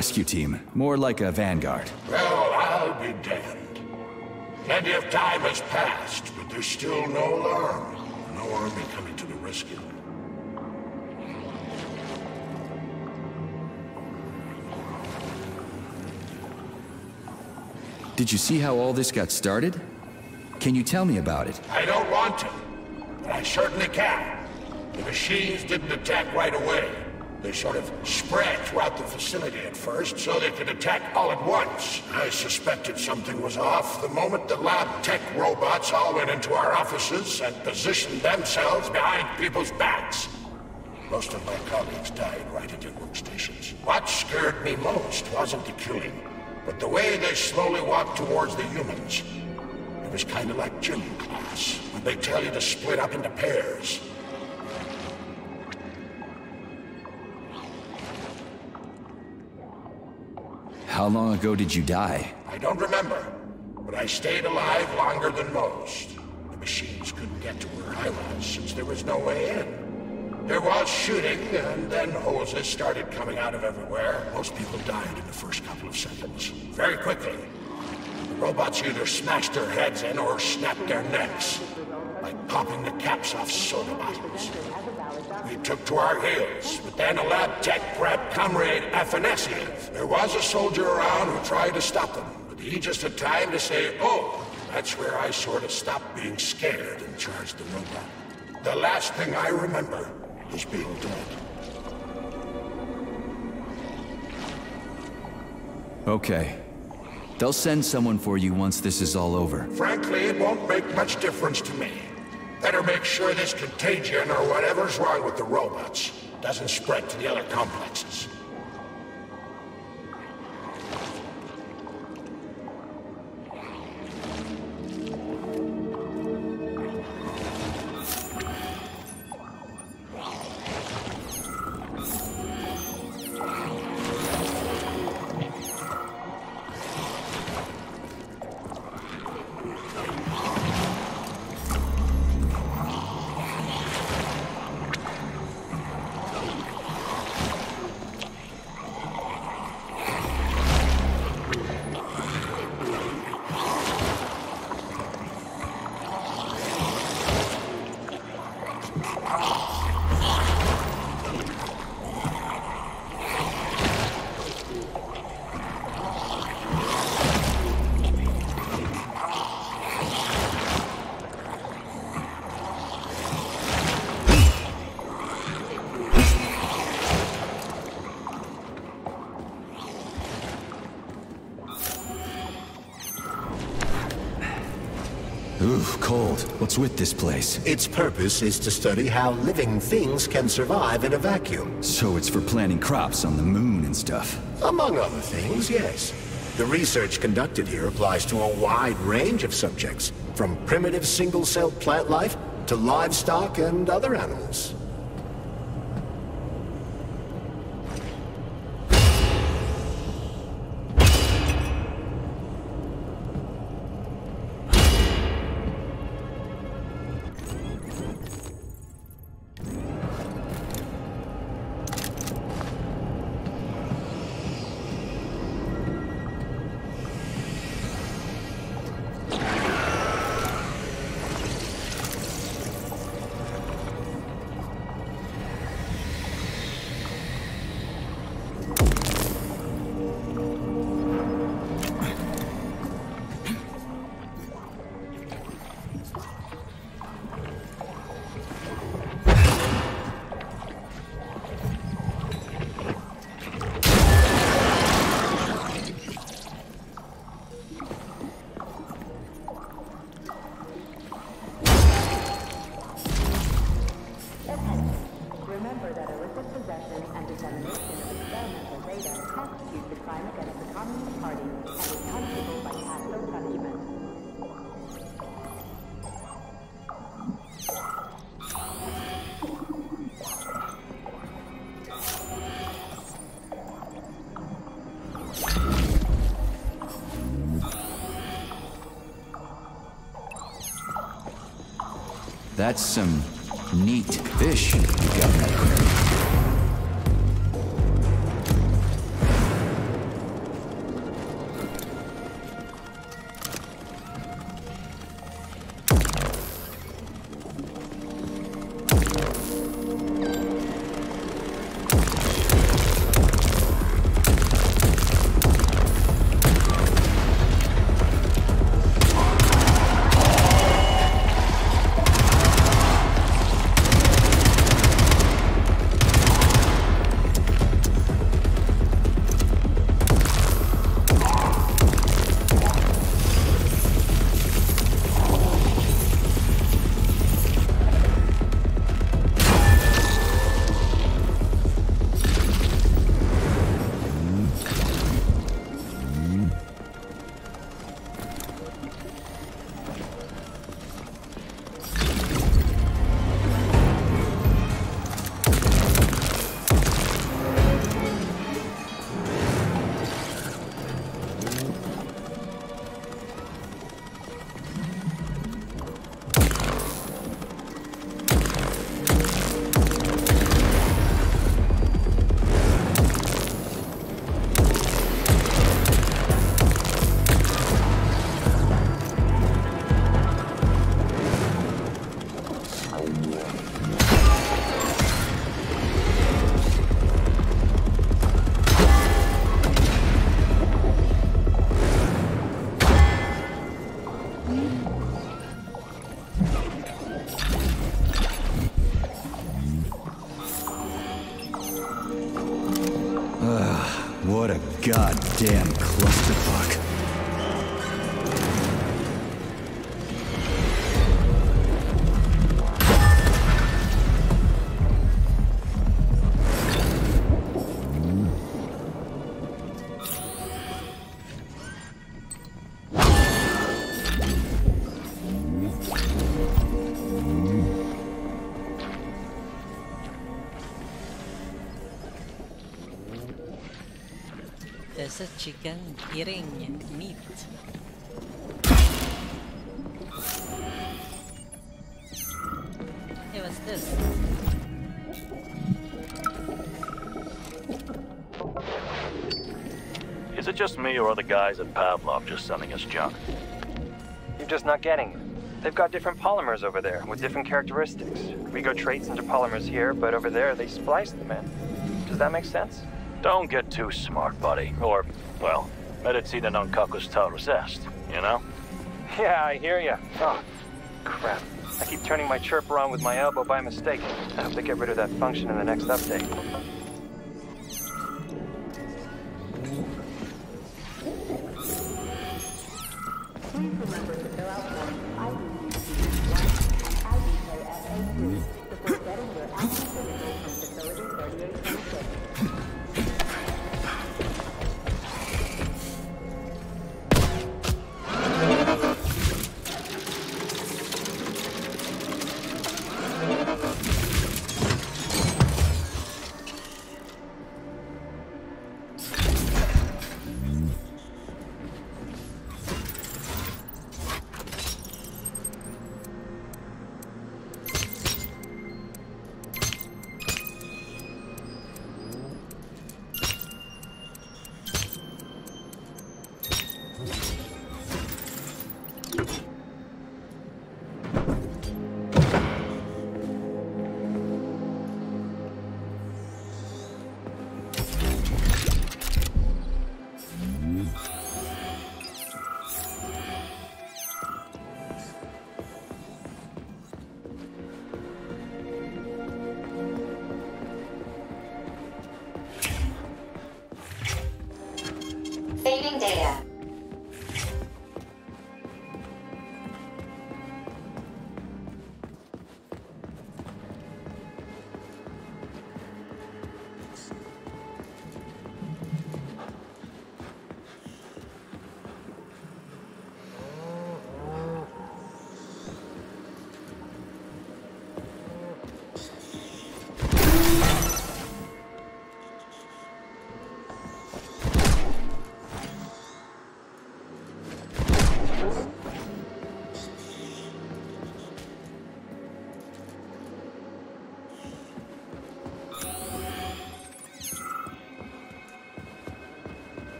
Rescue team. More like a vanguard. Well, I'll be damned. Plenty of time has passed, but there's still no alarm. No army coming to the rescue. Did you see how all this got started? Can you tell me about it? I don't want to, but I certainly can. The machines didn't attack right away. They sort of spread throughout the facility first, so they could attack all at once. I suspected something was off the moment the lab tech robots all went into our offices and positioned themselves behind people's backs. Most of my colleagues died right at their workstations. What scared me most wasn't the killing, but the way they slowly walked towards the humans. It was kind of like gym class, when they tell you to split up into pairs. Long ago did you die? I don't remember, but I stayed alive longer than most. The machines couldn't get to where I was since there was no way in. There was shooting, and then hoses started coming out of everywhere. Most people died in the first couple of seconds. Very quickly. The robots either smashed their heads in or snapped their necks, like popping the caps off soda bottles. We took to our heels, but then a lab tech grabbed Comrade Afanasiev. There was a soldier around who tried to stop them, but he just had time to say, oh, that's where I sort of stopped being scared and charged the robot. The last thing I remember was being dead. Okay. They'll send someone for you once this is all over. Frankly, it won't make much difference to me. Better make sure this contagion or whatever's wrong with the robots doesn't spread to the other complexes. What's with this place? Its purpose is to study how living things can survive in a vacuum. So it's for planting crops on the moon and stuff. Among other things, yes. The research conducted here applies to a wide range of subjects, from primitive single-celled plant life to livestock and other animals. That's some neat fish a chicken eating meat. Hey, what's this? Is it just me, or are the guys at Pavlov just sending us junk? You're just not getting it. They've got different polymers over there with different characteristics. We go traits into polymers here, but over there they splice them in. Does that make sense? Don't get too smart, buddy. Or, well, medicina non cacus taurus est, you know? Yeah, I hear you. Oh, crap. I keep turning my chirp around with my elbow by mistake. I hope they get rid of that function in the next update.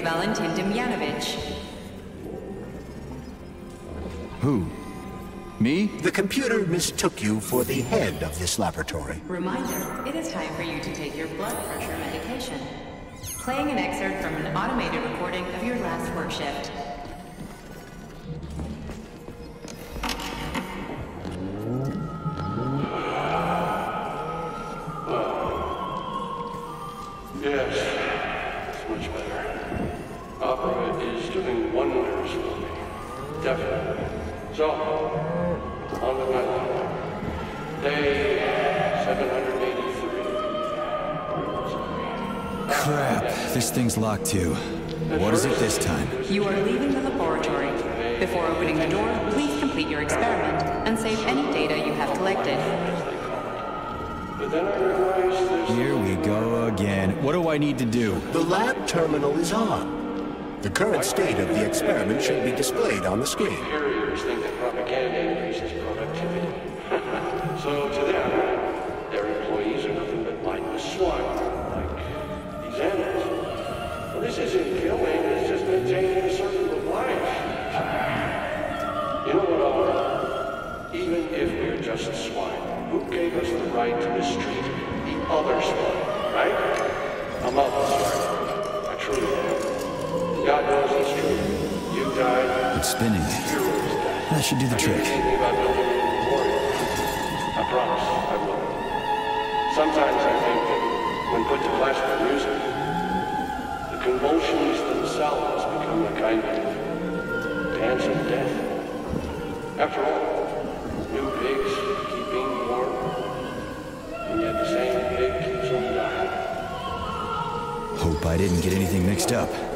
Greetings, Valentin Demyanovich. Who? Me? The computer mistook you for the head of this laboratory. Reminder, it is time for you to take your blood pressure medication. Playing an excerpt from an automated recording of your last work shift. Lab terminal is on. The current state of the experiment should be displayed on the screen. superiors think that propaganda increases productivity. so to them, their employees are nothing but mindless swine, like these animals. Well, this isn't killing, it's just maintaining a circle of life. You know what, Oliver? Even if we're just swine, who gave us the right to mistreat the other swine, right? I'm up swine. I truly am. God knows it's true. You died. It's spinning. That should do the trick. Thinking about building a memorial. I promise I will. Sometimes I think that when put to classical music, the convulsions themselves become a kind of dance of death. After all, didn't get anything mixed up.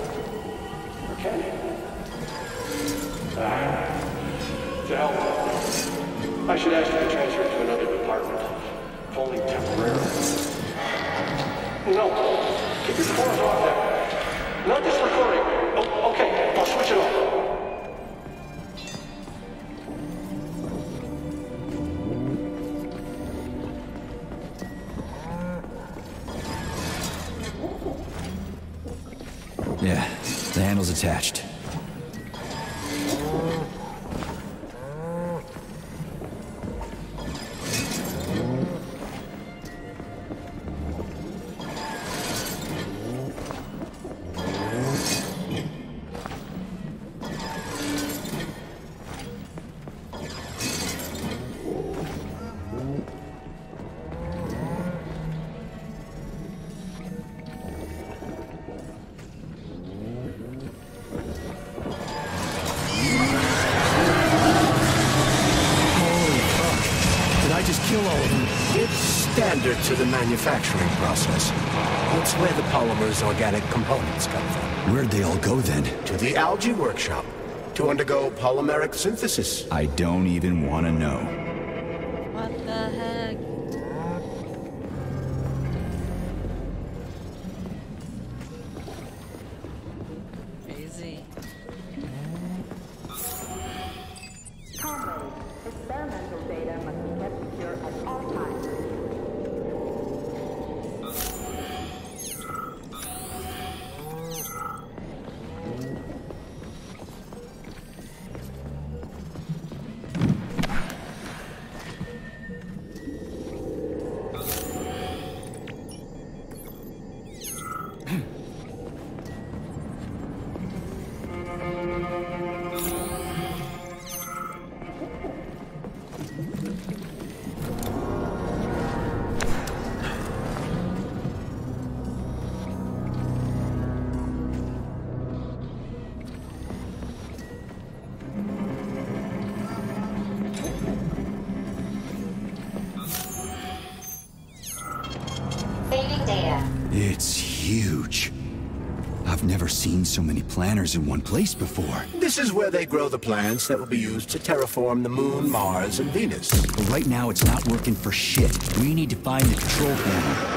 Attached. To the algae workshop to undergo polymeric synthesis. I don't even want to know. Planners in one place before. This is where they grow the plants that will be used to terraform the moon, Mars, and Venus. But right now, it's not working for shit. We need to find the control panel.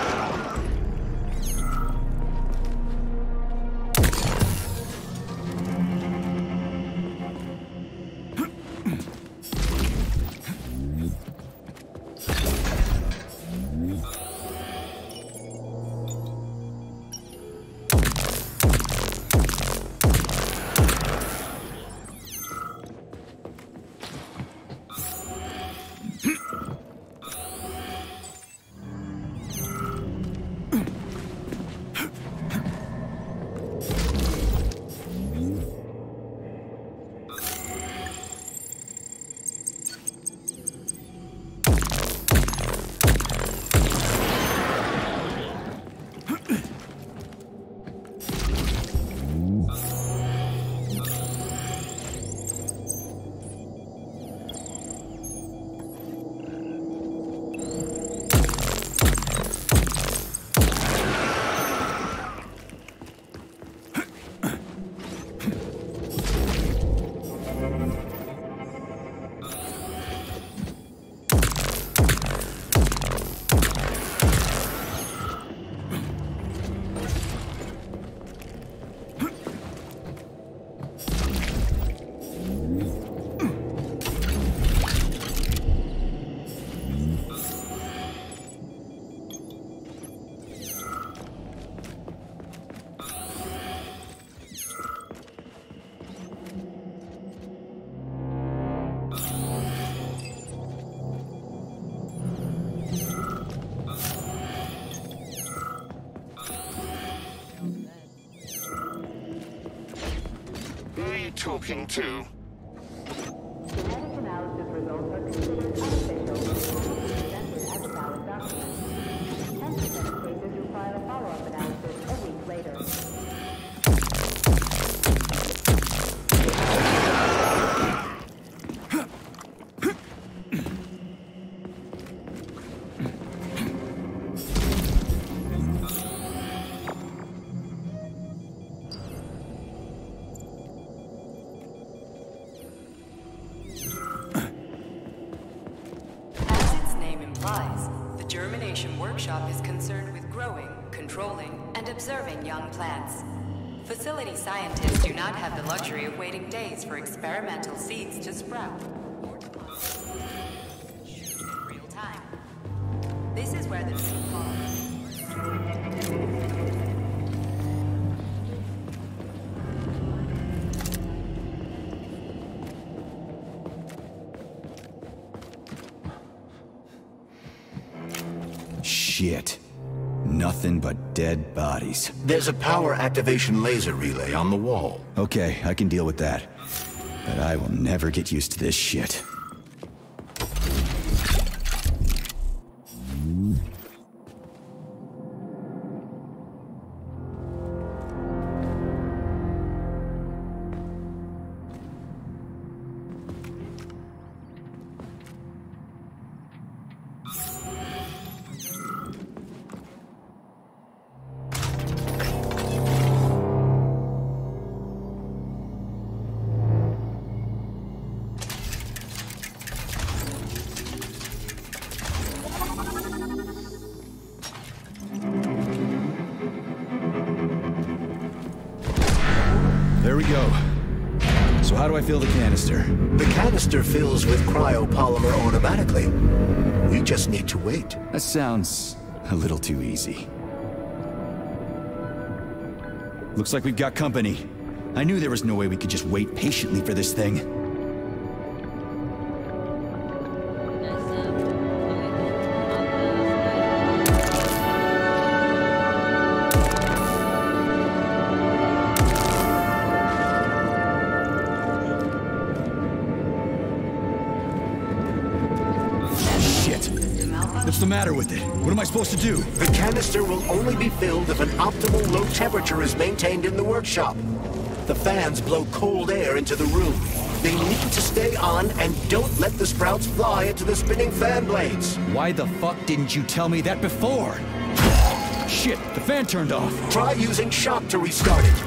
Nothing but dead bodies. There's a power activation laser relay on the wall. Okay, I can deal with that. But I will never get used to this shit. Sounds a little too easy. Looks like we've got company. I knew there was no way we could just wait patiently for this thing. Am I supposed to do? The canister will only be filled if an optimal low temperature is maintained in the workshop. The fans blow cold air into the room. They need to stay on and don't let the sprouts fly into the spinning fan blades. Why the fuck didn't you tell me that before? Shit, the fan turned off. Try using shock to restart it.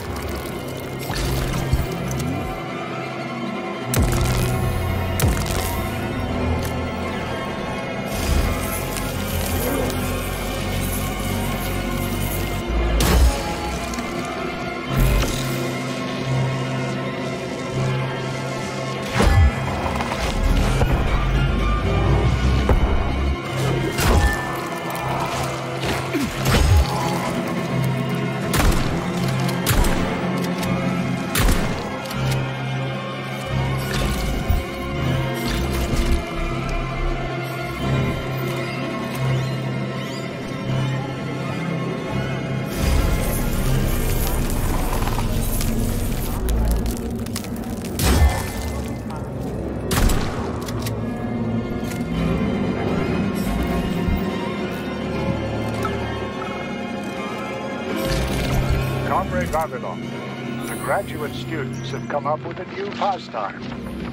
Graduate students have come up with a new pastime.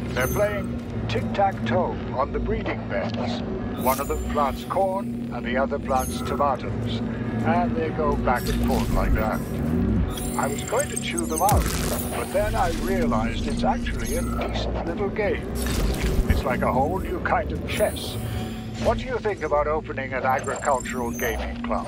They're playing tic-tac-toe on the breeding beds. One of them plants corn and the other plants tomatoes. And they go back and forth like that. I was going to chew them out, but then I realized it's actually a decent little game. It's like a whole new kind of chess. What do you think about opening an agricultural gaming club?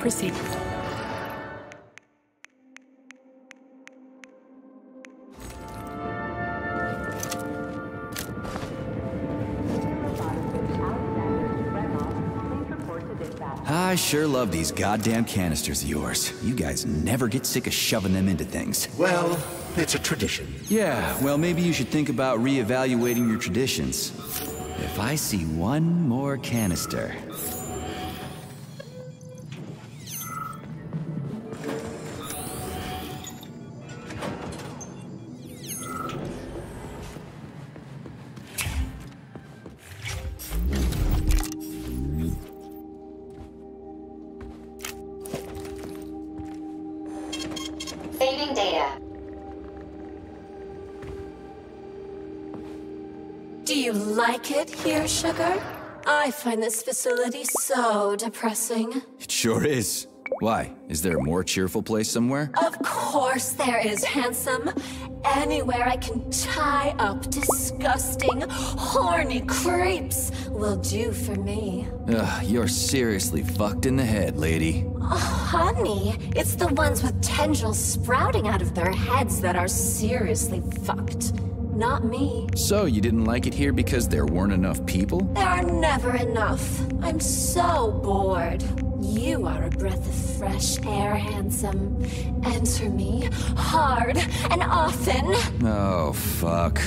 The. I sure love these goddamn canisters of yours. You guys never get sick of shoving them into things. Well, it's a tradition. Yeah, well, maybe you should think about reevaluating your traditions. If I see one more canister. Find this facility so depressing. It sure is. Why? Is there a more cheerful place somewhere? Of course there is, handsome. Anywhere I can tie up disgusting, horny creeps will do for me. Ugh, you're seriously fucked in the head, lady. Oh, honey, it's the ones with tendrils sprouting out of their heads that are seriously fucked. Not me. So, you didn't like it here because there weren't enough people? There never enough. I'm so bored. You are a breath of fresh air, handsome. Enter me hard and often. Oh, fuck.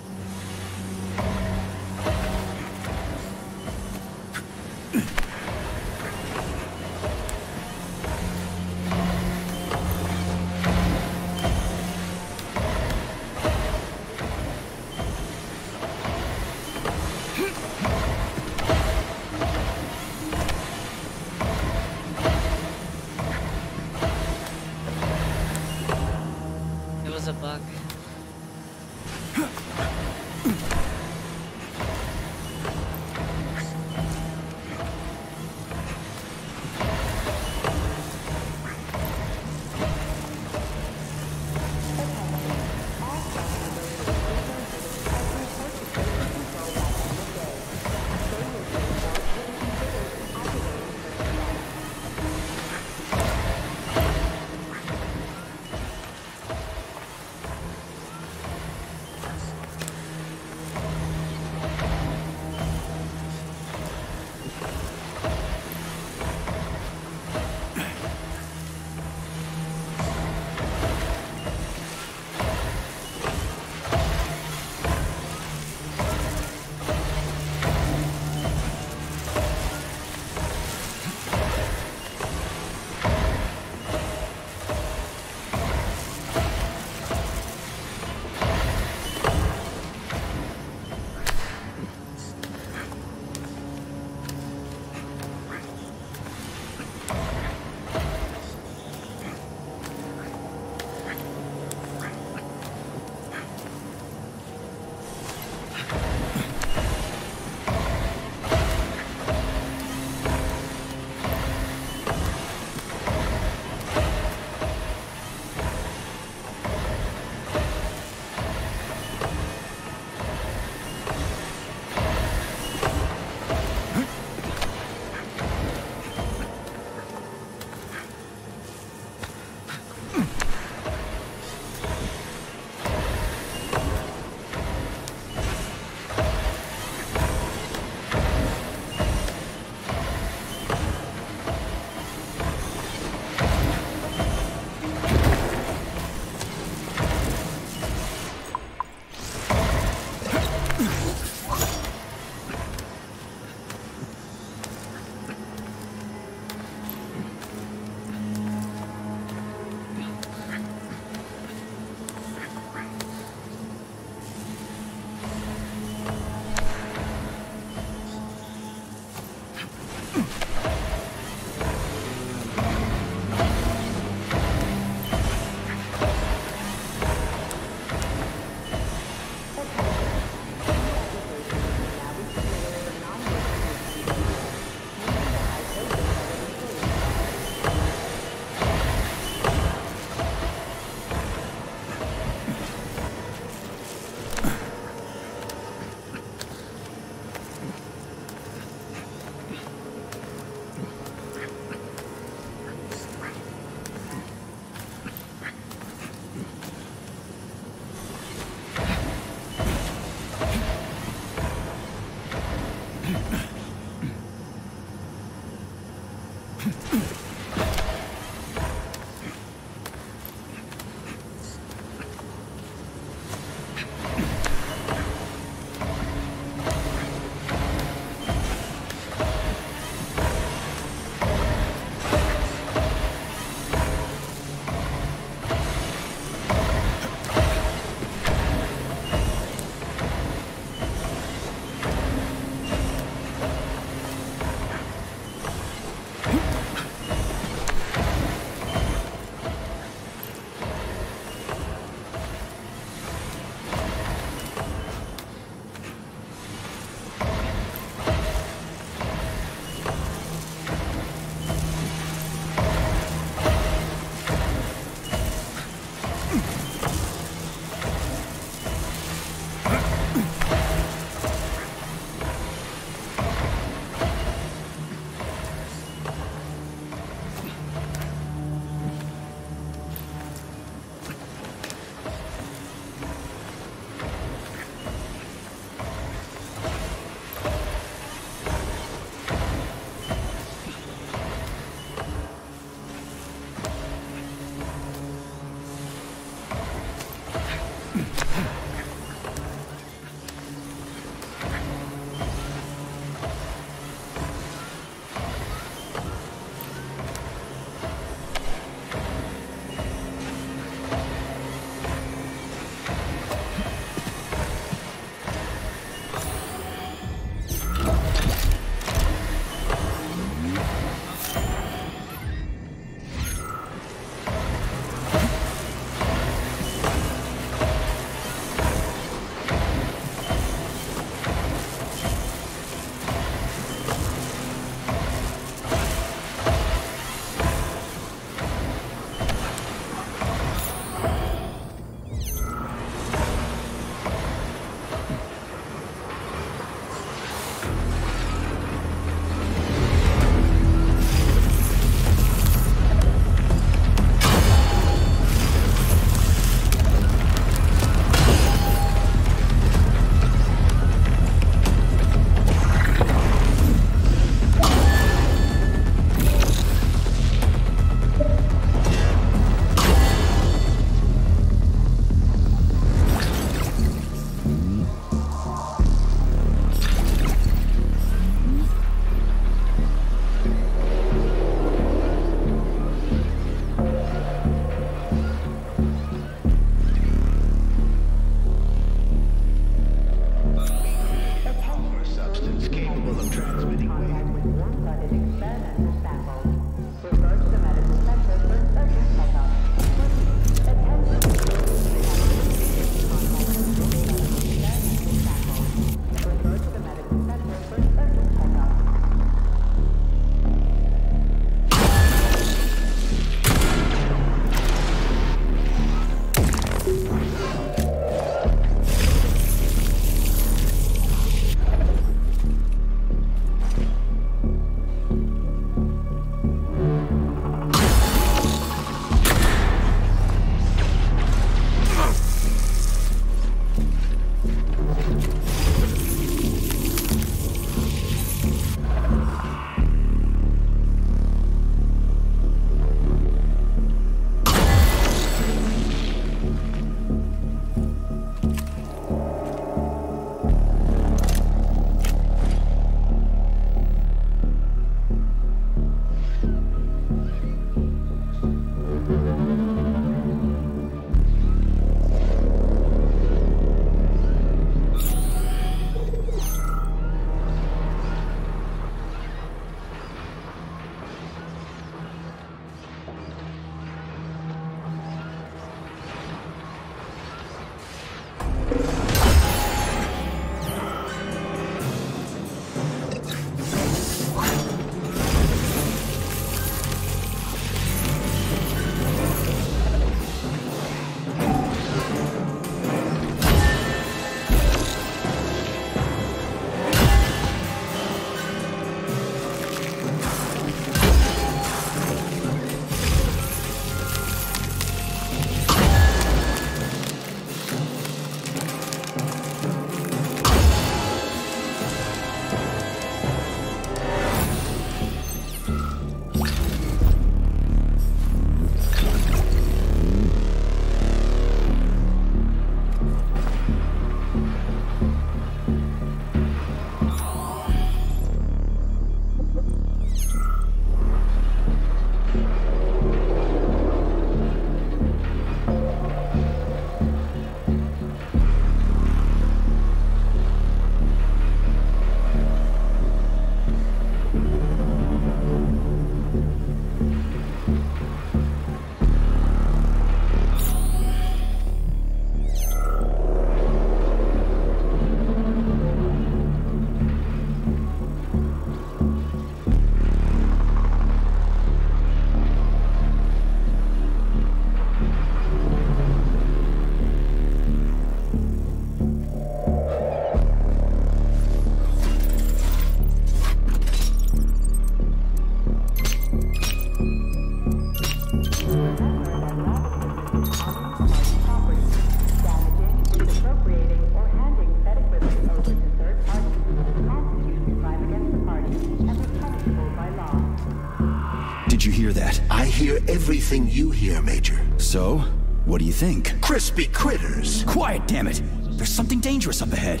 Hear everything you hear, Major. So, what do you think? Crispy critters. Quiet, damn it! There's something dangerous up ahead.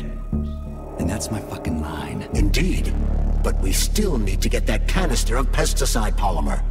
And that's my fucking line. Indeed. But we still need to get that canister of pesticide polymer.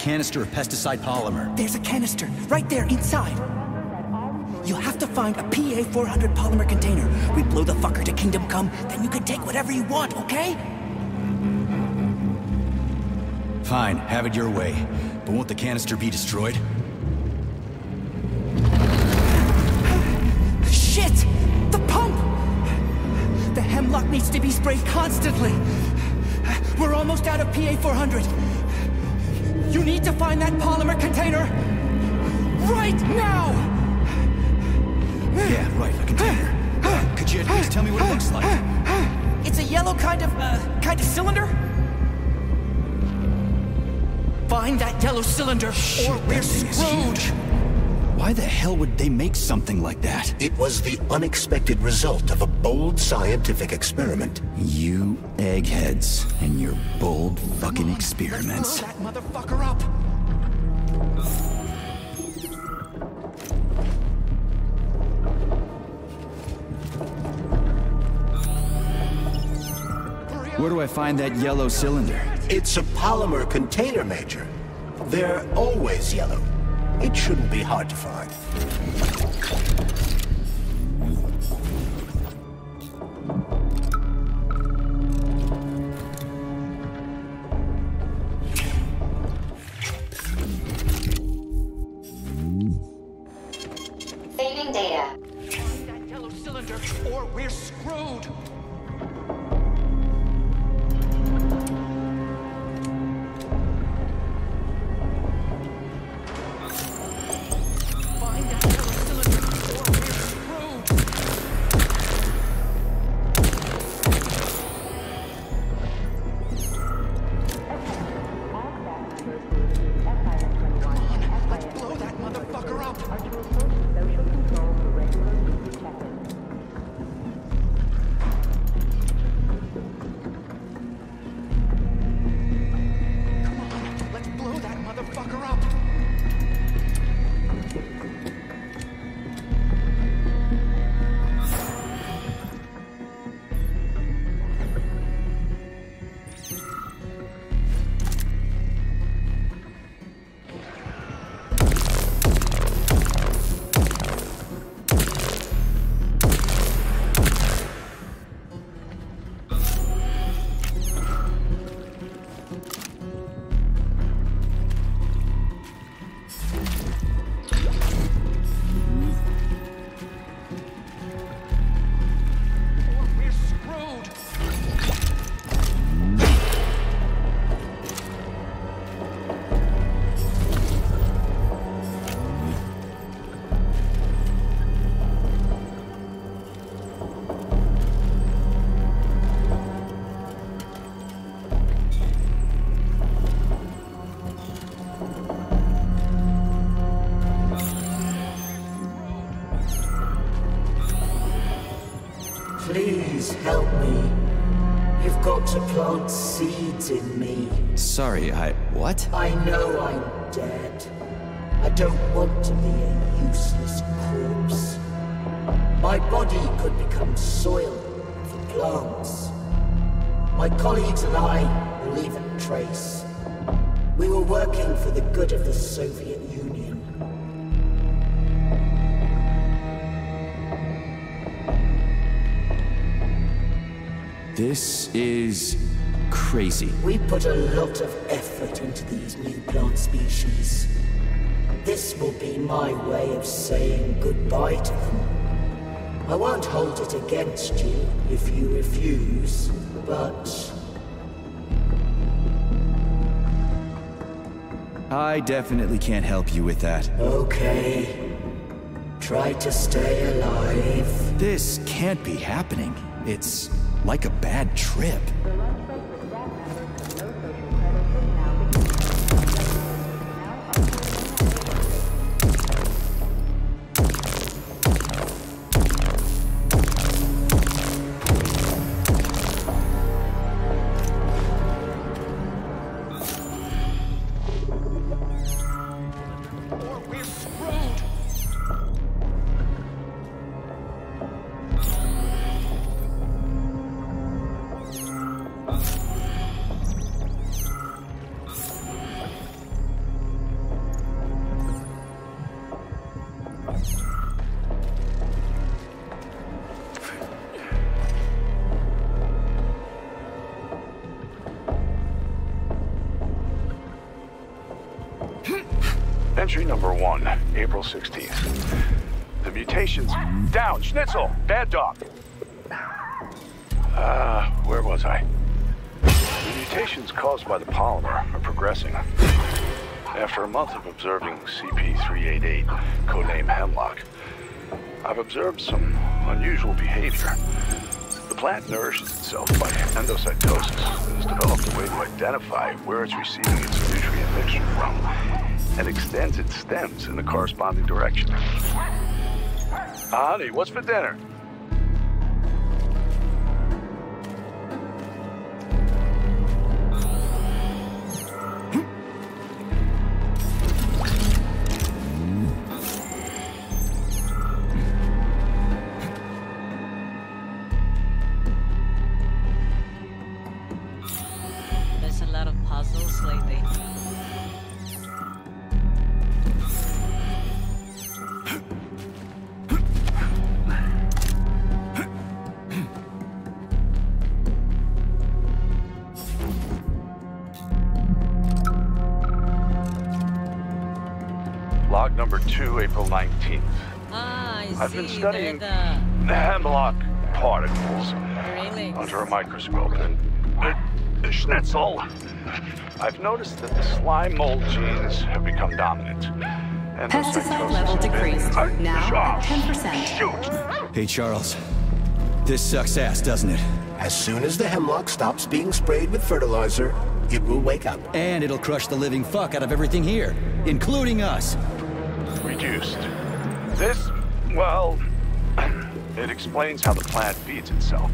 Canister of pesticide polymer. There's a canister right there inside. You have to find a PA400 polymer container. We blow the fucker to Kingdom Come, then you can take whatever you want, okay? Fine, have it your way. But won't the canister be destroyed? Shit! The pump! The hemlock needs to be sprayed constantly. We're almost out of PA400. You need to find that polymer container right now! Yeah, right, a container. Could you at least tell me what it looks like? It's a yellow kind of, uh, kind of cylinder? Find that yellow cylinder, or we're thing is screwed! huge. Why the hell would they make something like that? It was the unexpected result of a bold scientific experiment. You eggheads and your bold fucking experiments. Where do I find that yellow cylinder? It's a polymer container, Major. They're always yellow. It shouldn't be hard to find. To plant seeds in me. Sorry, I. What? I know I'm dead. I don't want to be a useless corpse. My body could become soil for plants. My colleagues and I will leave a trace. We were working for the good of the Soviet This is crazy. We put a lot of effort into these new plant species. This will be my way of saying goodbye to them. I won't hold it against you if you refuse, but I definitely can't help you with that. okay. Try to stay alive. This can't be happening. It's like a bad trip. Of observing CP388, codename Hemlock, I've observed some unusual behavior. The plant nourishes itself by endocytosis and has developed a way to identify where it's receiving its nutrient mixture from and extends its stems in the corresponding direction. Honey, what's for dinner? Studying the hemlock particles the under a microscope. And uh, Schnitzel, I've noticed that the slime mold genes have become dominant. And those Pesticide cytosis level has been- decreased. Now at ah, 10%. Shoot! Hey, Charles. This sucks ass, doesn't it? As soon as the hemlock stops being sprayed with fertilizer, it will wake up. And it'll crush the living fuck out of everything here, including us. Reduced. This, well, it explains how the plant feeds itself.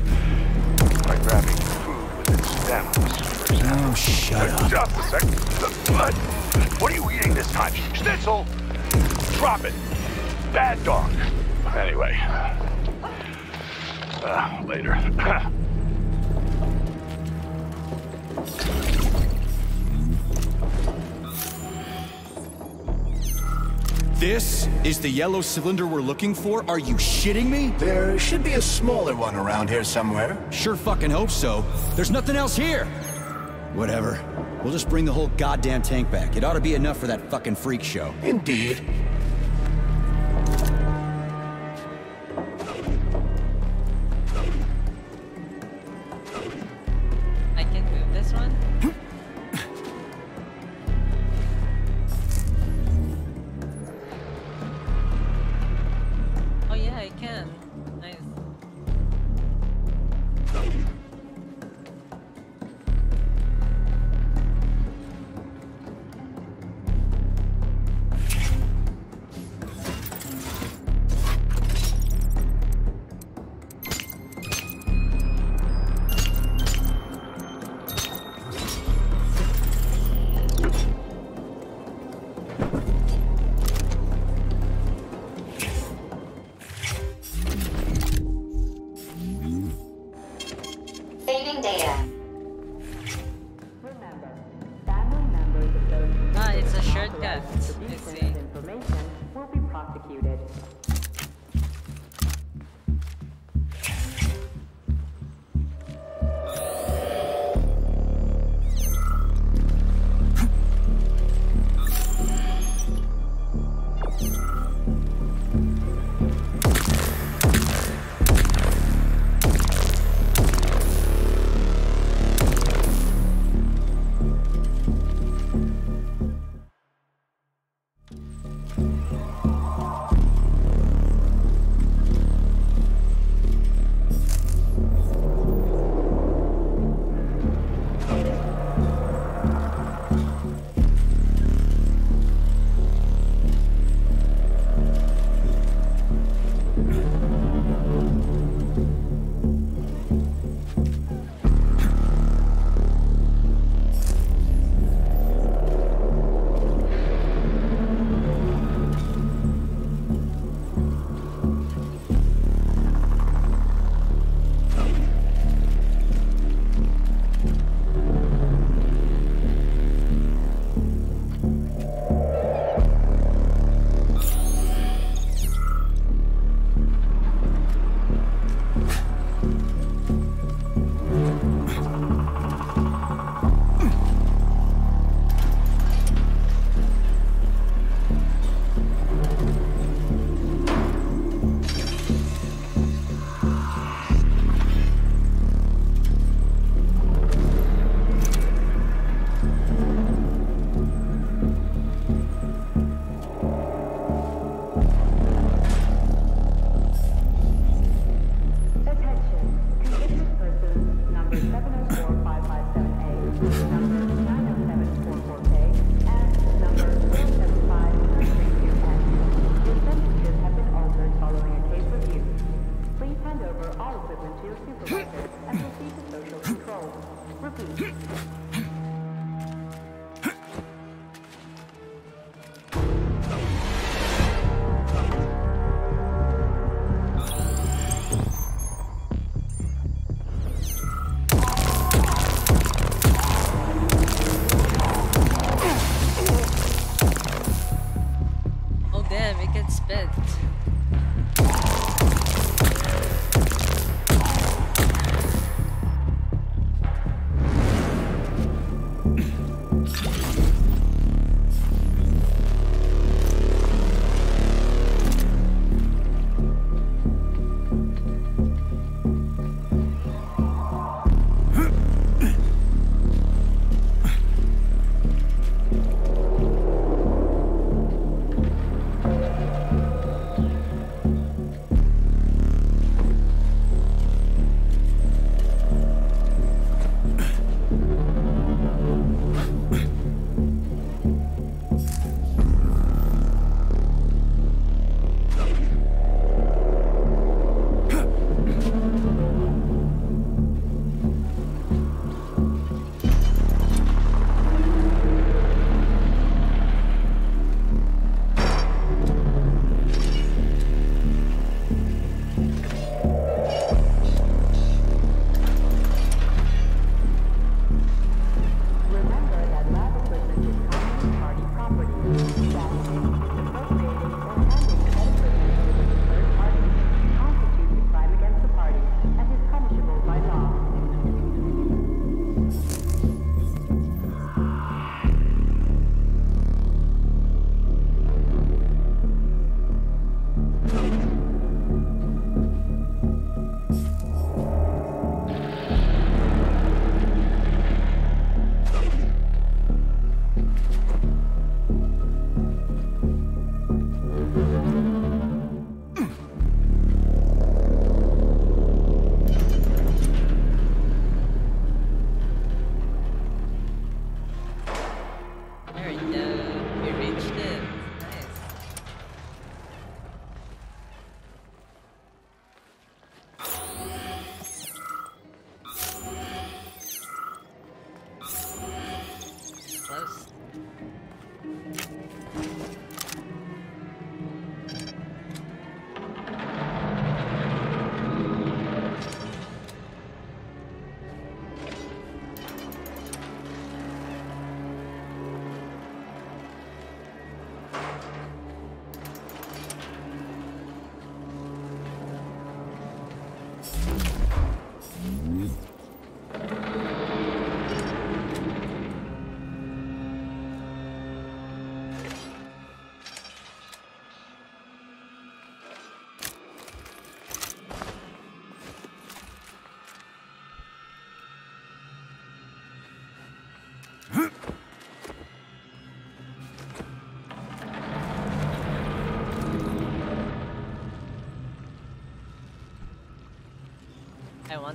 By grabbing food with its stems. Oh, shut up. Just a second. What? What are you eating this time? Schnitzel? Drop it. Bad dog. Anyway. Uh, later. This is the yellow cylinder we're looking for? Are you shitting me? There should be a smaller one around here somewhere. Sure fucking hope so. There's nothing else here. Whatever. We'll just bring the whole goddamn tank back. It ought to be enough for that fucking freak show. Indeed.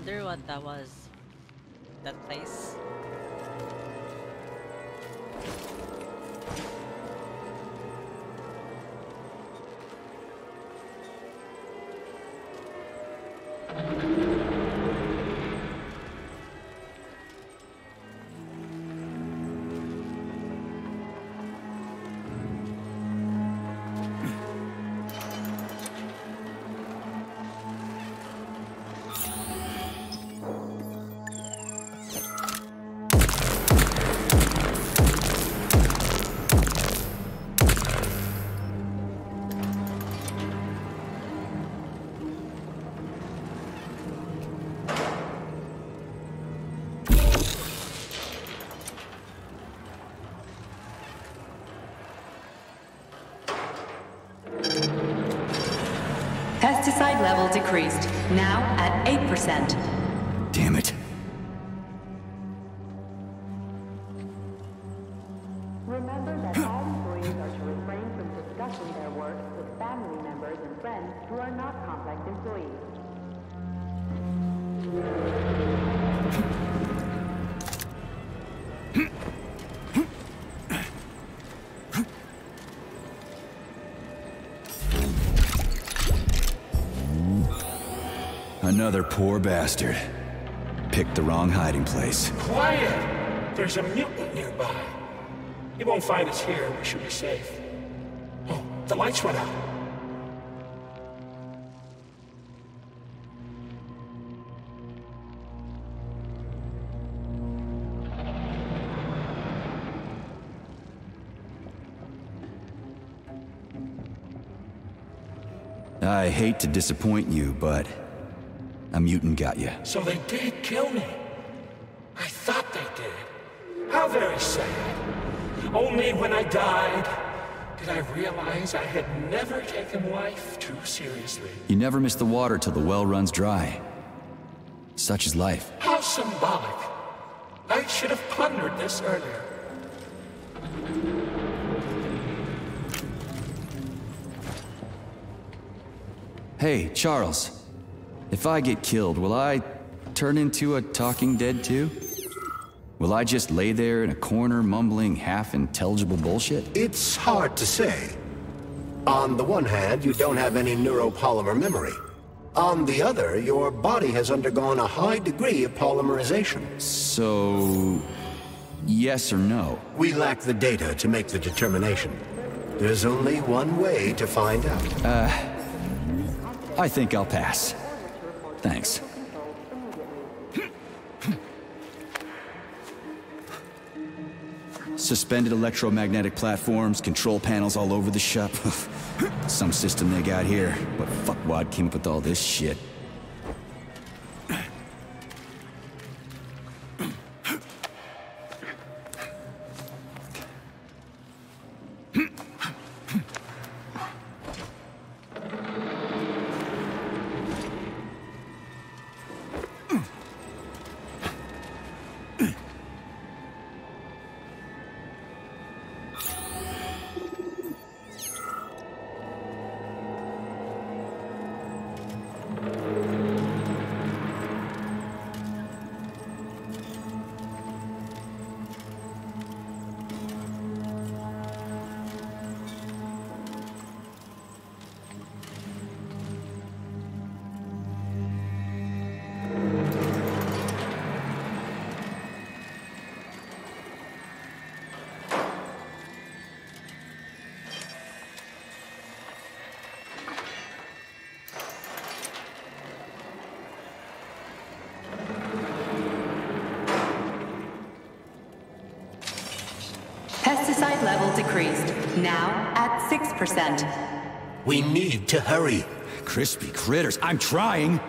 Wonder what that was. Pesticide level decreased, now at 8%. Another poor bastard. Picked the wrong hiding place. Quiet! There's a mutant nearby. He won't find us here. We should be safe. Oh, the lights went out. I hate to disappoint you, but a mutant got you. So they did kill me. I thought they did. How very sad. Only when I died did I realize I had never taken life too seriously. You never miss the water till the well runs dry. Such is life. How symbolic. I should have plundered this earlier. Hey, Charles. If I get killed, will I turn into a talking dead too? Will I just lay there in a corner mumbling half-intelligible bullshit? It's hard to say. On the one hand, you don't have any neuropolymer memory. On the other, your body has undergone a high degree of polymerization. So... yes or no? We lack the data to make the determination. There's only one way to find out. Uh... I think I'll pass. Thanks. Suspended electromagnetic platforms, control panels all over the shop. Some system they got here, but fuckwad came up with all this shit. Hurry. Crispy critters, I'm trying!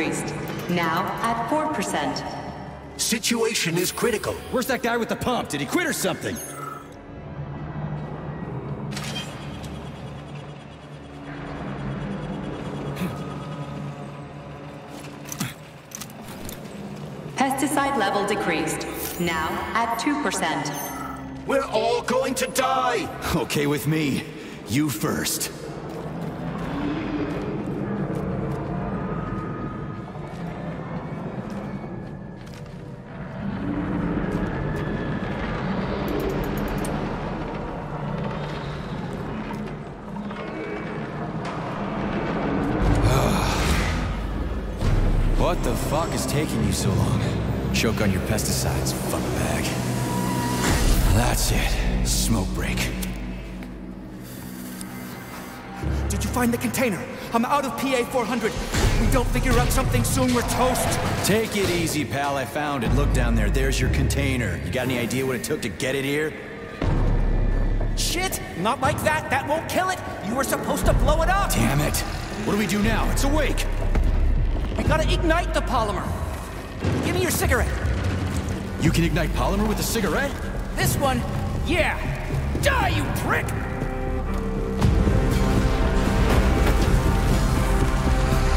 Level decreased. Now at 4%. Situation is critical. Where's that guy with the pump? Did he quit or something? Pesticide level decreased. Now at 2%. We're all going to die! Okay with me. You first. You so long? Choke on your pesticides, fuck bag. That's it. Smoke break. Did you find the container? I'm out of PA 400. We don't figure out something soon, we're toast. Take it easy, pal. I found it. Look down there. There's your container. You got any idea what it took to get it here? Shit! Not like that. That won't kill it. You were supposed to blow it up. Damn it. What do we do now? It's awake. We gotta ignite the polymer. Me your cigarette. You can ignite polymer with a cigarette? This one, yeah. Die, you prick!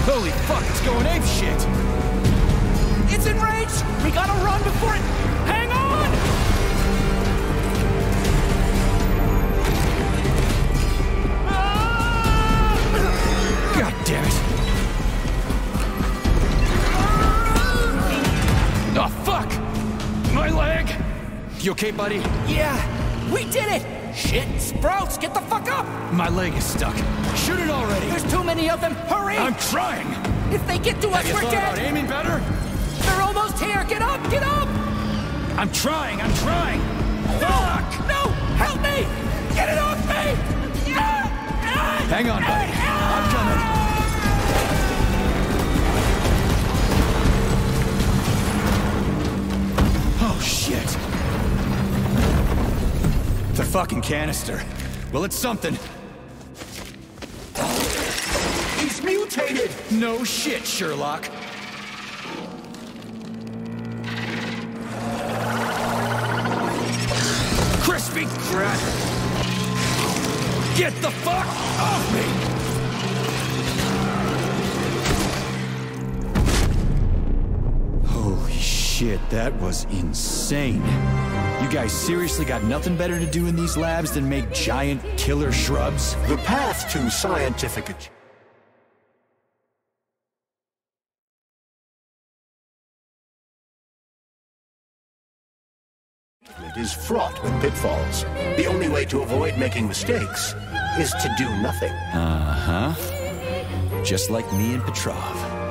Holy fuck, it's going ape shit! It's enraged! We gotta run before it... okay, buddy? Yeah, we did it! Shit, Sprouts, get the fuck up! My leg is stuck. Shoot it already! There's too many of them, hurry! I'm trying! If they get to us, we're dead! about aiming better? They're almost here, get up, get up! I'm trying, I'm trying! No! Fuck! No! Help me! Get it off me! Hang on, buddy. Fucking canister. Well, it's something. He's mutated! No shit, Sherlock. That was insane. You guys seriously got nothing better to do in these labs than make giant killer shrubs? The path to scientific achievement is fraught with pitfalls. The only way to avoid making mistakes is to do nothing. Uh huh. Just like me and Petrov.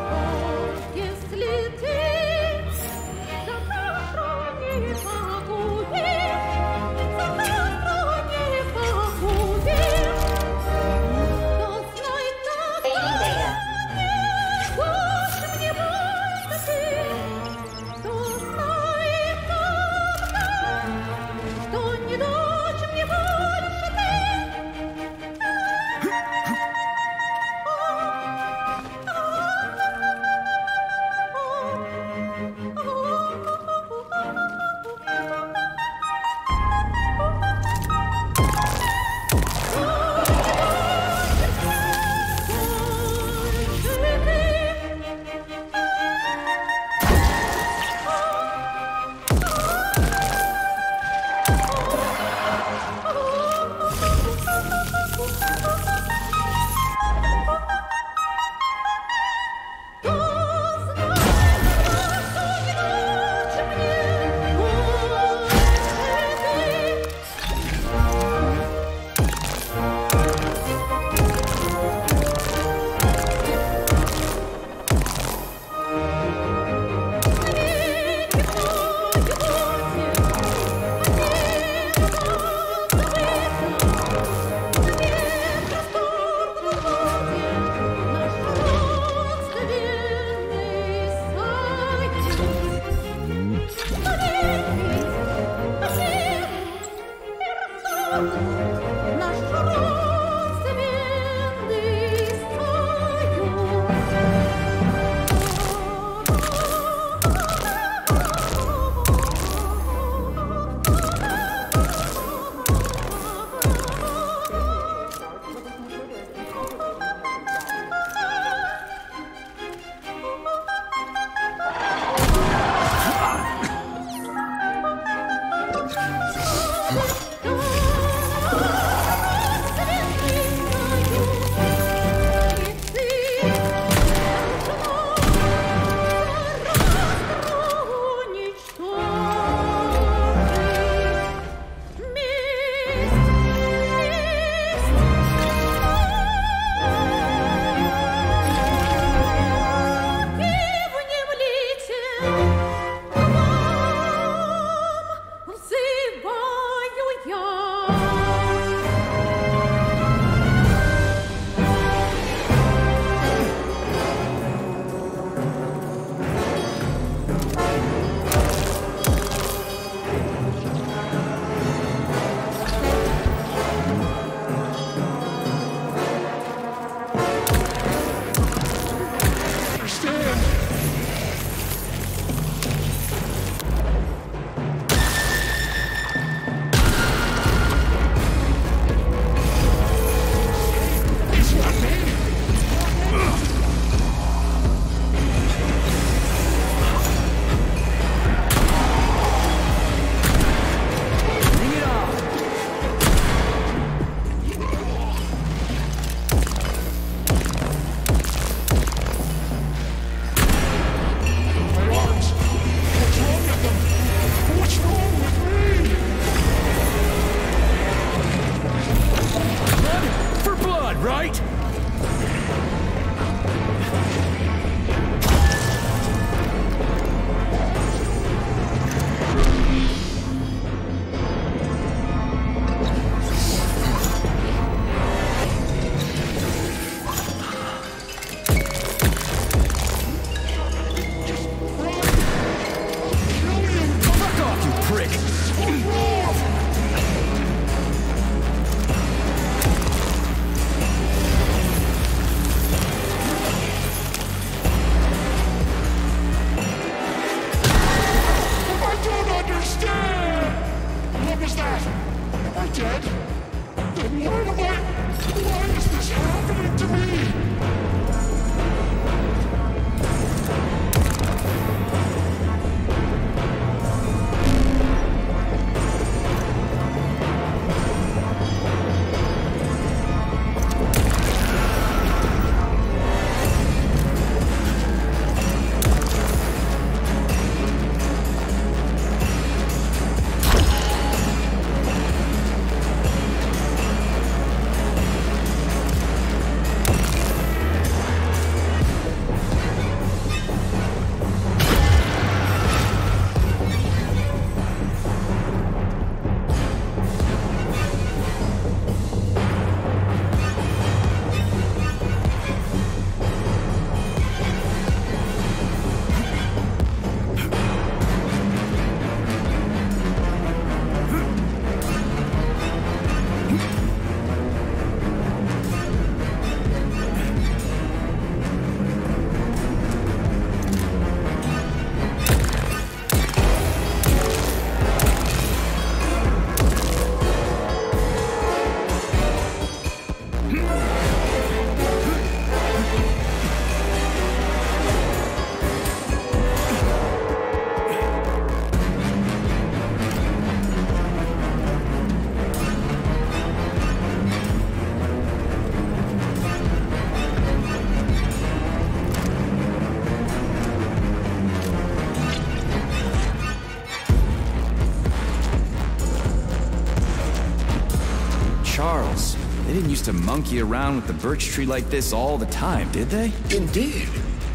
Used to monkey around with the birch tree like this all the time, did they? Indeed.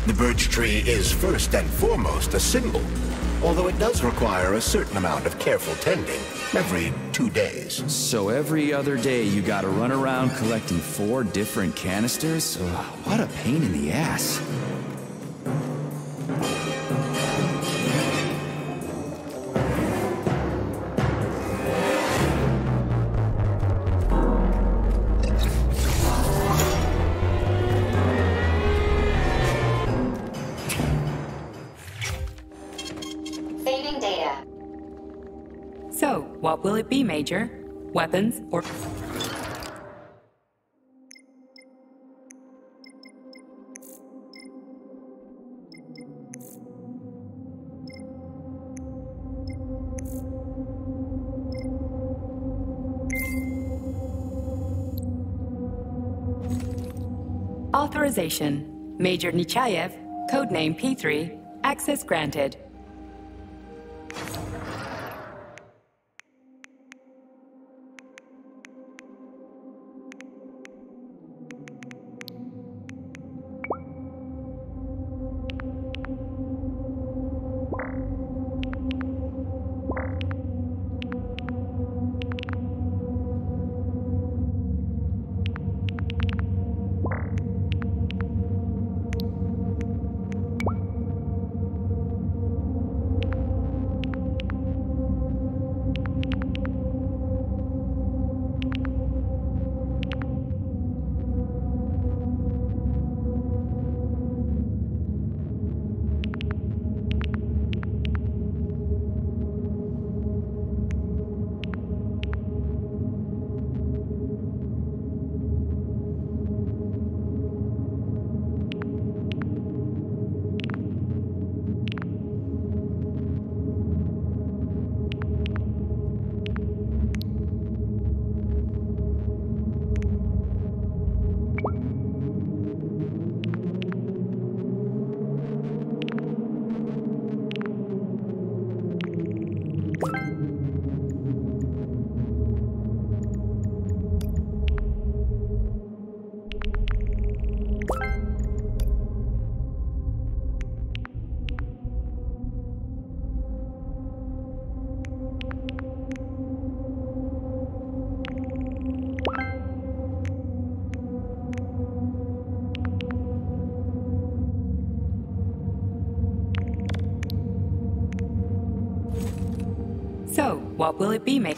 The birch tree is first and foremost a symbol, although it does require a certain amount of careful tending every two days. So every other day you gotta run around collecting four different canisters? What a pain in the ass. Weapons or. Authorization. Major Nechaev, codename P3, access granted. Will it be, mate?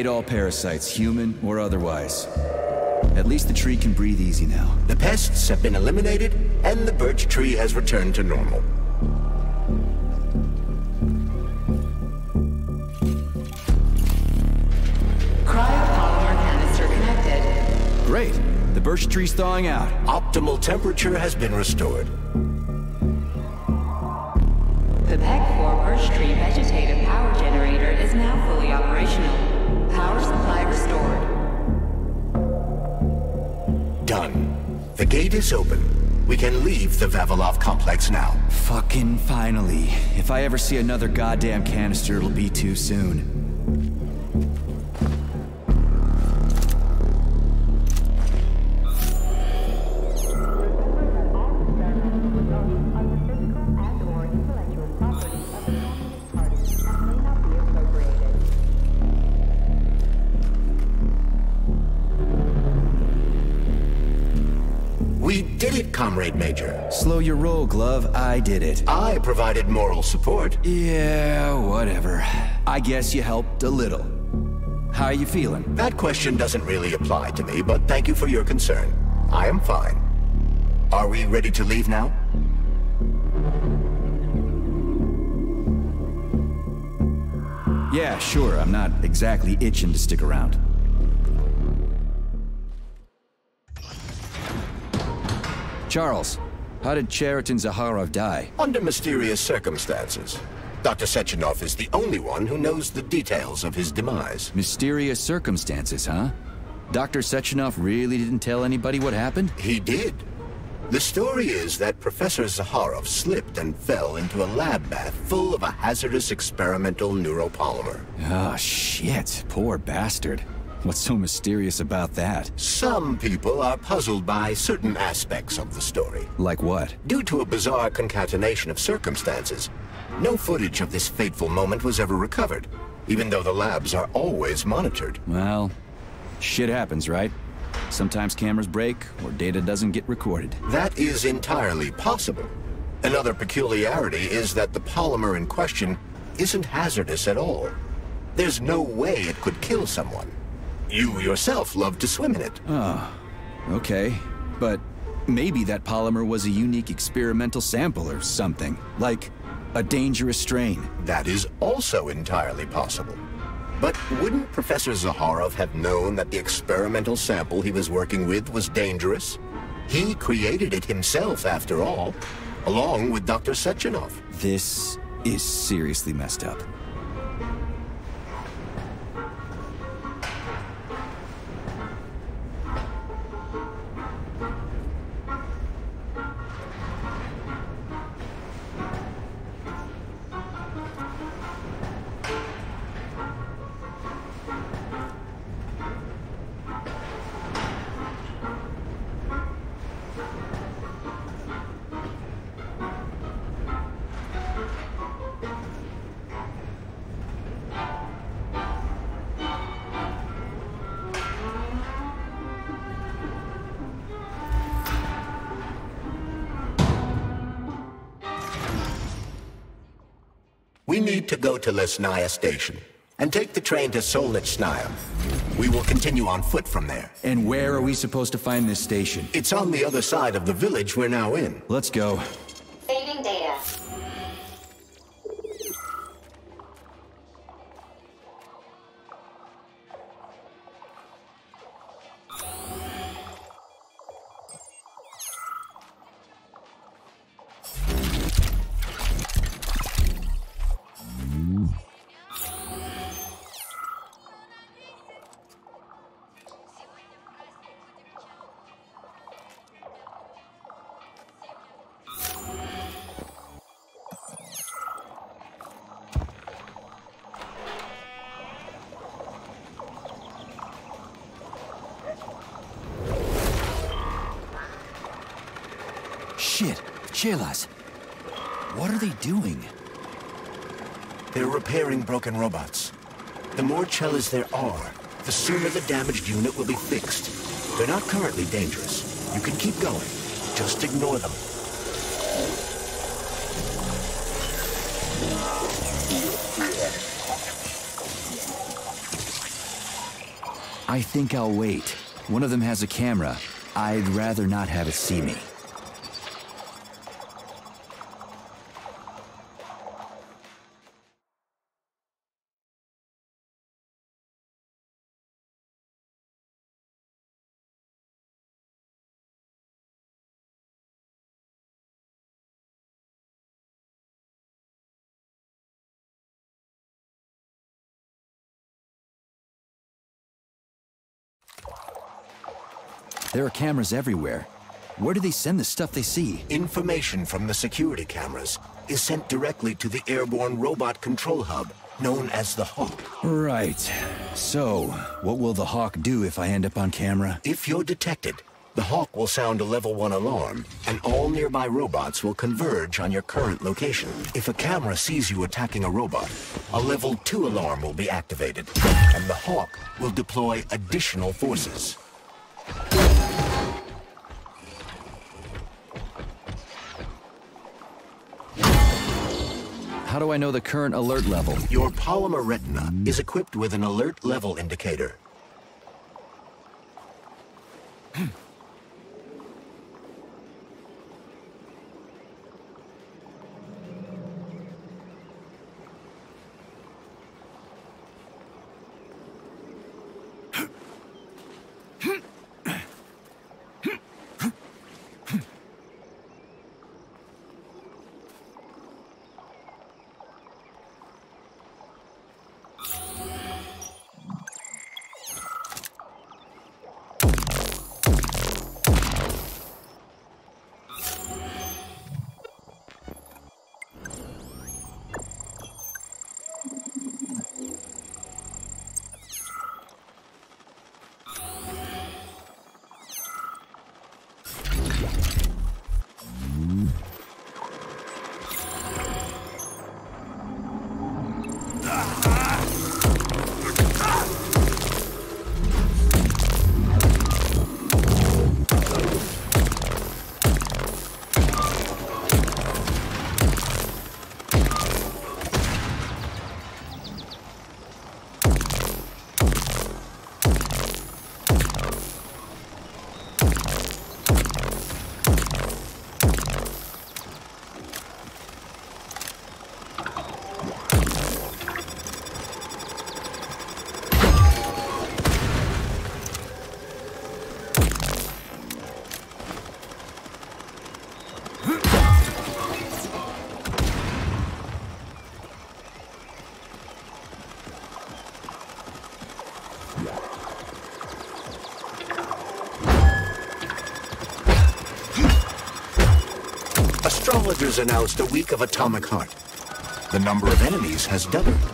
I all parasites, human or otherwise. At least the tree can breathe easy now. The pests have been eliminated, and the birch tree has returned to normal. Cryopolymer canister connected. Great. The birch tree's thawing out. Optimal temperature has been restored. Gate is open. We can leave the Vavilov complex now. Fucking finally. If I ever see another goddamn canister, it'll be too soon. Your role, Glove. I did it. I provided moral support. Yeah, whatever. I guess you helped a little. How are you feeling? That question doesn't really apply to me, but thank you for your concern. I am fine. Are we ready to leave now? Yeah, sure. I'm not exactly itching to stick around. Charles, how did Khariton Zakharov die? Under mysterious circumstances. Dr. Sechenov is the only one who knows the details of his demise. Mysterious circumstances, huh? Dr. Sechenov really didn't tell anybody what happened? He did. The story is that Professor Zakharov slipped and fell into a lab bath full of a hazardous experimental neuropolymer. Oh, shit. Poor bastard. What's so mysterious about that? Some people are puzzled by certain aspects of the story. Like what? Due to a bizarre concatenation of circumstances, no footage of this fateful moment was ever recovered, even though the labs are always monitored. Well, shit happens, right? Sometimes cameras break, or data doesn't get recorded. That is entirely possible. Another peculiarity is that the polymer in question isn't hazardous at all. There's no way it could kill someone. You yourself love to swim in it. Oh, okay. But maybe that polymer was a unique experimental sample or something. Like a dangerous strain. That is also entirely possible. But wouldn't Professor Zakharov have known that the experimental sample he was working with was dangerous? He created it himself, after all, along with Dr. Sechenov. This is seriously messed up. To Lesnaya Station and take the train to Solnitsnaya. We will continue on foot from there. And where are we supposed to find this station? It's on the other side of the village we're now in. Let's go. Broken robots. The more Chelas there are, the sooner the damaged unit will be fixed. They're not currently dangerous. You can keep going. Just ignore them. I think I'll wait. One of them has a camera. I'd rather not have it see me. There are cameras everywhere. Where do they send the stuff they see? Information from the security cameras is sent directly to the airborne robot control hub, known as the Hawk. Right. So, what will the Hawk do if I end up on camera? If you're detected, the Hawk will sound a level 1 alarm, and all nearby robots will converge on your current location. If a camera sees you attacking a robot, a level 2 alarm will be activated, and the Hawk will deploy additional forces. How do I know the current alert level? Your polymer retina is equipped with an alert level indicator. Astrologers announced a week of atomic heart. The number of enemies has doubled.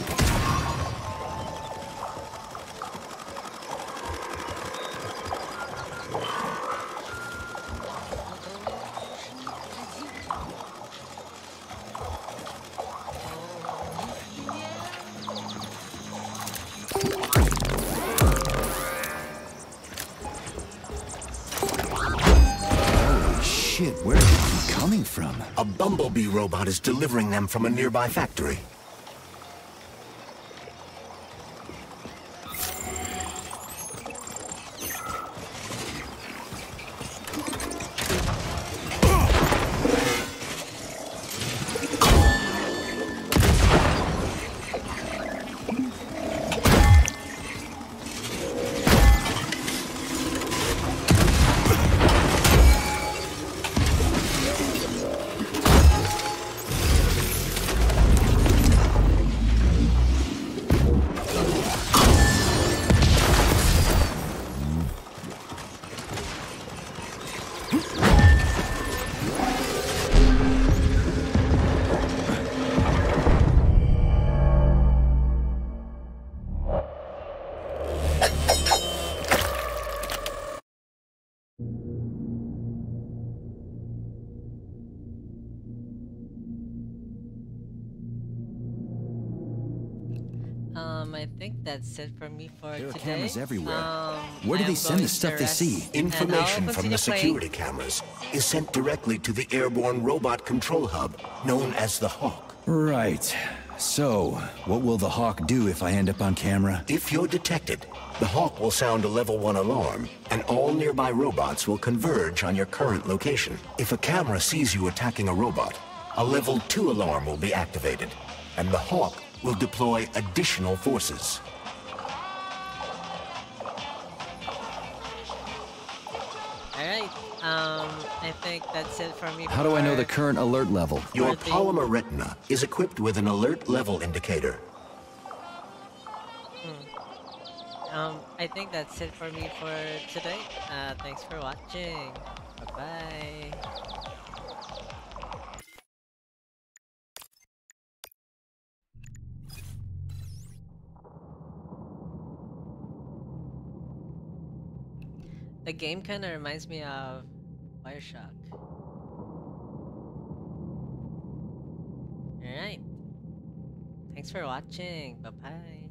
Robot is delivering them from a nearby factory. That's it for me for There are cameras everywhere. Um, Where do I they send the stuff they see? Information from continue the playing. security cameras is sent directly to the airborne robot control hub, known as the Hawk. Right. So, what will the Hawk do if I end up on camera? If you're detected, the Hawk will sound a level 1 alarm, and all nearby robots will converge on your current location. If a camera sees you attacking a robot, a level 2 alarm will be activated, and the Hawk will deploy additional forces. I think that's it for me. How do I know the current alert level? Your polymer retina is equipped with an alert level indicator. Um, I think that's it for me for today. Uh, thanks for watching. Bye bye. The game kind of reminds me of Bioshock. Alright. Thanks for watching. Bye bye.